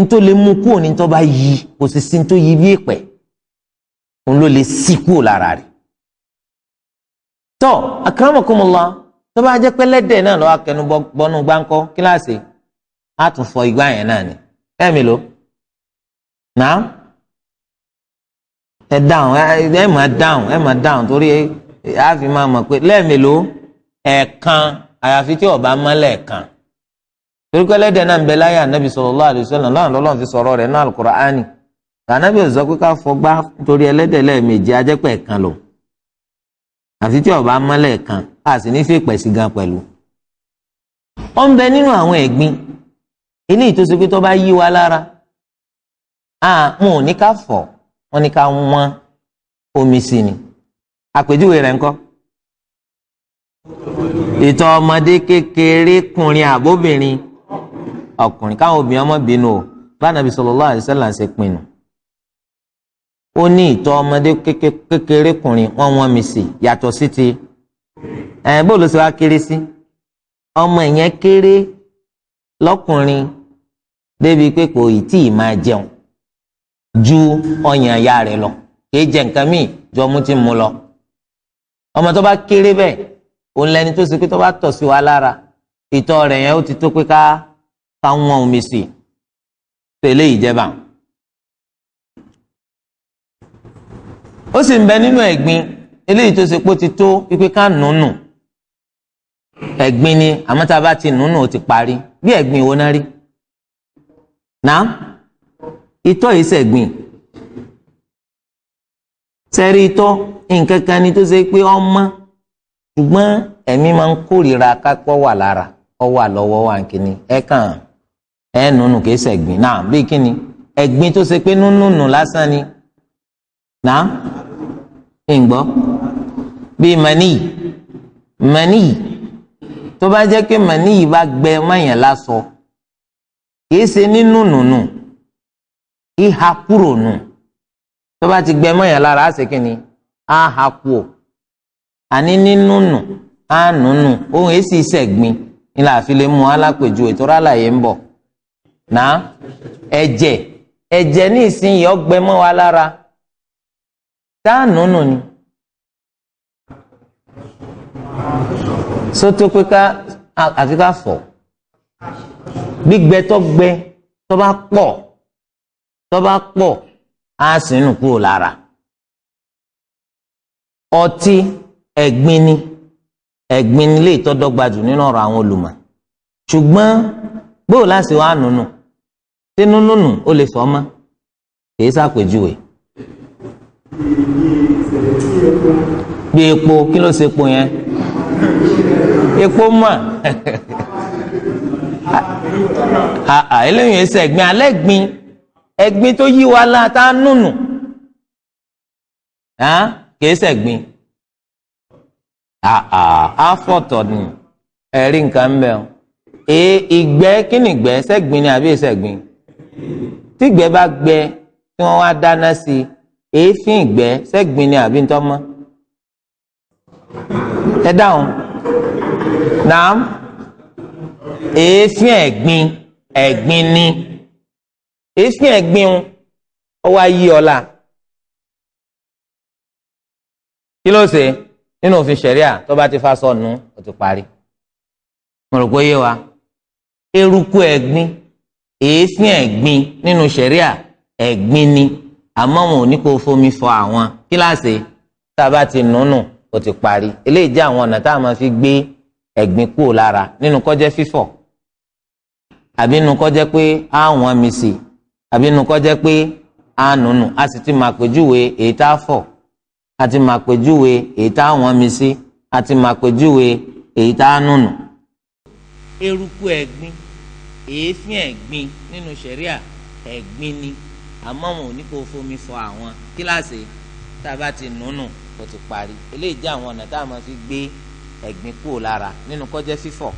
N tó lè mú kúrò ní tó bá yí kò sì sí tó yí bí èpẹ̀ òun ló lè sí kúrò lára rẹ̀. Tọ́ akramakumullah tó bá jẹ́ pé lẹ́dẹ̀ náà lọ́wọ́ akẹnu bọ́nú gbáǹkọ́ kíláàsì á tún yẹn náà ni. Ẹ̀ mi lò náà ẹ dáhùn ẹ máa dáhùn ẹ máa dáhùn torí a fi máa mọ̀ pé lẹ́ẹ̀mélòó? Ẹ̀ẹ̀kan àyàfi tí ọba mọ́ lẹ́ẹ̀kan torí pé lẹ́dẹ̀ náà ń bẹ láyé ànábì sallallahu alaihi wasallam lọ́nà lọ́lọ́run fi sọ̀rọ̀ rẹ̀ náà al-Qur'ani. Ànábì sọ pé ká fọgbá torí ẹlẹ́dẹ̀ lẹ́ẹ̀mejì ajẹ́pẹ̀ ẹ̀kan lò. Àfi tí ọba mọ́ lẹ́ẹ̀kan a sì ní fèpẹ̀ sí gan pẹ̀lú. ó ń bẹ nínú àwọn ẹ̀gbin. Eléyìí tó pé tó bá yí wa lára mú ò ní ká fọ̀ wọ́n ní ká wọ́n omi sí ni. Àpèjúwe rẹ̀ ńkọ́? Ìtọ̀ ọmọdé kékeré kùnrin àbóbìnrin ọkùnrin. Káwọn obìnrin ọmọ bínú o. Bánàbí sallallahu alaihi wasallam ṣe pinnu. Ó ní ìtọ̀ ọmọdé kékeré kùnrin wọ́n wọ́n mi sí. Yàtọ̀ sí ti ẹ̀ bó ló ṣe wá kéré sí? Ọmọ ìyẹn kéré lọ́kùnrin débi pé kò ì tí ì máa jẹun ju ọyàn ìyá rẹ̀ lọ. Kì í jẹ nǹkan míì ju ọmú tí mu lọ. Ọmọ tó bá kéré bẹ́ẹ̀ òun lẹni tó ṣe pé tó bá tọ̀ sí wa lára ìtọ̀ rẹ̀ yẹn ó ti tó pé ká ká wọ́n omi sí i. Tẹ̀lé ìjẹba. ó sì ń bẹ nínú ẹ̀gbin. Eléyìí tó ṣe pé ó ti tó pípé ká nùnù ẹ̀gbin ni àmọ́ tá a bá ti nùnù ó ti parí. Bí ẹ̀gbin wo náà rí? Náà itọ́ yìí ṣẹ̀gbin sẹ́rí itọ́? Nǹkan kan ni tó ṣe pé ọmọ ṣùgbọ́n ẹ̀mí máa ń kórìíra kápọ́ wà lára. Ọ wà wà kíni ẹ kàn ẹ nùnù kìí ṣẹ̀gbin náà bí kíni? Ẹ̀gbin tó ṣe pé nùnùnù lásán ni. Náà ìgbọ́ bíi màníyì màníyì tó bá jẹ́ pé màníyì bá gbẹ mọ́yàn lásọ kìí ṣe ní nùnùnù ìhà kúrò nù. Tó bá ti gbẹ mọ́yàn lára á kíni á ha kú o. Àní nínú nù á nùnù ohun èsì ìṣẹ̀gbin ni là fi alápèjú ètò rálàyé ń bọ̀. Náà ẹ̀jẹ̀ ẹ̀jẹ̀ ní ìsinyìí ọgbẹ́ mọ́ wa lára. Tá a nùnù ni. Sótó pé ká àfi ká fọ̀. Gbígbẹ tó gbẹ tó bá pọ̀ tó bá pọ̀ á sì nù kúrò lára. Ọtí ẹ̀gbin ni. Ẹ̀gbin ni lè tọ́dọ́gba jù nínú ọ̀rọ̀ àwọn olùmọ̀. Ṣùgbọ́n bóò láti wá nùnù sínú nùnù ó lè fọ́ mọ́? Kìí ṣàpèjúwe. bí epo kí ló ṣe epo yẹn? Epo mọ̀. Eléyìí ẹsẹ̀ ẹ̀gbin alẹ́ gbin ẹ̀gbin tó yí wa la tá a nùnù kìí ṣẹ̀gbin. Àfọ̀tọ̀ ni. Ẹ̀rí nǹkan bẹ̀ ọ́ ee ìgbẹ́ kí ni ìgbẹ́? Ṣẹ̀gbin ni àbí ṣẹ̀gbin tí ìgbẹ́ bá gbẹ tí wọ́n wá dáná sí i èéfín ìgbẹ́ ṣẹ̀gbin ni àbí ntọ́mọ́ ẹ dáhùn. Naam. Èéfín ẹ̀gbin ẹ̀gbin ni èéfín ẹ̀gbin ó wá yí ọ la kí ló ṣe? Nínú òfin ṣẹ̀ríà tó bá ti fa sọnù ó ti parí. Mo rò pé yé wa. Eruku ẹ̀gbin èéfín ẹ̀gbin nínú ṣẹ̀ríà ẹ̀gbin ni. Àmọ́ wọn ò ní kó fomi fọ àwọn. Kíláàsì tá a bá ti nùnù ó ti parí. Eléyìí jẹ́ àwọn ọ̀nà tá a máa fi gbé ẹ̀gbin kúrò lára. Nínú kó fífọ̀. Àbí nínú kó pé àwọn mi sí àbí nínú kó jẹ́ pé a nùnù a sì ti máa pèjúwe èyí tá a fọ̀ a ti máa pèjúwe èyí tá a wọ́n mi sí a ti máa pèjúwe èyí tá a nùnù. eruku ẹ̀gbin èéfín ẹ̀gbin nínú ṣẹ̀ríà ẹ̀gbin ni. Àmọ́ wọn ò ní kó fomi fọ àwọn. Kíláàsì tá a bá ti nùnù ó ti parí. Eléyìí jẹ́ àwọn ọ̀nà tá a máa fi gbé ẹ̀gbin kúrò lára. Nínú kó jẹ́ fífọ̀.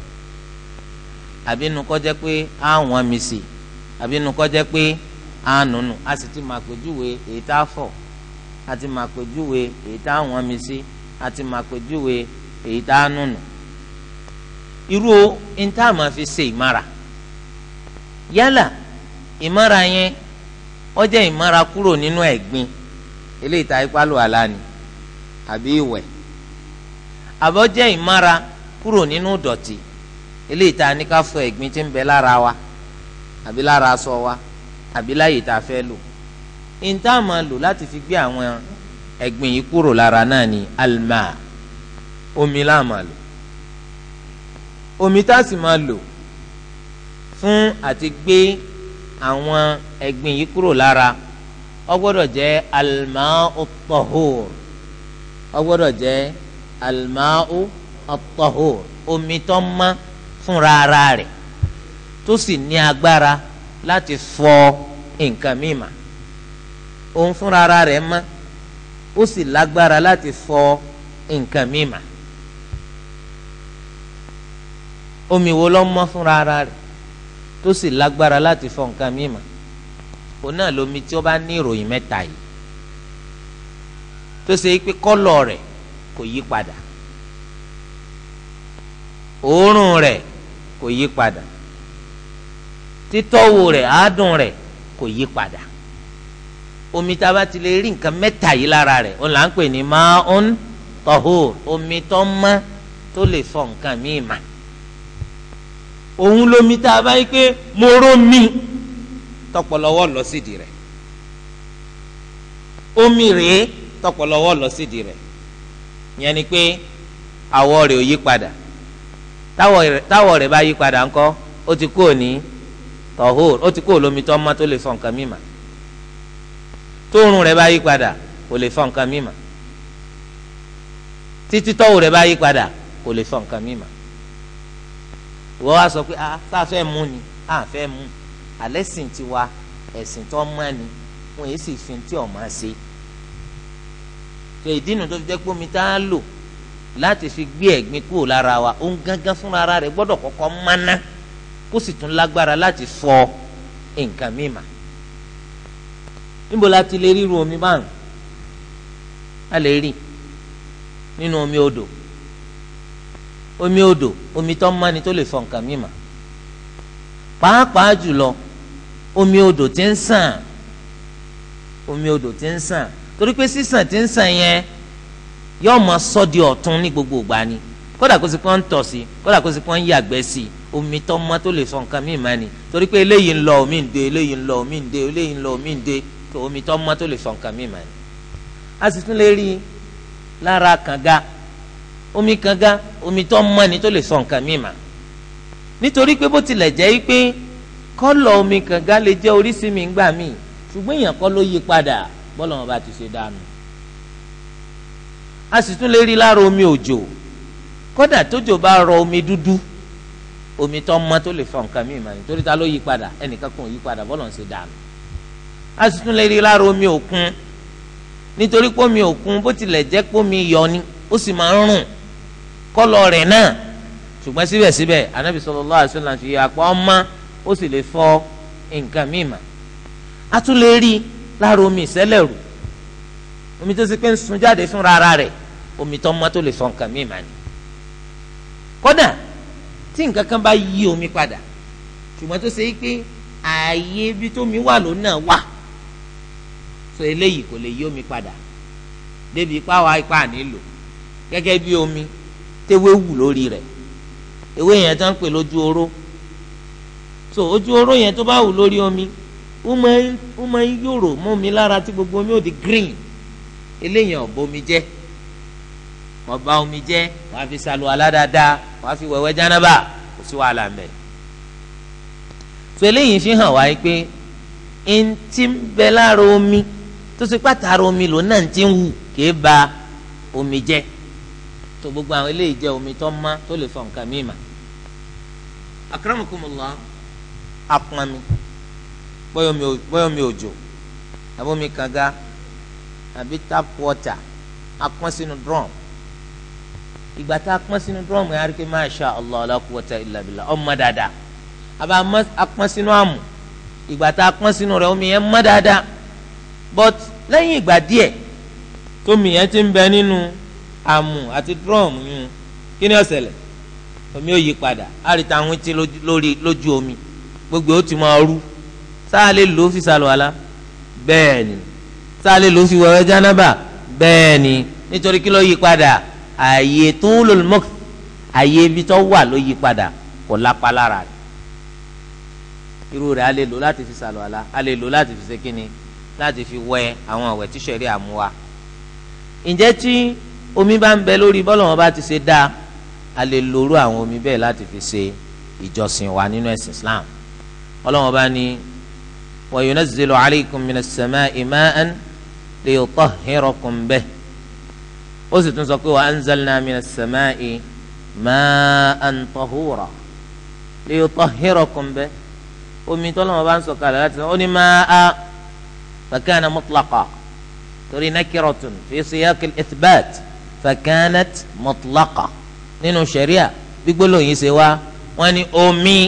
Àbí nínú kó jẹ́ pé á wọ́n mi sí àbí nínú kó jẹ́ pé á nùnù a sì ti máa pèjúwe èyí tá a fọ̀ àti màpèjúwe èyí tá àwọn mi sí àti màpèjúwe èyí tá a nùnù irú níta máa fi ṣe ìmára. Yálà ìmára yẹn ó jẹ́ ìmára kúrò nínú ẹ̀gbin. Eléyìí tá ipá lò àlá ni àbí ìwẹ̀. Àbọ̀ jẹ́ ìmára kúrò nínú dọ̀tí eléyìí tá a ní ká fọ ẹ̀gbin tí ń bẹ lára wa àbí lára aṣọ wa àbí láyè tá a fẹ́ lò. Níta máa lò láti fi gbé àwọn ẹ̀gbin yìí kúrò lára náà ni alma. Omi la máa lò. Omi tá a sì máa lò fún àti gbé àwọn ẹ̀gbin yìí kúrò lára ó gbọ́dọ̀ jẹ́ alma'u tahur. Ó gbọ́dọ̀ jẹ́ alma'u tahur. Omi tó mọ́ fúnra ara rẹ̀ tó sì ní agbára láti fọ nǹkan mímà òun fúnra ara rẹ̀ mọ́ ó sì lágbára láti fọ nǹkan mímà omi wo ló mọ́ fúnra ara rẹ̀ tó sì lágbára láti fọ nǹkan mímà òun náà lomi tí ó bá ní ìròyìn mẹ́ta yìí tó ṣe pé kọ́lọ̀ rẹ̀ kò yí padà òórùn rẹ̀ kò yí padà títọ́wò rẹ̀ àádùn rẹ̀ kò yí padà. Omi tá a bá ti lè rí nǹkan mẹ́ta yìí lára rẹ̀ òun là ń pè ní ma'un tahur omi tó mọ́ tó lè fọ nǹkan míì mà. Òun lomi tá a bá yí pé mo ró mi tọpọlọwọ lọ sídìí rẹ̀. Omi rèé tọpọlọwọ lọ sídìí rẹ̀. Yẹn ni pé àwọ̀ rẹ̀ ò yí padà. Táwọ̀ rẹ̀ bá yí padà ńkọ́ ó ti kú òní tọhúr ó ti kú olómi tó ọmọ tó lè fọ nǹkan mímà. Tóorùn rẹ̀ bá yí padà kò lè fọ nǹkan mímà. Títí tọ́wò rẹ̀ bá yí padà kò lè fọ nǹkan mímà. Wọ́n wá sọ pé ah sáà fẹ́ mú ni ah fẹ́ mú. Alẹ́ sìn ti wa ẹ̀sìn tó mọ́ ni wọ́n yìí sì fi tí ọ̀ máa ṣe. Tó ìdí nu tó fi jẹ́ pé omi tá a lò láti fi gbé ẹ̀gbin kúrò lára wa òun gángan fúnra rẹ̀ gbọ́dọ̀ kọ́kọ́ máná kó sì tún lágbára láti fọ nǹkan mímà níbo la ti lè ríru omi báyìí a lè rí nínú omi odò. Omi odò omi tó mọ́ni tó lè fọ nǹkan mímà pàápàá jùlọ omi odò tí ń sàn. Omi odò tí ń sàn. Torí pé sísàn tí ń sàn yẹn yóò máa sọ di ọ̀tún ní gbogbo ìgbà ni. Kódà kó sì kó ń tọ̀ sí kódà kó sì kó ń yàgbẹ́ sí omi tó mọ́ tó lè fọ nǹkan míì má ni. Torí pé eléyìí ń lọ omi ń de eléyìí ń lọ omi ń de eléyìí ń lọ omi ń de tó omi tó mọ́ tó lè fọ nǹkan míì má ni. a sì tún lè rí i lára kànga. Omi kànga omi tó mọ́ ni tó lè fọ nǹkan míì má nítorí pé bó tilẹ̀ jẹ́ pé kọ́lọ̀ omi kànga lè jẹ́ oríṣi mi ńgbà míì ṣùgbọ́n èèyàn kọ́ ló yí padà bọ́lá wọn bá ti ṣe dànù. A sì tún lè rí lára omi òjò. Kódà tójò bá rọ omi dúdú omi tó mọ́ tó lè fọ nǹkan míì mà ní torí ta ló yí padà? Ẹnìkan kan ò yí padà bọ́lá ń ṣe dànù. A sì tún lè rí lára omi òkun. Nítorí pé omi òkun bó tilẹ̀ jẹ́ pé omi yọ ni ó sì máa ń rùn kọ́lọ̀ rẹ̀ náà. Ṣùgbọ́n síbẹ̀síbẹ̀ anabi sallallahu alaihi wasallam fi àpò ọmọ ó sì lè fọ nǹkan míì mà a tún lè rí lára omi ìsẹ́lẹ̀rù omi tó ṣe pé ń sun jáde fúnra ara rẹ̀ omi tó mọ́ tó lè fọ nǹkan míì mà ní. kódà tí nǹkan kan bá yí omi padà. Ṣùgbọ́n tó ṣe é pé ààyè ibi tómi wà ló náà wà. So eléyìí kò lè yí omi padà. Débi ipá wa ipá nílò gẹ́gẹ́ bí omi tewé wù lórí rẹ̀. Ewé yẹn tó pè lójú oró. So ojú oró yẹn tó bá wù lórí omi ó máa ń yòrò mọ́ mi lára tí gbogbo omi ò di green. Eléyìí ọ̀bọ omi jẹ́ wọ́n bá omi jẹ́ wọ́n á fi salu aládàáda wọ́n á fi wẹ̀wẹ̀ jánábà kò sí wàhálà ń bẹ̀. so eléyìí fi hàn wáyé pé ntí ń bẹ lára omi tó ṣe pàtàkì omi lò náà ti ń wù kìí ba omi jẹ́ tó gbogbo àwọn eléyìí jẹ́ omi tó mọ́ tó lè fọ nǹkan míì mà. akramakumullah apọn mi bóyá omi òjò àbí omi kànga àbí tap water apọ́n sínú drum ìgbà tá a pọ́n sínú drum yẹn arígbé masha allah la quwwata illa billah ọmọ dáadáa. Àbá apọ́n sínú àmù. Ìgbà tá a pọ́n sínú rẹ̀ omi yẹn mọ́ dáadáa. But lẹ́yìn ìgbà díẹ̀ tómi yẹn ti ń bẹ nínú àmù àti drum yún kí ni ó ṣẹlẹ̀? Omi ó yí padà. Àríta àwọn etí lórí lójú omi. Gbogbo ó ti máa rú. Sáà lè lò ó fi ṣàlùwàlá? Bẹ́ẹ̀ ni. Sáà lè lò ó fi wẹ̀wẹ̀ jánábà bẹ́ẹ̀ ni. Nítorí kí ló yí padà ààyè tó lòlùmọ́ ààyè ibi tó wà ló yí padà kò lápá lára rẹ̀. Irú rẹ̀ a lè lò láti fi ṣàlùwàlá a lè lò láti fi ṣe láti fi wẹ̀ àwọn àwẹ̀ tí ṣẹ̀rí àmúwa ǹjẹ́ tí omi bá ń bẹ lórí bọ́lọ̀ wọn bá ti ṣe dáa a lòrú àwọn omi bẹ́ẹ̀ láti fi ṣe ìjọsìn wa nínú ẹ̀sìn Islam? Ọlọ́wọ́n bá ní wa yunazzilu alaykum minas samaa'i ma'an liyutahhirakum bih ó sì tún sọ pé wa anzalna minas samaa'i ma'an tahura liyutahhirakum bih omi tọ́lọ́wọ́n bá ń sọ kalẹ̀ láti ó ní ma'a fakana mutlaqa torí nakiratun fi siyaq al-ithbat fakanat mutlaqa. Nínú sẹ̀ríà gbígbóló yìí ṣe wá wọ́n ní omi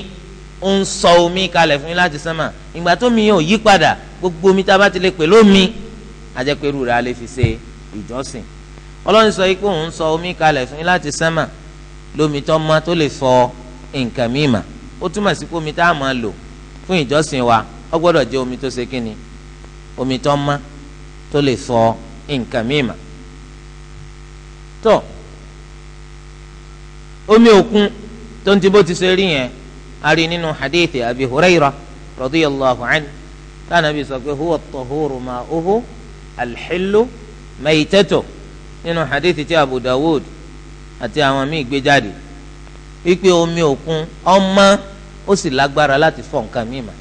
ń sọ omi kalẹ̀ fún yín láti sánmà. Ìgbà tó mi yóò yí padà gbogbo omi tá a bá ti lè pè lómi ajẹ́pẹ̀rù rẹ̀ a lè fi ṣe ìjọsìn ọlọ́run sọ pé òun sọ omi kalẹ̀ fún yín láti sánmà. Lómi tó mọ́ tó lè fọ nǹkan mímà ó túmọ̀ sí pé omi tá a máa lò fún ìjọsìn wa ó gbọ́dọ̀ jẹ́ omi tó ṣe kíni omi tó mọ́ tó lè fọ nǹkan mímà tó omi òkun tó ń ti bó ti ṣe rí yẹn a rí nínú hadithi abi hurayra radiyallahu tánàbí sọ pé huwa at-tahuru ma'uhu al-hillu nínú hadithi tí abu dawud àti àwọn míì gbé jáde. Wípé omi òkun ọmọ ó sì lágbára láti fọ nǹkan mímà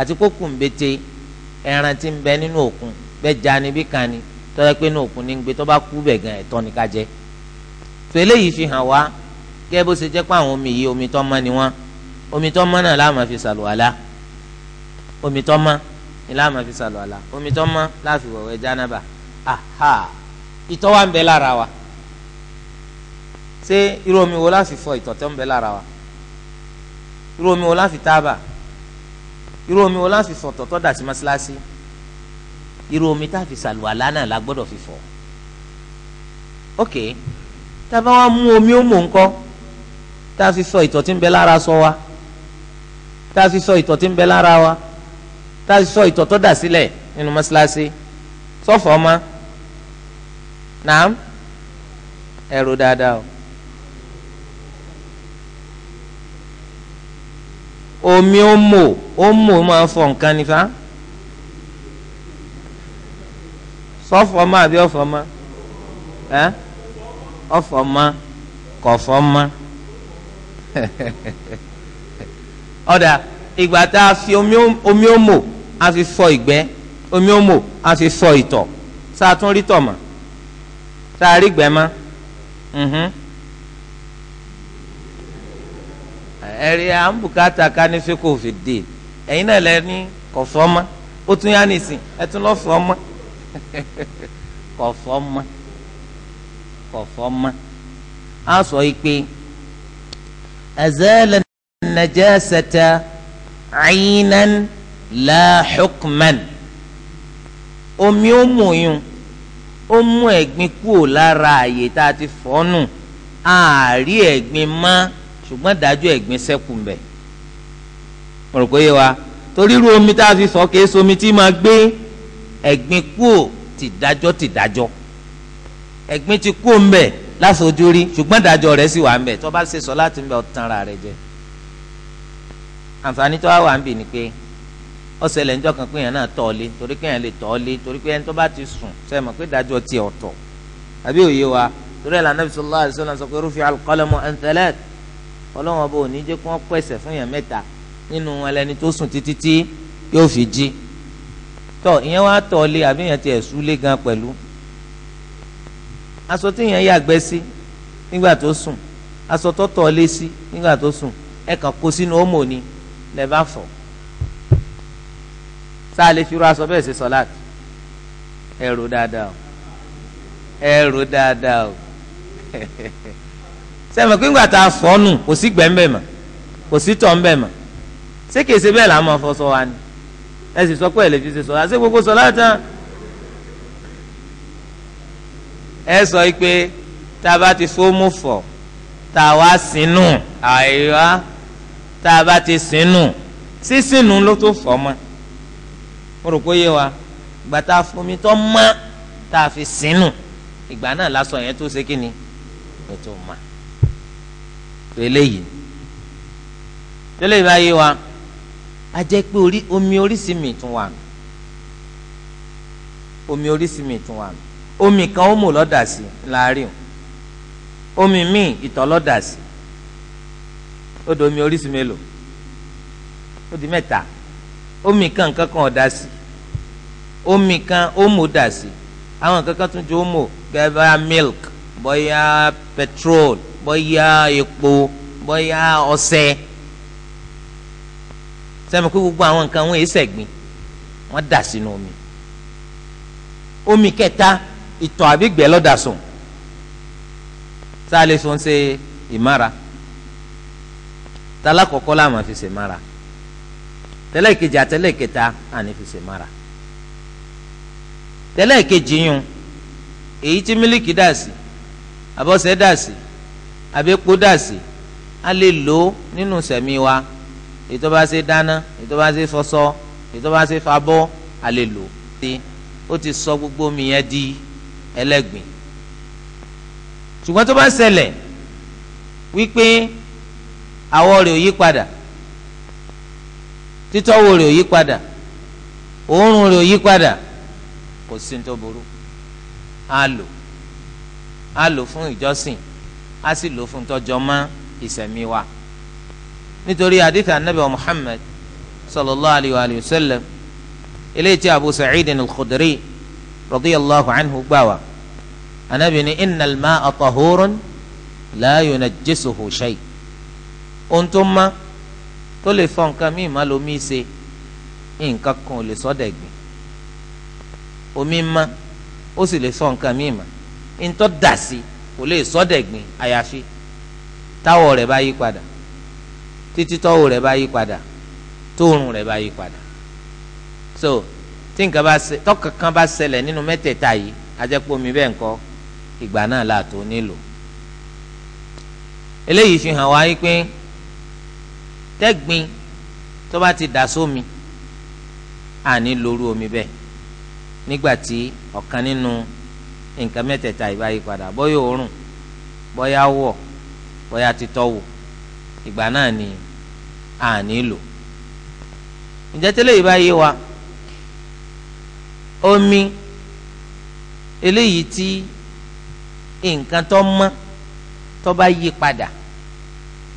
àti kókò ń bete ẹran tí ń bẹ nínú òkun bẹ́ẹ̀ já ni bí kan ni tọ́jà pé nínú òkun ní ń gbé tó bá kú bẹ̀ gan ẹ̀tọ́ ni ká jẹ. Tó eléyìí fi hàn wá gẹ́gẹ́ bó ṣe jẹ́ pé àwọn omi yìí omi tó mọ́ ni wọ́n. Omi tó mọ́ náà la máa fi ṣàlùwàlá. Omi tó mọ́ ni la máa fi ṣàlùwàlá. Omi tó mọ́ la fi wẹ̀wẹ̀ jánábà. Aha ìtọ̀ wa ń bẹ lára wa. Ṣé irú omi wo la fi fọ ìtọ̀ tó ń bẹ lára wa? Irú omi wo la fi tábà? Irú omi wo la fi fọ tọ̀tọ̀ dà sí mọ́ṣáláṣí? Irú omi tá a fi ṣàlùwàlá náà la gbọ́dọ̀ fi fọ. Ok tá a bá wá mú omi ó mò ń kọ́ tá a fi sọ ìtọ̀ tí ń bẹ lára sọ wa tá a fi sọ ìtọ̀ tí ń bẹ lára wa tá a fi sọ ìtọ̀ tó dà sílẹ̀ nínú mọ́ṣáláṣí sọ́fọ̀ ọmọ nàám ẹ̀rù dáadáa o. Omi ó mò ó mò máa fọ nǹkan nífa sọ́fọ̀ ọmọ àbí ọ̀fọ̀ ọmọ ẹ́? Ọ̀fọ̀ ọmọ kọ̀fọ̀ ọmọ ọ̀dà ìgbà tá a fi omi òmò a fi fọ ìgbẹ́. Omi òmò a fi fọ ìtọ̀. Sáà tún rí tọ̀ mọ́ sáà rí gbẹ́ mọ́ ẹ̀rí àǹbùkátà ká ní fíkò fìdí ẹ̀yin náà lẹ ní kọ̀fọ̀ ọmọ ó tún yá nìsín ẹ tún lọ́ fọ ọmọ kọ̀fọ̀ ọmọ kọ̀fọ̀ ọmọ a sọ yìí pé azala najasata aynan la hukman. Omi ó mú yún ó mú ẹ̀gbin kúrò lára àyè tá a ti fọ́nù àárí ẹ̀gbin mọ́ ṣùgbọ́n dájú ẹ̀gbin ṣẹ́kù ń bẹ. Mo rò pé yé wa. Torí irú omi tá a fi fọ́ kìí somi tí máa gbé. Ẹ̀gbin kúrò tìdájọ́ tìdájọ́ ẹ̀gbin ti kúrò ń bẹ lásojú rí ṣùgbọ́n dájọ́ rẹ̀ sì wà ń bẹ. Tó bá ṣe sọ láti ń bẹ ọ̀tàn ara rẹ̀ jẹ. Àǹfààní tó wà ń bì ní pé ọ̀sẹ̀lẹ̀ ńjọ́ kan pé yẹn náà tọ̀ lé torí pé yẹn lè tọ̀ lé torí pé yẹn tó bá ti sùn sẹ́yìn mọ̀ pé dájọ́ tiẹ̀ ọ̀tọ̀? Àbí òye wa? Torí ẹ̀ lànà bisalòlá àdìsọ́nà sọ pé alqalamu an thalath ọlọ́wọ́n ọba òní jẹ́ kí wọ́n pẹ̀sẹ̀ fún yẹn mẹ́ta nínú ẹlẹ́ni tó sùn títí tí yóò fi jí. Tọ̀ ìyẹn wá tọ̀ lé àbí yẹn tiẹ̀ sú lé gan pẹ̀lú? Aṣọ tí yẹn yàgbẹ́ sí nígbà tó sùn aṣọ tó tọ̀ lé sí nígbà tó sùn ẹ kàn kó sínú ọmọ ni lẹ bá fọ̀ sáà lè fi ru aṣọ bẹ́ẹ̀ ṣe sọ́láàtì. Ẹ rò dáadáa o. Ẹ rò dáadáa o. Sẹ́mi pé ńgbà tá a fọ́ nù kò sí gbẹ́ ńbẹ̀ mọ́? Kò sí tọ̀ ńbẹ̀ mọ́? Ṣé kìí ṣe bẹ́ẹ̀ là ń mọ fọṣọ wa ni? Ẹ sì sọ pé ẹ lè fi ṣe sọ àṣẹ gbogbo sọ tán? Ẹ sọ pé tá a bá ti fóòmù fọ̀ tá a wá sínú àìwá tá a bá ti sínú sísínú ló tó fọ̀ mọ́ mo rò pé yé wa. Ìgbà tá a fomi tó mọ́ tá a fi sínú ìgbà náà lásán yẹn tó ṣe kí ni? Ló tó mọ́. Tó eléyìí tẹ́lẹ̀ bá yé wa a jẹ́ pé omi oríṣi mi tún wà omi oríṣi mi tún wà omi kan ó mò lọ́dà sí láàárín o. Omi míì ìtọ̀ lọ́dà sí di omi oríṣi mélòó? Ó mẹ́ta omi kan nǹkan kan ọ̀dà sí. Omi kan mò dà sí. Àwọn nǹkan kan tún mò gẹ́gẹ́ bá milk bóyá petrol bóyá epo bóyá ọṣẹ. Sẹ́mi pé gbogbo àwọn nǹkan wọn èé sẹ̀gbìn wọ́n dà sínú omi. Omi kẹta ìtọ̀ àbígbẹ́ lọ́dà sùn. A lè fi ṣe ìmára? Tala kọ̀kọ́ la máa fi ṣe ìmára tẹ́lẹ̀ kejì àtẹ́lẹ̀ kẹta àní fi ṣe ìmára tẹ́lẹ̀ kejì yún èyí tí mílíkì dà sí àbọ̀sẹ̀ dà sí àbẹ́pọ̀ dà sí a lè lò ó nínú sẹ̀mí wa. Èyí tó bá ṣe dáná èyí bá ṣe fọṣọ èyí bá ṣe fabọ́ a lè lò ó. Ti sọ gbogbo omi yẹn di ẹlẹ́gbìn ṣùgbọ́n tó bá ṣẹlẹ̀ wípé àwọ̀ rẹ̀ ò yí padà títọ́wò rẹ̀ ò yí padà òórùn rẹ̀ ò yí padà kò sí ní tó burú. Á lò á lò fún ìjọsìn á sì lò fún tọ́jọ́ mọ́ ìsẹ̀mí wa. Nítorí hadith anabi muhammad sallallahu alayhi wa sallam eléyìí tí abu sa'id al-khudri radiyallahu anhu gbà wá. Anabi ni innal ma'a tahurun la yunajjisuhu shay. Ohun tó má tó lè fọ nǹkan míì má lomi ṣe nǹkan kan ò lè sọ dẹ̀gbìn omi má ó sì lè fọ nǹkan míì má ntọ́ dà sí kò lè sọ dẹ̀gbìn àyàfi táwọ̀ rẹ̀ bá yí padà títí rẹ̀ bá yí padà tóorùn rẹ̀ bá yí padà. So tí nǹkan bá ṣe tọ́ka kan bá ṣẹlẹ̀ nínú mẹ́tẹ̀ẹ̀ta yìí ajẹ́pọ̀ omi bẹ́ẹ̀ ńkọ́ ìgbà náà là tó nílò. Eléyìí fi hàn wá yí pé tẹ́gbin tó bá ti dà sómi àní lóru omi bẹ́ẹ̀. Nígbà tí ọ̀kan nínú nǹkan mẹ́tẹ̀ẹ̀ta yìí bá yí padà bóyá òórùn bóyá wọ̀ bóyá títọ́wò ìgbà náà ni àní lò. Ǹjẹ́ tẹ́lẹ̀ yìí bá yé wa? Omi eléyìí tí nǹkan tó mọ́ tó bá yí padà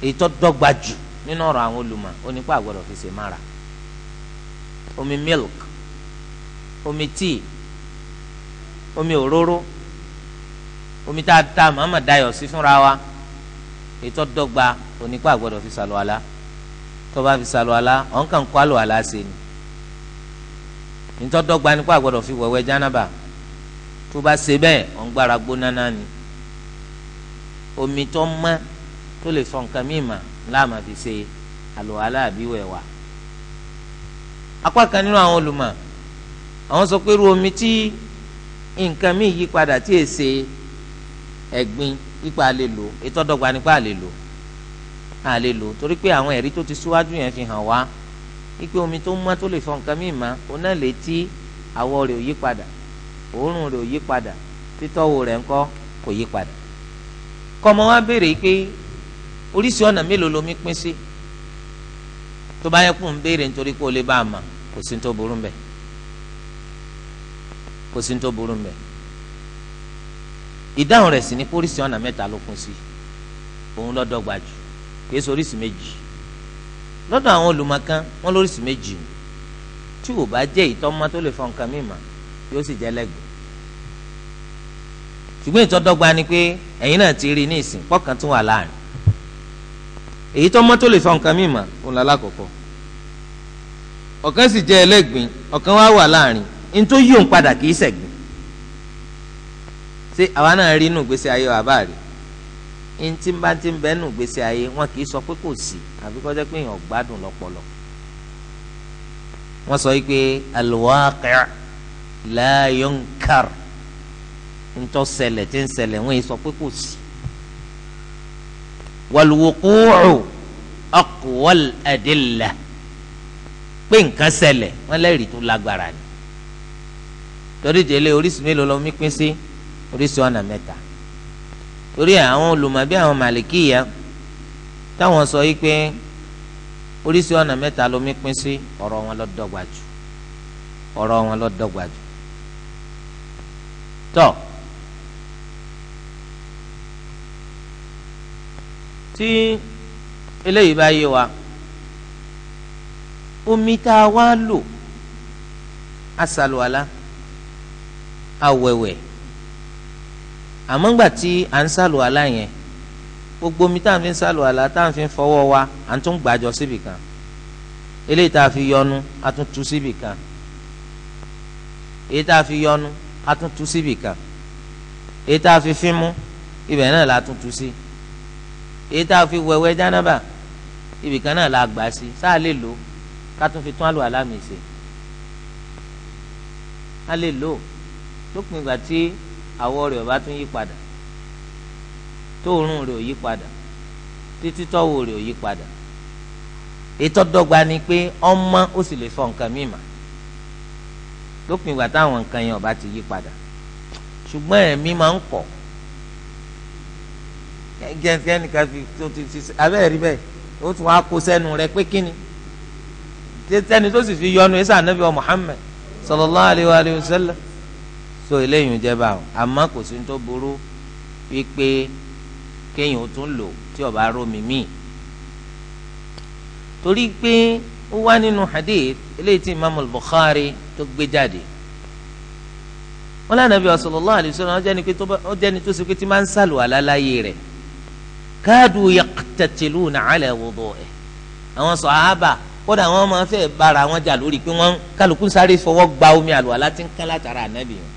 èyí tó dọ́gba jù nínú ọ̀rọ̀ àwọn olùmọ̀ onípa àgbọ̀dọ̀ fi ṣe mára omi milk omi tíì omi òróró omi tá a ta màmá dayọ̀ sí fúnra wa tó dọ́gba onípa àgbọ̀dọ̀ fi ṣàlùwàlá. Tó bá fi ṣàlùwàlá ọ̀n kàn kó àlùwàlá ṣe ni. Nítorí dọ́gba nípa àgbọ̀dọ̀ fi wẹ̀wẹ̀ jánábà. Tó bá ṣe bẹ́ẹ̀ ọ̀n gbára gbóná náà ni. Omi tó mọ́ tó lè fọ nǹkan míì láàmà fi ṣe àlùwàlá àbí wẹ̀wà. apá kan nínú àwọn olùmọ̀ àwọn sọ pé irú omi tí nǹkan míì yí padà tí è ṣe ẹ̀gbin ipa lè lò ètò ọ̀dọ́gba nípa lè lò a lè lò torí pé àwọn ẹ̀rí tó ti síwájú yẹn fi hàn wá wípé omi tó mọ́ tó lè fọ nǹkan míì mà ó náà lè tí àwọ̀ rẹ̀ ò yí padà òórùn rẹ̀ ò yí padà títọ́wò rẹ̀ ńkọ́ kò yí padà kọ́mọ wa béèrè pé oríṣi ọ̀nà mélòó lomi pín sí? Tó bá yẹ kó ń béèrè nítorí pé o lè bá a mà kò sí tó burú mbẹ kò sí tó burú mbẹ ìdáhùn rẹ̀ sì ní pé oríṣi ọ̀nà mẹ́ta ló pín sí. Òun lọ́dọ̀ gbajù kìí sọ oríṣi méjì. Lọ́dọ̀ àwọn olùmọ̀kan wọ́n lóríṣi méjì tí ò bá jẹ́ ìtọ́mọ́ tó lè fọ nǹkan mímọ́ yóò sì jẹ́ lẹ́gbẹ̀ẹ́ ṣùgbọ́n ìtọ́dọ́gba ni pé ẹ̀yin náà ti rí ní ìsìn pọ́kàn tún wà láàárín èyí tó mọ́ tó lè fa nǹkan mímọ́ òun la lákọ̀ọ́kọ́ ọ̀kan sì jẹ́ ẹlẹ́gbin ọ̀kan wá wà láàárín. Ní tó yí òun padà kì í ṣẹ̀gbin. Ṣé àwa náà rí inú ìgbésí ayé wa bá rí? Ní tí bá ti ń bẹ nù ìgbésí ayé wọn kì í sọ pé kò sí àfi kọ́ jẹ́ pé èèyàn gbádùn lọ́pọlọ wọ́n sọ pé al-waqi' la yunkar. Ntọ́ ṣẹlẹ̀ tí ń ṣẹlẹ̀ wọ́n yìí sọ pé kò sí. Wal-wuqū'u aqwal adillah pé nǹkan ṣẹlẹ̀ wọ́n lẹ́rìí tó lágbára ni. torí délé oríṣi mélòó ló mí pín sí oríṣi ọ̀nà mẹ́ta. torí àwọn olùmọ̀ bí àwọn màlìkíyà táwọn sọ yìí pé oríṣi ọ̀nà mẹ́ta ló mí pín sí ọ̀rọ̀ wọn ló dọ́gba jù ọ̀rọ̀ wọn ló dọ́gba jù. tọ́ tí eléyìí bá yé wa. Omi tá a wá lò asàlùwàlá awẹ̀wẹ̀ àmọ́ ńgbà tí à ń sàlùwàlá yẹn gbogbo omi tá à ń fi sàlùwàlá tá à ń fọwọ́ wa à ń tún gbàjọ síbì kan. Eléyìí tá a fi yọnu a tún tú síbì kan. Èyí tá a fi yọnu a tún tú síbì kan. Èyí tá a fi fímú ibẹ̀ náà la tún tú sí èyí tá a fi wẹ̀wẹ̀ jánábà ibì kan náà la gbà sí sáà lè lò ká tún fi tún àlùwàlá mi ṣe. A lè lò lópin ìgbà tí àwọ̀ rẹ̀ ọba tún yí padà tóòrùn rẹ̀ ò yí padà títí tọ́wò rẹ̀ ò yí padà. Ètò dọ́gba ni pé ọmọ ó sì lè fọ nǹkan mímà lópin ìgbà táwọn nǹkan yẹn ọba ti yí padà. Ṣùgbọ́n ẹ̀mí máa ń kọ̀ gẹ́gẹ́ nìkan fi tó ti ti abẹ́rẹ́ rí bẹ́ẹ̀ ó tún wá kó sẹ́nu rẹ̀ pé kíni tẹ́ni tó sì fi yọnu ẹ̀sà ànábì wa Muhammad sallallahu alayhi wa sallam. So eléyìí jẹ́ báwọn àmọ́ kò sí tó burú wípé kéèyàn ó tún lò tí bá rómi míì torí pé ó wá nínú hadith eléyìí tí imaamu Bukhari tó gbé jáde. Wọn lànà bí sallallahu alaihi wasallam ó jẹ́ni tó ṣe pé tí máa ń sàlù àlàláyé rẹ̀ káàdù yaqtatiluna ala wudu'ihi. Àwọn sàhábà kódà wọn máa fẹ́ bára wọn jà lórí pé wọn kálukú sáré fọwọ́ gba omi àlùwàlá tí ń kán látara ànábì wọn.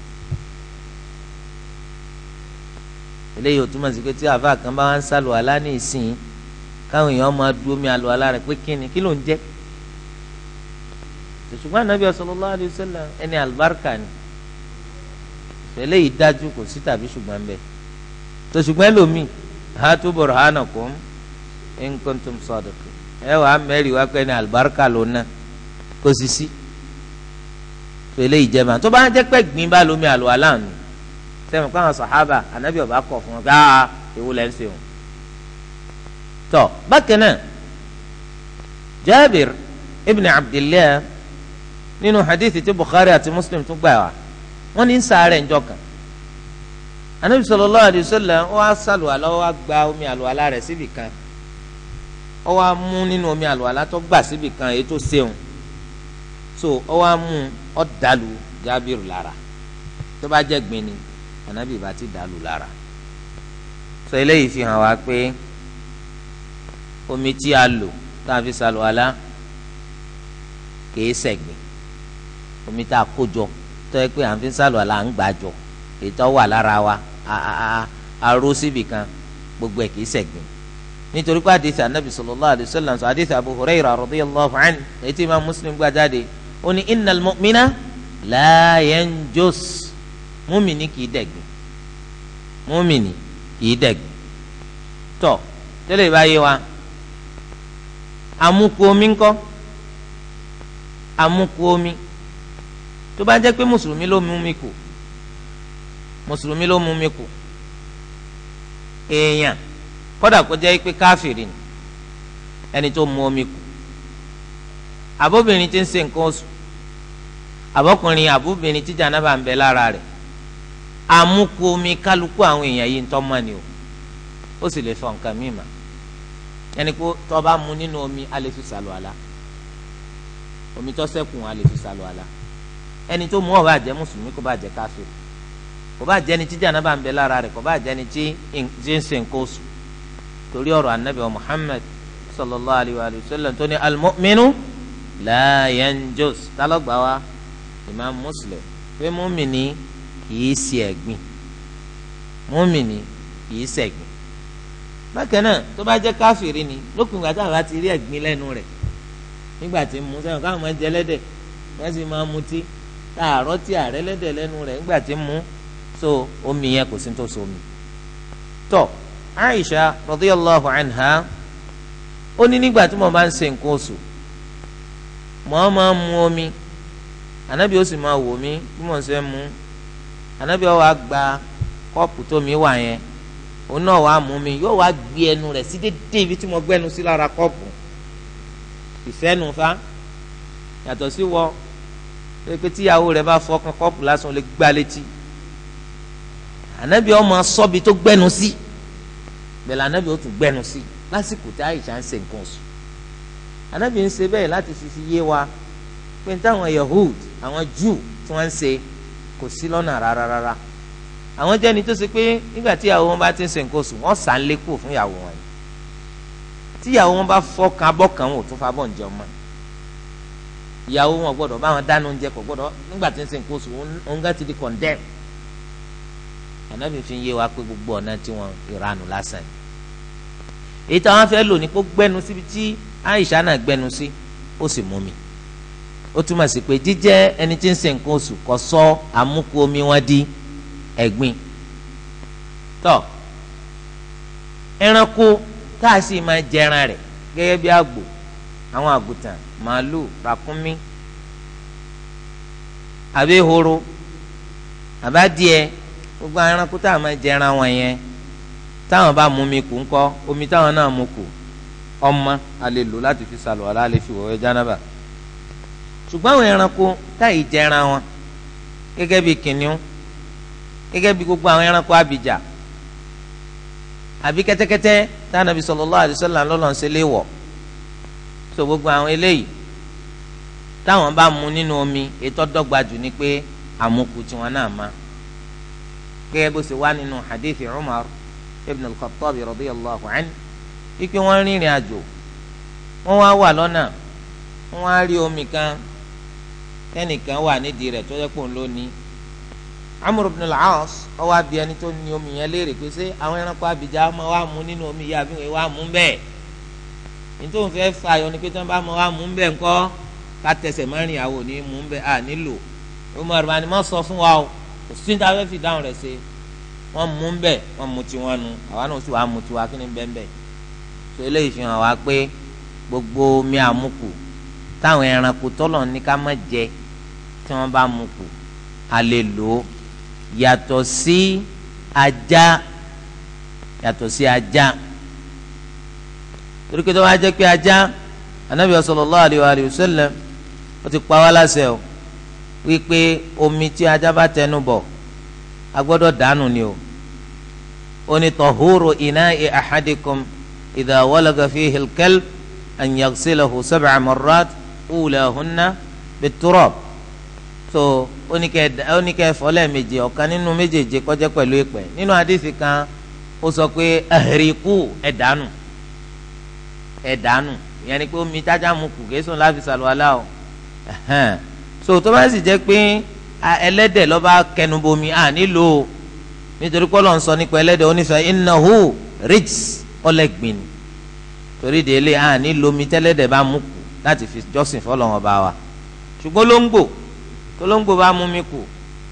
eléyìí ò túmọ̀ sí pé tí àfa kan bá wá ń sàlùwàlá ní ìsìn káwọn èèyàn máa du omi àlùwàlá rẹ̀ pé kíni kí ló ń jẹ́? Ṣùgbọ́n ànábì sallallahu alaihi ẹni àlùbáríkà ni. Eléyìí dájú kò sí tàbí ṣùgbọ́n bẹ́ẹ̀. Tó ẹlòmíì hatu burhanakum in kuntum sadiqin. Ẹ wàá mẹ́rin wá pé ní àlùbáríkà ló ná. Kó sì sí. Jẹ́ máa tó bá jẹ́ pé gbìn bá lómi àlùwàlá nù sẹ́mi kó àwọn sàhábà ànábì ọba kọ̀ fún wọn gbáà ewu lẹ́ ń ṣe wọn. tọ́ bákan náà Jabir ibn Abdillah nínú hadith tí Bukhari àti Muslim tún gbà wá wọ́n ní sàárẹ̀ ńjọ́ kan ànábì sallallahu alaihi wasallam ó wá sàlùwàlá ó wá gba omi àlùwàlá rẹ̀ síbì kan. Ó wá mú nínú omi àlùwàlá tó gbà síbì kan èyí tó ṣeun so ó wá mú ó dàlù Jabir lára. Tó bá jẹ́ gbin ni anabi bá ti dàlù lára. Sọ eléyìí fi hàn wá pé omi tí a lò tá a fi ṣàlùwàlá kìí ṣẹ̀gbin. Omi tá a kó jọ tó yẹ pé à ń fi ṣàlùwàlá à ń gbà jọ ètò wà lára wa aró síbì kan gbogbo ẹ̀ kìí ṣẹ̀gbin. Nítorí pé àdìsí anabi sallallahu alayhi wa sallam sọ àdìsí abu hurairah radiyallahu anhu èyí tí imam muslim gbà jáde ó ní innal mu'mina la yanjus. Múmìnì kìí dẹ̀gbìn múmìnì kìí dẹ̀gbìn tọ́ tẹ́lẹ̀ báyé wa amúkú omi ńkọ́? Amúkú omi. Tó bá jẹ́ pé mùsùlùmí ló mú mi kù mùsùlùmí ló mú mi kù. Èèyàn kódà kó jẹ́ pé káfìrì ni ẹni tó mú omi kù. Àbóbìnrin tí ń ṣe nǹkan oṣù àbọ̀kùnrin àbóbìnrin tí jànábà ń bẹ lára rẹ̀. Amúkú omi kálukú àwọn èèyàn yìí ń tọ́ mọ́ ni o. Ó sì lè fọ nǹkan míì mà ẹni pé tó bá mu nínú omi a lè fi ṣàlùwàlá. Omi tó ṣẹ́kù a lè fi ṣàlùwàlá. Ẹni tó mú ó bá jẹ́ mùsùlùmí kó bá jẹ́ káfíìn kó bá jẹ́ ni tí jànábà ń bẹ lára rẹ̀ kó bá jẹ́ ni tí ń ṣe nǹkan oṣù. Torí ọ̀rọ̀ anabi wa muhammad sallallahu alayhi wa sallam tó ní almu'minu la yanjus. Talọ́gbà wa imam muslim. Pé múmìnì kìí ṣe ẹ̀gbin. Múmìnì kìí ṣẹ̀gbin bákan náà tó bá jẹ́ káfìrí ni lópin ìgbà táwọn bá ti rí ẹ̀gbin lẹ́nu rẹ̀ nígbà tí mu sẹ́wọ̀n káwọn máa jẹ lẹ́dẹ̀ wọ́n sì máa mutí táàrọ́ tí ààrẹ lẹ́dẹ̀ lẹ́nu rẹ̀ nígbà tí mu so omi yẹn kò sí tó so omi. Tọ Aisha radiyallahu anha ó ní nígbà tí mo bá ń ṣe nǹkan oṣù mo máa ń mu omi. Anabi ó sì máa wò mí bí mo ṣe mu. Anabi ó wá gba kọ́ọ̀pù tó mi wà yẹn. Òun náà wàá mú mi. Yóò wá gbé ẹnu rẹ̀ sí dédé ibi tí mo gbẹ́nu sí lára kọ́ọ̀pù. Ìfẹ́nu fa yàtọ̀ sí wọ pé tíyàwó rẹ̀ bá fọkàn kọ́ọ̀pù lásán lè gbá létí anabi ọmọ sọ́bi tó gbẹ́nu sí. Bẹ́ẹ̀ la anabi ó tún gbẹ́nu sí. Lásìkò tí àyíṣà ń ṣe nǹkan oṣù. Anabi ń ṣe bẹ́ẹ̀ láti fi fi yé wa pé táwọn yahood àwọn Júù tí wọ́n ń ṣe kò sí lọ́nà rárá rárá. Àwọn jẹ́ni tó ṣe pé nígbà tí ìyàwó wọn bá ti ń ṣe nǹkan oṣù wọ́n sàn lé kù fún ìyàwó wọn. Tí ìyàwó wọn bá fọkàn abọ́kàn wọn ò tún fabọ́ ǹjẹ́ ọmọ. Ìyàwó wọn gbọ́dọ̀ bá dáná oúnjẹ kò gbọ́dọ̀ nígbà tí ń ṣe nǹkan oṣù òun gá ti di condemn ànábì fi ń yé wa pé gbogbo ọ̀nà tí wọn ìranù lásán èyí táwọn fẹ́ lò ní kó gbẹ́nu síbi tí Àìṣà náà gbẹ́nu sí ó sì mú mi. Ó túmọ̀ sí pé jíjẹ́ ẹni tí ń ṣe nǹkan oṣù kò sọ àmúkú omi wọn di ẹ̀gbin. Tọ́ ẹranko tá a sì máa jẹran rẹ̀ gẹ́gẹ́ bí àgbò àwọn àgùtàn màálù ràkúnmí àbí ehoro àbádìẹ gbogbo ẹranko tá a máa jẹran wọn yẹn táwọn bá mú kù ńkọ́ omi táwọn náà mú kù ọmọ a lè lò láti fi sàlùwàlá a lè fi wọ̀wẹ́ jánábà. Ṣùgbọ́n àwọn ẹranko táyì jẹran wọn gẹ́gẹ́ bí kìnìún gẹ́gẹ́ bí gbogbo àwọn ẹranko abìjà àbí kẹ́tẹ́kẹ́tẹ́ tánàbí sallallahu alaihi wasallam lọ́lọ́ ń ṣe léwọ̀ so gbogbo àwọn eléyìí táwọn bá mu nínú omi ètò dọ́gba jù ni pé àmukù tiwọn náà má gẹ́gẹ́ bó ṣe wá nínú hadithi Umar ibn al-Khattab radiyallahu anhu wípé wọ́n rìnrìn àjò wọ́n wá wà lọ́nà wọ́n wá rí omi kan tẹ́nìkan wà nídìí rẹ̀ tó yẹ kó ń lónìí amúrò ibn al-As ọwọ́ abi ẹni tó ní omi yẹn léèrè pé ṣé àwọn ẹranko abidjan máa wá mú nínú omi yìí àbí wá mú bẹ́ẹ̀? Nítorí fẹ́ fààyàn ni pé tí wọ́n bá máa wá mú bẹ́ẹ̀ ńkọ́ ká tẹsẹ̀ márùn àwò ní mú bẹ́ẹ̀ à nílò. Umar bani má sọ fún wa o kò sí níta fẹ́ fi dáhùn rẹ̀ ṣe. Wọ́n mú bẹ́ẹ̀ wọ́n mú tiwọn nu. Àwa náà sì wàá mú tiwa kí ni bẹ́ẹ̀ bẹ́ẹ̀. So eléyìí fi hàn wá pé gbogbo omi àmukù táwọn ẹranko tọ́lọ̀ ní ká má jẹ tí wọ́n bá mú kù a lè lò ó. Yàtọ̀ sí ajá yàtọ̀ sí ajá. Torí pé tó bá jẹ́ pé ajá anabi sallallahu alayhi wa sallam ó ti pa wá láṣẹ o wípé omi tí ajá bá tẹnu bọ̀ a gbọ́dọ̀ dànù ni o. Tahuru ina'i ahadikum idha walaga fihi al-kalb an yaghsilahu sab'a marrat ulahunna bit-turab. So oníkẹ́ fọlẹ́ méje ọ̀kan nínú méjèèje kọjá pẹ̀lú ìpẹ́. Nínú àdìsí kan ó sọ pé ahriqu ẹ̀dánù ẹ̀dánù ìyẹn ni pé omi tájà mu kù kéésùn láfi sàlùwalá o so tó bá sì jẹ́ pé ẹlẹ́dẹ̀ lọ́ba kẹnubomi à nílò nítorí pé Ọlọ́run sọ nípa ẹlẹ́dẹ̀ onífẹ̀ẹ́ innahu rijs ọlẹ́gbìn torí délé à nílò omi tẹ́lẹ́dẹ̀ bá mu kù láti fi jọ́sìn fọlọ́wọn bá wa. Ṣùgbọ́n lóńgbò tolóńgbò bá mú mi kù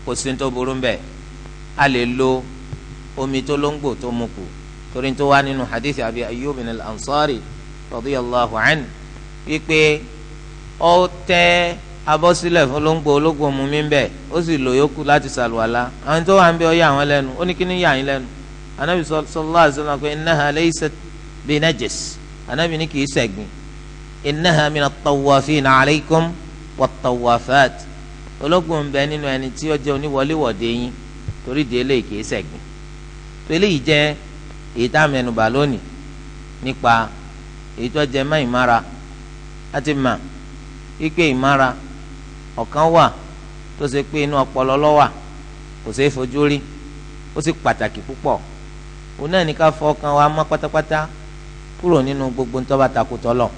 kò sí tó burú bẹ́ẹ̀ a lè lo omi tolóńgbò tó mú kù. Torí tó wá nínú hadith abi ayyub al-ansari radiyallahu anhu wípé ó tẹ abọ́sílẹ̀ olóńgbò olóńgbò mú mi bẹ́ẹ̀ ó sì lò yókù láti sàlùwàlá àwọn tó wà ń bẹ ọ yà wọ́n lẹ́nu. Ó ní kí ni yà yín lẹ́nu? Anabi sallallahu alaihi wasallam pé innaha laysat bi najis anabi ní kì í ṣẹ̀gbin. Innaha min at-tawafina alaykum wat-tawafat ológun ń bẹ nínú ẹni tí ó jẹ́ oníwọléwọ̀de yín torí di eléyìí kìí ṣẹ̀gbìn tó eléyìí jẹ́ èyí tá a mẹ́nubà lónìí ìmára ọ̀kan wà tó ṣe pé inú ọpọlọ ló wà kò ṣeé fojú rí ó sì pàtàkì púpọ̀. Òun náà ní ká fọ ọkàn wa mọ́ pátápátá kúrò nínú gbogbo ń tó bá takò tọ́lọ̀.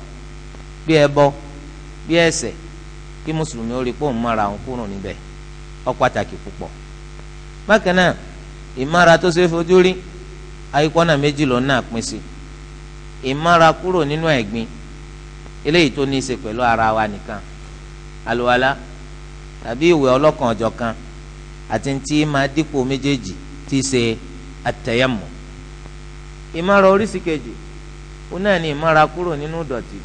Bí ẹbọ bí ẹ̀ṣẹ̀ kí mùsùlùmí ó rí pé òun mára òun kúrò níbẹ̀ ó pàtàkì púpọ̀. Bákan náà ìmára tó ṣe fojú rí ayíkọ́nà méjì ló náà pín sí. Ìmára kúrò nínú ẹ̀gbin eléyìí tó ní í ṣe pẹ̀lú ara wa nìkan àlùwàlá tàbí ìwẹ̀ ọlọ́kan ọ̀jọ̀kan àti ntí máa dípò méjèèjì tí ṣe at-tayammum. Ìmára oríṣi kejì òun náà ní ìmára kúrò nínú dọ̀tí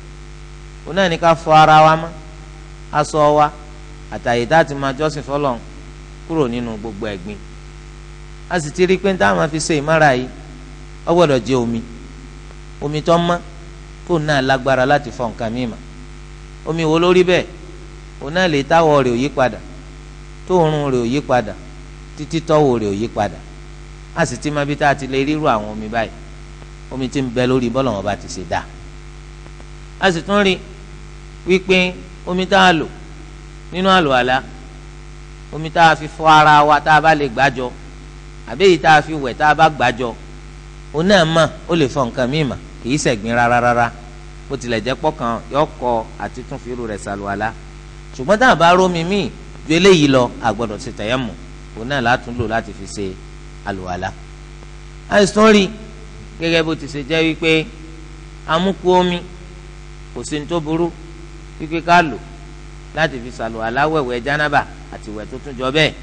òun náà ní ká fọ ara wa mọ́ aṣọ wa àtàyè tá máa jọ́sìn fọlọ́n kúrò nínú gbogbo ẹ̀gbin. A sì ti rí i pé táwọn fi ṣe ìmára yìí ó gbọ́dọ̀ jẹ́ omi. Omi tó mọ́ tó náà lágbára láti fọ nǹkan mímọ́ omi wo lórí bẹ́ẹ̀ òun náà lè táwọ̀ rẹ̀ ò yí padà tóorun rẹ̀ ò yí padà títí tọ́wọ̀ rẹ̀ ò yí padà. A sì ti máa bí tá a ti lè ríru àwọn omi báyìí. Omi tí ń bẹ lórí bọ́lọ̀ wọn bá ti ṣe dá a sì tún rí wípé omi tá a lò nínú àlùwàlá omi tá a fi fọ ara wa tá a bá lè gbàjọ àbí tá a fi wẹ̀ tá a bá gbàjọ òun náà ó lè fọ nǹkan míì mà kì í ṣẹ̀gbin rárá rárá bó tilẹ̀ jẹ́ pọ̀ kan yọ àti tún fi irú rẹ̀ ṣàlùwàlá ṣùgbọ́n tá a bá rómi míì ju eléyìí lọ a gbọ́dọ̀ ṣe tayammum òun náà látún lò láti fi ṣe àlùwàlá. Àìsàn rí gẹ́gẹ́ bó ti ṣe jẹ́ wípé amúkú omi kò sí ní tó burú wípé ká lò láti fi ṣàlùwàlá wẹ̀wẹ̀ jánábà àti ìwẹ̀ tó tún jọ bẹ́ẹ̀.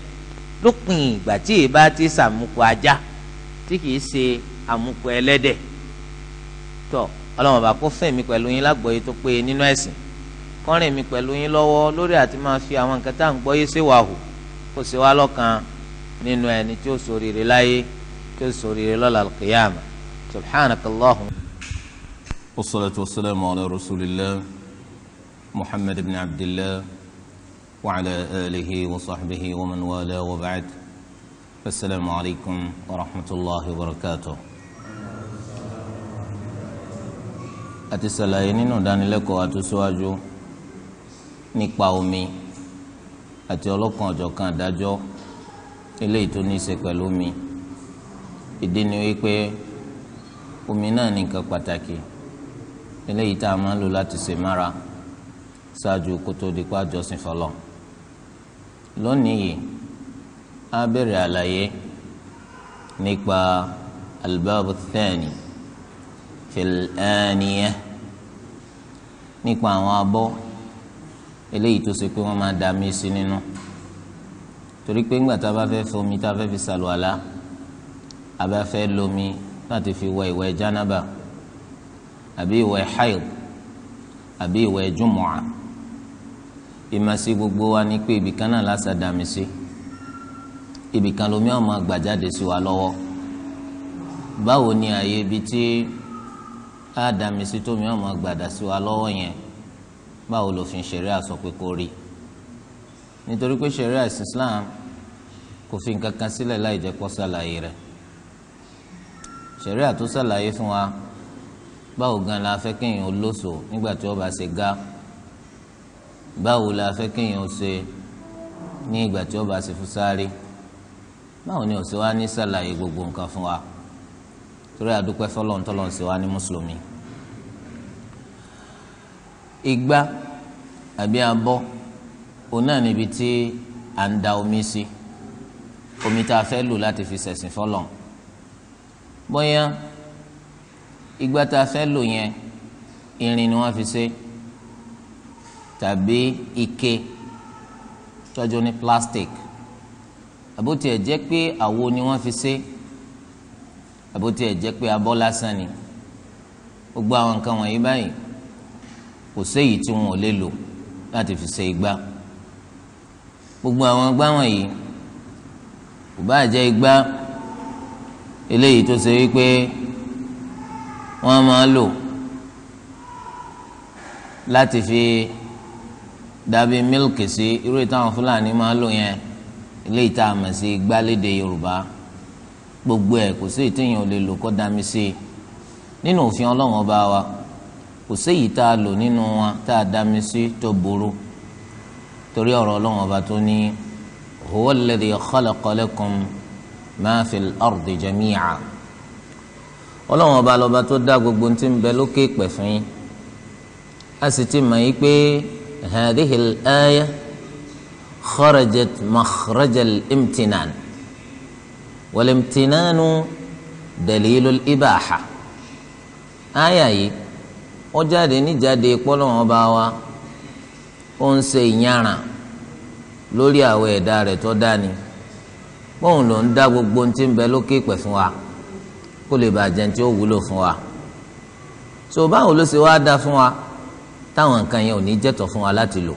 Lópin ìgbà tí èyí bá ti ṣàmúkú ajá tí kìí ṣe àmúkú ẹlẹ́dẹ̀. Tọ́ ọlọ́run bá kó fẹ̀mí pẹ̀lú yín lágbọ̀ọ́yé tó péye nínú ẹ̀sìn kọ́rin mi pẹ̀lú yín lọ́wọ́ lórí àti máa fi àwọn nǹkan tá à ń gbọ́ yé ṣèwà hù kó ṣe wá lọ́kàn nínú ẹni tí ó ṣoríire láyé tí ó ṣoríire lọ́la alqiyama subhanakallahu. wasalaatu wasalaamu ala rasulillah muhammad ibn abdillah wa ala alihi wa sahbihi wa man wala wa ba'd asalaamu alaykum wa rahmatulahi wa barakatuh. àti ṣàlàyé nínú ìdánilẹ́kọ̀ọ́ àtúnṣíwájú nípa omi àti ọlọ́kan ọ̀jọ̀kan àdájọ́ eléyìí tó ní í ṣe pẹ̀lú omi. Ìdí ni wípé omi náà ní nǹkan pàtàkì eléyìí tá a máa ń lò láti ṣe mára ṣáájú kó tó di pa jọ́sìn fọlọ́. Lónìí yìí á bẹ̀rẹ̀ àlàyé nípa albaabu thani fil nípa àwọn abọ́ eléyìí tó ṣe pé wọ́n máa da mí sí nínú. Torí pé ńgbà tá a bá fẹ́ fomi tá a fẹ́ fi ṣàlùwàlá a bá fẹ́ lomi láti fi wẹ ìwẹ̀ jánábà àbí ìwẹ̀ haid àbí ìwẹ̀ jùmọ̀à ìmọ̀sí gbogbo wa ní pé ibìkan náà lásà dàmí sí. Ibìkan lomi ọmọ gbàjáde sí wa lọ́wọ́. Báwo ni àyè ibi tí á dàmí sí tómi ọmọ gbàdá sí wa lọ́wọ́ yẹn báwo lòfin ṣẹ̀ríà sọ pé kó rí? Nítorí pé ṣẹ̀ríà Islam kò fi nǹkan kan sílẹ̀ láì jẹ́ kó ṣàlàyé rẹ̀. Ṣẹ̀ríà tó ṣàlàyé fún wa báwo gan la fẹ́ kéèyàn lóṣò nígbà tí wọ́n bá ṣe gá? Báwo la fẹ́ kéèyàn ṣe ní ìgbà tí wọ́n bá ṣe fúsárì báwo ni òṣè wa ní ṣàlàyé gbogbo nǹkan fún wa? Torí àdúpẹ́ fọlọ́n tọ́lọ́n ṣe wa ní mùsùlùmí. Igbá àbí abọ́ òun náà níbi tí à ń da omi sí. Omi tá a fẹ́ lò láti fi ṣẹ̀sìn fọlọ́n bóyá ìgbà tá a fẹ́ lò yẹn irin ni wọ́n fi ṣe tàbí ike tọ́jú ní plastic. Àbótí ẹ̀ jẹ́ pé àwo ni wọ́n fi ṣe àbótí ẹ̀ jẹ́ pé abọ́ lásán ni. Gbogbo àwọn nǹkan wọ̀nyí báyìí kò séyìí tí wọn ò lè lò láti fi ṣe igbá. Gbogbo àwọn igbá wọ̀nyí kò bá jẹ́ igbá eléyìí tó ṣe wípé wọ́n máa lò láti fi dàbí mílìkì sí irú ìtàwọn fúlàní máa lò yẹn eléyìí tá a mọ̀ sí gbálédè yorùbá. Gbogbo ẹ̀ kò sí ìtìyàn ò lè lò kó dá sí i. Nínú òfin ọlọ́run ọba wa kò séyìí tá a lò nínú wọn tá a dá mi sí tó burú. Torí ọ̀rọ̀ ọlọ́run ọba tó ní huwa alladhi khalaqa lakum ma fil ardi jami'a. Ọlọ́run ọba lọ́ba tó dá gbogbo tí ń bẹ lókè pẹ̀ a sì ti mọ̀ yí pé hadhihi al-aya kharajat al-imtinan wal-imtinanu dalilu al-ibaha aya yìí ó jáde níjáde pọ́lọ́run ọba wa. Ó ń ṣe ìyára lórí àwọn ẹ̀dá rẹ̀ tó dání bóun ló ń dá gbogbo ohun tí ń bẹ lókè pẹ̀ fún wa kó lè bàjẹ́ tí ó wúlò fún wa. So báwo ló ṣe wá dá fún wa? Táwọn nǹkan yẹn ò ní jẹ́tọ̀ fún wa láti lò.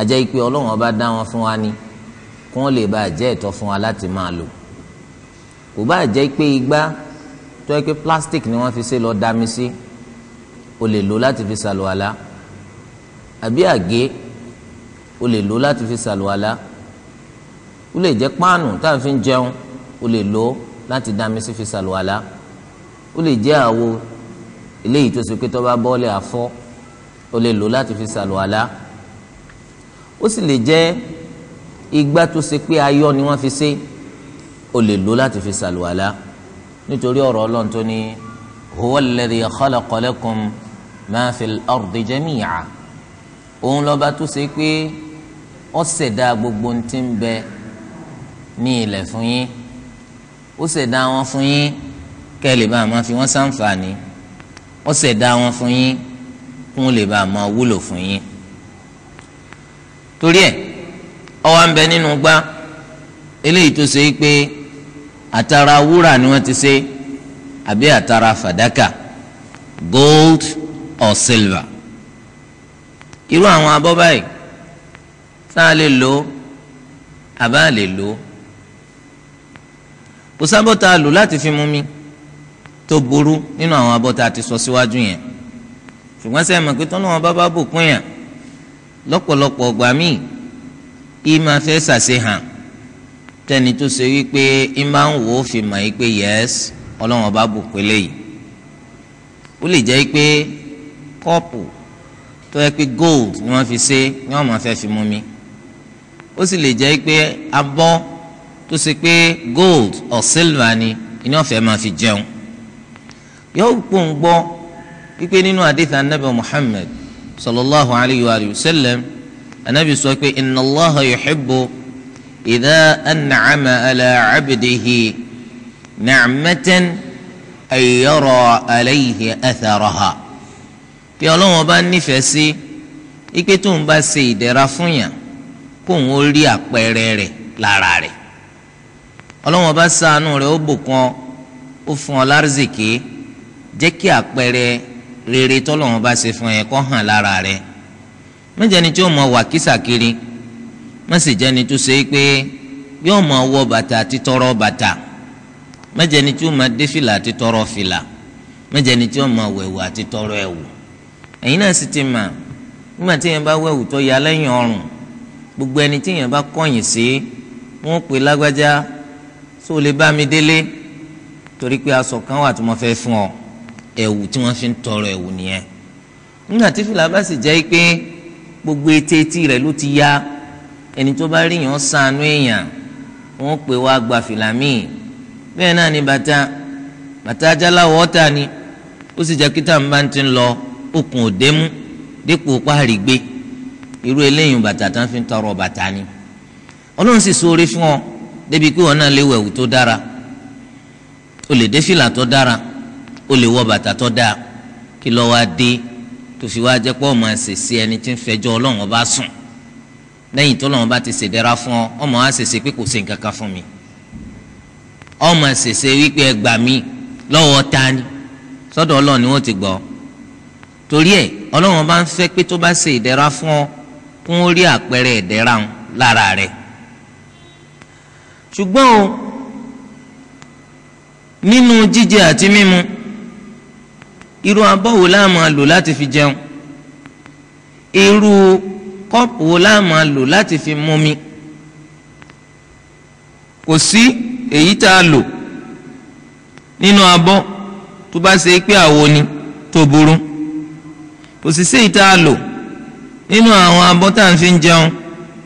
Àjẹ́ ìpè ọlọ́run ọba dá wọn fún wa ní kí wọ́n lè bá jẹ́ ẹ̀tọ́ fún wa láti máa lò. Kò bá jẹ́ pé igbá tó yẹ pé plastic ni wọ́n fi ṣe lọ dá mi sí o lè lò láti fi ṣàlùwàlá. Àbí àgé o lè lò láti fi ṣàlùwàlá. Ó lè jẹ́ páànù tá ń fi jẹun o lè lò láti dá mi sí fi ṣàlùwàlá. Ó lè jẹ́ àwo eléyìí tó ṣe pé tó bá bọ́ọ̀lì àfọ́ o lè lò láti fi ṣàlùwàlá. Ó sì lè jẹ́ igbá tó ṣe pé ayọ̀ ni wọ́n fi ṣe o lè lò láti fi ṣàlùwàlá. Nítorí ọ̀rọ̀ ọlọ́run tó ní huwa alladhi ma fil ardi jami'a. Òun lọ́ba tó ṣe pé ó ṣẹ̀dá gbogbo ohun tí ń bẹ ní ilẹ̀ fún yín. Ó ṣẹ̀dá wọn fún yín kẹ́ ẹ lè bá a máa fi wọ́n ṣàǹfààní. Ó ṣẹ̀dá wọn fún yín kún lè bá máa wúlò fún yín. Torí ẹ̀ ó ń bẹ nínú gbá eléyìí tó ṣe pé àtàrà wúrà ni wọ́n ti ṣe àbí àtàrà fàdákà. Gold or silver. Irú àwọn abọ́ báyìí sáà lè lò àbá lè lò kò sábọ́ tá a lò láti fi mú mi tó burú nínú àwọn abọ́ tá a ti sọ síwájú yẹn. Ṣùgbọ́n sẹ́yìn mọ̀ pé tọ́nà wọn bá bá bùkún yàn lọ́pọ̀lọpọ̀ ọgbà míì yìí máa fẹ́ ṣàṣehàn. Tẹni tó ṣe wípé ń bá ń wò ó fi mọ̀ yìí pé yẹ́s ọlọ́wọ́n bá bùkún eléyìí. Ó lè jẹ́ pé kọ́ọ̀pù tó yẹ pé gold ni wọ́n fi ṣe ni wọ́n máa fẹ́ fi mú mi ó sì lè jẹ́ pé abọ́ tó ṣe pé gold or silver ni ni wọ́n fẹ́ máa fi jẹun. Yóò pòun gbọ́ wípé nínú àdìsá anabi muhammed sallallahu alayhi wa sallam anabi sọ pé inna allah yuhibbu idha an'ama ala abdihi na'matan ay yara alayhi atharaha bí ọlọ́wọ́n bá nífẹ̀ẹ́ sí ike tó ń bá ṣe ìdẹ̀ra fún yàn kó ń rí àpẹẹrẹ rẹ̀ lára rẹ̀. Ọlọ́wọ́n bá ṣàánú rẹ̀ ó bùkún ó fún ọ lárìsìkì jẹ́ kí àpẹẹrẹ rere tọ́lọ́wọ́n bá ṣe fún ẹ kó hàn lára rẹ̀. Má jẹ́ni tí ó mọ wà kísàkiri má sì jẹ́ni tó ṣe pé yóò mọ wọ bàtà àti tọrọ bàtà. Má jẹ́ni tí ó mọ dé fìlà àti tọrọ fìlà. Má jẹ́ni tí ó mọ wẹ̀wù àti tọrọ ẹ̀wù ẹ̀yin náà sì ti mà nígbà tí yẹn bá wẹ̀wù tó ya lẹ́yìn ọrùn gbogbo ẹni tí yẹn bá kọ̀yìn sí wọ́n pè lágbájá só lè bá mi délé? Torí pé aṣọ kan wà tí mo fẹ́ fún ọ. Ẹ̀wù tí wọ́n fi ń tọrọ ẹ̀wù nìyẹn. Nígbà tí fìlà bá sì jẹ́ pé gbogbo etí etí rẹ̀ ló ti ya ẹni tó bá rí yàn sànú èèyàn wọ́n pè wá gba fìlà míì. Bẹ́ẹ̀ náà ni bàtà bàtà ajáláwọ̀ ọ̀tà ni ó sì jẹ́ kí tàǹbà ti ń lọ okùn òde dípò páàrí irú eléyìí bàtà tán fi ń tọrọ bàtà ni ọlọ́run sì sóore fún ọ débi pé wọn náà lè wẹ̀wù tó dára o lè dé fìlà tó dára o lè wọ bàtà tó dáa kí lọ́ wá dé tó fi wá jẹ́ pé ọmọ àṣẹṣe ẹni tí ń fẹjọ́ ọlọ́run ọba sùn lẹ́yìn tó lọ́wọ́ bá ti ṣèdẹ́ra fún ọ ọmọ àṣẹṣe pé kò ṣe nǹkan kan fún mi ọmọ àṣẹṣe wípé ẹ gbà mí lọ́wọ́ ta ni sọ́dọ̀ ọlọ́run ni wọ́n ti gbọ́ torí ẹ̀ ọlọ́run bá ń fẹ́ pé tó bá ṣe ìdẹ̀ra fún ọ kún ó rí àpẹẹrẹ ìdẹ̀ra ń lára rẹ̀. Ṣùgbọ́n o nínú jíjẹ àti mímu irú abọ́ wo la máa lò láti fi jẹun? Irú kọ́ọ̀pù wo la máa lò láti fi mumi kò sí èyí tá a lò nínú abọ́ tó bá ṣe pé àwo ni tó burú kò sì sí èyí tá a lò nínú àwọn abọ́ tá à ń fi jẹun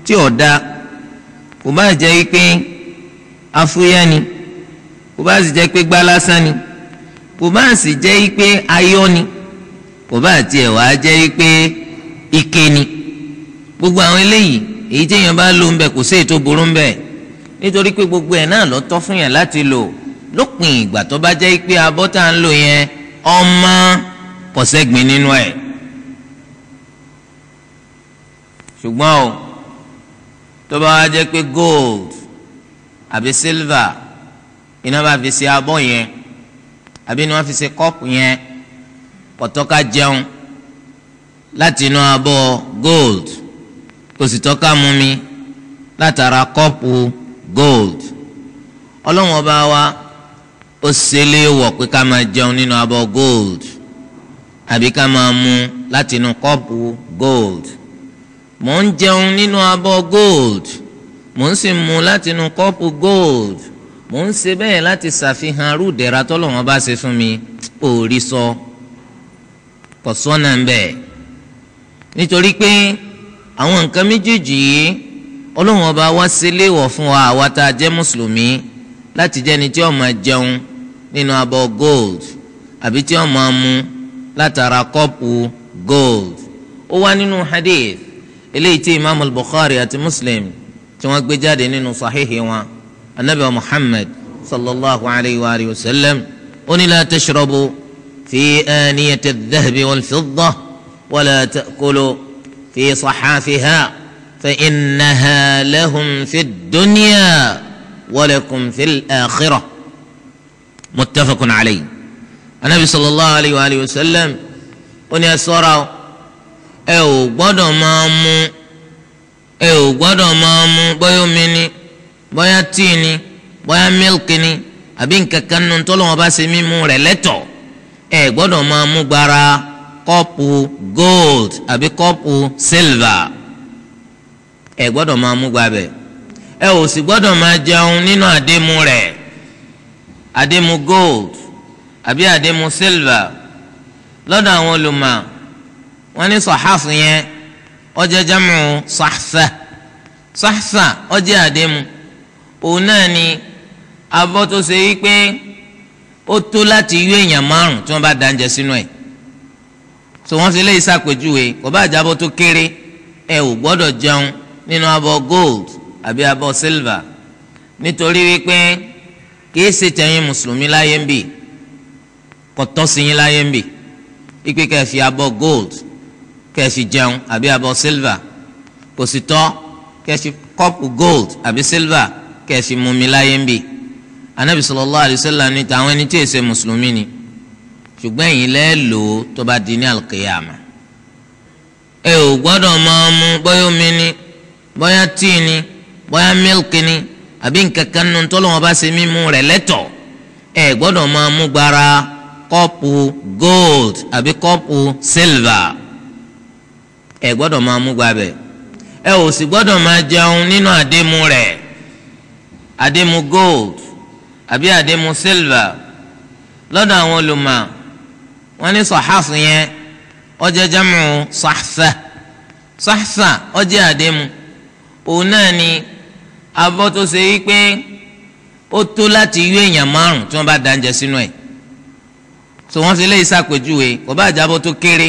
tí ò dáa kò bá jẹ́ pé afúyẹ́ ni kò bá sì jẹ́ pé gbá lásán ni kò bá sì jẹ́ pé ayọ́ ni kò bá tiẹ̀ wá jẹ́ pé ike ni. Gbogbo àwọn eléyìí èyí téèyàn bá lò ń bẹ kò sí tó burú ń bẹ. Nítorí pé gbogbo ẹ̀ náà ló tọ́ fún yàn láti lò. Lópin ìgbà tó bá jẹ́ pé abọ́ tá à ń lò yẹn ọmọ kò sẹ́gbin nínú ẹ̀ ṣùgbọ́n o tó bá wá jẹ́ pé gold àbí sílvà iná bá fi ṣe abọ́ yẹn àbí ni wọ́n fi ṣe kọ́ọ̀pù yẹn kọ̀tọ́ka jẹun láti inú abọ́ gold kò sì tọ́ka mú mi látara kọ́ọ̀pù gold. Ọlọ́run ọba wa ó ṣẹlẹ̀ wọ̀ pé ká máa jẹun nínú abọ́ gold àbí ká máa mu láti inú kọ́ọ̀pù gold mò ń jẹun nínú abọ́ gold. Mò ń sì mu láti inú kọ́ọ̀pù gold. Mò ń ṣe bẹ́ẹ̀ láti ṣàfihàn arúdẹ̀ra tọ́lọ́wọ́n bá ṣe fún mi. Ò rí sọ. Kò sọ́nà ń bẹ̀. Nítorí pé àwọn nǹkan méjèèjì yìí ọlọ́wọ́n ọba wá sílé wọ̀ fún wa àwa tá a jẹ́ mùsùlùmí láti jẹ́ ni tí ó máa jẹun nínú abọ́ gold àbí tí ó máa mu látara kọ́ọ̀pù gold. Ó wá nínú hadith eléyìí tí imaamu al-bukhari àti muslim tí wọ́n gbé jáde nínú sahihi wọn anabi wa muhammad sallallahu alayhi wa alihi wa sallam ó ní la tashrabu fi aniyati al-dhahabi wal-fidda wala ta'kulu fi saxaafiha fa innaha lahum fi dunya walakum fi al-akhirah muttafaqun alayhi anabi sallallahu alayhi wa alihi wa sallam ó ní ṣọ́ra ẹ ò gbọ́dọ̀ máa mu ẹ ò gbọ́dọ̀ máa mu bóyá omi ni bóyá tíì ni bóyá mílkì ni àbí nǹkan kan nínú tó lọ́wọ́ bá ṣe mímu rẹ̀ lẹ́tọ̀. Ẹ gbọ́dọ̀ máa mu gbára kọ́ọ̀pù gold àbí kọ́ọ̀pù silver. Ẹ gbọ́dọ̀ máa mu gbàbẹ̀ ẹ ò sì gbọ́dọ̀ máa jẹun nínú àdému rẹ̀ àdému gold àbí àdému silver. Lọ́dọ̀ àwọn olùmọ̀ wọ́n ní sọ̀háfù yẹn ó jẹ́ jámù sàḥfà sàḥfà ó jẹ́ àdému òun náà ni abọ́ tó ṣe wípé ó tó láti yó èèyàn márùn tí wọ́n bá dáńjẹ sínú ẹ̀. So wọ́n fi léyìí ṣàpèjúwe kò bá jábọ́ tó kéré ẹ ò gbọ́dọ̀ jẹun nínú abọ́ gold àbí abọ́ silver. Nítorí wípé kìí ṣe tẹ̀yin mùsùlùmí láyé ń bì kò tọ́ sí yín láyé ń bì. Ikpe kẹ́ fi abọ́ gold kẹ́ fi jẹun àbí abọ́ silver. Kò sì tọ́ kọ́pù gold àbí silver kẹ́ fi mumi láyé ń bì. Anabi sallallahu alayhi wa tàwọn ẹni tí ṣe mùsùlùmí ni. Ṣùgbọ́n ẹ̀yin lẹ́ lò ó tó bá di ní alqiyama. Ẹ ò gbọ́dọ̀ máa mu bóyá omi ni bóyá tíì ni bóyá mílkì ni àbí nǹkan kan nínú tọ́lọ́wọ́n bá ṣe mímu rẹ̀ lẹ́tọ̀ ẹ gbọ́dọ̀ máa mú gbára kọ́ọ̀pù gold àbí kọ́ọ̀pù silver ẹ gbọ́dọ̀ máa mú gbàbẹ̀ ẹ ò sì gbọ́dọ̀ máa jẹun nínú àdému rẹ̀. Àdému gold àbí àdému silver. Lọ́dọ̀ àwọn olùmọ̀ wọ́n ní sọ̀háfù yẹn ó jẹ́ jámù sàḥfà sàḥfà ó jẹ́ àdému òun náà ni abọ́ tó ṣe wípé ó tó láti yó èèyàn márùn tí wọ́n bá dáńjẹ sínú ẹ̀. So wọ́n fi lè ṣàpèjúwe kò bá jábọ́ tó kéré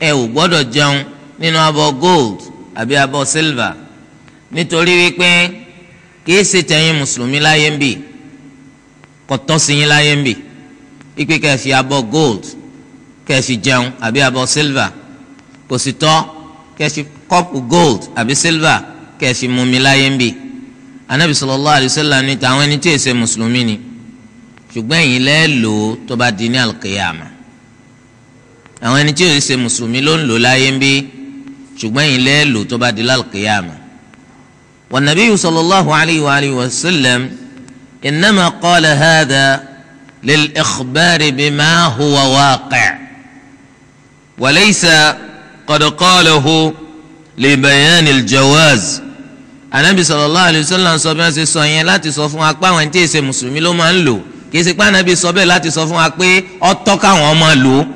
ẹ ò gbọ́dọ̀ jẹun nínú abọ́ gold àbí abọ́ silver. Nítorí wípé kìí ṣe tẹ̀yin mùsùlùmí láyé ń bì kò tọ́ sí yín láyé ń bì. Wípé kẹ́ ẹ fi abọ́ gold kẹ́ ẹ fi jẹun àbí abọ́ silver. Kò sì tọ́ kẹ́ ẹ fi kọ́pù gold àbí silver kẹ́ ẹ fi mumi láyé ń bì. Anabi sallallahu alayhi wa sallam ní tàwọn ẹni tí ṣe mùsùlùmí ni. Ṣùgbọ́n ẹ̀yin lẹ́ lò ó tó bá di ní alqiyama. Àwọn ẹni tí ṣe mùsùlùmí ló ń lò láyé ń bí ṣùgbọ́n ẹ̀yin lẹ́ lò tó bá di alqiyama. wa nabiyyu sallallahu alayhi wa alihi wa sallam innama qala hadha lil ikhbari bima huwa waqi' wa laysa qad qalahu li bayani al-jawaz anabi sallallahu alayhi wa sallam sọ bí wọ́n ṣe sọ yẹn láti sọ fún wa pé àwọn tí ṣe mùsùlùmí ló máa ń lò kì í ṣe pé anabi sọ bẹ́ẹ̀ láti sọ fún wa pé ọ̀tọ̀ káwọn máa lò ó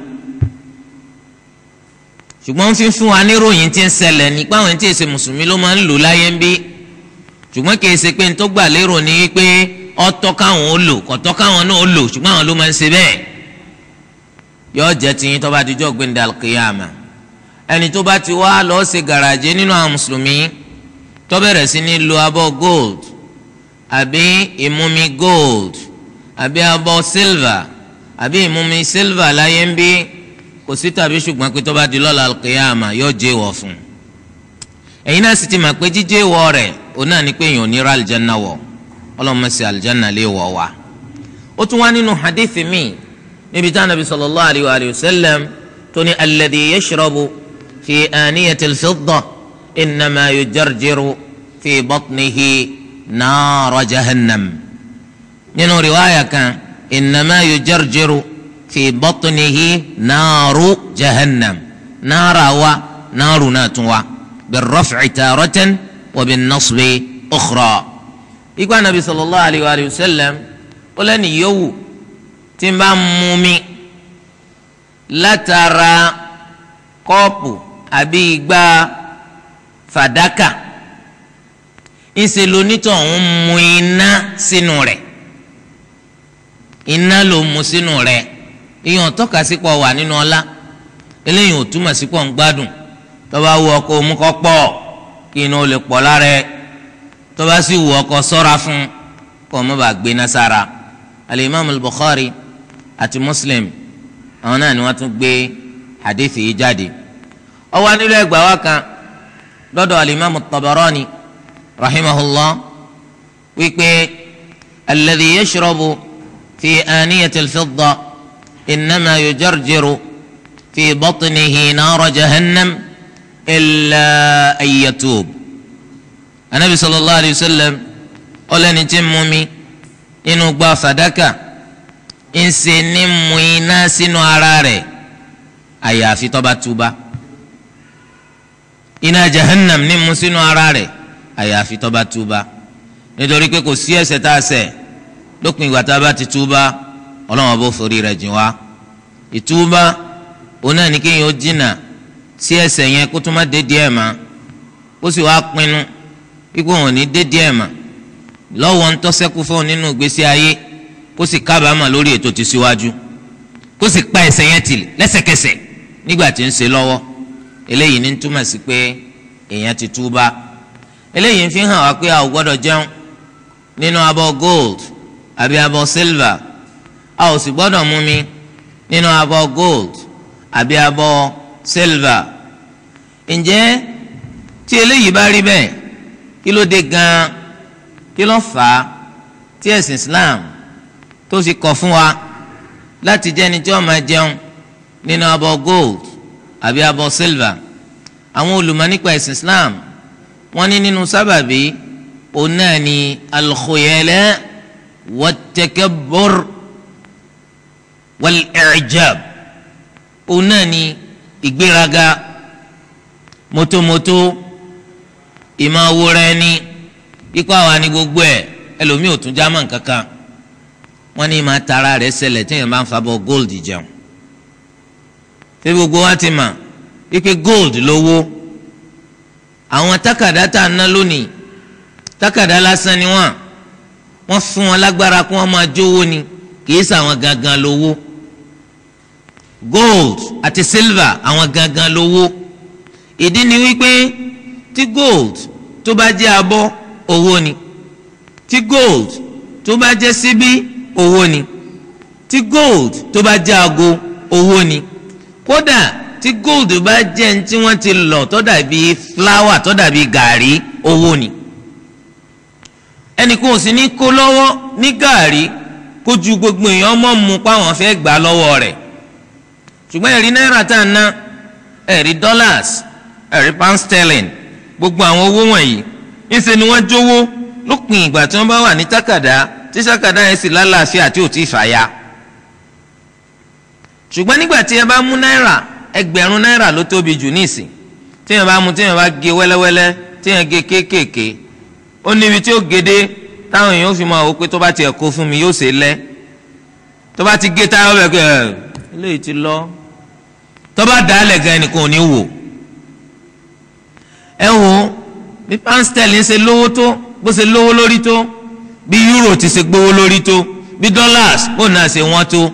ṣùgbọ́n fi fún wa níròyìn tí ń ṣẹlẹ̀ ní pé àwọn tí èsè mùsùlùmí ló máa ń lò láyé ń bí. Ṣùgbọ́n kì í ṣe pé n tó gbà lérò ní pé ọ̀tọ̀ káwọn ó lò kọ̀tọ̀ káwọn náà ó lò ṣùgbọ́n àwọn ló máa ń ṣe bẹ́ẹ̀. Yóò jẹ́ tiyín tó bá dijọ́ gbẹ̀ndẹ̀ alqiyama ẹni tó bá ti wá lọ́ọ́ ṣe gàràjé nínú àwọn mùsùlùmí tó bẹ̀rẹ̀ sí ní lo abọ́ gold àbí ìmumi gold àbí abọ́ silver àbí ìmumi silver láyé ń bí kò sí tàbí ṣùgbọ́n pé tó bá di lọ́la alqiyama yóò jẹ́ ìwọ̀ fún un ẹ̀yin náà sì ti mọ̀ pé jíjẹ́ ìwọ̀ rẹ̀ òun náà ni pé èèyàn ò ní ra aljanna wọ̀ ọlọ́run mẹ́sì aljanna lè wọ̀ wá. ó tún wá nínú hadithi mi níbi tí anabi sallallahu alayhi wa sallam tó ní alladhi yashrabu fi aniyati al-fidda innama yujarjiru fi batnihi naara jahannam. nínú riwaayà kan innama yujarjiru fi batnihi naaru jahannam. Naara wa naaru náà tún wa birraf'i taaratan wa bin-nasbi ukhra. Ikú anabi sallallahu alayhi wa sallam ó lẹ́nu yòówù tí n bá mú mi látara kọ́ọ̀pù àbí igbá fàdákà. Ńṣe mu iná sínú rẹ̀. Iná ló mu sínú rẹ̀ ìyẹn tọ́ka sí pọ̀ wà nínú ọlá. Eléyìí ò túmọ̀ sí pọ̀ ń gbádùn. Tó bá wù ọkọ̀ òmu kọ́ pọ̀ kí iná ó lè pọ̀ lára ẹ̀. Tó bá sì wù ọkọ ṣọ́ra fún kó o má bàa gbé iná sára. Alimami bukhari àti muslim àwọn náà ni wọ́n tún gbé hadithi yìí jáde. Ó nílò ẹgbàá wa kan lọ́dọ̀ alimami tabarani rahimahullah wípé alladhi yashrabu fi aniyati alfidda illa an yatub anabi sallallahu alayhi wa sallam ọlẹ́ni tí ń mú mi nínú gba fàdákà ń ṣe ní mú iná sínú ara rẹ̀ àyàfi tó bá túbá iná jahannam ní mú sínú ara rẹ̀ àyàfi tó bá túbá nítorí pé kò sí ẹ̀ṣẹ̀ tá a ṣẹ̀ lópin ìgbà tá a bá ti túbá ọlọ́wọ́n bó forí rẹ̀ jìn wá. Ìtúbá òun náà ní kéèyàn ó jìnnà sí ẹ̀ṣẹ̀ yẹn kó tó má dé díẹ̀ mọ́. Ó sì wá pinnu ikú wọn ní dédé ẹ̀ mà lọ́wọ́ ń tọ́sẹ́kù fún un nínú ìgbésí ayé kó sì kábàámà lórí ètò ti síwájú. Kó sì pa ẹ̀ṣẹ̀ yẹn tì lẹ́sẹ̀kẹsẹ̀ nígbà tí ń ṣe lọ́wọ́. Eléyìí ní túmọ̀ sí pé èèyàn ti túbá eléyìí fi hàn wá pé a ò gbọ́dọ̀ jẹun nínú abọ́ gold àbí abọ́ silver a ò sì gbọ́dọ̀ mú mi nínú abọ́ gold àbí abọ́ silver. Ǹjẹ́ tí eléyìí bá rí bẹ́ẹ̀ kí ló dé gan-an? Kí ló fà á tí ẹ̀sìn Islam tó sì kọ̀ fún wa láti jẹ́ ẹni tí wọ́n máa jẹun nínú abọ́ gold àbí abọ́ silver? Àwọn olùmọ̀ nípa ẹ̀sìn Islam wọ́n ní nínú sábàbí òun náà ni al-khuyala wat-takabbur wal-i'jab. Òun náà ni ìgbéraga mótómótó ìmọ̀ awúrẹ́ ẹni ikú àwa ni gbogbo ẹ̀ ẹlòmíì ò tún já mọ́ nǹkan kan. Wọ́n ní máa tara rẹ̀ ṣẹlẹ̀ tí èèyàn bá ń fabọ̀ gold jẹun. Ṣé gbogbo wa ti mà ike gold lówó? Àwọn tákàdá tá a ná lónìí tákàdá lásán ni wọ́n. Wọ́n fún wọn lágbára kí wọ́n máa jówó ni. Kìí sàwọn gangan lówó gold àti silver àwọn gangan lówó. Ìdí ni wípé tí gold tó bá jẹ́ abọ́ owó ni. Tí gold tó bá jẹ́ síbí owó ni. Tí gold tó bá jẹ́ ago owó ni. Kódà tí gold bá jẹ́ ní tí wọ́n ti lọ̀ tó dàbí fúláwà tó dàbí gàrí owó ni. Ẹnìkan ò sì ní kó lọ́wọ́ ní gàrí kó ju gbogbo èèyàn mọ̀ mú páwọn fẹ́ gbà lọ́wọ́ rẹ̀ ṣùgbọ́n ẹ̀rí náírà tá a ná ẹ̀rí dollars ẹ̀rí pound sterling gbogbo àwọn owó wọ̀nyí ńṣe ni wọ́n jówó lópin ìgbà tí wọ́n bá wà ní tákàdá tí tákàdá yẹn sì lálàáfíà tí ò tí ì fàya. ṣùgbọ́n nígbà tí ẹ bá mú náírà ẹgbẹ̀rún náírà ló tóbi jù níìsín. tí yẹn bá mú tí yẹn bá gé wẹ́lẹ́wẹ́lẹ́ tí yẹn gé kéékèèké ó níbi tí ó gédé táwọn èèyàn fi máa wò pé tó bá tiẹ̀ kó fún mi yóò ṣe lẹ́. tó bá ti gé táwọn bẹ̀ pé ẹ̀ eléyìí ti lọ tó bá dà á lẹ̀ gan ẹnìkan ò ní wò. Ẹ wo bí pánstẹ́ẹ̀lì ń ṣe lówó tó bó ṣe lówó lórí tó bí euro ti ṣe gbówó lórí tó bí dollars bó náà ṣe wọ́n tó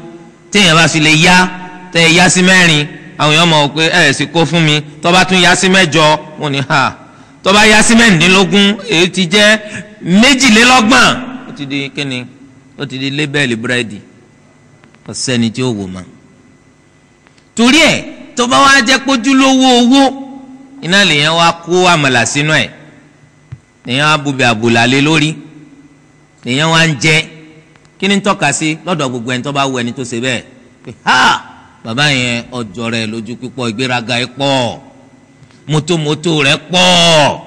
téèyàn bá fi lè yá tẹ yá sí mẹ́rin àwọn èèyàn mọ̀ pé ẹ sì kó fún mi. Tó bá tún yá sí mẹ́jọ wọn ni ha. Tó bá yá sí mẹ́rìndínlógún èyí ti jẹ́ méjìlélọ́gbọ̀n ó ti di kíni ó ti di lébẹ́ẹ̀lì búrẹ́dì kò tí ó wò mọ́. Torí ẹ̀ tó bá wá jẹ́ pójúlówó owó iná lèyàn wá kó àmàlà sínú ẹ̀. Lèyàn wá bubi àbùlà lé lórí. Nìyẹn wá ń jẹ. Kí ni tọ́ka sí lọ́dọ̀ gbogbo ẹni tó bá ẹni tó ṣe bẹ́ẹ̀? Ha! Bàbá yẹn ọjọ́ rẹ̀ lójú pípọ̀ ìgbéraga ẹ̀ pọ̀. Mọ́tòmọ́tò rẹ̀ pọ̀.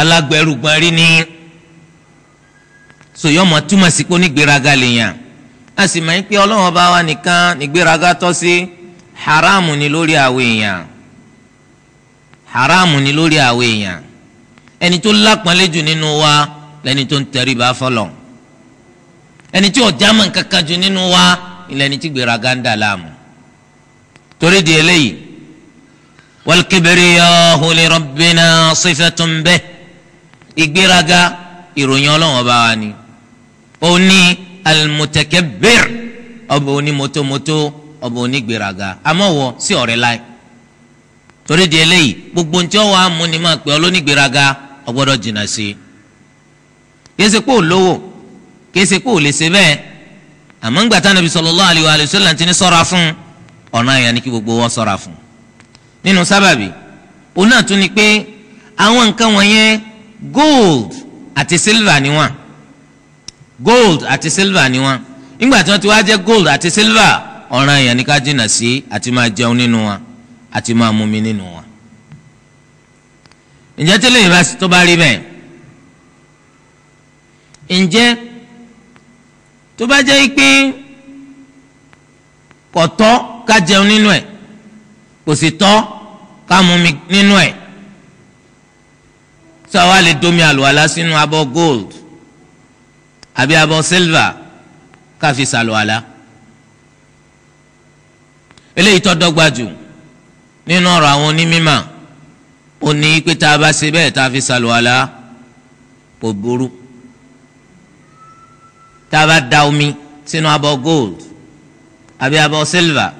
Alágbẹ̀rùgbọ̀n rí ni. Sòyọ́mọ̀ túmọ̀ sí pé onígbéraga lèèyàn. A sì máa ń pé ọlọ́wọ́n bá wa nìkan nígbéraga tọ́ sí haramu ni lórí àwọn èèyàn. Haramu ni lórí àwọn èèyàn. Ẹni tó lápọnlé jù nínú wa lẹni tó ń tẹríba fọlọ ẹni tí ọjà mọ̀ kankan jù nínú wa ilẹ̀ tí gbéraga ń dà láàmú. Torí di eléyìí wal kibriyahu li rabbina sifatun bih ìgbéraga ìròyìn ọlọ́wọ́n bá wa ni. Ó ní al-mutakabbir ọba oní mọ́tòmọ́tò ọba oní gbéraga àmọ́ wọ sí ọ̀rẹ́ láì. Torí di eléyìí gbogbo ntí ọwọ́ amúni máa pè ọ́ lóní gbéraga ọgbọ́dọ̀ jìnnà sí i. Kìí ṣe lówó kìí ṣe lè ṣe bẹ́ẹ̀. Àmọ́ ńgbà tá nàbí sallallahu alaihi wa sallam ti ní ṣọ́ra fún ọ̀nà àyàn ni kí gbogbo wọn ṣọ́ra fún. Nínú sábàbí òun náà tún ni pé àwọn nǹkan wọ̀nyẹn gold àti silver ni wọ́n. Gold àti silver ni wọ́n. Nígbà tí wọ́n ti wá jẹ́ gold àti silver ọ̀ràn èèyàn ní ká jìnnà sí àti máa jẹun nínú wọn àti máa mumi nínú wọn. ǹjẹ́ tẹ́lẹ̀ yìí bá tó bá rí bẹ́ẹ̀ ǹjẹ́ tó bá jẹ́ pé kò tọ́ ká jẹun nínú ẹ̀ kò sì tọ́ ká mumi nínú ẹ̀ sọ wa lè domi àlùwàlá sínú abọ́ gold àbí abọ́ silver ká fi ṣàlùwàlá eléyìí tó dọ́gba jù nínú ọ̀rọ̀ àwọn onímọ̀ ó ní pé tá a bá ṣe bẹ́ẹ̀ tá a fi ṣàlùwàlá kò burú. Tá a bá da omi sínú abọ́ gold àbí abọ́ silver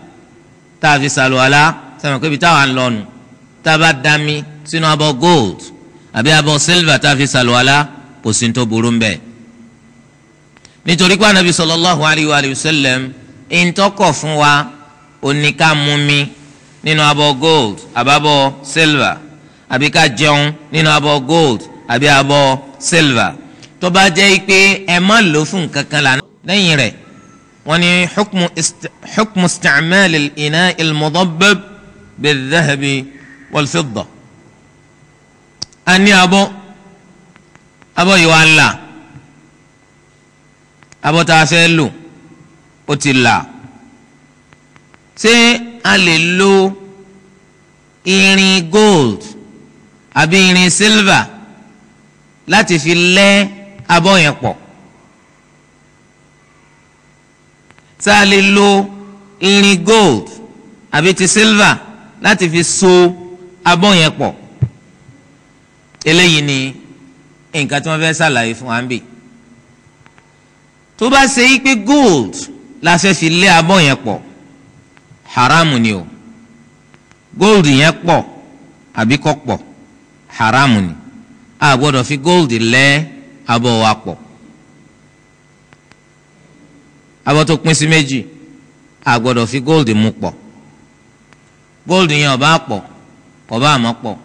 tá a fi ṣàlùwàlá sẹ́wọ̀n pé ibi táwa ń lọ́nu tá a bá da mi sínú abọ́ gold àbí abọ́ silver tá a fi ṣàlùwàlá kò sí tó burú ń bẹ́ẹ̀ nítorí pé anabi sallallahu alayhi wa sallam ìntọ́kọ̀ fún wa òní ká mú mi nínú abọ́ gold àbábọ̀ silver àbí ká jẹun nínú abọ́ gold àbí abọ́ silver. Tó bá jẹ́ pé ẹ má lò fún nǹkan kan lànà lẹ́yìn rẹ̀ wọ́n ní hukmu ist hukmu isti'mal al-ina al-mudabbab bil-dhahabi a ní abọ́ abọ́ yìí wá ń abọ́ tá a fẹ́ lò ó ti là ṣé a lè lo irin gold àbí irin silver láti fi lẹ́ abọ́ yẹn pọ̀? Ṣé a lè lo irin gold àbí ti silver láti fi so abọ́ yẹn pọ̀? Eléyìí ni nǹkan tí wọ́n fẹ́ ṣàlàyé fún wa ń bì tó bá ṣe yí pé gold la fẹ́ fi lé abọ́ yẹn pọ̀ haramu ni o. Gold yẹn pọ̀ àbí kò pọ̀? Haramu ni. A gbọ́dọ̀ fi gold lẹ́ abọ́ wa pọ̀. Abọ́ tó pín sí méjì a gbọ́dọ̀ fi gold mú pọ̀. Gold yẹn bá pọ̀ bá má pọ̀.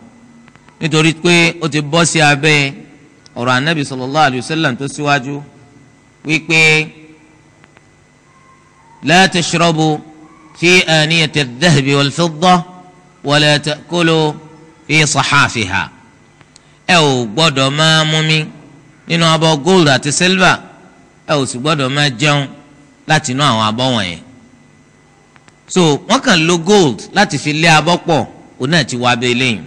Nítorí pé ó ti bọ́ sí abẹ́ ọ̀rọ̀ anabi sallallahu alayhi wa tó síwájú. Wípé la fi aniyati adh-dhahabi wal-fidda wala ta'kulu fi sahafiha ẹ ò gbọ́dọ̀ máa mumi nínú abọ́ gold àti silver. ẹ ò sì gbọ́dọ̀ máa jẹun láti inú so wọ́n kàn lo gold láti fi lé abọ́ pọ̀ òun náà ti wá abẹ́ lẹ́yìn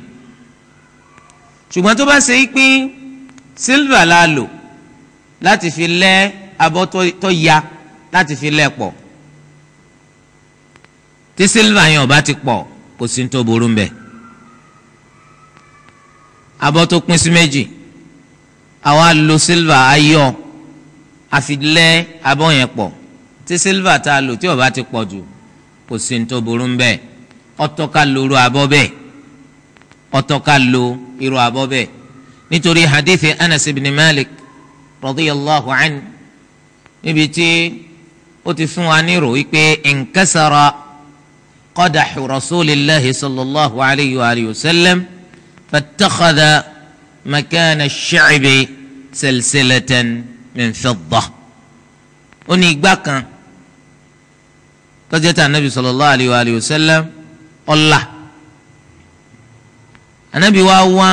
ṣùgbọ́n tó bá ṣe é pín silver la lò láti fi lẹ́ abọ́ tó ya láti fi lẹ́ pọ̀ tí sílvà yẹn bá ti pọ̀ kò sí tó burú ń bẹ̀. Abọ́ tó pín sí méjì. Àwa lo sílvà ayọ̀ àfi lẹ́ abọ́ yẹn pọ̀. Tí sílvà tá a lò tí bá ti pọ̀ jù kò sí tó burú ń bẹ̀. Ọ̀tọ̀ ká lo irú lo irú abọ́ bẹ́ẹ̀. Nítorí hadithi Anas ibn Malik radiyallahu anhu níbi tí ó ti fún wa ní rò wípé inkasara qadahu rasulillahi sallallahu alayhi wa alihi wa sallam fattakhadha makana ash-shi'bi silsilatan min fidda ó ní igbá kan tọ́jú tí anabi sallallahu alayhi wa alihi wa sallam ọ̀la anabi wa wá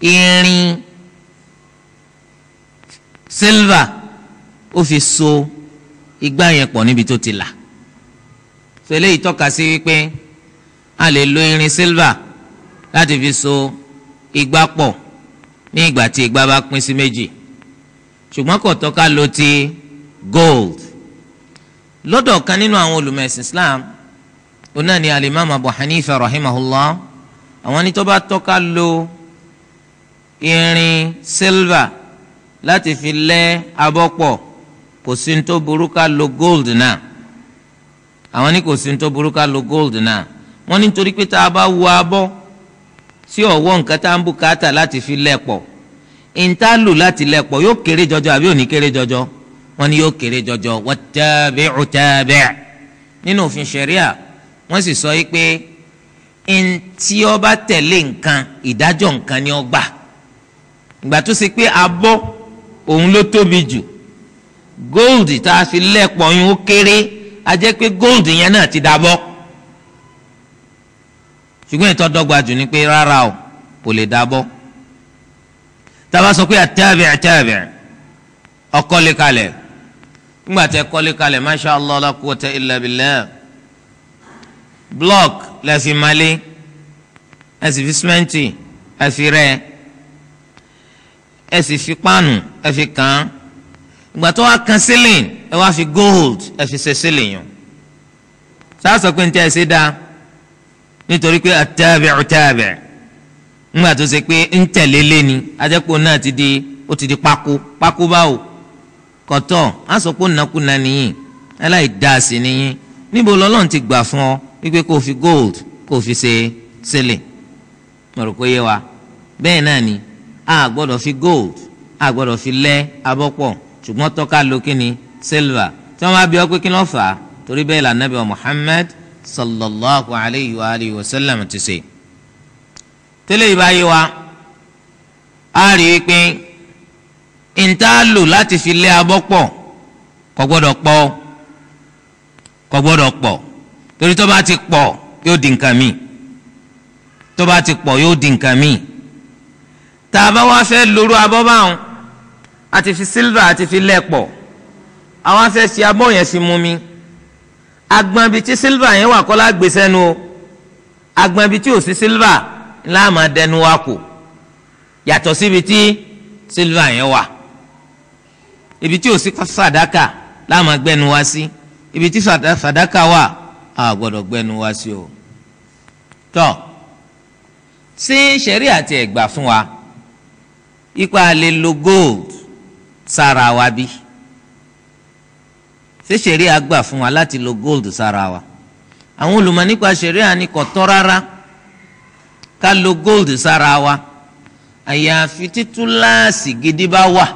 irin silva ó fi so igbá yẹn pọ̀ níbi tó ti là so eléyìí tọ́ka sí wípé a lè lo irin silva láti fi so igbá pọ̀ ní ìgbà tí igbá bá pín sí méjì. Ṣùgbọ́n kò tọ́ka lo ti gold. Lọ́dọ̀ kan nínú àwọn olùmẹ̀sìn Islam oná ni alimami Abu Hanifa rahimahullah. Àwọn ní tó tọ́ka lo irin silva láti fi lẹ́ abọ́ pọ̀ kò sí ní tó burú ká lo gold náà àwọn ní kò sí tó burú ká lo gold náà. Wọ́n ní nítorí pé tá a bá wo abọ́ sí ọ̀wọ́ nǹkan tá ń bùkátà láti fi lẹ̀ pọ̀ ìta lò láti lẹ̀ pọ̀ yóò kéré jọjọ àbí òní kéré jọjọ? Wọ́n ní yóò kéré jọjọ. Wattabi'u tabi' nínú òfin ṣẹ̀ríà wọ́n sì sọ pé ntí ó bá nǹkan ìdájọ́ nǹkan ni ó gbà. Ìgbà tó ṣe pé abọ́ òun ló tóbi jù. Gold tá a fi lẹ̀ pọ̀ yín ó kéré a jẹ́ pé gold yẹn náà ti dàbọ̀ ṣùgbọ́n ìtọ́ dọ́gba jù ni pé rárá o kò lè dábọ́. Tába sọ pé àtẹ́bẹ̀ àtẹ́bẹ̀ ọkọ́lé kalẹ̀. Ńgbà tẹ kọ́lé kalẹ̀ masha allah la quwwata illa block lẹ́sìn malé ẹ̀sìn fi ẹ̀sìn rẹ̀ ẹ̀sìn fi páànù kàn ìgbà tó wá kan ceiling ẹ̀ wá fi gold ẹ̀fìn ṣe ceiling yàn sáà sọ pé ní tí ẹ̀ ṣe dáa nítorí pé àtàbẹ̀ ọ̀tàbẹ̀ ńgbà tó ṣe pé ń tẹ̀lé ajẹ́pọ̀ náà ti di ó ti di pákó. Pákó báwo? Kọ̀tọ̀. Á sọ pé nàkúnà nìyí aláìdáàsì nìyí níbo lọ́lọ́run ti gbà fún ọ wípé kó fi gold kó o fi ṣe sílẹ̀ mo rò pé yé wa. Bẹ́ẹ̀ náà ni. A gbọ́dọ̀ fi gold a gbọ́dọ̀ fi lẹ́ abọ́pọ̀ ṣùgbọ́n tọ́ka lo kí ni silver. Tí wọ́n bá bí ọ pé kí ló fà á? Torí bẹ́ẹ̀ là nàbẹ̀ Muhammad sallallahu alayhi wa alihi wa sallam ti ṣe. Tẹ́lẹ̀ ìbáyé wa a rí i pé ìta lò láti fi lé abọ́ pọ̀ kò gbọ́dọ̀ pọ̀ kò gbọ́dọ̀ pọ̀. Torí tó ti pọ̀ yóò di nǹkan míì tó ti pọ̀ yóò di nǹkan míì tá a bá wá fẹ́ lóru abọ́ báwọn àti fi sílvà àti fi lẹ̀ pọ̀ àwọn afẹ́ fi abọ́ yẹn fi mú mi. Agbọn ibi tí sílvà yẹn wà kọ́lá gbé sẹ́nu o. Agbọn tí ò sí sílvà ńlá máa dẹnu wa kù yàtọ̀ síbi tí sílvà yẹn wà. Ibi tí ò sí fàdákà láà máa gbẹnu wa sí. Ibi tí fàdákà wà a gbọ́dọ̀ gbẹnu wa sí o. Tọ́ ṣé sẹ́rí àti ẹ̀gbà fún wa? Ipa lè lo gold sára wa bí. Ṣé ṣẹ̀ríà gbà fún wa láti lo gold sára wa? Àwọn olùmọ̀ nípa ṣẹ̀ríà ní kò tọ́ rárá ká lo gold sára wa. Àyàfi títúláàsì gidi bá wà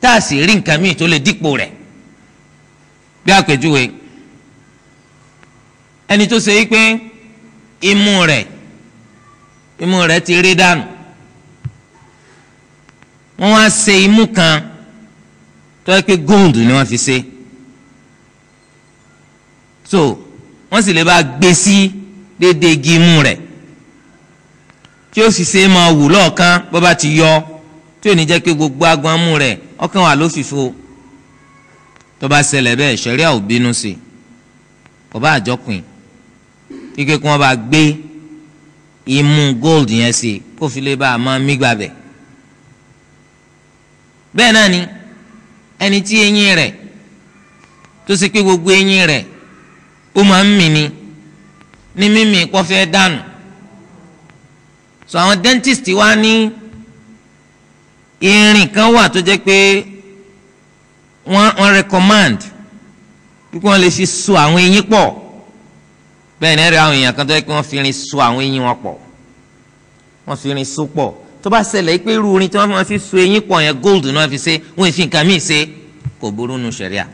tá a sì rí nǹkan míì tó lè dípò rẹ̀. Bí àpèjúwe ẹni tó ṣe wípé imú rẹ̀ imú rẹ̀ ti rí dànù wọ́n wá ṣe imú kan tó yẹ pé gold ni wọ́n fi ṣe. So wọ́n sì lè bá gbé sí déédéé igi imú rẹ̀. Tí ó sì ṣe máa wù lọ́ọ̀kan bó bá ti yọ tí ò ní jẹ́ pé gbogbo agbọ̀n imú rẹ̀ ọkàn wà lófìfo. Tó bá ṣẹlẹ̀ bẹ́ẹ̀ ṣẹ̀ríà ò bínú sí kò bá àjọkùn ike kí wọ́n bá gbé imú gold yẹn sí kó bá a máa mí gbàbẹ̀ bẹ́ẹ̀ náà ni ẹni tí eyín rẹ̀ tó ṣe pé gbogbo eyín rẹ̀ ó máa ń mì ní ní mímì kó fẹ́ dànù. So àwọn dentist wa ní irin kan wà tó jẹ́ pé wọ́n wọ́n recommend wípé wọ́n lè fi so àwọn eyín pọ̀. Bẹ́ẹ̀ ni ẹ̀rí àwọn èèyàn kan tó jẹ́ pé wọ́n fi irin so àwọn eyín wọn pọ̀. Wọ́n fi irin so pọ̀ tó bá ṣẹlẹ̀ pé irú orin tí wọ́n fi so eyín pọ̀ yẹn gold náà fi ṣe wọ́n fi nǹkan míì ṣe kò burú nu ṣẹ̀ríà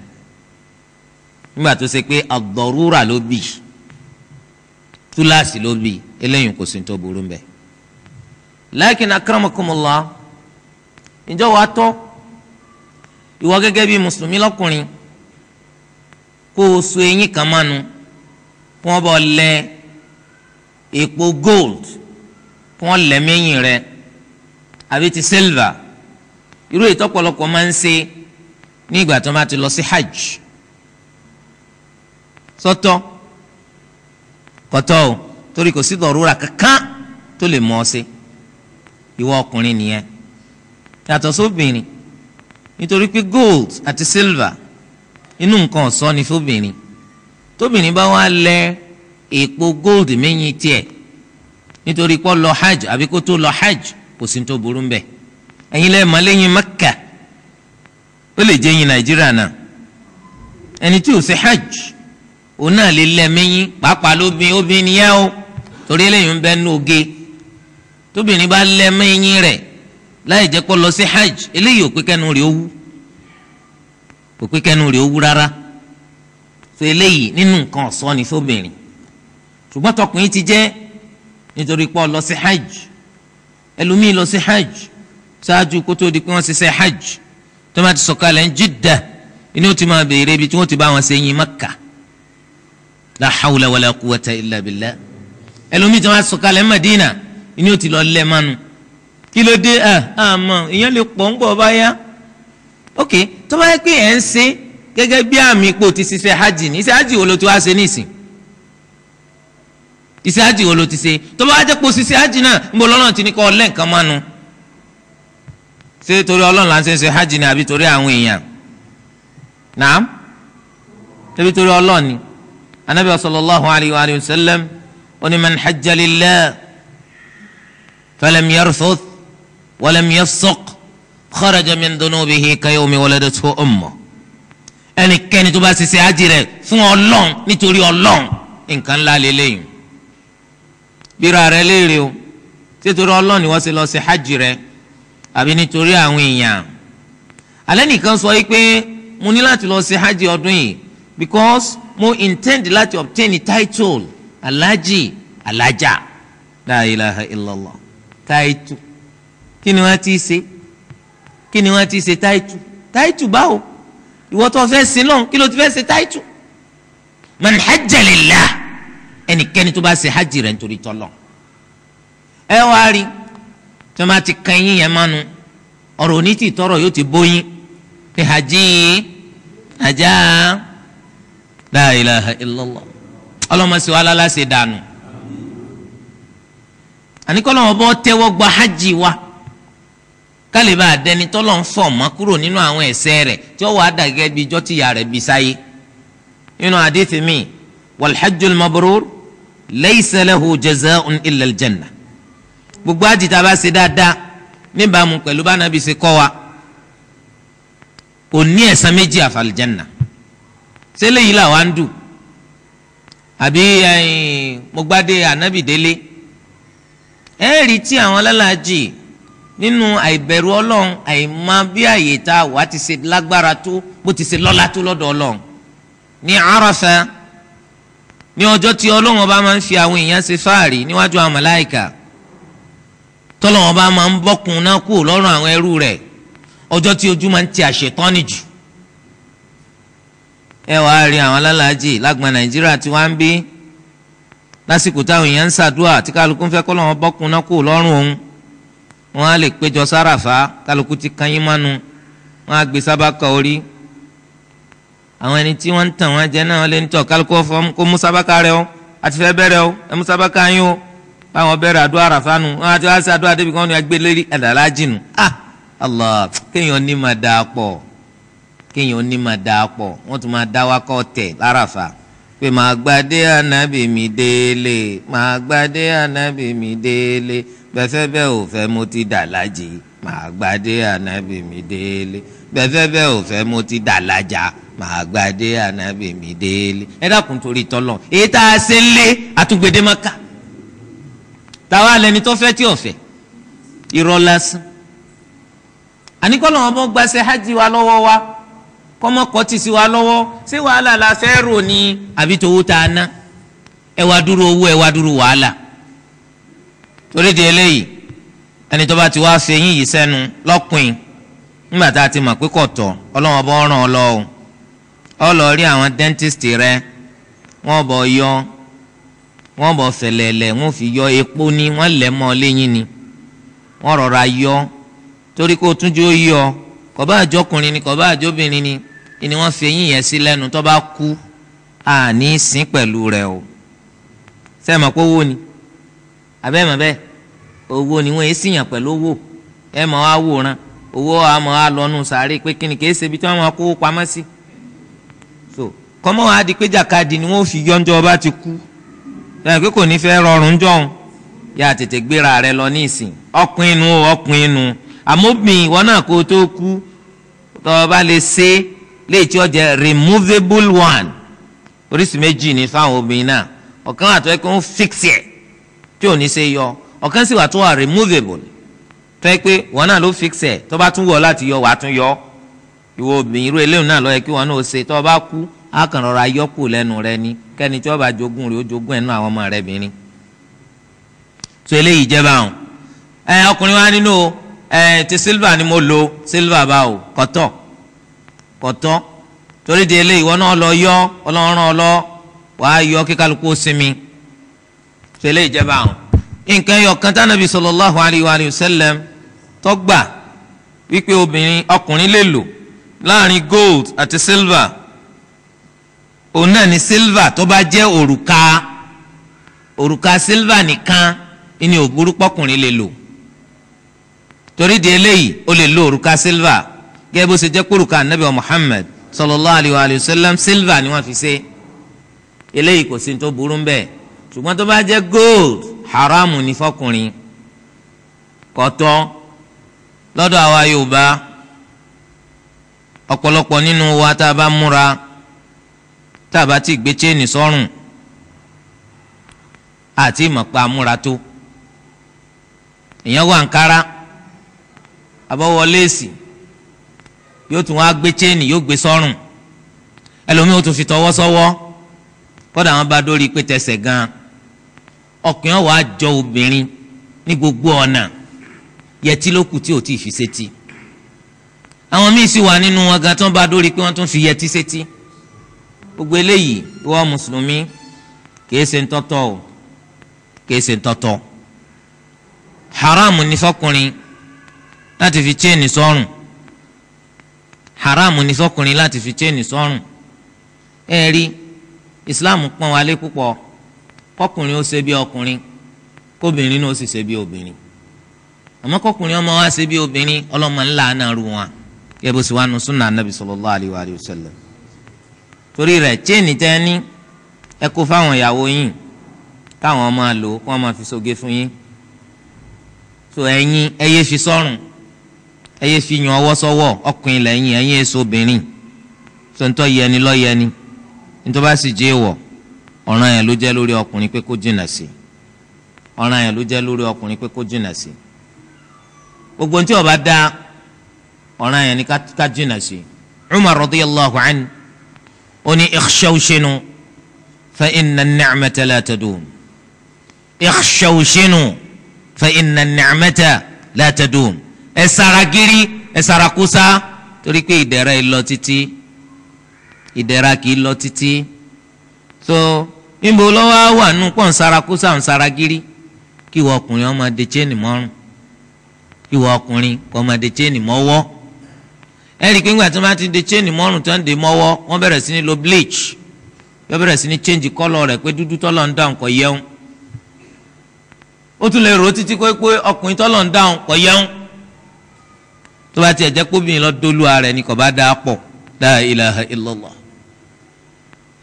nígbà tó ṣe pé ad-darura ló bì túláàsì ló bì eléyìí kò sí tó burú mbẹ. lakin akramakumullah ìjọ wa tọ́ ìwọ gẹ́gẹ́ bí mùsùlùmí lọ́kùnrin kó o so eyín kan mánu kí wọ́n bọ̀ lẹ èpo gold kí wọ́n lẹ̀ mẹ́yìn rẹ àbí ti silver. Irú ìtọ́pọ̀lọpọ̀ máa ń ṣe ní ìgbà tó máa ti lọ sí hajj. Sọ́tọ̀ kọ́tọ́ o torí kò sí dọ̀rúra kankan tó lè mọ̀ ọ́ sí ìwọ ọkùnrin nìyẹn. Yàtọ̀ sóbìnrin nítorí pé gold àti silver inú nǹkan ọ̀ṣọ́ ni fóbìnrin. Tóbìnrin bá wá lẹ èèpo gold mẹ́yìn tiẹ̀ nítorí pé ó lọ hajj àbí kó tó lọ hajj kò sí tó burú mbẹ̀ ẹ̀yin lẹ́yìn mọ́ lẹ́yìn Mẹ́kà. Ó lè jẹ́ yín Nàìjíríà náà. Ẹni tí ò ṣe hajj òun náà lè lẹ mẹ́yìn pàápàá lóbìn obìnrin yẹn o. Torí eléyìí ń bẹ nú oge. Tóbìnrin bá lẹ mẹ́yìn rẹ̀ láì jẹ́ kó lọ sí hajj eléyìí ò pé kẹ́nu rẹ̀ ó wú. Kò pé kẹ́nu rẹ̀ ó wú rárá. So eléyìí nínú nǹkan ọ̀ṣọ́ ni fóbìnrin. Ṣùgbọ́n tọkùnrin ti jẹ́ nítorí pé ó lọ sí hajj ẹlòmíì lọ sí hajj ṣáájú kó tó di pé wọ́n ṣe ṣe hajj. Tó máa ti sọ̀kalẹ̀ ń Jeddah inú ti máa béèrè ibi tí wọ́n ti bá wọn ṣe yín Makka la hawla wala quwwata illa billah. Ẹlòmíì tó máa sọ̀kalẹ̀ ń Madina inú ti lọ lẹ́ mánu kí ló dé? Ẹ àmọ́ ìyẹn lè pọ̀ ń bọ̀ báyá. Ok tó bá yẹ pé ẹ̀ ń ṣe gẹ́gẹ́ bí àmì ipò ti ṣiṣẹ́ hajj ní iṣẹ́ hajj wo ló ti wá ṣe nísìn iṣẹ́ hajj wo ló ti ṣe? Tó bá jẹ́ pé ṣiṣẹ́ hajj náà ń bọ̀ lọ́nà tí ní kọ́ lẹ́ǹkan mánu. Ṣé torí ọlọ́run là ń ṣe ṣe hajj ni àbí torí àwọn èèyàn? Naam. Ṣebí torí ọlọ́run ni. Anabi sallallahu alayhi wa sallam ó ní man hajja lillah falam yarfuth walam yafsuq kharaja min dunubihi kayawmi waladathu ummuh. Ẹnikẹ́ni tó bá ṣiṣẹ́ hajj rẹ̀ fún ọlọ́run nítorí ọlọ́run nǹkan ńlá lélẹ́yìn bíra rẹ̀ léèrè o. Títorí ọlọ́run ni wọ́n ṣe lọ ṣe hajj rẹ̀? Àbí nítorí àwọn èèyàn? Alẹ́ nìkan sọ yìí pé mo ní láti lọ ṣe hajj ọdún yìí because mo intend láti obtain title alhaji alhaja la ilaha illallah. Kí ni wọ́n ti ṣe? Kí ni wọ́n ti ṣe title? Title báwo? Ìwọ fẹ́ sin kí ló ti fẹ́ ṣe title? Man ẹnikẹ́ni tó bá ṣe hajj rẹ̀ nítorí tọ́lọ̀ ẹ wá rí tí wọ́n bá ti kan yín yẹn mánu ọ̀rọ̀ òní tí tọrọ yóò ti bóyin. Pé hajj ajá la ilaha illallah. Ọlọ́mọ sí wa lálá ṣe dànù. Àníkọ́ lọ́wọ́ bọ́ tẹ́wọ́ gba hajj wa. Kálíbà àdẹni tọ́lọ̀ ń fọ̀ mọ́ kúrò nínú àwọn ẹ̀ṣẹ̀ rẹ̀ tí ó wàá dà gẹ́gẹ́ bí ijọ́ tí ìyá rẹ̀ bí sáyé. Nínú àdéhìí mi wàlhajjul mabrur laysa lahu jazaa'un illa aljanna gbogbo àjì tá a bá ṣe dáadáa níbàámu pẹ̀lú bá nàbí ṣe kọ́ wa kò ní ẹ̀san méjì àfàlìjẹ́nà ṣé léyìí làwa ń dù? Àbí mo gbádé ànábì délé. Ẹ rí tí àwọn alálàájì nínú àìbẹ̀rù ọlọ́run àìmọ̀ bí àyè tá a ti ṣe lágbára tó bó ti ṣe lọ́lá tó lọ́dọ̀ ọlọ́run. Ní Àrafà ní ọjọ́ tí ọlọ́run ọba máa ń fi àwọn èèyàn ṣe fáàrí níwájú àwọn màláìkà tọ́lọ́run ọba máa ń bọ́kun náà kú lọ́rùn àwọn ẹrú rẹ̀. Ọjọ́ tí ojú máa ń ti àṣetọ́ni jù. Ẹ wàá rí àwọn alálàájì lágbọn Nàìjíríà tí wọ́n ń bí. Lásìkò táwọn èèyàn ń ṣàdúrà tí kálukú fẹ́ kọ́lọ́run bọ́kun náà kú lọ́rùn òun wọn á lè péjọ sárafa kálukú ti kan yín mánu wọn á gbé sábàkà orí àwọn ẹni tí wọn ń tàn wọn jẹ náà wọn lè ń tọ kálukú fọ kó mú sábàkà rẹ o àti fẹ́ bẹ̀rẹ̀ o ẹ mú sábàkà yín o. Báwọn bẹ̀rẹ̀ àdúrà àràfà nu wọn àti wọn á sẹ àdúrà débi kan ní ẹgbẹ́ lérí ẹdàlá jìnnú ah allah kéèyàn ní máa dáa pọ̀ kéèyàn ní máa dáa pọ̀. Wọn tún máa dá wákọ tẹ láràfà pé màá gbadé ànábì mi délé màá gbadé ànábì mi délé. Bẹ́ẹ̀ ò fẹ́ mo ti dà lájì màá gbadé ànábì mi délé. Bẹ́fẹ́ bẹ́ẹ̀ ò fẹ́ mo ti dà lájà màá gbadé ànábì mi délé. ẹ dákun torí tọ́lọ̀. Èyí tá a ṣe ń lé àtúgbèdè maka táwa lẹni tó fẹ́ tí ò fẹ́. Irọ́ lásán. àníkọ́lọ́ wọn bọ́ gbaṣẹ́ hajj wa lọ́wọ́ wa? Kọ́mọkọ́ ti sí wa lọ́wọ́? Ṣé wàhálà la fẹ́ rò ní àbí tòwó tá a ná? Ẹ wá dúró owó ẹ wá dúró wàhálà. Torí di eléyìí ẹni tó bá ti wá fi eyín yìí sẹ́nu lọ́kùnrin nígbà tá a ti mọ̀ pé kò tọ́ ọlọ́wọ́n bọ́ ràn ọ́ lọ o. Ọ lọ rí àwọn dentist rẹ wọ́n bọ̀ yọ wọ́n bọ̀ fẹ̀lẹ̀lẹ̀ wọ́n fi yọ epo ní wọ́n lẹ̀ mọ́ lẹ́yìn ni. Wọ́n rọra yọ torí kó tún jó yọ kọ̀bá àjọkùnrin ni kọ̀bá àjọbìnrin ni ni wọ́n fi eyín yẹn sí lẹ́nu tó bá kú àní sín pẹ̀lú rẹ̀ o. Sẹ́ẹ̀ pé owó ni? Mọ̀ bẹ́ẹ̀ owó ni wọ́n èsì yàn pẹ̀lú owó. Ẹ mọ̀ á wòran. Owó àmọ́ á lọ́nu sàárè pé kíni kìí ṣe ibi tí wọ́n máa kó pamọ́ sí. So kọ́mọ́ wa di pé jàkadì ni wọ́n fi yọ́njọ́ ọba ti kú. Sẹ́yìn pé kò ní fẹ́ rọrùn jọ̀hún yà tètè gbéra rẹ lọ ní ìsìn. Ọkùn inú ọkùn inú. Àmóbìn ìwọ náà kó tó kú o bá lè ṣe léyìí tí ó jẹ́ removable one. Oríṣi méjì ní fáwọn obìnrin náà. Ọ̀kan wà tó yẹ kó ń fix ẹ̀ tí ò ní ṣe yọ ọ̀kan sì wà tó wà removable. Tó yẹ pé wọn náà ló fix ẹ̀ tó bá tún wọ̀ láti yọ wàá tún yọ. Ìwọ obìnrin irú eléyìí náà ló yẹ kí wọn náà ṣe. Tó bá kú á kàn lẹ́nu rẹ ni. Kẹ́ni tí wọ́n bá jogún rẹ̀ ó jogún ẹ̀ nínú àwọn ọmọ rẹ bìnrin so eléyìí jẹ́ báwọn. Ẹ ọkùnrin wa nínú ẹ ti silva ni mo lo. Silva báwo kọ́tọ̀. Kọ́tọ́. Torí di eléyìí wọn náà lọ yọ ọlọ́run ọlọ́ wàá yọ kí kálukú sinmi. So eléyìí jẹ́ báwọn nǹkan yọ kan tánàbí sallallahu alayhi wa sallam tọ́gbà wípé obìnrin ọkùnrin lè lò láàárín gold àti silver. Òun náà ni silver tó bá jẹ́ òrùka. Òrùka silver nìkan ní òbúrú pọ́kùnrin lè lò. Torí di eléyìí ó lè lo òrùka silver. Gẹ́gẹ́ bó ṣe jẹ́ kórùka anabi muhammed sallallahu alayhi wa sallam silver ni wọ́n fi ṣe. Eléyìí kò sí tó burú bẹ́ẹ̀ ṣùgbọ́n tó bá jẹ́ gold haramu ní fọkùnrin. Kọ́tọ́ lọ́dọ̀ àwa yorùbá ọ̀pọ̀lọpọ̀ nínú wa tá a bá múra tá a bá ti gbé chain sọ́rùn àti ìmọ̀pá amúra tó. Èèyàn wà nkárá abọ́wọ́ léèsì yóò tún wá gbé chain yóò gbé sọ́rùn. Ẹlòmíì ó tún fi tọwọ́ sọ́wọ́ kọ́dà wọn bá dórí pé tẹsẹ̀ gan ọkùnrin wàá jọ obìnrin ní gbogbo ọ̀nà. Yẹtí ló kù tí ò tí ì fi sétí. Àwọn míì sì wà nínú wọn gan tó ń bá dórí pé wọ́n tún fi yẹtí sétí. Gbogbo eléyìí ìwọ mùsùlùmí kìí ṣe ń tọ́tọ́ o. Kìí ṣe ń tọ́tọ́. Haram ní fọkùnrin láti fi chain sọ́rùn. Haram ní fọkùnrin láti fi chain sọ́rùn. Ẹ rí islam pọ́n wa púpọ̀ kọkùnrin ó ṣe bí ọkùnrin kóbìnrin náà ó sì ṣe bí obìnrin. Àmọ́ kọkùnrin ọmọ wa ṣe bí obìnrin ọlọ́mọ ńlá náà rú wọn. Kí ẹ bó ṣe wá nu sunna anabi sallallahu alayhi wa sallam. Torí rẹ̀ chain tẹ́ ní ẹ kó fáwọn ìyàwó yín káwọn máa lò kó wọn máa fi soge fún yín. So ẹ̀yin ẹ fi sọ́rùn ẹ fi yan ọwọ́ sọ́wọ́ ọkùnrin lẹ́yìn ẹ̀yin èso obìnrin. So ntọ́ yẹni lọ́ yẹni. Ntọ́ bá sì jẹ́ wọ̀ ọ̀ràn yẹn ló jẹ́ lórí ọkùnrin pé kó jìnnà sí. ọ̀ràn yẹn ló jẹ́ lórí ọkùnrin pé kó jìnnà sí. gbogbo ntí ó bá dá ọ̀ràn yẹn ni ká jìnnà sí. Umar radiyallahu anhu ó ní ikhshawshinu fa inna an-ni'mata la tadum. Ikhshawshinu fa inna an-ni'mata la ẹ sara giri ẹ torí pé ìdẹ̀ra yìí títí. Ìdẹ̀ra kì í lọ títí so níbo lọ́wọ́ wà nù pọ̀ nsara kusa nsara giri kí ìwọ ọkùnrin ọmọ de chain mọ́rùn. Kí ìwọ ọkùnrin ọmọ de chain mọ́wọ́. Ńgbà tí wọ́n bá ti de chain mọ́rùn tó ń de mọ́wọ́ wọ́n bẹ̀rẹ̀ sí ní lo bleach. Yọ bẹ̀rẹ̀ sí ní change kọ́lọ̀ rẹ̀ pé dúdú tọ́lọ̀ ń dáhùn kọ́ yẹun ó tún lè rò ó títí pé pé ọkùnrin tọ́lọ̀ ń dáhùn kọ́ yẹun tó bá tiẹ̀ jẹ́ kóbìnrin lọ dólúwa rẹ̀ ni kò bá dáa pọ̀. La ilaha illallah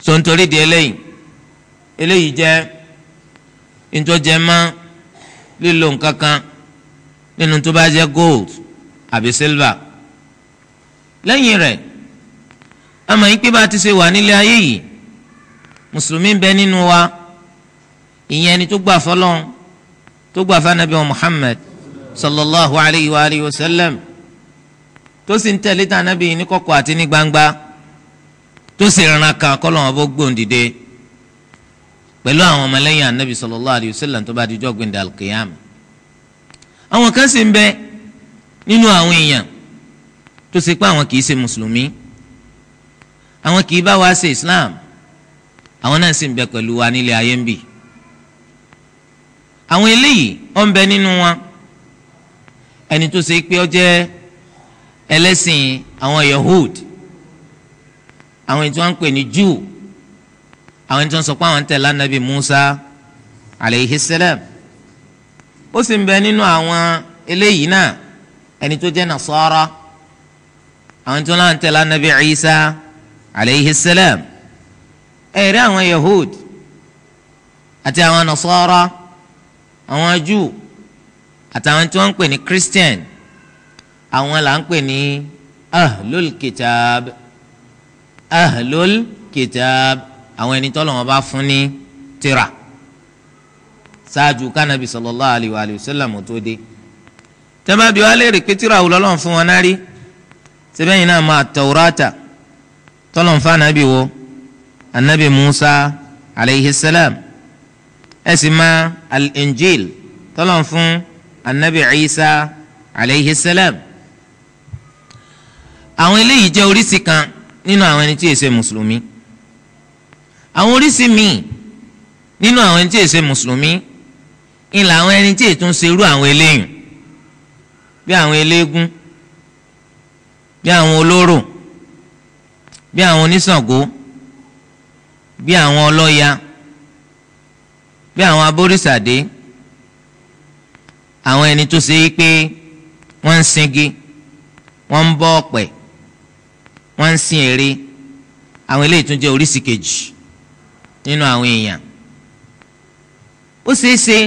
so nítorí di eléyìí eléyìí jẹ́ ntọ́jẹ́ mọ́ lílo nǹkan kan nínú tó bá jẹ́ gold àbí silver. Lẹ́yìn rẹ̀ àmọ́ yín pé bá a ti ṣe wà nílé ayé yìí mùsùlùmí ń bẹ nínú wa. Ìyẹn ni tó gbà fọlọ́n tó gbà fanabi wa Muhammad sallallahu alayhi wa alayhi wa sallam tó sì ń tẹ̀lé yìí ní kọ̀kọ̀ àti ní gbangba tó sì rán kan kọ́lọ́ wọn bó gbòǹdìde pẹ̀lú àwọn ọmọlẹ́yìn anabi sallallahu alayhi wa sallam tó bá di jọ́ gbẹ̀ndẹ̀ alqiyam. Àwọn kan sì ń bẹ nínú àwọn èèyàn tó ṣe pé àwọn kì í ṣe mùsùlùmí. Àwọn kì í bá wa ṣe islam. Àwọn náà sì ń bẹ pẹ̀lú wa nílé ayé ń bì. Àwọn eléyìí ó ń bẹ nínú wọn. Ẹni tó ṣe pé ó jẹ́ ẹlẹ́sìn àwọn yahud àwọn tí wọ́n ń pè ní jew àwọn tí wọ́n sọ pé àwọn ń tẹ̀lé musa alayhi salam. Ó sì ń bẹ nínú àwọn eléyìí náà ẹni tó jẹ́ nasara. Àwọn tí wọ́n ń tẹ̀lé anabi isa alayhi salam. Ẹ̀rí àwọn yahud àti àwọn nasara àwọn jew àtàwọn tí wọ́n ń pè ní christian. Àwọn là ń pè ní ahlul kitab ahlul kitab. Àwọn ẹni tọ́lọ̀ wọn bá fún ní tírà. Ṣáájú kánábì sallallahu alayhi wa sallam tó dé. Tẹ́lẹ̀ bí wàá lè rí pé tírà wò lọ́lọ́run fún wọn náà rí? Sẹ́bẹ̀yìn náà máa tawrata? Tọ́lọ̀ ń fa anabi wo? Anabi musa alayhi salam. Ẹ̀ sì máa al-injil. Tọ́lọ̀ fún anabi isa alayhi salam. Àwọn eléyìí jẹ́ oríṣi kan nínú àwọn ẹni tí èsè mùsùlùmí. Àwọn oríṣi míì nínú àwọn ẹni tí èsè mùsùlùmí ìlà àwọn ẹni tí ètò ń serú àwọn eléyìn. Bí àwọn eléégún bí àwọn olóró bí àwọn oníṣàngó bí àwọn ọlọ́ya bí àwọn abóríṣàdé àwọn ẹni tó ṣe é pé wọ́n ń singi wọ́n ń bọ́ ọ̀pẹ̀ wọ́n ń sin ère. Àwọn eléyìí tún jẹ́ oríṣi kejì nínú àwọn èèyàn. Ó ṣeé ṣe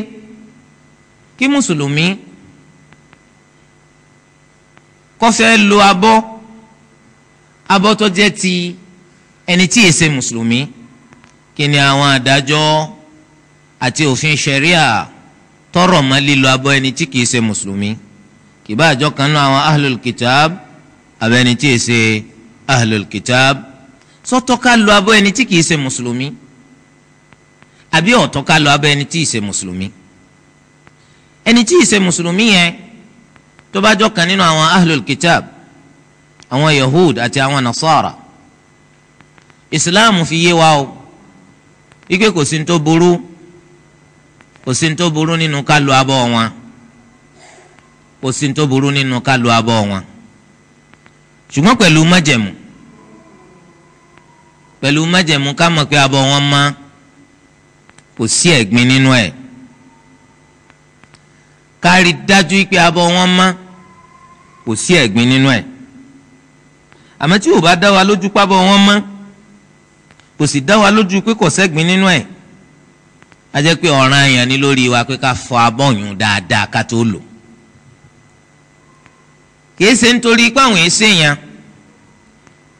kí mùsùlùmí kó fẹ́ lo abọ́ abọ́ tó jẹ́ ti ẹni tí èsè mùsùlùmí. Kí ni àwọn àdájọ́ àti òfin ṣẹ̀ríà tọrọ mọ́ lílo abọ́ ẹni tí kìí ṣe mùsùlùmí? Kìbá àjọ kan náà àwọn ahlul kitab abẹ́ni tí èsè ahlul kitab. Sọ́tọ̀ ká lo abọ́ ẹni tí kìí ṣe mùsùlùmí? Àbí ọ̀tọ̀ ká lo abọ́ ẹni tí ì ṣe mùsùlùmí? Ẹni tí ì ṣe mùsùlùmí yẹn tó bá jọ kan nínú àwọn ahlul kitab àwọn yahud àti àwọn nasara. Islam fi yé wa o. Ike kò sí tó burú kò sí tó burú nínú ká lo abọ́ wọn. Kò sí tó burú nínú ká lo abọ́ wọn ṣùgbọ́n pẹ̀lú májẹ̀mú. Pẹ̀lú májẹ̀mú ká mọ̀ pé abọ́ wọn mọ́ kò sí ẹ̀gbin nínú ẹ̀. Ká rí dájú pé abọ́ wọn mọ́ kò sí ẹ̀gbin nínú ẹ̀. Àmọ́ tí ò bá dá wa lójú pábọ̀ wọn mọ́ kò sì dá wa lójú pé kò sẹ́gbin nínú ẹ̀. A jẹ́ pé ọ̀ràn àyàn ni lórí wa pé ká fọ abọ́yún dáadáa ká tó lò. Kìí ṣe nítorí pé àwọn èsè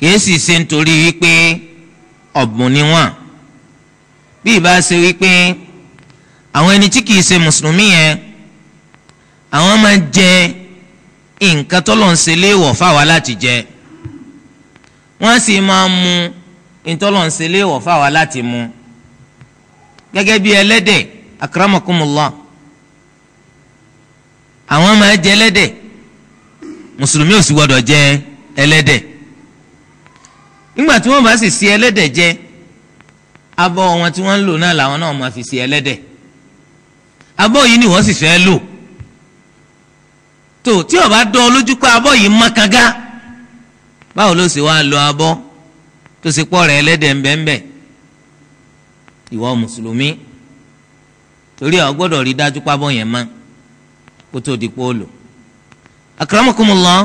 kìí sì ṣe nítorí wípé ọ̀bùn ni wọ́n. Bí ìbá ṣe wípé àwọn ẹni tí kìí ṣe mùsùlùmí yẹn àwọn máa jẹ nǹkan tọ́lọ̀ ń ṣe léèwọ̀ fáwa láti jẹ. Wọ́n sì máa mu ìtọ́lọ̀ ń ṣe léèwọ̀ láti mu. Gẹ́gẹ́ bí ẹlẹ́dẹ̀ akramakumullah. Àwọn máa jẹ ẹlẹ́dẹ̀. Mùsùlùmí ò sì gbọdọ̀ jẹ ẹlẹ́dẹ̀ nígbà tí wọ́n bá sì sí ẹlẹ́dẹ̀ jẹ abọ́ wọn tí wọ́n ń lò náà làwọn náà máa fi sí ẹlẹ́dẹ̀. Abọ́ yìí ni wọ́n sì fẹ́ lò. Tó tí ó bá dán ọ lójú pé abọ́ yìí mọ́ kanga báwo ló sì wá lo abọ́ tó sì pọ̀ rẹ̀ ẹlẹ́dẹ̀ ńbẹ́ńbẹ́ ìwọ mùsùlùmí torí ọ gbọ́dọ̀ rí dájú pé abọ́ yẹn mọ́ kó tó di pọ́ọ̀lù akramakumullah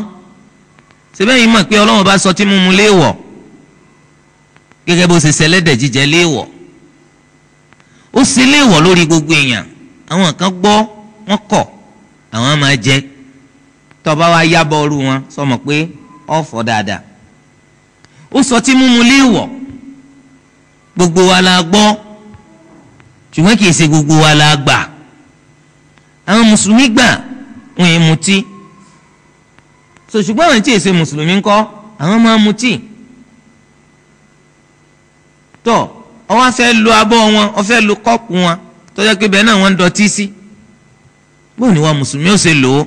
síbẹ̀ yìí mọ̀ pé ọlọ́run bá sọ tí mímu léèwọ̀ gẹ́gẹ́ bó ṣe ṣẹlẹ́dẹ̀ jíjẹ léèwọ̀. Ó ṣe léèwọ̀ lórí gbogbo èèyàn. Àwọn kan gbọ́ wọ́n kọ̀ àwọn máa jẹ. Tọba wa yábọ̀ ọrú wọn sọmọ pé ọ̀fọ̀ dáadáa. Ó sọ tí mímu léèwọ̀. Gbogbo wa la gbọ́. Ṣùgbọ́n kì í ṣe gbogbo wa la gbà. Àwọn mùsùlùmí gbà wọn yẹn mutí. So ṣùgbọ́n àwọn tí èsè mùsùlùmí ńkọ́ àwọn máa mutí tó ọwọ́ fẹ́ lo abọ́ wọn ọ fẹ́ lo kọ́ọ̀pù wọn tọ́jà pé bẹ́ẹ̀ náà wọ́n ń dọtí sí. Bóun ni wọn mùsùlùmí ó ṣe lò ó?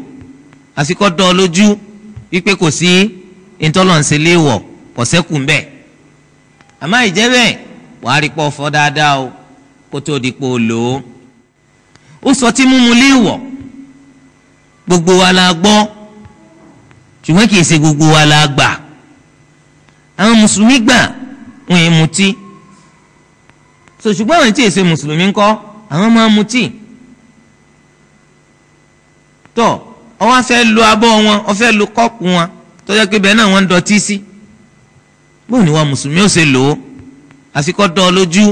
Àfikọ́ dán ọ lójú wípé kò sí ṣe léèwọ̀ kò sẹ́kù ń bẹ̀. Àmọ́ ìjẹ́ bẹ́ẹ̀ wàá rí pọ̀ fọ́ dáadáa o kó tó di pò lò ó. Ó sọ tí mímu léèwọ̀. Gbogbo wa la gbọ́ ṣùgbọ́n kì í ṣe gbogbo wa la gbà. Àwọn mùsùlùmí gbà wọn yẹn mutí so ṣùgbọ́n àwọn tí ṣe mùsùlùmí ńkọ́ àwọn máa mutí tó ọwọ́ fẹ́ lu abọ́ wọn ọ fẹ́ lu kọ́ọ̀pù wọn yẹ pé bẹ́ẹ̀ náà wọ́n ń dọtí sí. Bóun ni wọn mùsùlùmí ó ṣe lò ó? Àfikọ́ dọ́ ọ lójú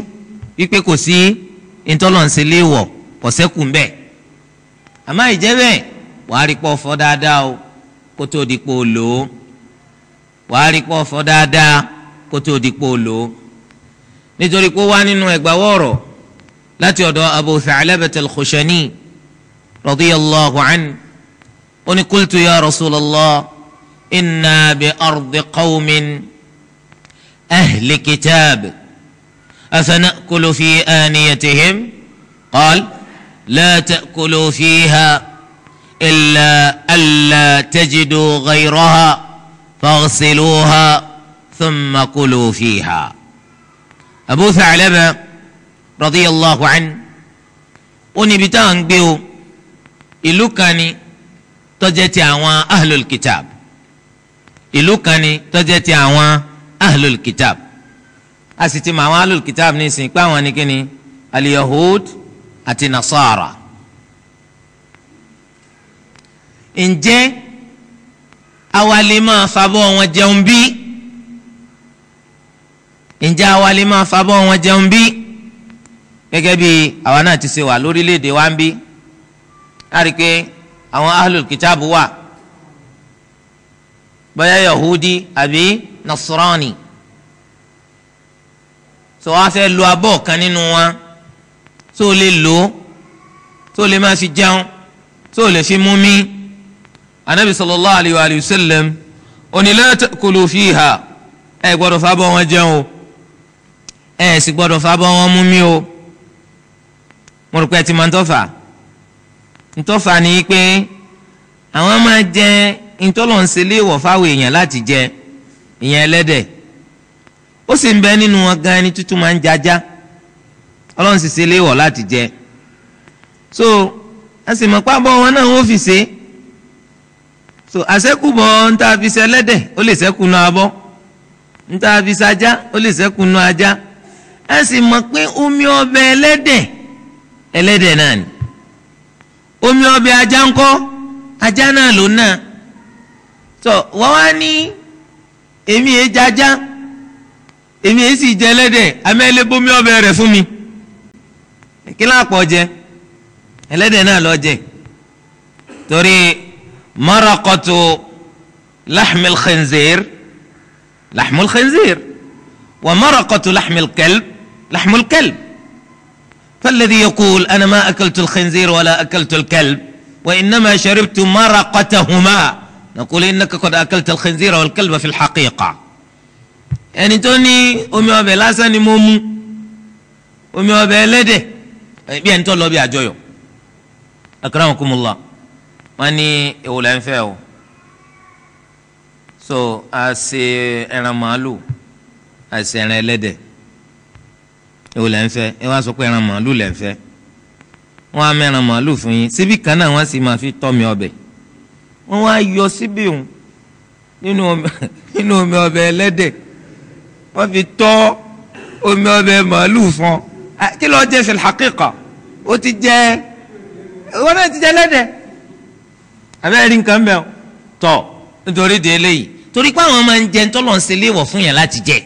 wípé kò sí ìtọ́lọ̀nsẹ̀ léèwọ̀ kò sẹ́kù ńbẹ̀. Àmọ́ ìjẹ́ bẹ́ẹ̀ wàá rí pọ̀ fọ́ dáadáa o kó tó di lò ó. Wàá rí pọ̀ fọ́ dáadáa kó tó di lò ó nítorí pé ó wá nínú ẹgbàáwọ̀ ọ̀rọ̀ láti ọ̀dọ̀ Abu Tha'labah al-Khushani radiyallahu anhu ó ní qultu ya Rasulallah inna bi ardi qawmin ahli kitab afana'kulu fi aniyatihim qal la ta'kulu fiha illa alla tajidu ghayraha faghsiluha thumma kulu fiha. Abu Tha'laba radiyallahu anhu ó níbi táwọn ń gbé o ìlú kan ni tó jẹ́ ti àwọn ahlul kitab. Ìlú kan ni tó jẹ́ ti àwọn ahlul kitab. A sì ti mọ àwọn ahlul kitab ní ìsìn pé àwọn ni aliyahud àti nasara. Ǹjẹ́ àwa lè máa fabọ́ wọn jẹun bí ǹjẹ́ àwa lè máa fabọ́ wọn jẹun bí? Gẹ́gẹ́ bí àwa náà ti ṣe wà lórílẹ̀‐èdè wa ń bí. A rí i pé àwọn ahlul kitab wà. Bóyá yahudi àbí nasrani. Tó wá fẹ́ lo abọ́ kan nínú wa tó lè lò ó. Tó lè máa fi jẹun. Tó lè fi mú mi. Anabi sallallahu alayhi wa sallam oni la ta'kulu fiha. Ẹ gbọ́dọ̀ fabọ́ wọn jẹun o ẹ sì gbọ́dọ̀ fabọ́ wọn mú mi o. Mo rò pé ẹ ti máa ń tọ́fà ntọ́fà ni pé àwọn máa jẹ ntọ́lọ́nsẹ́lẹ̀ wọ̀ fáwọn èèyàn láti jẹ ìyẹn ẹlẹ́dẹ̀. Ó sì ń bẹ nínú wọn gan ẹni tuntun máa ń jajá. Ọlọ́run sì ṣe léwọ̀ láti jẹ. So a sì mọ̀ pábọ̀ wọn náà wọ́n fi ṣe so àṣẹ́kùbọ̀ níta ó lè ṣẹ́kù abọ́. Níta ajá ó lè ṣẹ́kù ajá a sì mọ̀ pé omi ọbẹ̀ ẹlẹ́dẹ̀ ẹlẹ́dẹ̀ náà ni. Omi ọbẹ̀ ajá ńkọ́ ajá náà ló náà so wọ́n wá ní èmi èé jajá èmi èé sì jẹ ẹlẹ́dẹ̀ amẹ́lẹ́ bómi ọbẹ̀ rẹ̀ fún mi. Kí ló àpọ̀ jẹ? Ẹlẹ́dẹ̀ náà lọ jẹ. Torí maraqatu lahmil khinzir lahmul khinzir wa maraqatu lahmil kalb lahmul kalb فالذي يقول أنا ما أكلت الخنزير ولا أكلت الكلب وإنما شربت مرقتهما. نقول إنك قد أكلت الخنزير والكلب في الحقيقة. يعني توني أمي أبي لاساني مومو أمي أبي لدي bí ẹni tó lọ bí àjọyọ̀ akramakumullah wọn ní ìwòlẹ̀ ń fẹ́ o so a ṣe ẹran màálù ẹlẹ́dẹ̀ ìwòlẹ̀ ń fẹ́. Ẹ wá sọ pé ẹran màálù lẹ̀ ń fẹ́. Wọn á mẹ́ran màálù fún yín. Síbí kan náà wọ́n sì máa fi tọ́ mi ọbẹ̀. Wọ́n wá yọ síbí òun nínú nínú omi ọbẹ̀ ẹlẹ́dẹ̀. Wọ́n fi tọ́ omi ọbẹ̀ màálù fún. Ọ kí ló jẹ́ fil ó ti jẹ́ wọn náà ti jẹ́ lẹ́dẹ̀ abẹ́rẹ́ rí nǹkan bẹ́ẹ̀ tọ̀ nítorí de eléyìí. Torí pé àwọn máa ń jẹ ntọ́lọ̀ ń ṣe léèwọ̀ fún yẹn láti jẹ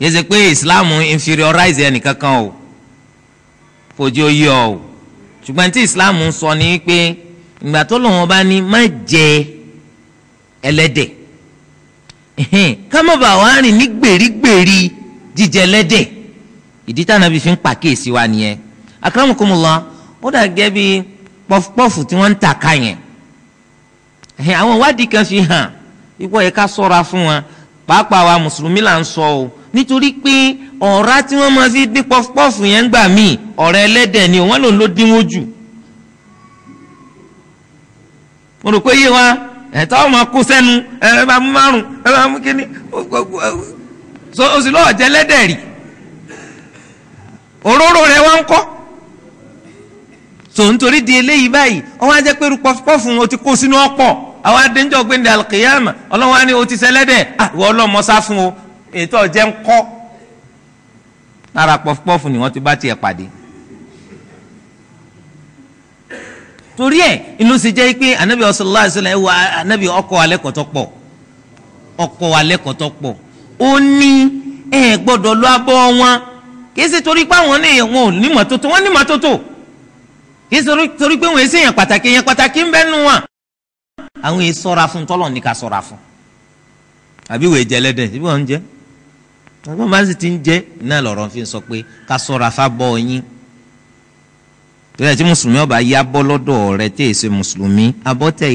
yẹ ṣe pé Islam inferiorize ẹnìkankan o. Fojú ó yí ọ o. Ṣùgbọ́n tí Islam sọ ni pé ìgbà tó lọ́wọ́ bá ní má jẹ ẹlẹ́dẹ̀. Ká má bàa wá rìn ní gbèrígbèrí jíjẹ ẹlẹ́dẹ̀. Ìdí tànàbí fi ń pàkíyèsí wa nìyẹn. Akramakumullah ó dà gẹ́ bí pọfupọfu tí wọ́n ń tà ká yẹn. Àwọn ìwádìí kan fi hàn ipò yẹ ká ṣọ́ra fún wọn. Pàápàá wa mùsùlùmí là ń sọ o nítorí pé ọ̀rá tí wọ́n máa fi dín pọfupọfu yẹn ń gbà míì ọ̀rá ẹlẹ́dẹ̀ ni wọ́n lò ló dínwó jù. Mo rò pé yé wa ẹ̀tọ́ ọmọ kú sẹ́nu ẹ bá mú márùn ẹ bá mú kíní o sì lọ́ọ̀ jẹ́ lẹ́dẹ̀ rí. Òróró rẹ̀ wá ń kọ́. So nítorí di eléyìí báyìí wọ́n á jẹ́ pé irú pọ́fupọ́fù o ti kó sínú ọ̀pọ̀. Àwọn adéńjọ́ gbẹ̀ndẹ̀ alkiyama ọlọ́wọ́n á ní o ti sẹ́lẹ́dẹ̀ àwọn ọlọ́mọ sá fún o ètò ọ̀jẹ̀ ń kọ́. Lára pọ́fupọ́fù ni wọ́n ti bá tiẹ̀ pàdé. Torí ẹ̀ inú sì jẹ́ pé anabi sallallahu alaihi wasallam wa anabi ọkọ̀ alẹ́ kọ̀tọ́ pọ̀. Ọkọ̀ alẹ́ kọ̀tọ́ pọ̀. Ó ní ẹ gbọ́dọ̀ lọ abọ́ wọn. Kìí ṣe torí pé àwọn ní wọn ò ní mọ́tótó wọn ní mọ́tótó kìí ṣe torí pé wọn èsì yẹn pàtàkì yẹn pàtàkì ń bẹ nù wọn. àwọn èèyàn ṣọ́ra fún tọ́lọ̀ ní ká ṣọ́ra fún. Àbí wòye jẹ lẹ́dẹ̀ síbí wọn ń jẹ wọn bá sì ti ń jẹ náà lọ́rọ̀ fi sọ pé ká ṣọ́ra fábọ́ yín. Tẹ́lẹ̀ tí mùsùlùmí ọba ya bọ́ lọ́dọ̀ rẹ tẹ́ ẹ ṣe mùsùlùmí abọ́ tẹ́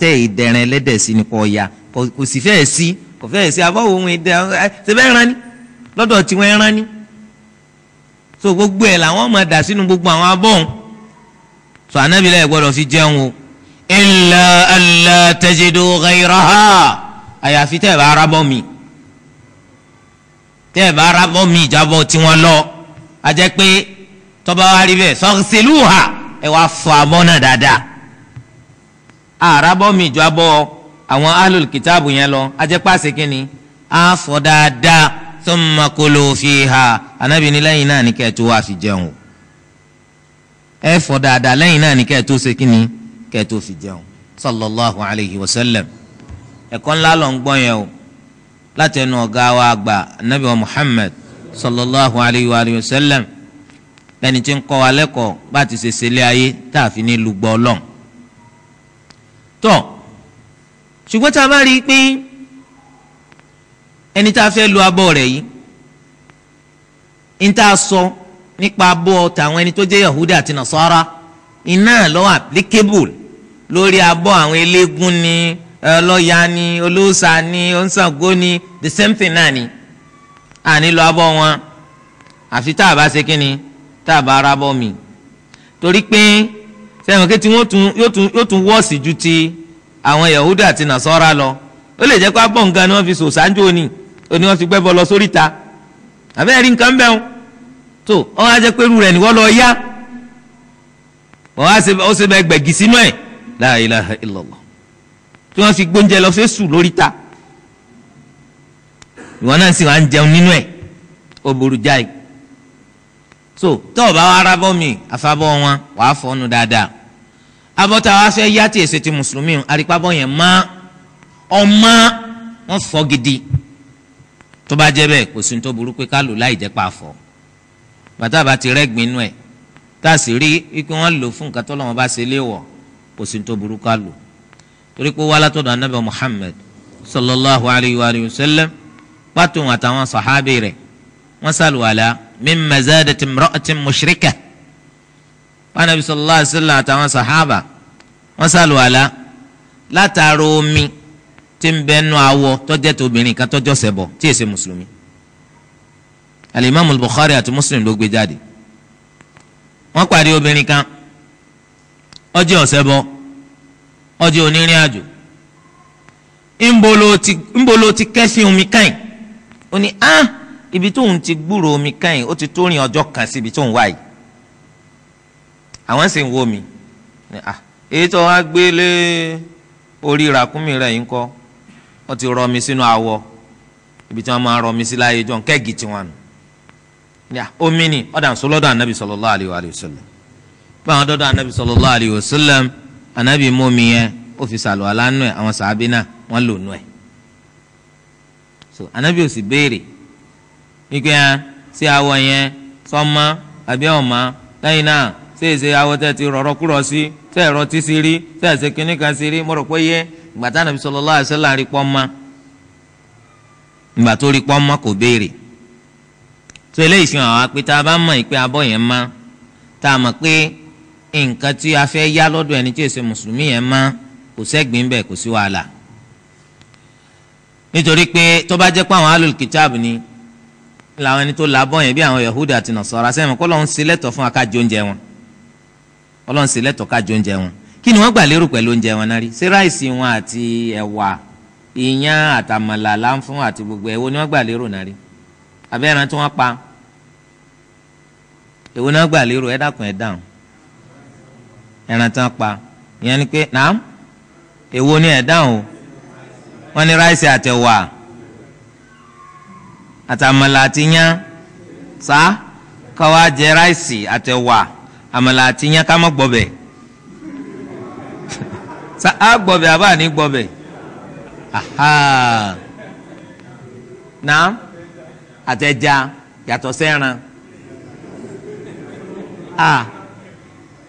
ẹ dẹrin ẹlẹ́dẹ̀ sí ni kò ya kò sì fẹ́ẹ̀ sí kò fẹ́ẹ̀ sí abọ́ òun ẹ̀dẹ̀ ṣe bẹ́ẹ̀ ni? Lọ́dọ̀ tí wọ́n rán ni? So gbogbo ẹ̀ làwọn máa dà sínú gbogbo àwọn abọ́ òun. So anábìlẹ̀ gbọ́dọ̀ fi jẹun o. Illa alla tajidu ghayraha. Àyàfi tẹ́ ẹ bá arábọ́ mi tẹ́ ẹ bá arábọ́ mi ìjábọ̀ tí wọ́n lọ. A jẹ́ pé tọba wa rí bẹ́ẹ̀ fọkìsìlúhà ẹ wá fọ abọ́ náà dáadáa. Àràbọ̀ mi ìjọ abọ́ àwọn ahlul kìtàbù yẹn lọ. Ajẹ́pàṣẹ kínni á fọ dáadáa. Thumma kulu fiha. Anábì ní lẹ́yìn náà ní kẹ́ẹ̀tó wá fi jẹun. Ẹ fọ dáadáa. Lẹ́yìn náà ní kẹ́ẹ̀tó ṣe kínni kẹ́ẹ̀tó fi jẹun. Sallallahu alayhi wa sallam. Ẹ̀kọ́ ńlá lọ ń gbọ́ yẹn o láti ẹnu ọ̀gá wa àgbà anabi wa muhammad sallallahu alayhi wa sallam lẹ́ni tí ń kọ́ wa lẹ́kọ̀ọ́ bá ti ṣe ṣẹlẹ̀ ayé tá a fi ní lùgbọ́ ọlọ́run. tọ́ ṣùgbọ́n tá a bá rí i pé ẹni tá a fẹ́ lu abọ́ rẹ̀ yìí ń tá a sọ nípa abọ́ tàwọn ẹni tó jẹ́ Yahudi àti Nasara iná lọ́wọ́ applicable lórí abọ́ àwọn eléégún ni ọlọ́ya ni olóòṣà ni oníṣàngó ni the same thing náà ni. Àní lọ abọ́ wọn. Àfi tá a bá ṣe kí ni? Tá a bá ara bọ́ mi. Torí pé sẹ́wọ̀n kí tí wọ́n tún yóò tún yóò tún wọ́ọ̀sì ju ti àwọn Yahudi àti Nasara lọ. Ó lè jẹ́ pé abọ́ nǹkan ni wọ́n fi sòsáńjó ni ó wọ́n fi gbẹ́bọ lọ sórí ta àbẹ́rẹ́ rí nǹkan bẹ́ẹ̀ tó wọ́n á jẹ́ pé irú rẹ̀ ni wọ́n lọ yá. Wọ́n á ṣe bẹ́ẹ̀ gbẹ̀gì sínú ẹ̀. La ilaha illallah tí wọ́n fi gbóúnjẹ lọ fẹ́ sùn lórí ta. Ìwọ náà sì wá ń jẹun nínú ẹ̀. Ó burú jáì. So tó o bá wá arábọ́ mi àfàbọ́ wọn wàá fọ́nu dáadáa. Abọ́tà wa fẹ́ yá tí èsì ti mùsùlùmí àrípábọ́ yẹn má ọmọ wọn fọ́ gidi. Tó bá jẹ́ bẹ́ẹ̀ kò sí ní tó burú pé ká lò láì jẹ́ pa àfọ́ bàtà bá ti rẹ́gbin inú ẹ̀ tá a sì rí wípé wọ́n lò fún nǹkan tó lọ́wọ́ bá ṣe léwọ̀ kò sí ní tó burú ká lò torí pé wàhálà tó dọ̀ anábẹ́ Muhammad sallallahu alayhi wa sallam. Pàtó àtàwọn sàhábì rẹ̀ wọ́n sàlùwàlà min mazadati imra'atin mushrikah. Anabi sallallahu alayhi wa sallam àtàwọn sàhábà wọ́n sàlùwàlà látàrí omi tí ń bẹ nù awọ tọ́jẹ́ tó obìnrin kan tọ́jọ́ ṣẹbọ tí èsè mùsùlùmí. Alimami Bukhari àti Muslim ló gbé jáde. Wọ́n pàdé obìnrin kan jẹ́ ọ̀ṣẹbọ jẹ́ onírìn àjò ńbolo ti kẹ́fín omi káyìn ó ní ah ibi tóun ti gbúrò omi káyìn ó ti tó rìn ọjọ́ kan síbi tóun wá yìí. Àwọn sì ń wo mi èyí tó wá gbé lé orí ràkúnmí rẹ̀ yìí ń kọ́ ti rọ mi sínú awọ. Ibi tí wọ́n máa rọ mi sí láyé jọ kẹ́ẹ̀gì tiwọn nù. Omi ni. Ọ̀dà nsọlọ́dọ̀ anabi sallallahu alayhi wa sallam. Báwọn dọ́dọ̀ anabi sallallahu alayhi wa sallam anabi mú mi yẹn ó fi sàlù alánú ẹ̀ àwọn sàábí wọ́n lò nù ẹ̀. So anabi ò sì béèrè wípé yẹn sí awọ yẹn sọmọ àbí ọmọ? Lẹ́yìn náà ṣé èsè tẹ ti rọrọ kúrọ sí tẹ ẹrọ tí sí tẹ ẹsẹ kínní kan sí mo rò pé yé ìgbà tá anabi sallallahu alayhi wa sallam rí pọ́ mọ́. Ìgbà kò béèrè. Tó eléyìí fi hàn wá pé tá a bá mọ̀ pé abọ́ yẹn má tá a mọ̀ pé nǹkan tí a fẹ́ yá lọ́dọ̀ ẹni tí èsè mùsùlùmí yẹn má kò sẹ́gbìn bẹ́ẹ̀ kò sí wàhálà. Nítorí pé tó bá jẹ́ pé àwọn alul ni làwọn ẹni tó làbọ̀ yẹn bí àwọn yahuda àti nasara sẹ́yìn kọ́ lọ́n ṣe lẹ́tọ̀ fún akájọ oúnjẹ wọn? Ọlọ́n ṣe lẹ́tọ̀ kájọ oúnjẹ wọn. Kí ni wọ́n gbà lérò pẹ̀lú oúnjẹ wọn náà rí? Ṣé ráìsì wọn náà pa? Èwo wọ́n gbà lérò? Ẹ ẹran wọ́n pa. Ìyẹn ni pé nàám èwo ni ẹ dáhùn o? Wọ́n ní ráìsì àtẹ̀wà àtàmàlà àti yán sá káwá jẹ ráìsì àtẹ̀wà àmàlà àti yán ká má gbọ́bẹ̀. Sa á gbọ́bẹ̀ àbá ní gbọ́bẹ̀. Aha naam àtẹ̀já yàtọ̀ sẹ́ran. Ah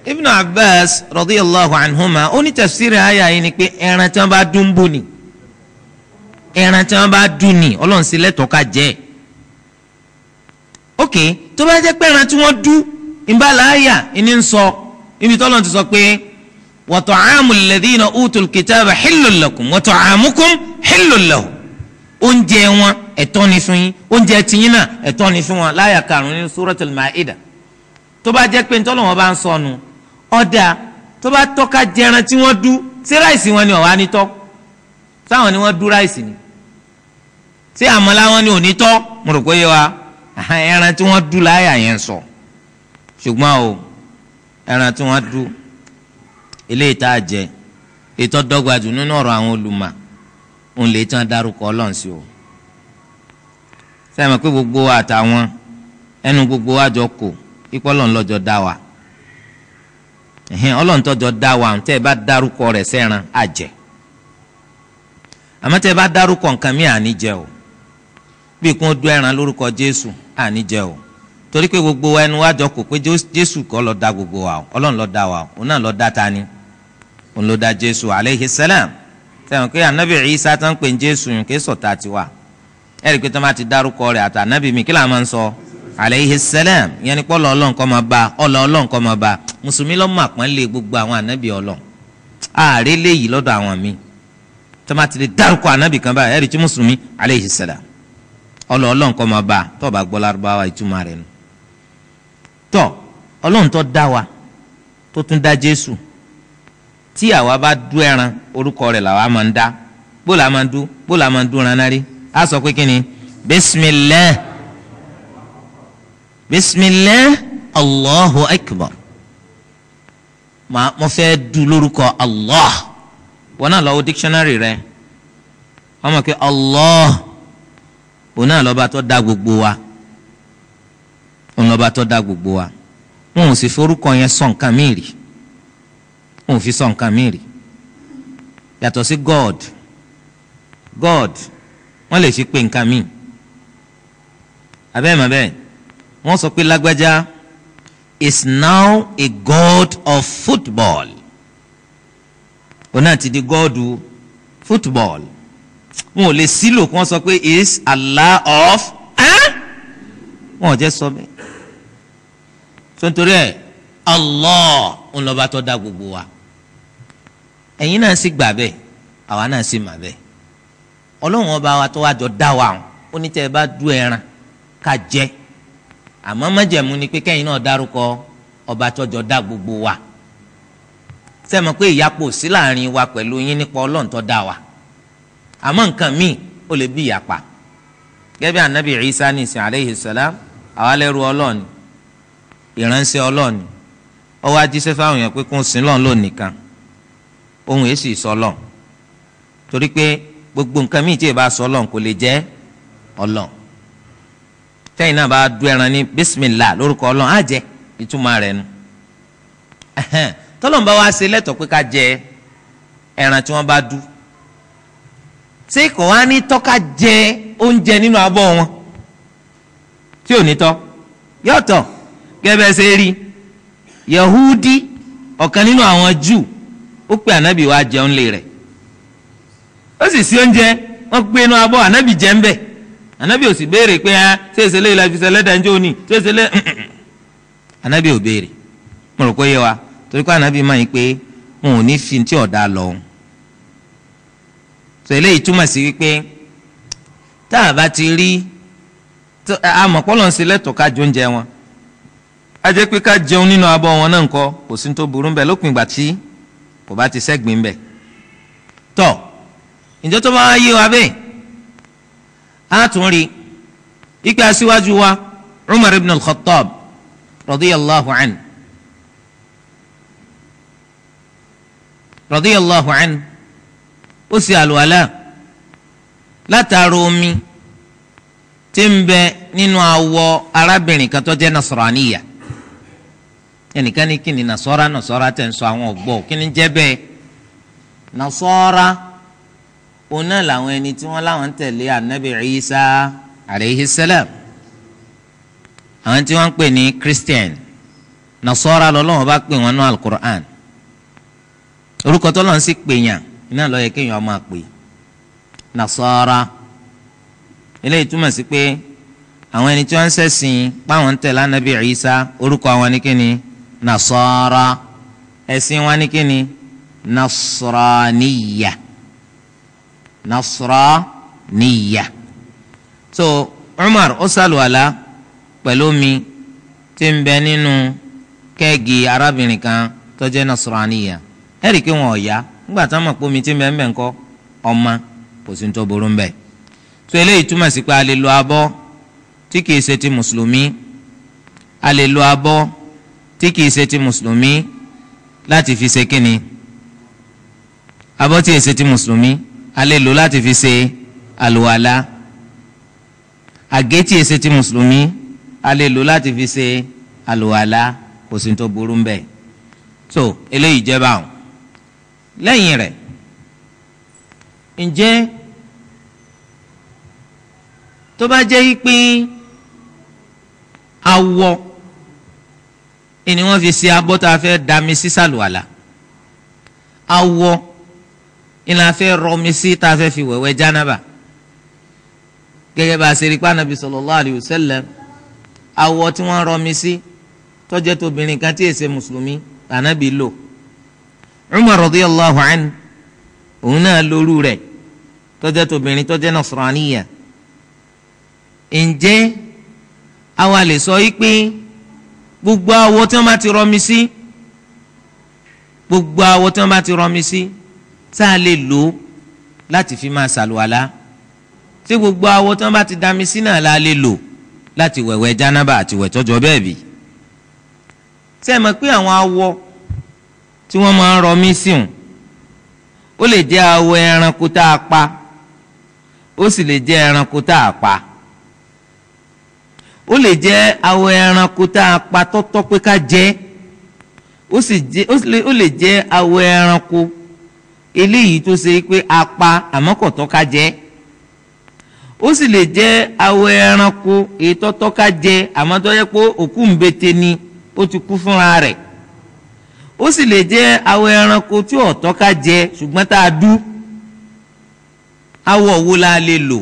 Ibn Abbas radiyallahu anhuma ó ní tafsiri àyà yìí ni pé ẹran tí wọ́n bá dún bò ní ẹran tí wọ́n bá dún ní Ọlọ́run sí lẹ́tọ̀ọ́ ká jẹ ok tó bá jẹ́ pé ẹran tí wọ́n dú ìbálà àyà ìní ń sọ ibi tọ́lọ́ ti sọ pé wa ta'amu alladhina utul kitaba hillun lakum wa ta'amukum hillun lahum. Oúnjẹ wọn ẹ̀tọ́ ni fún yín. Oúnjẹ tiyín náà ẹ̀tọ́ ni fún wọn. Láyà karùn-ún ní suratul tó bá jẹ́ pé ntọ́lọ́ wọn bá ń sọnù ọ̀dà tó bá tọ́ka jẹran tí wọ́n dú sí ráìsì wọn ni ọ̀wá ní tọ́? Sáwọn ni wọ́n dú ráìsì ni. Sí àmọ́lá wọn ni ò ní tọ́? Mo rò pé yẹ wa. Ẹran tí wọ́n dú láyà yẹn sọ. Ṣùgbọ́n o ẹran tí wọ́n dú eléyìí tá a jẹ ètò dọ́gba jù nínú ọ̀rọ̀ àwọn olùmọ̀ òun lè tán dárúkọ ọlọ́run sí o. Mọ̀ pé gbogbo àtàwọn ẹnu gbogbo wa jọ kò ọlọ́run lọ́jọ́ dá wa ẹ̀hìn ọlọ́run tọ́jọ́ dá wa tẹ́ ẹ bá dárúkọ rẹ̀ sẹ́ran àjẹ́ àmọ́ tẹ́ ẹ bá dárúkọ nǹkan mi àní jẹ o. Bí kún dú ẹran lórúkọ jésù àní jẹ o. Torí pé gbogbo ẹnu wa jọ kò pé jésù kọ́ ló dá gbogbo wa ọlọ́run ló dá wa òun náà ló dá ta ni. Òun ló dá jésù. Aleyhi salam. Sẹ́wọ̀n pé anabi isa tó ń jésù yìí kì í sọ̀tà tiwa ẹ̀rí pé tó máa ti dárúkọ rẹ̀ àti anabi mi kí làá máa ń sọ aleyhi salam. Ìyẹn ni pọ́lọ́ ọlọ́run máa bá ọlọ́ ọlọ́run máa bá. Mùsùlùmí ló mọ̀ àpọ́nlé gbogbo àwọn anabi ọlọ́run. Ààrẹ léyìí lọ́dọ̀ àwọn ti lè dárúkọ anabi kan báyìí ẹ̀rí tí mùsùlùmí aleyhi salam. Ọlọ́ ọlọ́run máa bá. Tó bá gbọ́ lárúbáwá ìtumọ̀ rẹ̀ nù tọ́ ọlọ́run dá wa tó tún dá jésù. Tí àwa bá dú ẹran orúkọ rẹ̀ làwa máa ń dá. Bó la máa ń dú? Bó a sọ pé kí ni bisimilah allahu akbar. Ma mo fẹ́ dú lórúkọ allah. Wọn náà lọ wo dictionary rẹ. Wọn mọ̀ pé allah òun náà lọ́ba tó dá gbogbo wa. Òun lọ́ba tó dá gbogbo wa. Wọn ò sì forúkọ yẹn sọ nǹkan míì rí. Wọn ò fi sọ nǹkan míì rí. Yàtọ̀ sí god. God wọ́n lè fi pé nǹkan míì. Abẹ́ẹ̀ mọ̀ bẹ́ẹ̀ wọ́n sọ pé lágbájá is now a god of football. Òun náà ti di gọ́ọ̀dù football. Wọn ò lè sílò kí wọ́n sọ pé is allah of wọn ò jẹ́ sọ bẹ́ẹ̀. Tó nítorí ẹ̀ allah ń lọ́ba tó dá gbogbo wa. Ẹ̀yin náà sì gbà bẹ́ẹ̀ àwa náà sì mà bẹ́ẹ̀. Ọlọ́run ọba wa tó wá jọ dá wa ó ní tẹ́ ẹ bá dú ẹran ká jẹ àmọ́ májẹ̀mú ni pé kẹ́yìn náà dárúkọ ọba tó jọ dá gbogbo wa. Sẹ́mi pé ìyapò sí láàárín wa pẹ̀lú yín nípa ọlọ́run tó dá wa? Àmọ́ nǹkan míì ó lè bí ìyapa. Gẹ́gẹ́ anabi isa ní ìsìn aleyhi salam àwa lẹ́rú ọlọ́ọ̀ni ìránṣẹ́ ọlọ́ọ̀ni ọwọ́ ajíṣẹ́ fáwọn èèyàn pé kún sí lọ́n lónìí kan. Ohun èsì sọlọ́n torí pé gbogbo nǹkan míì tí ì bá sọlọ́n kò lè jẹ́ ọlọ́n tẹ́yìn náà bá du ẹran ní bísímìlá lórúkọ ọlọ́n á jẹ. Ìtumọ̀ rẹ̀ nu. Tọ́lọ́n bá ṣe lẹ́tọ̀ọ́ pé ká jẹ ẹran tí wọ́n bá du. Ṣé kò wá ní tọ́ka jẹ oúnjẹ nínú abọ́ wọn? Tí ò ní tọ́. Yọ̀tọ̀ gẹ́gẹ́ ṣe rí. Yahudi ọ̀kan nínú àwọn júù ó pe ànábì wá jẹun lé rẹ̀. Ó sì sí oúnjẹ wọ́n gbé inú abọ́ ànábì jẹ́ ń bẹ̀ ànábì ò sì béèrè pé ṣé èsè lè la fi ṣẹlẹ̀ dáńjọ́ ni? Ṣé èsè lè ànábì ò béèrè. Mo rò pé yé wa. Torí pé ànábì máa ń pé wọn ò ní fi tí ọ̀dà lọ. Òun sọ eléyìí túmọ̀ sí wípé tá a bá ti rí amọ̀pọ̀lọ̀ ń ṣe lẹ́tọ̀ọ́ ká jẹ oúnjẹ wọn. A jẹ́ pé ká jẹun nínú abọ́ wọn náà ńkọ́ kò sí tó burú bẹ́ẹ̀ lópin ìgbà tí kò bá ti sẹ́gbìn bẹ̀ tọ́ ìjọ tó bá wá yé wa bẹ́ẹ̀ á tún rí. Ikpe aṣíwájú wa Umar ibn al-Khattab radiyallahu anhu. Radiyallahu anhu. Ó sì àlùwàlá. Látara omi tí ń bẹ nínú awọ arábìnrin kan tó jẹ́ nasraniya. Ẹnìkan ní kí ni nasọ́ra nasọ́ra tẹ̀ ń sọ àwọn ọ̀gbọ́. Kí òun náà làwọn ẹni tí wọ́n láwọn ń anabi Isa aleyhi salam. Àwọn tí wọ́n pè ní christian. Nasọ́ra lọ́lọ́wọ́n bá pè wọ́n ní alukur'an orúkọ tó lọ́n sì pè iná ló yẹ kéèyàn máa pè. Nasọ́ra eléyìí túmọ̀ sí pé àwọn ẹni tí wọ́n ń ṣẹ̀sìn páwọn anabi Isa orúkọ àwọn ní kíni? Nasọ́ra ẹ̀sìn wọn ní kíni? Nasraniya nasraniya so Umar ó sàlùwàlá pẹ̀lú omi ń bẹ nínú kẹ́ẹ̀gì arábìnrin kan tó jẹ́ nasraniya ẹ̀rì kí wọn ò nígbà táwọn mọ̀ pé omi tí ń bẹ ń bẹ ńkọ́ ọmọ kò sí ní tó burú ń bẹ. So eléyìí túmọ̀ sí pé a lè lo abọ́ tí kìí ṣe ti mùsùlùmí a lè lo abọ́ tí kìí ṣe ti mùsùlùmí láti fi ṣe kíni? Abọ́ tí kìí ṣe ti mùsùlùmí a lè lò láti fi ṣe àlùwàlá. Àgé tí ṣe ti mùsùlùmí a lò láti fi ṣe àlùwàlá kò sí tó burú ń so eléyìí jẹ́ báwọn. Lẹ́yìn rẹ̀ ǹjẹ́ tó bá jẹ́ pé awọ ni wọ́n fi ṣe abọ́ tá a fẹ́ dami sí sàlùwàlà awọ la fẹ́ rọmi sí tá a fẹ́ fi wẹ̀wẹ̀ jánábà? Gẹ́gẹ́ bá a ṣe rí pa Ànábì sallallahu alayhi wa sallam awọ tí wọ́n rọmi sí tó jẹ́ tóbìnrin kan tí èsè mùsùlùmí Ànábì lò. Umar radiyallahu anhu òun náà lóru rẹ̀ tó jẹ́ tóbìnrin tó jẹ́ nasraniya. Ǹjẹ́ àwa lè sọ yìí pé gbogbo awọ tí wọ́n bá ti rọmi sí gbogbo awọ tí wọ́n bá ti rọmi sí tá a lè lò láti fi máa ṣàlùwàlá. Tí gbogbo awọ tí bá ti dami sí náà la lè lò láti wẹ̀wẹ̀ jánábà àti wẹ̀ tọ́jọ́ bẹ́ẹ̀ bì ṣé ẹ mọ̀ pé àwọn awọ tí wọ́n máa ń rọmi síhùn ó lè jẹ́ awọ ẹranko tá a pa ó sì lè jẹ́ ẹranko tá a pa. Ó lè jẹ́ awọ ẹranko tá a pa tọ́tọ́ pé ká jẹ ó sì lè jẹ́ awọ ẹranko eléyìí tó ṣe pé a pa àmọ́ kò tọ́ ká jẹ. Ó sì lè jẹ́ awọ ẹranko èyí jẹ àmọ́ tó yẹ pé òkú ń bete ni ó ti kú fúnra rẹ̀. Ó sì lè jẹ́ awọ ẹranko tí ò tọ́ ká jẹ ṣùgbọ́n tá a dú. Awọ wo la lè lò?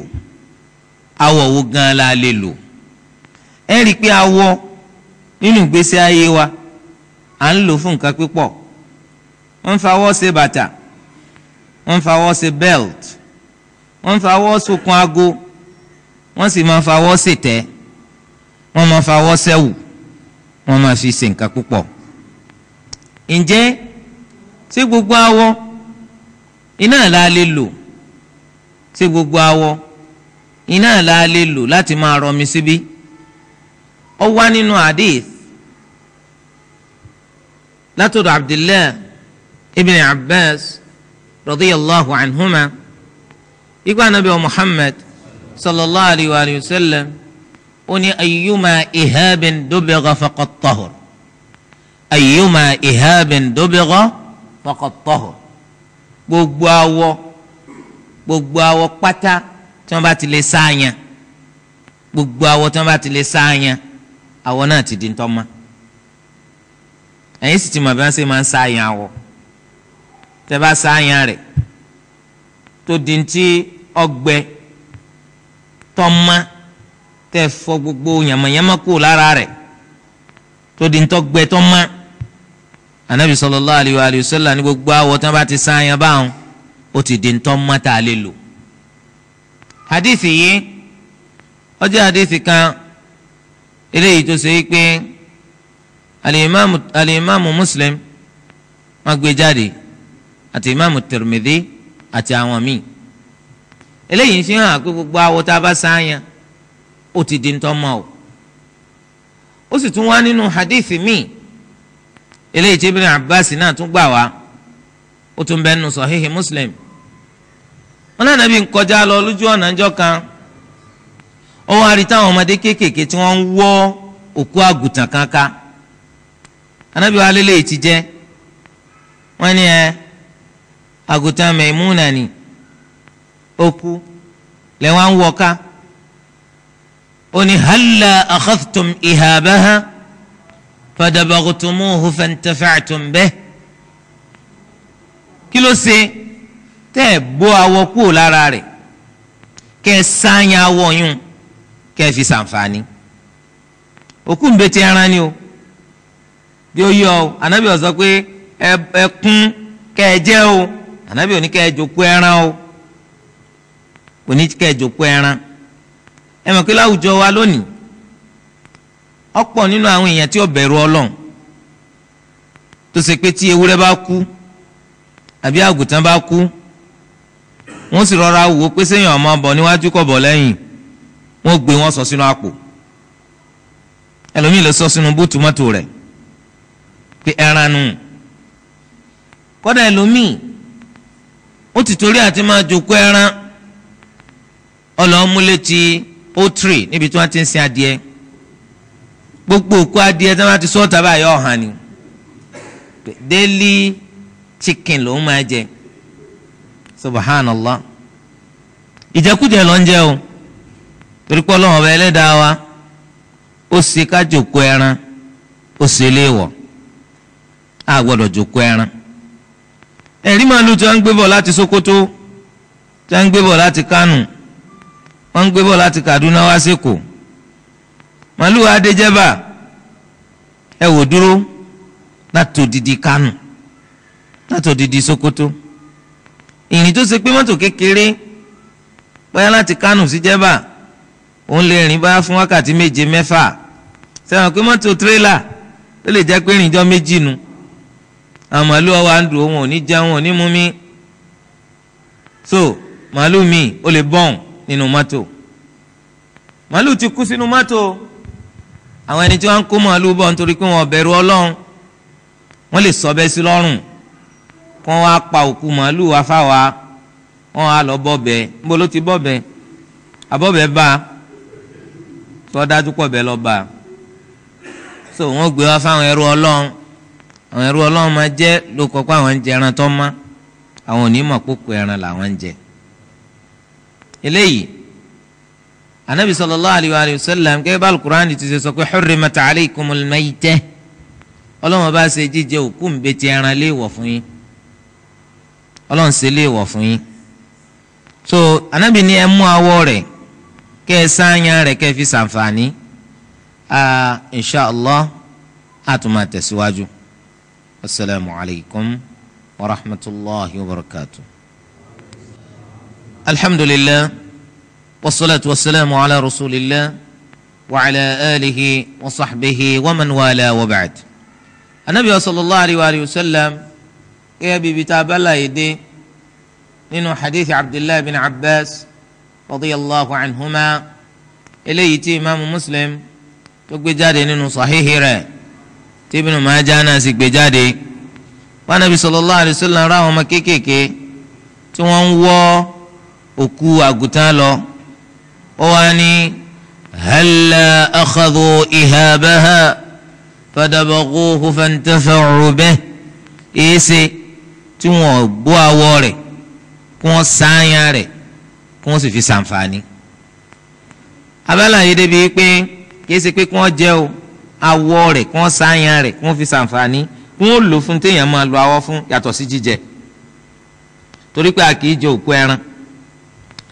Awọ wo gan la lè lò? Ẹ rí i pé awọ nínú ìgbésí ayé wa à ń lò fún nǹkan pípọ̀ wọ́n ń fawọ́ ṣe bàtà wọ́n fawọ́ ṣe belt wọ́n fawọ́ sokun aago wọ́n sì máa fawọ́ ṣètẹ́ wọ́n máa fawọ́ ṣẹ́wù wọ́n máa fi ṣe nǹkan púpọ̀. Ǹjẹ́ ṣé gbogbo awọ iná la lè lò? Ṣé gbogbo awọ iná la lè lò láti máa rọmi síbí? Ó wá nínú hadith látọ̀dọ̀ abdullahi ibn abbas radiyallahu anhuma. Ikú anabi wa muhammad sallallahu alayhi wa sallam ní ayyuma ihabin dubigha faqad tahur. Ayyuma ihabin dubigha faqad tahur. Gbogbo awọ gbogbo awọ pátá tí wọn bá ti lè sáàyàn gbogbo awọ tí wọn bá ti lè sáàyàn awọ náà ti di ntọ́mọ. Ẹ̀yin sì ti mọ̀ bí wọ́n ṣe máa ń sáàyàn awọ tẹ́ bá sáàyàn rẹ̀ tó di ntí ọgbẹ tọ́mọ tẹ́ fọ gbogbo yàmàyàmà kú lára rẹ̀ tó di ntọ́gbẹ tọ́mọ anabi sallallahu alayhi wa sallam ní gbogbo awọ tí wọ́n bá ti sáàyàn báwọn ó ti di ntọ́mọ tá a lè lò. Hadithi yìí ó hadithi kan eléyìí tó ṣe pé alimami alimami muslim wọ́n gbé jáde àti ìmáàmù Tirmidhi àti àwọn míì. Eléyìí fi hàn pé gbogbo awọ tá a bá sáyàn ó ti di ntọ́ mọ́ o. Ó sì tún wá nínú hadith míì eléyìí tí Ibn Abbas náà tún gbà wá ó tún bẹ́ẹ̀ nù Sahihi Muslim. Wọn náà nàbí nkọjá lọ lójú ọ̀nà ńjọ́ kan. Ó wá ọmọdé kéékèèké tí wọ́n ń wọ́ òkú àgùntàn kankan. Anábì wa lélẹ́yìí ti jẹ́. Wọ́n ní ẹ àgùntàn Maimuna ni. Ó kú. Lẹ́wọ̀n ń wọ́ ká ó ní halla akhadhtum ihabaha fadabaghutumuhu fantafa'tum bih. Kí ló ṣe? Tẹ́ ẹ̀ bó awọ kúrò lára rẹ̀. Kẹ́ ẹ sáyà awọ yún kẹ́ ẹ fi ṣàǹfààní. Òkú ń bẹ ni o. Bí ó yọ ọ ànábì sọ pé ẹ kún kẹ́ ẹ jẹ o ànábì ò ní kẹ́ ẹ jòkó ẹran o. Kò ní kẹ́ ẹ jòkó ẹran. Ẹ mọ̀ pé láwùjọ wa lónìí ọ̀pọ̀ nínú àwọn èèyàn tí ó bẹ̀rù ọlọ́run tó ṣe pé tí ewúrẹ́ bá kú àbí àgùntàn bá kú wọ́n sì rọra wò ó pé séèyàn ọmọ bọ̀ níwájú kọ̀ bọ̀ lẹ́yìn wọ́n gbé wọn sọ sínú àpò. Ẹlòmíì lè sọ sínú búùtù mọ́tò rẹ̀ pé ẹran nù. Kọ́dà ẹlòmíì ó ti torí àti máa jòkó ẹran. Ọlọ́múlétí ótrì níbi tí wọ́n ti ń sin adìẹ. Gbogbo òkú adìẹ tí wọ́n ti sọ́ọ̀tà báyọ̀ ọ̀hán ni. Délí chicken ló ń máa jẹ. Subhanallah. Ìjẹkújẹ ló ń jẹ o. Torí pé ọlọ́run ọba ẹlẹ́dàá wa ó ṣe ká jòkó ẹran ó ṣe léèwọ̀. A gbọ́dọ̀ jòkó ẹran ẹ̀rí màálù tí wọ́n ń gbé bọ̀ láti Sokoto tí wọ́n ń gbé bọ̀ láti Kánò wọ́n ń gbé bọ̀ láti Kaduna wá sẹ́kọ̀ọ́ màálù adéjẹ́bà ẹ wò dúró láti òdìdí Kánò láti òdìdí Sokoto. Ìrìn tó ṣe pé mọ́tò kékeré bóyá láti Kánò sí Jẹ́bà òun lè rìn báyà fún wákàtí méje mẹ́fà. Sẹ́wọ̀n pé mọ́tò tírélà ó lè jẹ́ pé rìnjọ́ méjì nu àwọn màálù ọwọ́ àǹdù òun ò ní jẹun ò ní mú mi so màálù mi ó lè bọ́ọ̀n nínú mọ́tò. Màálù ti kú sínú mọ́tò. Àwọn ẹni tí wọ́n ń kó màálù bọ̀ nítorí pé wọ́n bẹ̀rù Ọlọ́run wọ́n lè sọ bẹ́ẹ̀ sí lọ́rùn. Kí wọ́n á pa òkú màálù wá fáwa wọ́n á lọ bọ́bẹ̀. Níbo ló ti bọ́bẹ̀? Abọ́bẹ̀ bá sọ dájú pọ̀ bẹ́ẹ̀ lọ so wọ́n gbé wá fáwọn ẹrú Ọlọ́run àwọn ẹrú Ọlọ́run máa jẹ́ ló kọ́ pé àwọn ń jẹ ẹran tó má àwọn onímọ̀ pópó ẹran làwọn ń jẹ. Eléyìí anabi sallallahu alayhi wa sallam gẹ́gẹ́ bá alukur'an ti ṣe sọ pé hurrimat alaykumul maytah. Ọlọ́run bá ṣe jíjẹ òkú ńbẹ́tì ẹran léèwọ̀ fún yín. Ọlọ́run ṣe lè wọ̀ fún yín. So anabi ni ẹ mú awọ rẹ̀ kẹ́ ẹ sáyà rẹ̀ kẹ́ ẹ fi ṣàǹfààní. Inshallah a tún máa tẹ̀síwájú asalaamu alaykum wa rahmatulahi wa barakatu. alhamdulilah wasalaatu wasalaamu ala rasulillah wa ala alihi wa sahbihi wa man wala wa ba'd. anabi wa sallallahu alayhi wa sallam gẹ́gẹ́ bíi bíi tá a bá láàyè dé nínú hadith abdullahi bin abbas radiyallahu anhuma eléyìí tí tí ibnu majah náà sì gbé jáde. Wọn nàbí sallallahu alayhi wa sallam ra àwọn ọmọ kéékèèké tí wọ́n ń wọ́ òkú àgùntàn lọ. Wọ́n wá ní halla akhadhu ihabaha fadabaghuhu fantafa'u bihi èéṣe tí wọn bó awọ rẹ̀ kí wọn sáyà rẹ̀ kí wọn sì fi ṣàǹfààní. abala yìí débi pé kìí ṣe pé kí wọn jẹ o awọ rẹ̀ kí wọn sáyà rẹ̀ kí wọn fi ṣàǹfààní kí wọn lò fún téèyàn máa lo awọ fún yàtọ̀ sí jíjẹ. Torí pé a kìí jẹ òkú ẹran.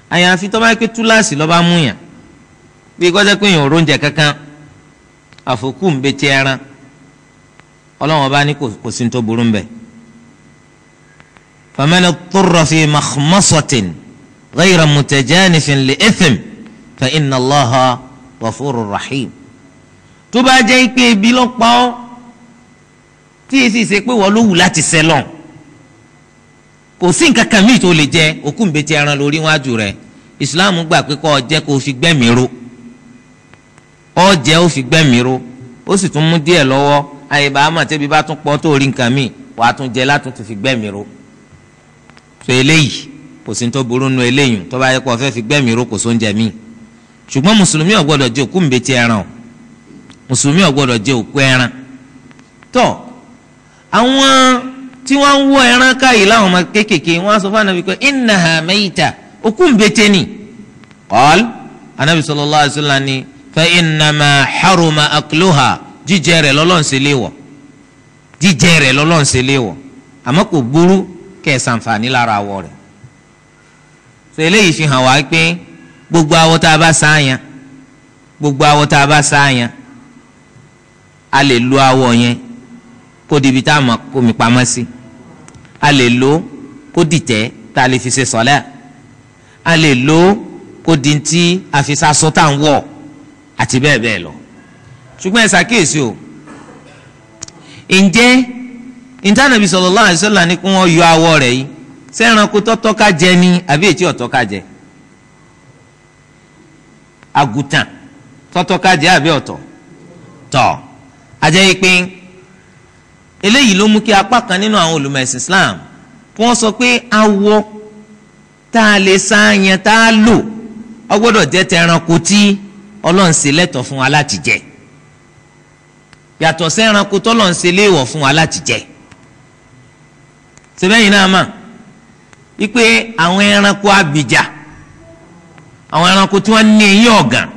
Àyàfi tó bá pé túláàsì lọ́ba mú yàn. Bí kọ́jà pé èèyàn ò róúnjẹ kankan. Àfòkù ń betí ẹran. Ọlọ́wọ́n bá ní kò sí tó burú mbẹ́. faman iḍṭurra fi makhmasatin ghayra mutajanifin li ithm fa inna Allaha. Tó bá jẹ́ pé ibi ló pa ọ́ tí èsì ṣe pé wọ́n ló wù láti sẹ́lọ̀n kò sí nǹkan kan míì tó lè jẹ òkú ńbẹ́tì ẹran lórí wájú rẹ̀. Ìsìláàmù gbà pé kó jẹ kó fi gbẹ́mìí ró ọ jẹ ó fi gbẹ́mìí ró ó sì tún mú díẹ̀ lọ́wọ́. Àyèbá àmọ́ tẹ́bi bá tún pọ̀ tó rí nǹkan míì wàá tún jẹ látún ti fi gbẹ́mìí ró so eléyìí kò sí tó burú nu eléyìí. Tó bá yẹ kó fẹ́ fi gbẹ́mìí ró kò sóúnjẹ míì. Ṣùgbọ́n mùsùlùmí ò gbọ́dọ̀ òkú ńbẹ́tì ẹran. o mùsùlùmí ò gbọ́dọ̀ jẹ òkú ẹran. Tó àwọn tí wọ́n ń wọ ẹran káyìí láwọn ọmọ kéékèèké wọ́n á sọ fún anabi pé innaha mayta. Òkú ńbẹ́tẹ̀ ni. Qal anabi sallallahu alaihi wasallam ni fa innama haruma akluha. Jíjẹ rẹ̀ lọ́lọ́run ṣe léèwọ̀ jíjẹ rẹ̀ lọ́lọ́run ṣe léèwọ̀ kò burú kẹ́ lára awọ rẹ̀. So eléyìí fi hàn wá pé gbogbo awọ tá a bá sáàyàn gbogbo awọ tá a bá sáàyàn a lè lo awọ yẹn kó di ibi tá a mọ̀ kó mi pamọ́ sí. A lè lo kó dìtẹ̀ tá a lè fi ṣe sọ́lá. A lè lo kó di ti àfisàsọ tá à ń wọ̀ àti bẹ́ẹ̀ bẹ́ẹ̀ lọ. Ṣùgbọ́n ẹ ṣàkíyèsí o. Ǹjẹ́ ìtànàbí sallallahu alaihi wasallam ní kí wọ́n yọ awọ rẹ̀ yìí sẹ́ranko tọ́tọ́ ká jẹ ni àbí ètí ọ̀tọ́ ká jẹ? Àgùtàn tọ́tọ́ ká jẹ àbí ọ̀tọ̀? Tọ̀ yìí pé eléyìí ló mú kí apá kan nínú àwọn olùmọ̀ ẹ̀sìn Islam kí wọ́n sọ pé awọ tá a lè sáàyàn tá a lò ó gbọ́dọ̀ jẹ́ tẹranko tí Ọlọ́run ṣe lẹ́tọ̀ fún wa láti jẹ. Yàtọ̀ sẹ́ranko tọ́lọ̀ ń ṣe léèwọ̀ fún wa láti jẹ. Sẹ́bẹ̀yìn náà mà? Wípé àwọn ẹranko abìjà àwọn ẹranko tí wọ́n ní eyín ọ̀gàn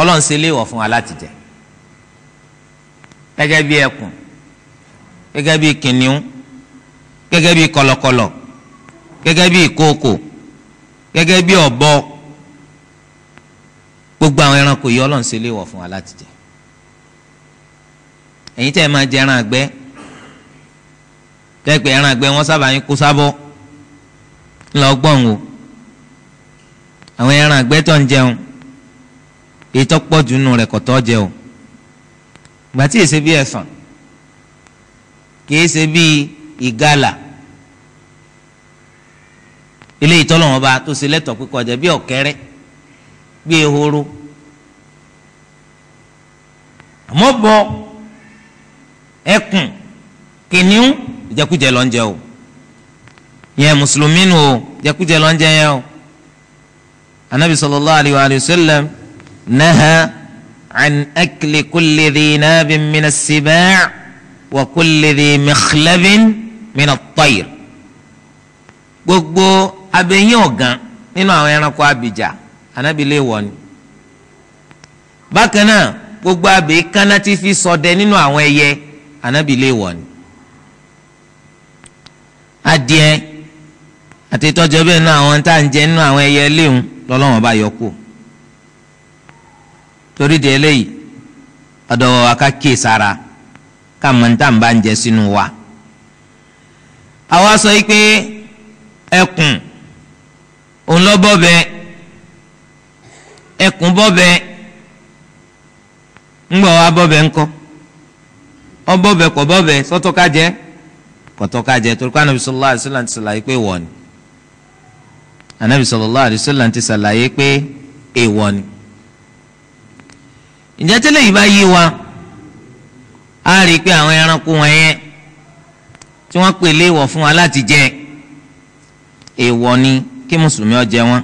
ọlọ́run ṣe léèwọ̀ fún wa láti jẹ gẹ́gẹ́ bí ẹkùn gẹ́gẹ́ bí kìnìún gẹ́gẹ́ bí kọ̀lọ̀kọ̀lọ̀ gẹ́gẹ́ bí ìkookò gẹ́gẹ́ bí ọ̀bọ. Gbogbo àwọn ẹranko yìí ọlọ́run ṣe léèwọ̀ fún wa láti jẹ. Ẹ̀yin tẹ́ ẹ máa jẹ ẹran àgbẹ̀ tẹ́ pé ẹran àgbẹ̀ wọ́n sábà yín kó sábọ́. Ńlọ gbọ́n o. Àwọn ẹran àgbẹ̀ tó ń jẹun èyí tó pọ̀ jù nù rẹ̀ kò tó jẹ o gbà tí èsè bí ẹ̀fọ̀n kìí ṣe bí ìgalà. Ilé ìtọ́lọ́wọ́n bá tó ṣe lẹ́tọ̀ọ́ pé kọjá bí ọ̀kẹ́rẹ́ bí ehoro. Àmọ́ bọ́ ẹkùn kìnìún ìjẹkújẹ ló ń jẹ o. Yẹn mùsùlùmí nù o ìjẹkújẹ ló jẹ yẹn o. Anabi sallallahu alayhi wa sallam naha akli kulli dhi nabin min as-sibaa wa kulli dhi mikhlabin min at-tayr gbogbo abẹyẹn ọ̀gàn nínú àwọn ẹranko abìjà anabi lè wọ ni. bákan náà gbogbo abẹ kánná tí fi ṣọdẹ nínú àwọn ẹyẹ anabi lè wọ ni. adìẹ àti tọjọ bẹ́ẹ̀ náà àwọn tá à ń jẹ nínú àwọn ẹyẹ léwu lọ́lọ́run bá yọ kú torí de eléyìí ọ̀dọ̀ wa ká kíyè sára ká mọ níta bá ń jẹ sínú wa. Àwa sọ pé ẹkùn òun lọ bọbẹ ẹkùn bọbẹ ńgbọ wa bọbẹ ńkọ́ ọbọbẹ kọ. Bọbẹ jẹ kọtọka jẹ torí pé anabi sallallahu alaihi wasallam ti ṣàlàyé pé èèwọ̀ ni. Anabi sallallahu alaihi wasallam ti ṣàlàyé pé èèwọ̀ ni. Ìjẹ́ tẹ́lẹ̀ yìí bá yé wa a rí i pé àwọn ẹranko wọn yẹn tí wọ́n pè léèwọ̀ fún wa láti jẹ èèwọ̀ ni kí mùsùlùmí ó jẹ wọn.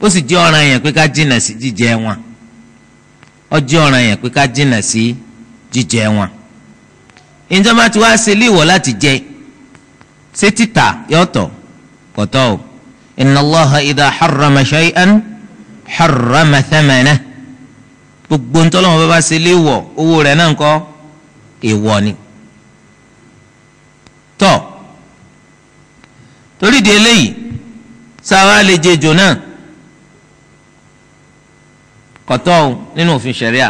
Ó sì jẹ́ ọ̀ràn yẹn pé ká jìnnà sí jíjẹ wọn. Ó ọ̀ràn yẹn pé ká jìnnà sí jíjẹ wọn. Ìjọba tí wàá ṣe léèwọ̀ láti jẹ ṣé títà yọ̀tọ̀ kọ̀tọ̀ o. Inna Allaha idha harrama shay'an harrama thamana gbogbo ntọ́lọ́mọ bá bá ṣe léèwọ̀ owó rẹ̀ náà ń kọ́ èèwọ̀ ni. Tọ́ torí di eléyìí sáwa lè jẹ ejò náà. Kọ̀tọ̀ o nínú òfin ṣẹ̀ríà.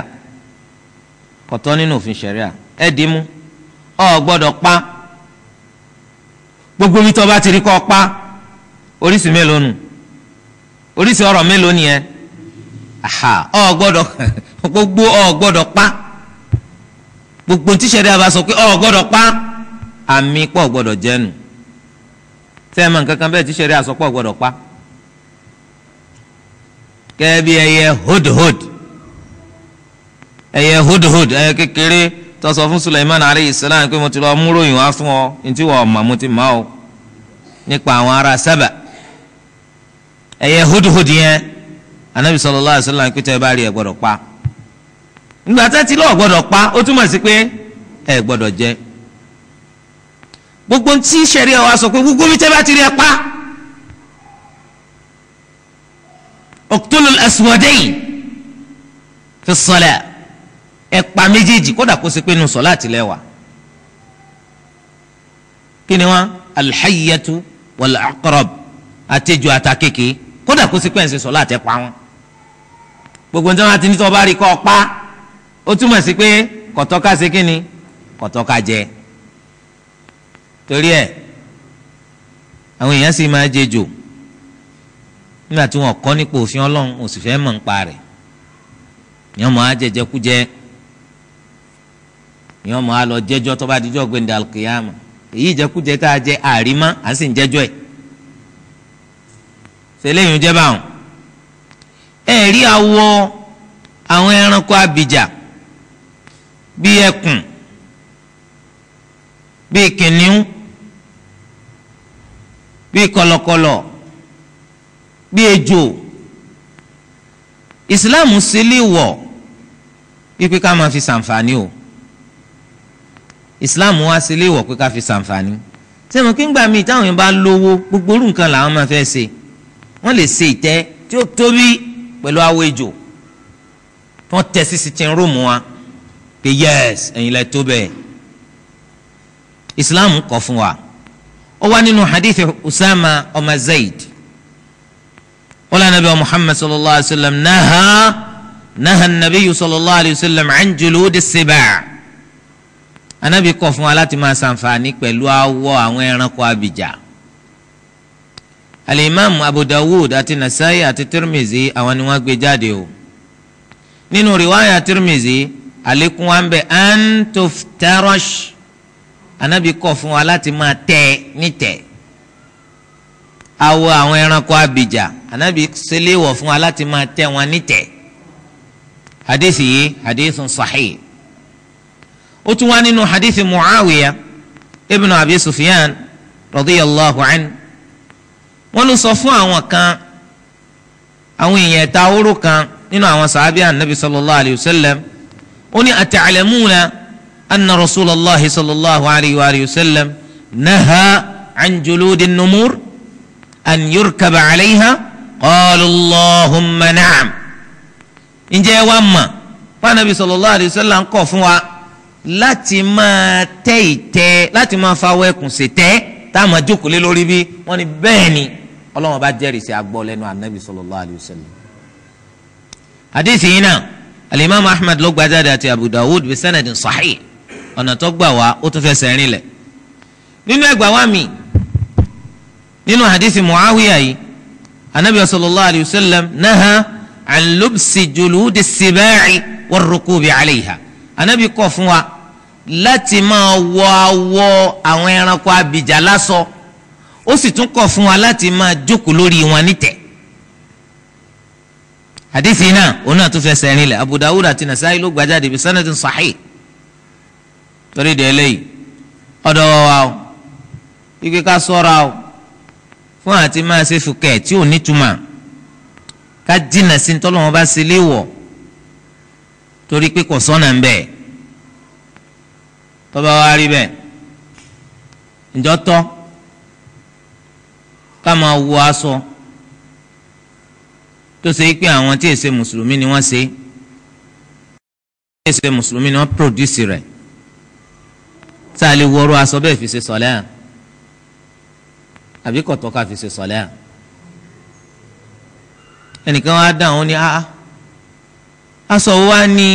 Kọ̀tọ̀ nínú òfin ṣẹ̀ríà. Ẹ̀ dì mú. Ọ gbọ́dọ̀ pa. Gbogbo mi tó bá ti rí kọ pa. Oríṣi mélòó nù? Oríṣi ọ̀rọ̀ mélòó nìyẹn aha ọ gbọ́dọ̀ gbogbo ọ gbọ́dọ̀ pa. Gbogbo tíṣẹ̀rí àbá sọ pé ọ gbọ́dọ̀ pa àmì pọ̀ gbọ́dọ̀ jẹ́nu. Sẹ́ẹ̀mà nǹkan kan bẹ́ẹ̀ tí sẹ́rí àsọpọ̀ pa. Kẹ́ẹ́ bí ẹyẹ hudhud. Ẹyẹ hudhud ẹyẹ kékeré tó sọ fún Sulaiman aleyhi salam pé mo ti lọ múròyìn wá fún ọ ntí wọ́n mọ̀ mo ti mọ̀ ọ́ nípa àwọn ará Sábà. Ẹyẹ hudhud yẹn anabi sallallahu alaihi wasallam pété ẹ bá rí ẹ gbọ́dọ̀ pa nígbà tá ti lọ gbọ́dọ̀ pa ó túmọ̀ sí pé ẹ gbọ́dọ̀ jẹ. Gbogbo tí sẹ̀rí ẹ wá sọ pé gbogbo mi tẹ́ bá ti rí ẹ pa. Uqtulul aswadayn fi salat ẹ pa méjèèjì kódà kó ṣe pé nu sọ láti lẹ́wà. Kí ni wọn? Alhayyatu wal aqrab àtẹjọ àtàkékè kódà kó ṣe pé ẹ̀ ń pa wọn. Gbogbo nítorí tí wọn bá rí kọ́ pa ó túmọ̀ sí pé kọ̀tọ́ka ṣe kí kọ̀tọ́ka jẹ. Torí ẹ̀ àwọn èèyàn sì máa jẹ jò. Nígbà tí wọn kọ́ nípa òfin ọlọ́run ò sì fẹ́ mọ̀ rẹ̀. Ìyẹn mọ̀ á jẹjẹ kú jẹ. Ìyẹn mọ̀ á lọ jẹ́jọ́ tó bá gbẹ̀ndẹ̀ alkiyama èyí ìjẹkújẹ tá a jẹ àrímá à ń sì ń jẹ́jọ́ ẹ̀. Ṣe lẹ́yìn jẹ́ báwọn? Ẹ awọ àwọn ẹranko abìjà bíi ẹkùn. Bíi kìnìún. Bíi kọ̀lọ̀kọ̀lọ̀. Bíi ejò. Ìsìláàmù sílẹ̀ wọ̀ pípé ká máa fi ṣàǹfààní o. Ìsìláàmù wá sílẹ̀ wọ̀ pé ká fi ṣàǹfààní. Sẹ́mi kí n gbà mí táwọn yẹn bá lówó gbogbo orú nǹkan làwọn máa fẹ́ ṣe. Wọ́n lè ṣe ìtẹ́ tí ó tóbi pẹ̀lú awọ ejò. Wọ́n tẹ̀ sí sitin rúùmù wa pé yẹ́s ẹ̀yin lẹ tó bẹ́ẹ̀. Islam kọ̀ fún wa. Ó wá nínú hadith usama ọmọ zayd wọ́n lẹ́nu bíi muhammad sallallahu alayhi wa sallam naha naha nabiyu sallallahu alayhi wa sallam an juludi sibaa anabi kọ̀ fún wa láti máa ṣàǹfààní pẹ̀lú awọ àwọn ẹranko abìjà. Alimami abu dawud àti nasaayi àti tirmizi àwọn ni wọ́n gbé jáde o. Nínú riwaayà tirmizi àlékún wa ń bẹ. Antoftarash anabi kọ̀ fún wa láti máa tẹ̀ nítẹ̀. Awọ àwọn ẹranko abìjà. Anabi ṣẹlẹ̀ wọ̀ fún wa láti máa tẹ̀ wọn nítẹ̀. Hadithi yìí hadithun sahih. Ó tún wá nínú hadithi muawiya ibnu abi sufyan radiyallahu anhu. Wọ́n ló sọ fún àwọn kan àwọn èèyàn ẹ̀ta oró kan nínú àwọn sàábíà anabi sallallahu alayhi wa ó ní ata'lamuna anna rasulallah sallallahu alayhi wa sallam naha an juludi numur an yurkaba alayha? Qalu allahumma na'am. Ǹjẹ́ wàá mọ̀ fún anabi sallallahu alayhi wa sallam kọ̀ fún wa láti máa tẹ́ ìtẹ́ láti máa fawọ́ ẹkùn sí tẹ́ tá a máa jókòó lé lórí bí? Wọ́n ní bẹ́ẹ̀ ni. Ọlọ́wọ́n bá jẹ́rìí sí agbọ́ lẹ́nu anabi sallallahu alayhi wa sallam. hadith yìí náà alimami ahmed ló gbajáde àti abu dawud bi sanadin sahih. Ọ̀nà tó gbà wá ó tún fẹsẹ̀ rìn lẹ̀. nínú ẹgbà wa mi nínú hadith muawiya yìí anabi sallallahu alayhi wa sallam naha an lubsi juludi sibaci warrukubi alayha. Anabi kọ̀ fún wa láti máa wọ awọ àwọn ẹranko abìjà lásọ. Ó sì tún kọ̀ fún wa láti máa jókòó lórí wọn nítẹ̀ hadithi náà òun náà tún fẹsẹ̀ rinlẹ̀. Abu dawud àti nasaayi ló gbajáde bí sanadin sahih. Torí de eléyìí ọ̀dọ̀ wa o. Ike ká ṣọ́ra o. Fún àti máa ṣe fúkẹ́ tí ò nítumọ̀ ká jìnnà sí ntọ́lọ́wọ́n bá ṣe léwọ̀ torí pé kò sọ́nà ń bẹ́ẹ̀ tọ́ba wa rí bẹ́ẹ̀ ǹjọ́ tọ́? Ká máa wọ tó ṣe pé àwọn tí èsè mùsùlùmí ni wọ́n ṣe tí èsè mùsùlùmí ni wọ́n pòdùsì rẹ̀. Tá a lè wọrọ aṣọ bẹ́ẹ̀ fi ṣe sọ̀lẹ́ à àbí kọ̀tọ́ ká fi ṣe sọ̀lẹ́ à ẹnìkan wá dáhùn ó ní a aṣọ wa ní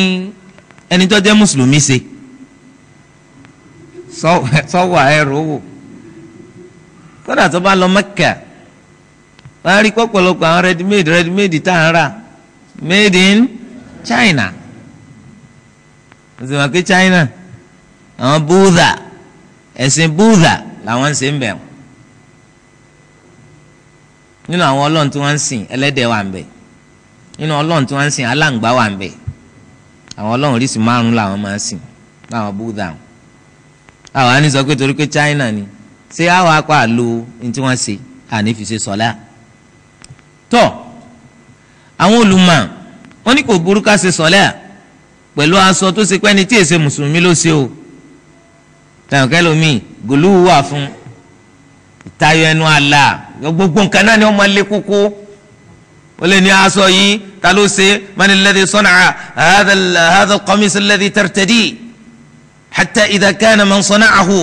ẹni tó jẹ́ mùsùlùmí ṣe? Sọ́wọ́ ẹ̀rọ wò. Kódà tó bá lọ Mẹ́kà wọ́n á rí pọ̀pọ̀lọpọ̀ àwọn ready-made ready-made tá à ń rà made in China. Ọ̀sẹ̀ wọn pé China àwọn Buddha ẹ̀sìn Buddha làwọn ń ṣe ń bẹ̀ nínú àwọn ọlọ́run tí wọ́n ń sìn ẹlẹ́dẹ̀ wà ń bẹ̀. Nínú ọlọ́run tí wọ́n ń sìn aláǹgbá wà ń bẹ̀. Àwọn ọlọ́run oríṣi márùn làwọn máa ń sìn láwọn búdà àwọn á ní sọ pé torí pé China ni ṣé àwọn apá àlò ní tí wọ́n ṣe àní fi ṣe sọ́lá tọ́ àwọn olùmọ̀ wọ́n ní kò burú ká ṣe sọ́lá pẹ̀lú aṣọ tó ṣe pé ẹni tí èsè mùsùlùmí ló ṣe o tẹ̀wọ̀n kẹ́lómi gòlúwù wà fún ìtayọ ẹnu àlà gbogbo nǹkan náà ni wọ́n máa lé kókó ó lè ní aṣọ yìí ta ló ṣe man alladhi sana'a hadha al-qamis alladhi tartadi hatta idha kana man sana'ahu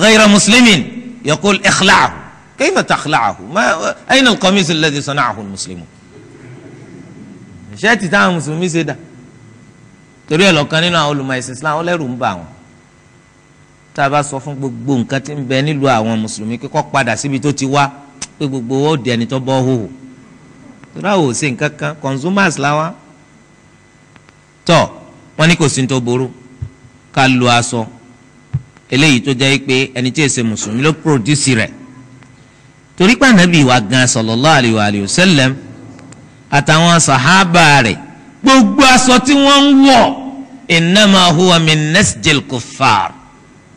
ghayra muslimin yaqul ikhla'hu kayfa takhla'hu ma ayna al-qamis alladhi sana'ahu al-muslimun ṣẹ́ẹ̀tì táwọn mùsùlùmí ṣe dà torí ẹ̀ lọ́kàn nínú àwọn olùmọ̀ ẹ̀sìn Islam ọlẹ́rù ń bà wọ́n tá a bá sọ fún gbogbo nǹkan tí ń bẹ nílùú àwọn mùsùlùmí kíkọ́ padà síbi tó ti wá pé gbogbo ó di ẹni tó bọ́ hòhò torí àwọn ò ṣe nǹkan kan consumers láwa tọ́ wọ́n ní kò sí tó burú ká lo aṣọ eléyìí tó jẹ́ pé ẹni tí èsè mùsùlùmí ló produce rẹ̀ torí pé ànábì wa gan sallallahu alayhi wa sallam àtàwọn sàhábà rẹ̀ gbogbo aṣọ tí wọ́n ń wọ̀ innama huwa min nasjil kuffar.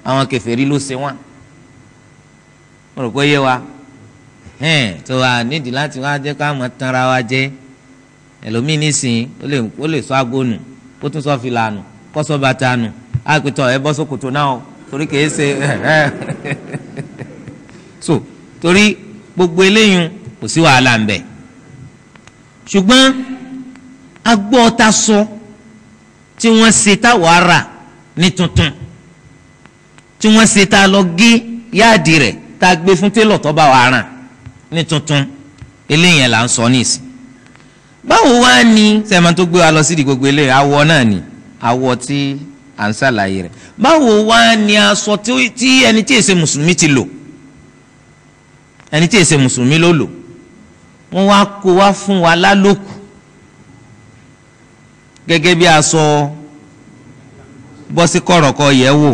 Àwọn kèfèrí ló ṣe wọn. Mo rò pé yé wa. Tó wà nídìí láti wá jẹ́ ká mọ̀ tanra wa jẹ́. Ẹlòmíín nísìnyí ó lè ó sọ agónù kó tún sọ fìlà nù kó sọ bàtà nù. Ẹ bọ́ sókòtò náà torí kìí ṣe. So torí gbogbo eléyìí kò sí wàhálà ń bẹ. ṣùgbọ́n agbọ́ ta sọ tí wọ́n ṣe táwọn ara ní tuntun tí wọ́n ṣe tá a lọ gé yáàdì rẹ̀ tá a gbé fún télọ̀ tó bá wa ràn ní tuntun eléyìí là ń sọ níìsín. báwo wá ní sẹ́mi tó gbé wa lọ sídìí gbogbo eléyìí? awọ náà ni awọ tí à ń ṣàlàyé rẹ̀. báwo wá ní aṣọ tí ẹni tí èsè mùsùlùmí ti lò ẹni tí èsè mùsùlùmí ló lò. Wọ́n wá kó wá fún wa lálòkù. Gẹ́gẹ́ bí aṣọ bọ́sí kọ̀rọ̀kọ̀ yẹ̀ wò.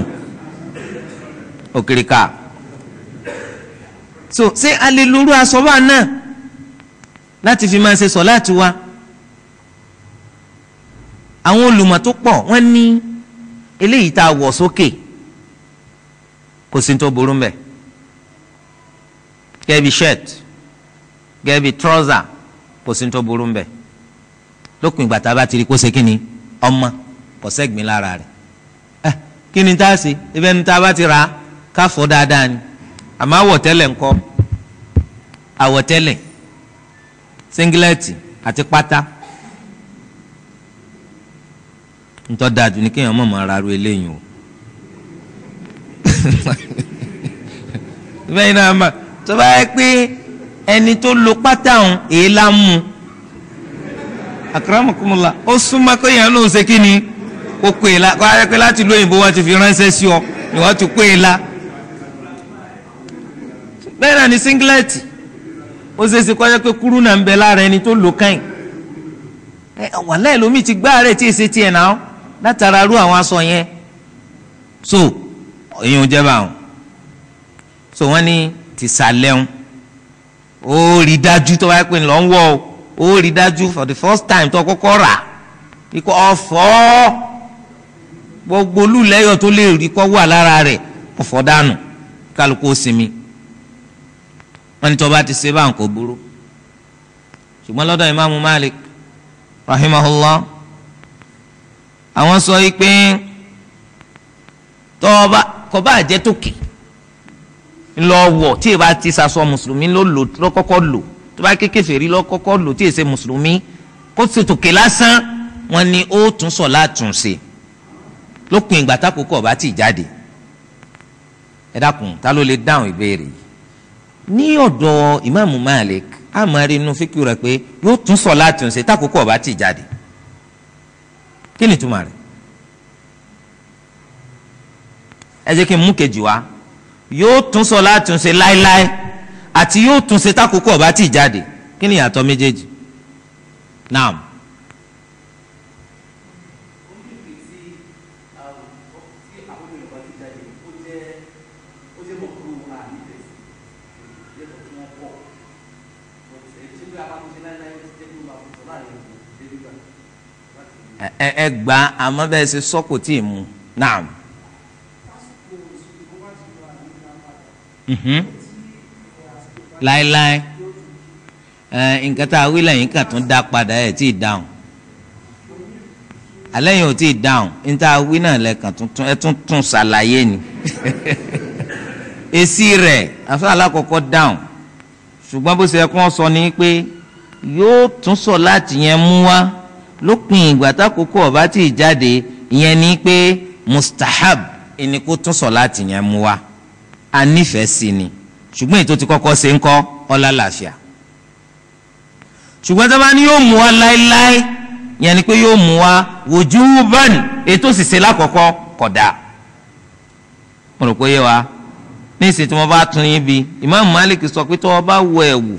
Òkèrèkà. So ṣé a lè lóru asọ́bà náà láti fi máa ṣe sọ láti wá àwọn olùmọ̀ tó pọ̀ wọ́n ní eléyìí tá a wọ̀ sókè. Kò sí tó burú mbẹ̀ gẹ́gẹ́ shirt gẹ́gẹ́ trouser kò sí tó burú mbẹ̀. Lópin ìgbà tá a bá ti kó ṣe kí ni ọmọ kò sẹ́gbìn lára rẹ̀. Ẹ kí ni tá a ṣe? Ibẹ̀ ni tá a bá ti á káfọ́ dáadáa ni. Àmọ́ àwọ̀tẹ́lẹ̀ ńkọ́? Àwọ̀tẹ́lẹ̀ singilẹ́tì àti pátá. Ntọ́ dájú ní kéèyàn mọ̀mọ́ ara ru eléyìí o. Bẹ́ẹ̀ náà mà tó bá yẹ pé ẹni tó lo pátá òun èé lá mú. Akramakumullah. Ó súnmọ́ kéèyàn ló ń ṣe kí ni kó pè é la kó ayẹ pé láti lóyìnbó wọn ti fi ránṣẹ́ sí ọ ni wọ́n ti pè é la bẹ́ẹ̀ náà ni singlet. Ó ṣe é ṣe kọ́jọ́ pé kúrú náà ń bẹ lára ẹni tó lò káyìn wàhálà ẹlòmíì ti gbá rẹ̀ tí èsì tiẹ̀ náà. Látara rú àwọn aṣọ yẹn. So èyàn ò jẹ́ so wọ́n ní ti sàlẹ̀hún ó rí dájú tó wáyé pé ń lọ ń wọ̀ ó rí dájú for the first time tó kọ́kọ́ rà. Ikọ̀ ọ̀fọ́. Gbogbo olùlẹ́yọ̀ tó lè rí kọ́ wà lára rẹ̀ ọ̀fọ́ dànù. Kálukú ó sinmi. Wọ́n ní tó bá ti ṣe báwọn kò burú. Ṣùgbọ́n lọ́dọ̀ ìmáàmù Malik rahimahullah àwọn sọ yìí pé tọ́ọ̀bá kọ́bá àjẹ́ tókè ńlọ́wọ́ tí ìbá ti sasọ mùsùlùmí ló lò lọ́kọ́kọ́ lò. Tó bá kékeré fèrí lọ́kọ́kọ́ lò tí èsè mùsùlùmí kó sì tòkè lásán wọ́n ní ó tún sọ látúnṣe lópin ìgbà tákòókò ọba tí jáde. Ẹ dákun ta ló lè dáhùn ìbéèrè yìí? Ní ọ̀dọ̀ ìmáàmù Malik àmàrí inú fíkì rẹ̀ pé yóò tún sọ látúnṣe tákòókò ọba tí jáde. Kí ni túmọ̀ rẹ̀? Ẹ jẹ́ kí n mú kejì wá yóò tún sọ látúnṣe láéláé àti yóò tún ṣe tákòókò ọba tí jáde kí ni ìyàtọ̀ méjèèjì naam. ẹ ẹ gbà àmọ́ bẹ́ẹ̀ ṣe sọ́kò tí ì mu naam. Láéláé. Ẹ nǹkan tá a wí lẹ́yìn kan tún dá padà ẹ̀ tí ì dáhùn alẹ́yìn ò tí ì dáhùn. Ní tá a wí náà lẹ́ẹ̀kan tuntun ẹ tún tún ṣàlàyé ni. Èsì rẹ̀ àfẹ́ alákọ̀ọ́kọ́ dáhùn. Ṣùgbọ́n bó ṣe yẹ kó wọ́n sọ ni pé yóò tún sọ láti yẹn mú wá. Lópin ìgbà tákòókò ọba tí ì jáde ìyẹn ni pé mustahab ẹni kó tún sọ láti yẹn mú wá a nífẹ̀ẹ́ sí ni. Ṣùgbọ́n ètò ti kọ́kọ́ ṣe ń kọ́ ọlá làáfíà ṣùgbọ́n bá ní yóò mú wá láéláé yẹn ni pé yóò mú wá wujuban ètò sì ṣe lákọ̀ọ́kọ́ kódà. Mo rò pé yé wa. Ní ìsìn tí wọ́n bá tún yín bí Imam Malik sọ pé tó o bá wọ ẹ̀wù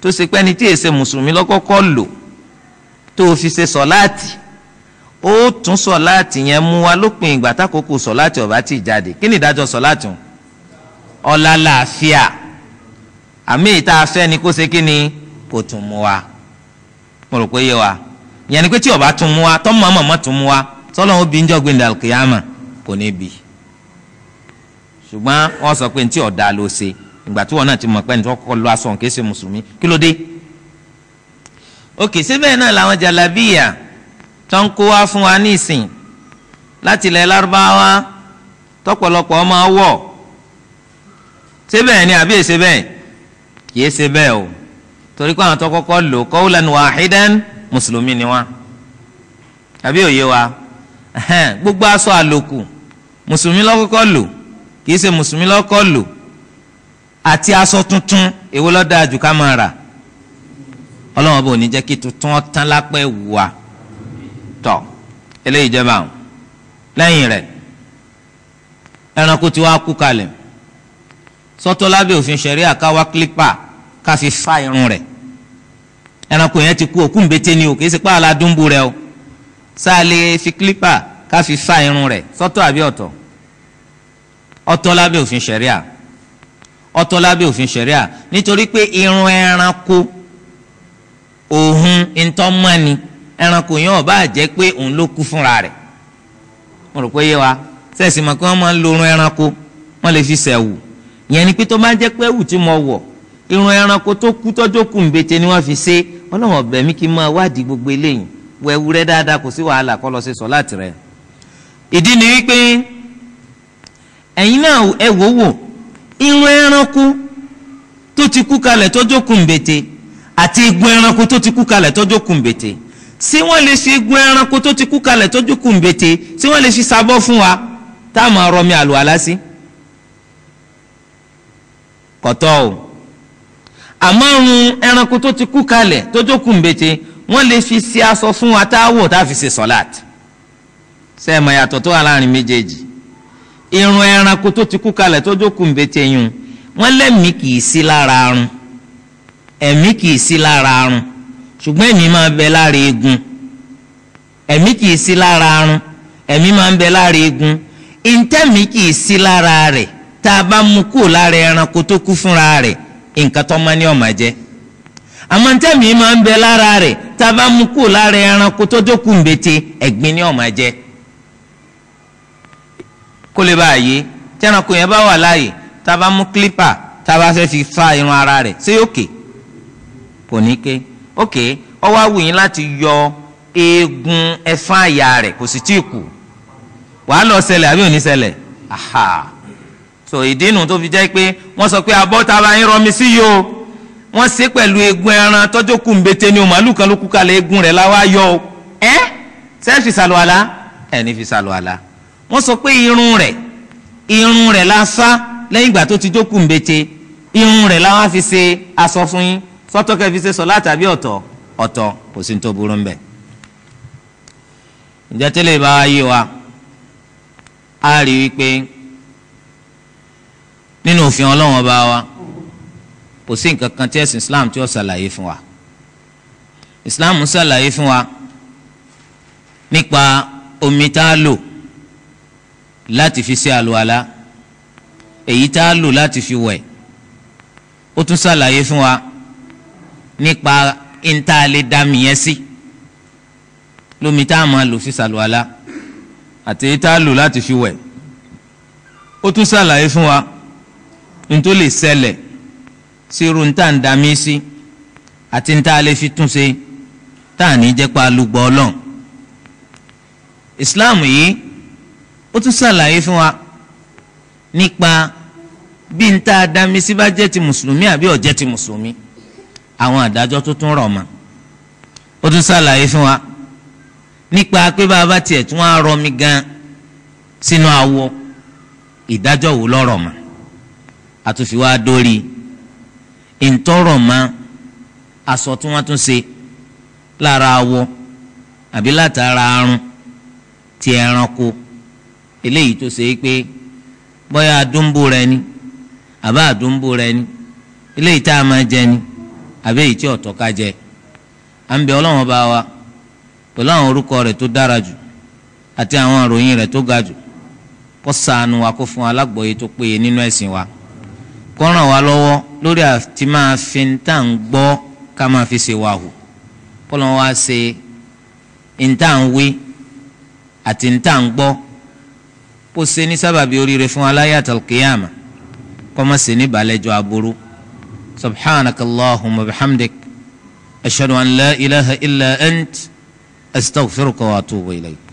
tó ṣe pẹ́ni tí èsè mùsùlùmí lọ́kọ́kọ́ lò tó o fi ṣe sọ̀láàtì ó tún sọ̀láàtì yẹn mú wa lópin ìgbà tákòókò sọ̀láàtì ọ̀bá tí ì jáde. Kí ni ìdájọ́ sọ̀láàtì? hùn ọlá làáfíà àmì ìta afẹ́ ni kó ṣe kí ni? Kò tún mú wa. Mo rò pé yé wa. Yẹn ni pé tí ọba tún mú wa tọ́ mọ́ mọ́ tún mú wa sọ́lọ́ ó bí ń jọ́ gbẹ̀ndẹ̀ alkiyama kò ní bí. Ṣùgbọ́n wọ́n sọ pé ntí ọ̀dà ló ṣe. Ìgbà tí wọ́n náà ti mọ̀ pé nítorí kọ́ lọ aṣọ nǹkan mùsùlùmí. Kí ló dé. òkè síbẹ̀ náà làwọn jalabiya tó ń kó wá fún wa ní ìsìn láti ilẹ̀ lárúbáwá tọ́pọ̀lọpọ̀ máa wọ̀ síbẹ̀ ni àbí èsè bẹ́ẹ̀? Kì í ṣe bẹ́ẹ̀ o. Torí pé àwọn tó kọ́kọ́ lò qawlan wahidan mùsùlùmí ni wọ́n. Àbí òye wa? Gbogbo aṣọ àlòkù mùsùlùmí ló kọ́kọ́ lò kì í ṣe mùsùlùmí ló kọ́kọ́ lò. Àti aṣọ tuntun èwo ló dáa jù ká máa rà? Ọlọ́wọ́n bò ní jẹ́ kí tuntun tán lápẹ́ wà tọ̀ eléyìí jẹ́ báwọn lẹ́yìn rẹ̀ ẹranko tí wàá kú kalẹ̀ sọ́tọ̀ lábẹ́ òfin ṣẹ̀ríà ká wá kílípà ká fi fa irun rẹ̀. Ẹranko yẹn ti kú òkú nbẹ́tẹ́ ni o kì í ṣe pààlà dúnbù rẹ o. Sáà lè fi kílípà ká fi fa irun rẹ̀ sọ́tọ̀ àbí ọ̀tọ̀? Ọ̀tọ̀ lábẹ́ òfin ṣẹ̀ríà. Ọ̀tọ̀ lábẹ́ òfin ṣẹ̀ríà. Nítorí pé irun ẹranko òhun ntọ́mọ́ni ẹranko yẹn ó bá pé òun ló kú fúnra rẹ̀. Mo rò pé yé wa. Sẹ́ẹ̀sì mọ̀ pé wọ́n máa ń lo irun ẹranko? Wọ́n lè fi sẹ̀wù yẹn ni pé tó bá jẹ́ pé ẹ̀wù tí mo wọ̀ irun ẹranko tó kú tọ́jú kù ń bete ni wọ́n fi ṣe. Ọlọ́wọ́n ọbẹ̀ mi kì í máa wádìí gbogbo eléyìí. Wọ ẹ̀wù rẹ dáadáa kò sí wàhálà kọ́ lọ sí sọ láti rẹ̀. Ìdí ni wípé ẹ̀yin náà ẹ wò wò irun ẹranko tó ti kú kalẹ̀ tọ́jú kù ń bete àti igun ẹranko tó ti kú kalẹ̀ tọ́jú kù ń bete. Ṣé wọ́n lè fi igun ẹranko tó ti kú kalẹ̀ tọ́jú kù ń bete? Ṣé wọ́n lè fi sabọ́ fún wa? Tá a máa rọmi àlùwàlá sí kọ̀tọ́ o. Àmọ́ irun ẹranko tó ti kú kalẹ̀ tó jókòó mbete wọ́n lè fi ṣe aṣọ fún wa tá a wọ̀ tá a fi ṣe sọ́láàt. Sẹ́ẹ̀mọ̀ yàtọ̀ tó wà láàárín méjèèjì? Irun ẹranko tó ti kú kalẹ̀ tó jókòó mbete yun wọ́n lẹ́mìí kì í sí lára arun. Ẹ̀mí kì í sí lára arun. Ṣùgbọ́n ẹ̀mí máa bẹ lára eegun ẹ̀mí kì í sí lára arun. Ẹ̀mí máa bẹ lára eegun ìntẹ́mí kì í sí lára rẹ̀ tá a bá mú kúrò lára ẹranko tó kú fúnra rẹ̀ nǹkan tó máa ní ọmọ jẹ. Àmọ́ ntẹ́mi máa ń bẹ lára rẹ̀ tá a bá mú kúrò lára ẹranko tó dókun mbete ẹ̀gbin ní ọmọ jẹ. Kó lè bá a yé tí ẹranko yẹn bá wà láàyè tá a bá mú clipper tá a bá fẹ́ fi fa irun ara rẹ̀ ṣé yóò kò ní ké. Ok ó wá yín láti yọ eegun ẹ̀fọn àyà rẹ̀ kò sì tí ì kù. Wàá lọ ṣẹlẹ̀ àbí ò ní aha so ìdínú tó fi jẹ́ pé wọ́n sọ pé abọ́ tá a bá yín rọmi sí yìí o. Wọ́n ṣe pẹ̀lú eegun ẹran tọ́jú kù ń bete ni o. Màálù kan ló kú kalẹ̀ eegun rẹ̀ láwa yọ o. Ẹ́ sẹ́ẹ̀ fi sàlùwàlá ẹ̀ ní fi sàlùwàlá wọ́n sọ pé irun rẹ̀ irun rẹ̀ la sá lẹ́yìn ìgbà tó ti jókòó ń bete. Irun rẹ̀ láwa fi ṣe aṣọ fún yín. Sọ́tọ́ kẹ́ fi ṣe sọ látàbí ọ̀tọ̀? Ọ̀tọ̀. Kò sí ní tó burú ń bẹ̀. ǹjẹ́ tẹ́lẹ̀ wa a rí i pé nínú òfin ọlọ́wọ́n bá wa kò sí nǹkan kan tí ẹ̀sìn islam tí ó ṣàlàyé fún wa. Islam ṣàlàyé fún wa nípa omi tá a lò láti fi ṣe àlùwàlá èyí tá a lò láti fi wẹ̀. Ó tún ṣàlàyé fún wa nípa mi yẹn sí lómi tá a máa lò fi ṣàlùwàlá àti èyí tá a lò láti fi wẹ̀. Ó tún ṣàlàyé fún wa ní tó lè ṣẹlẹ̀ sí irú ní tá à ń dá mi sí àti ní tá a lè fi tún ṣe tá à ní jẹ́ pa alùgbọ́ ọlọ́run. Islam yìí ó tún ṣàlàyé fún wa nípa bí n tá a dá mi sí bá jẹ́ ti mùsùlùmí àbí ó jẹ́ ti mùsùlùmí. Àwọn àdájọ́ tó tún rọ̀ mọ́. Ó tún ṣàlàyé fún wa nípa pé bá a bá tiẹ̀ tún á rọ mi gan sínú awọ ìdájọ́ wo lọ́rọ̀ mọ́ àtúnfi wá dórí. Ìtọ́rọ̀ mọ́ aṣọ tí wọ́n tún ṣe lára awọ àbí látara arun ti ẹranko. Eléyìí tó ṣe é pé bóyá àdúmbò rẹ ni àbá àdúmbò rẹ ni eléyìí tá a máa jẹ ni àbí èyí tí ọ̀tọ̀ ká jẹ. À ń bẹ ọlọ́wọ́n bá wa pẹ̀lú àwọn orúkọ rẹ̀ tó dára jù àti àwọn àròyìn rẹ̀ tó ga jù. Kó ṣàánú wa kó fún wa lágbọ́yé tó péye nínú ẹ̀sìn wa kó ràn wá lọ́wọ́ lórí àti máa fi ń tà ń gbọ́ ká máa fi ṣe wà hù kó lọ́n wá ṣe ń tà ń wí àti ń tà ń gbọ́. Kó ṣe ní sábàbí oríire fún aláyàtọ̀ kìyàmà kó má ṣe ní balẹ̀jọ́ aburú. Subhanaka allahumma bihamdik ashhadu an la ilaha illa ant astaghfiruka wa atubu ilayk.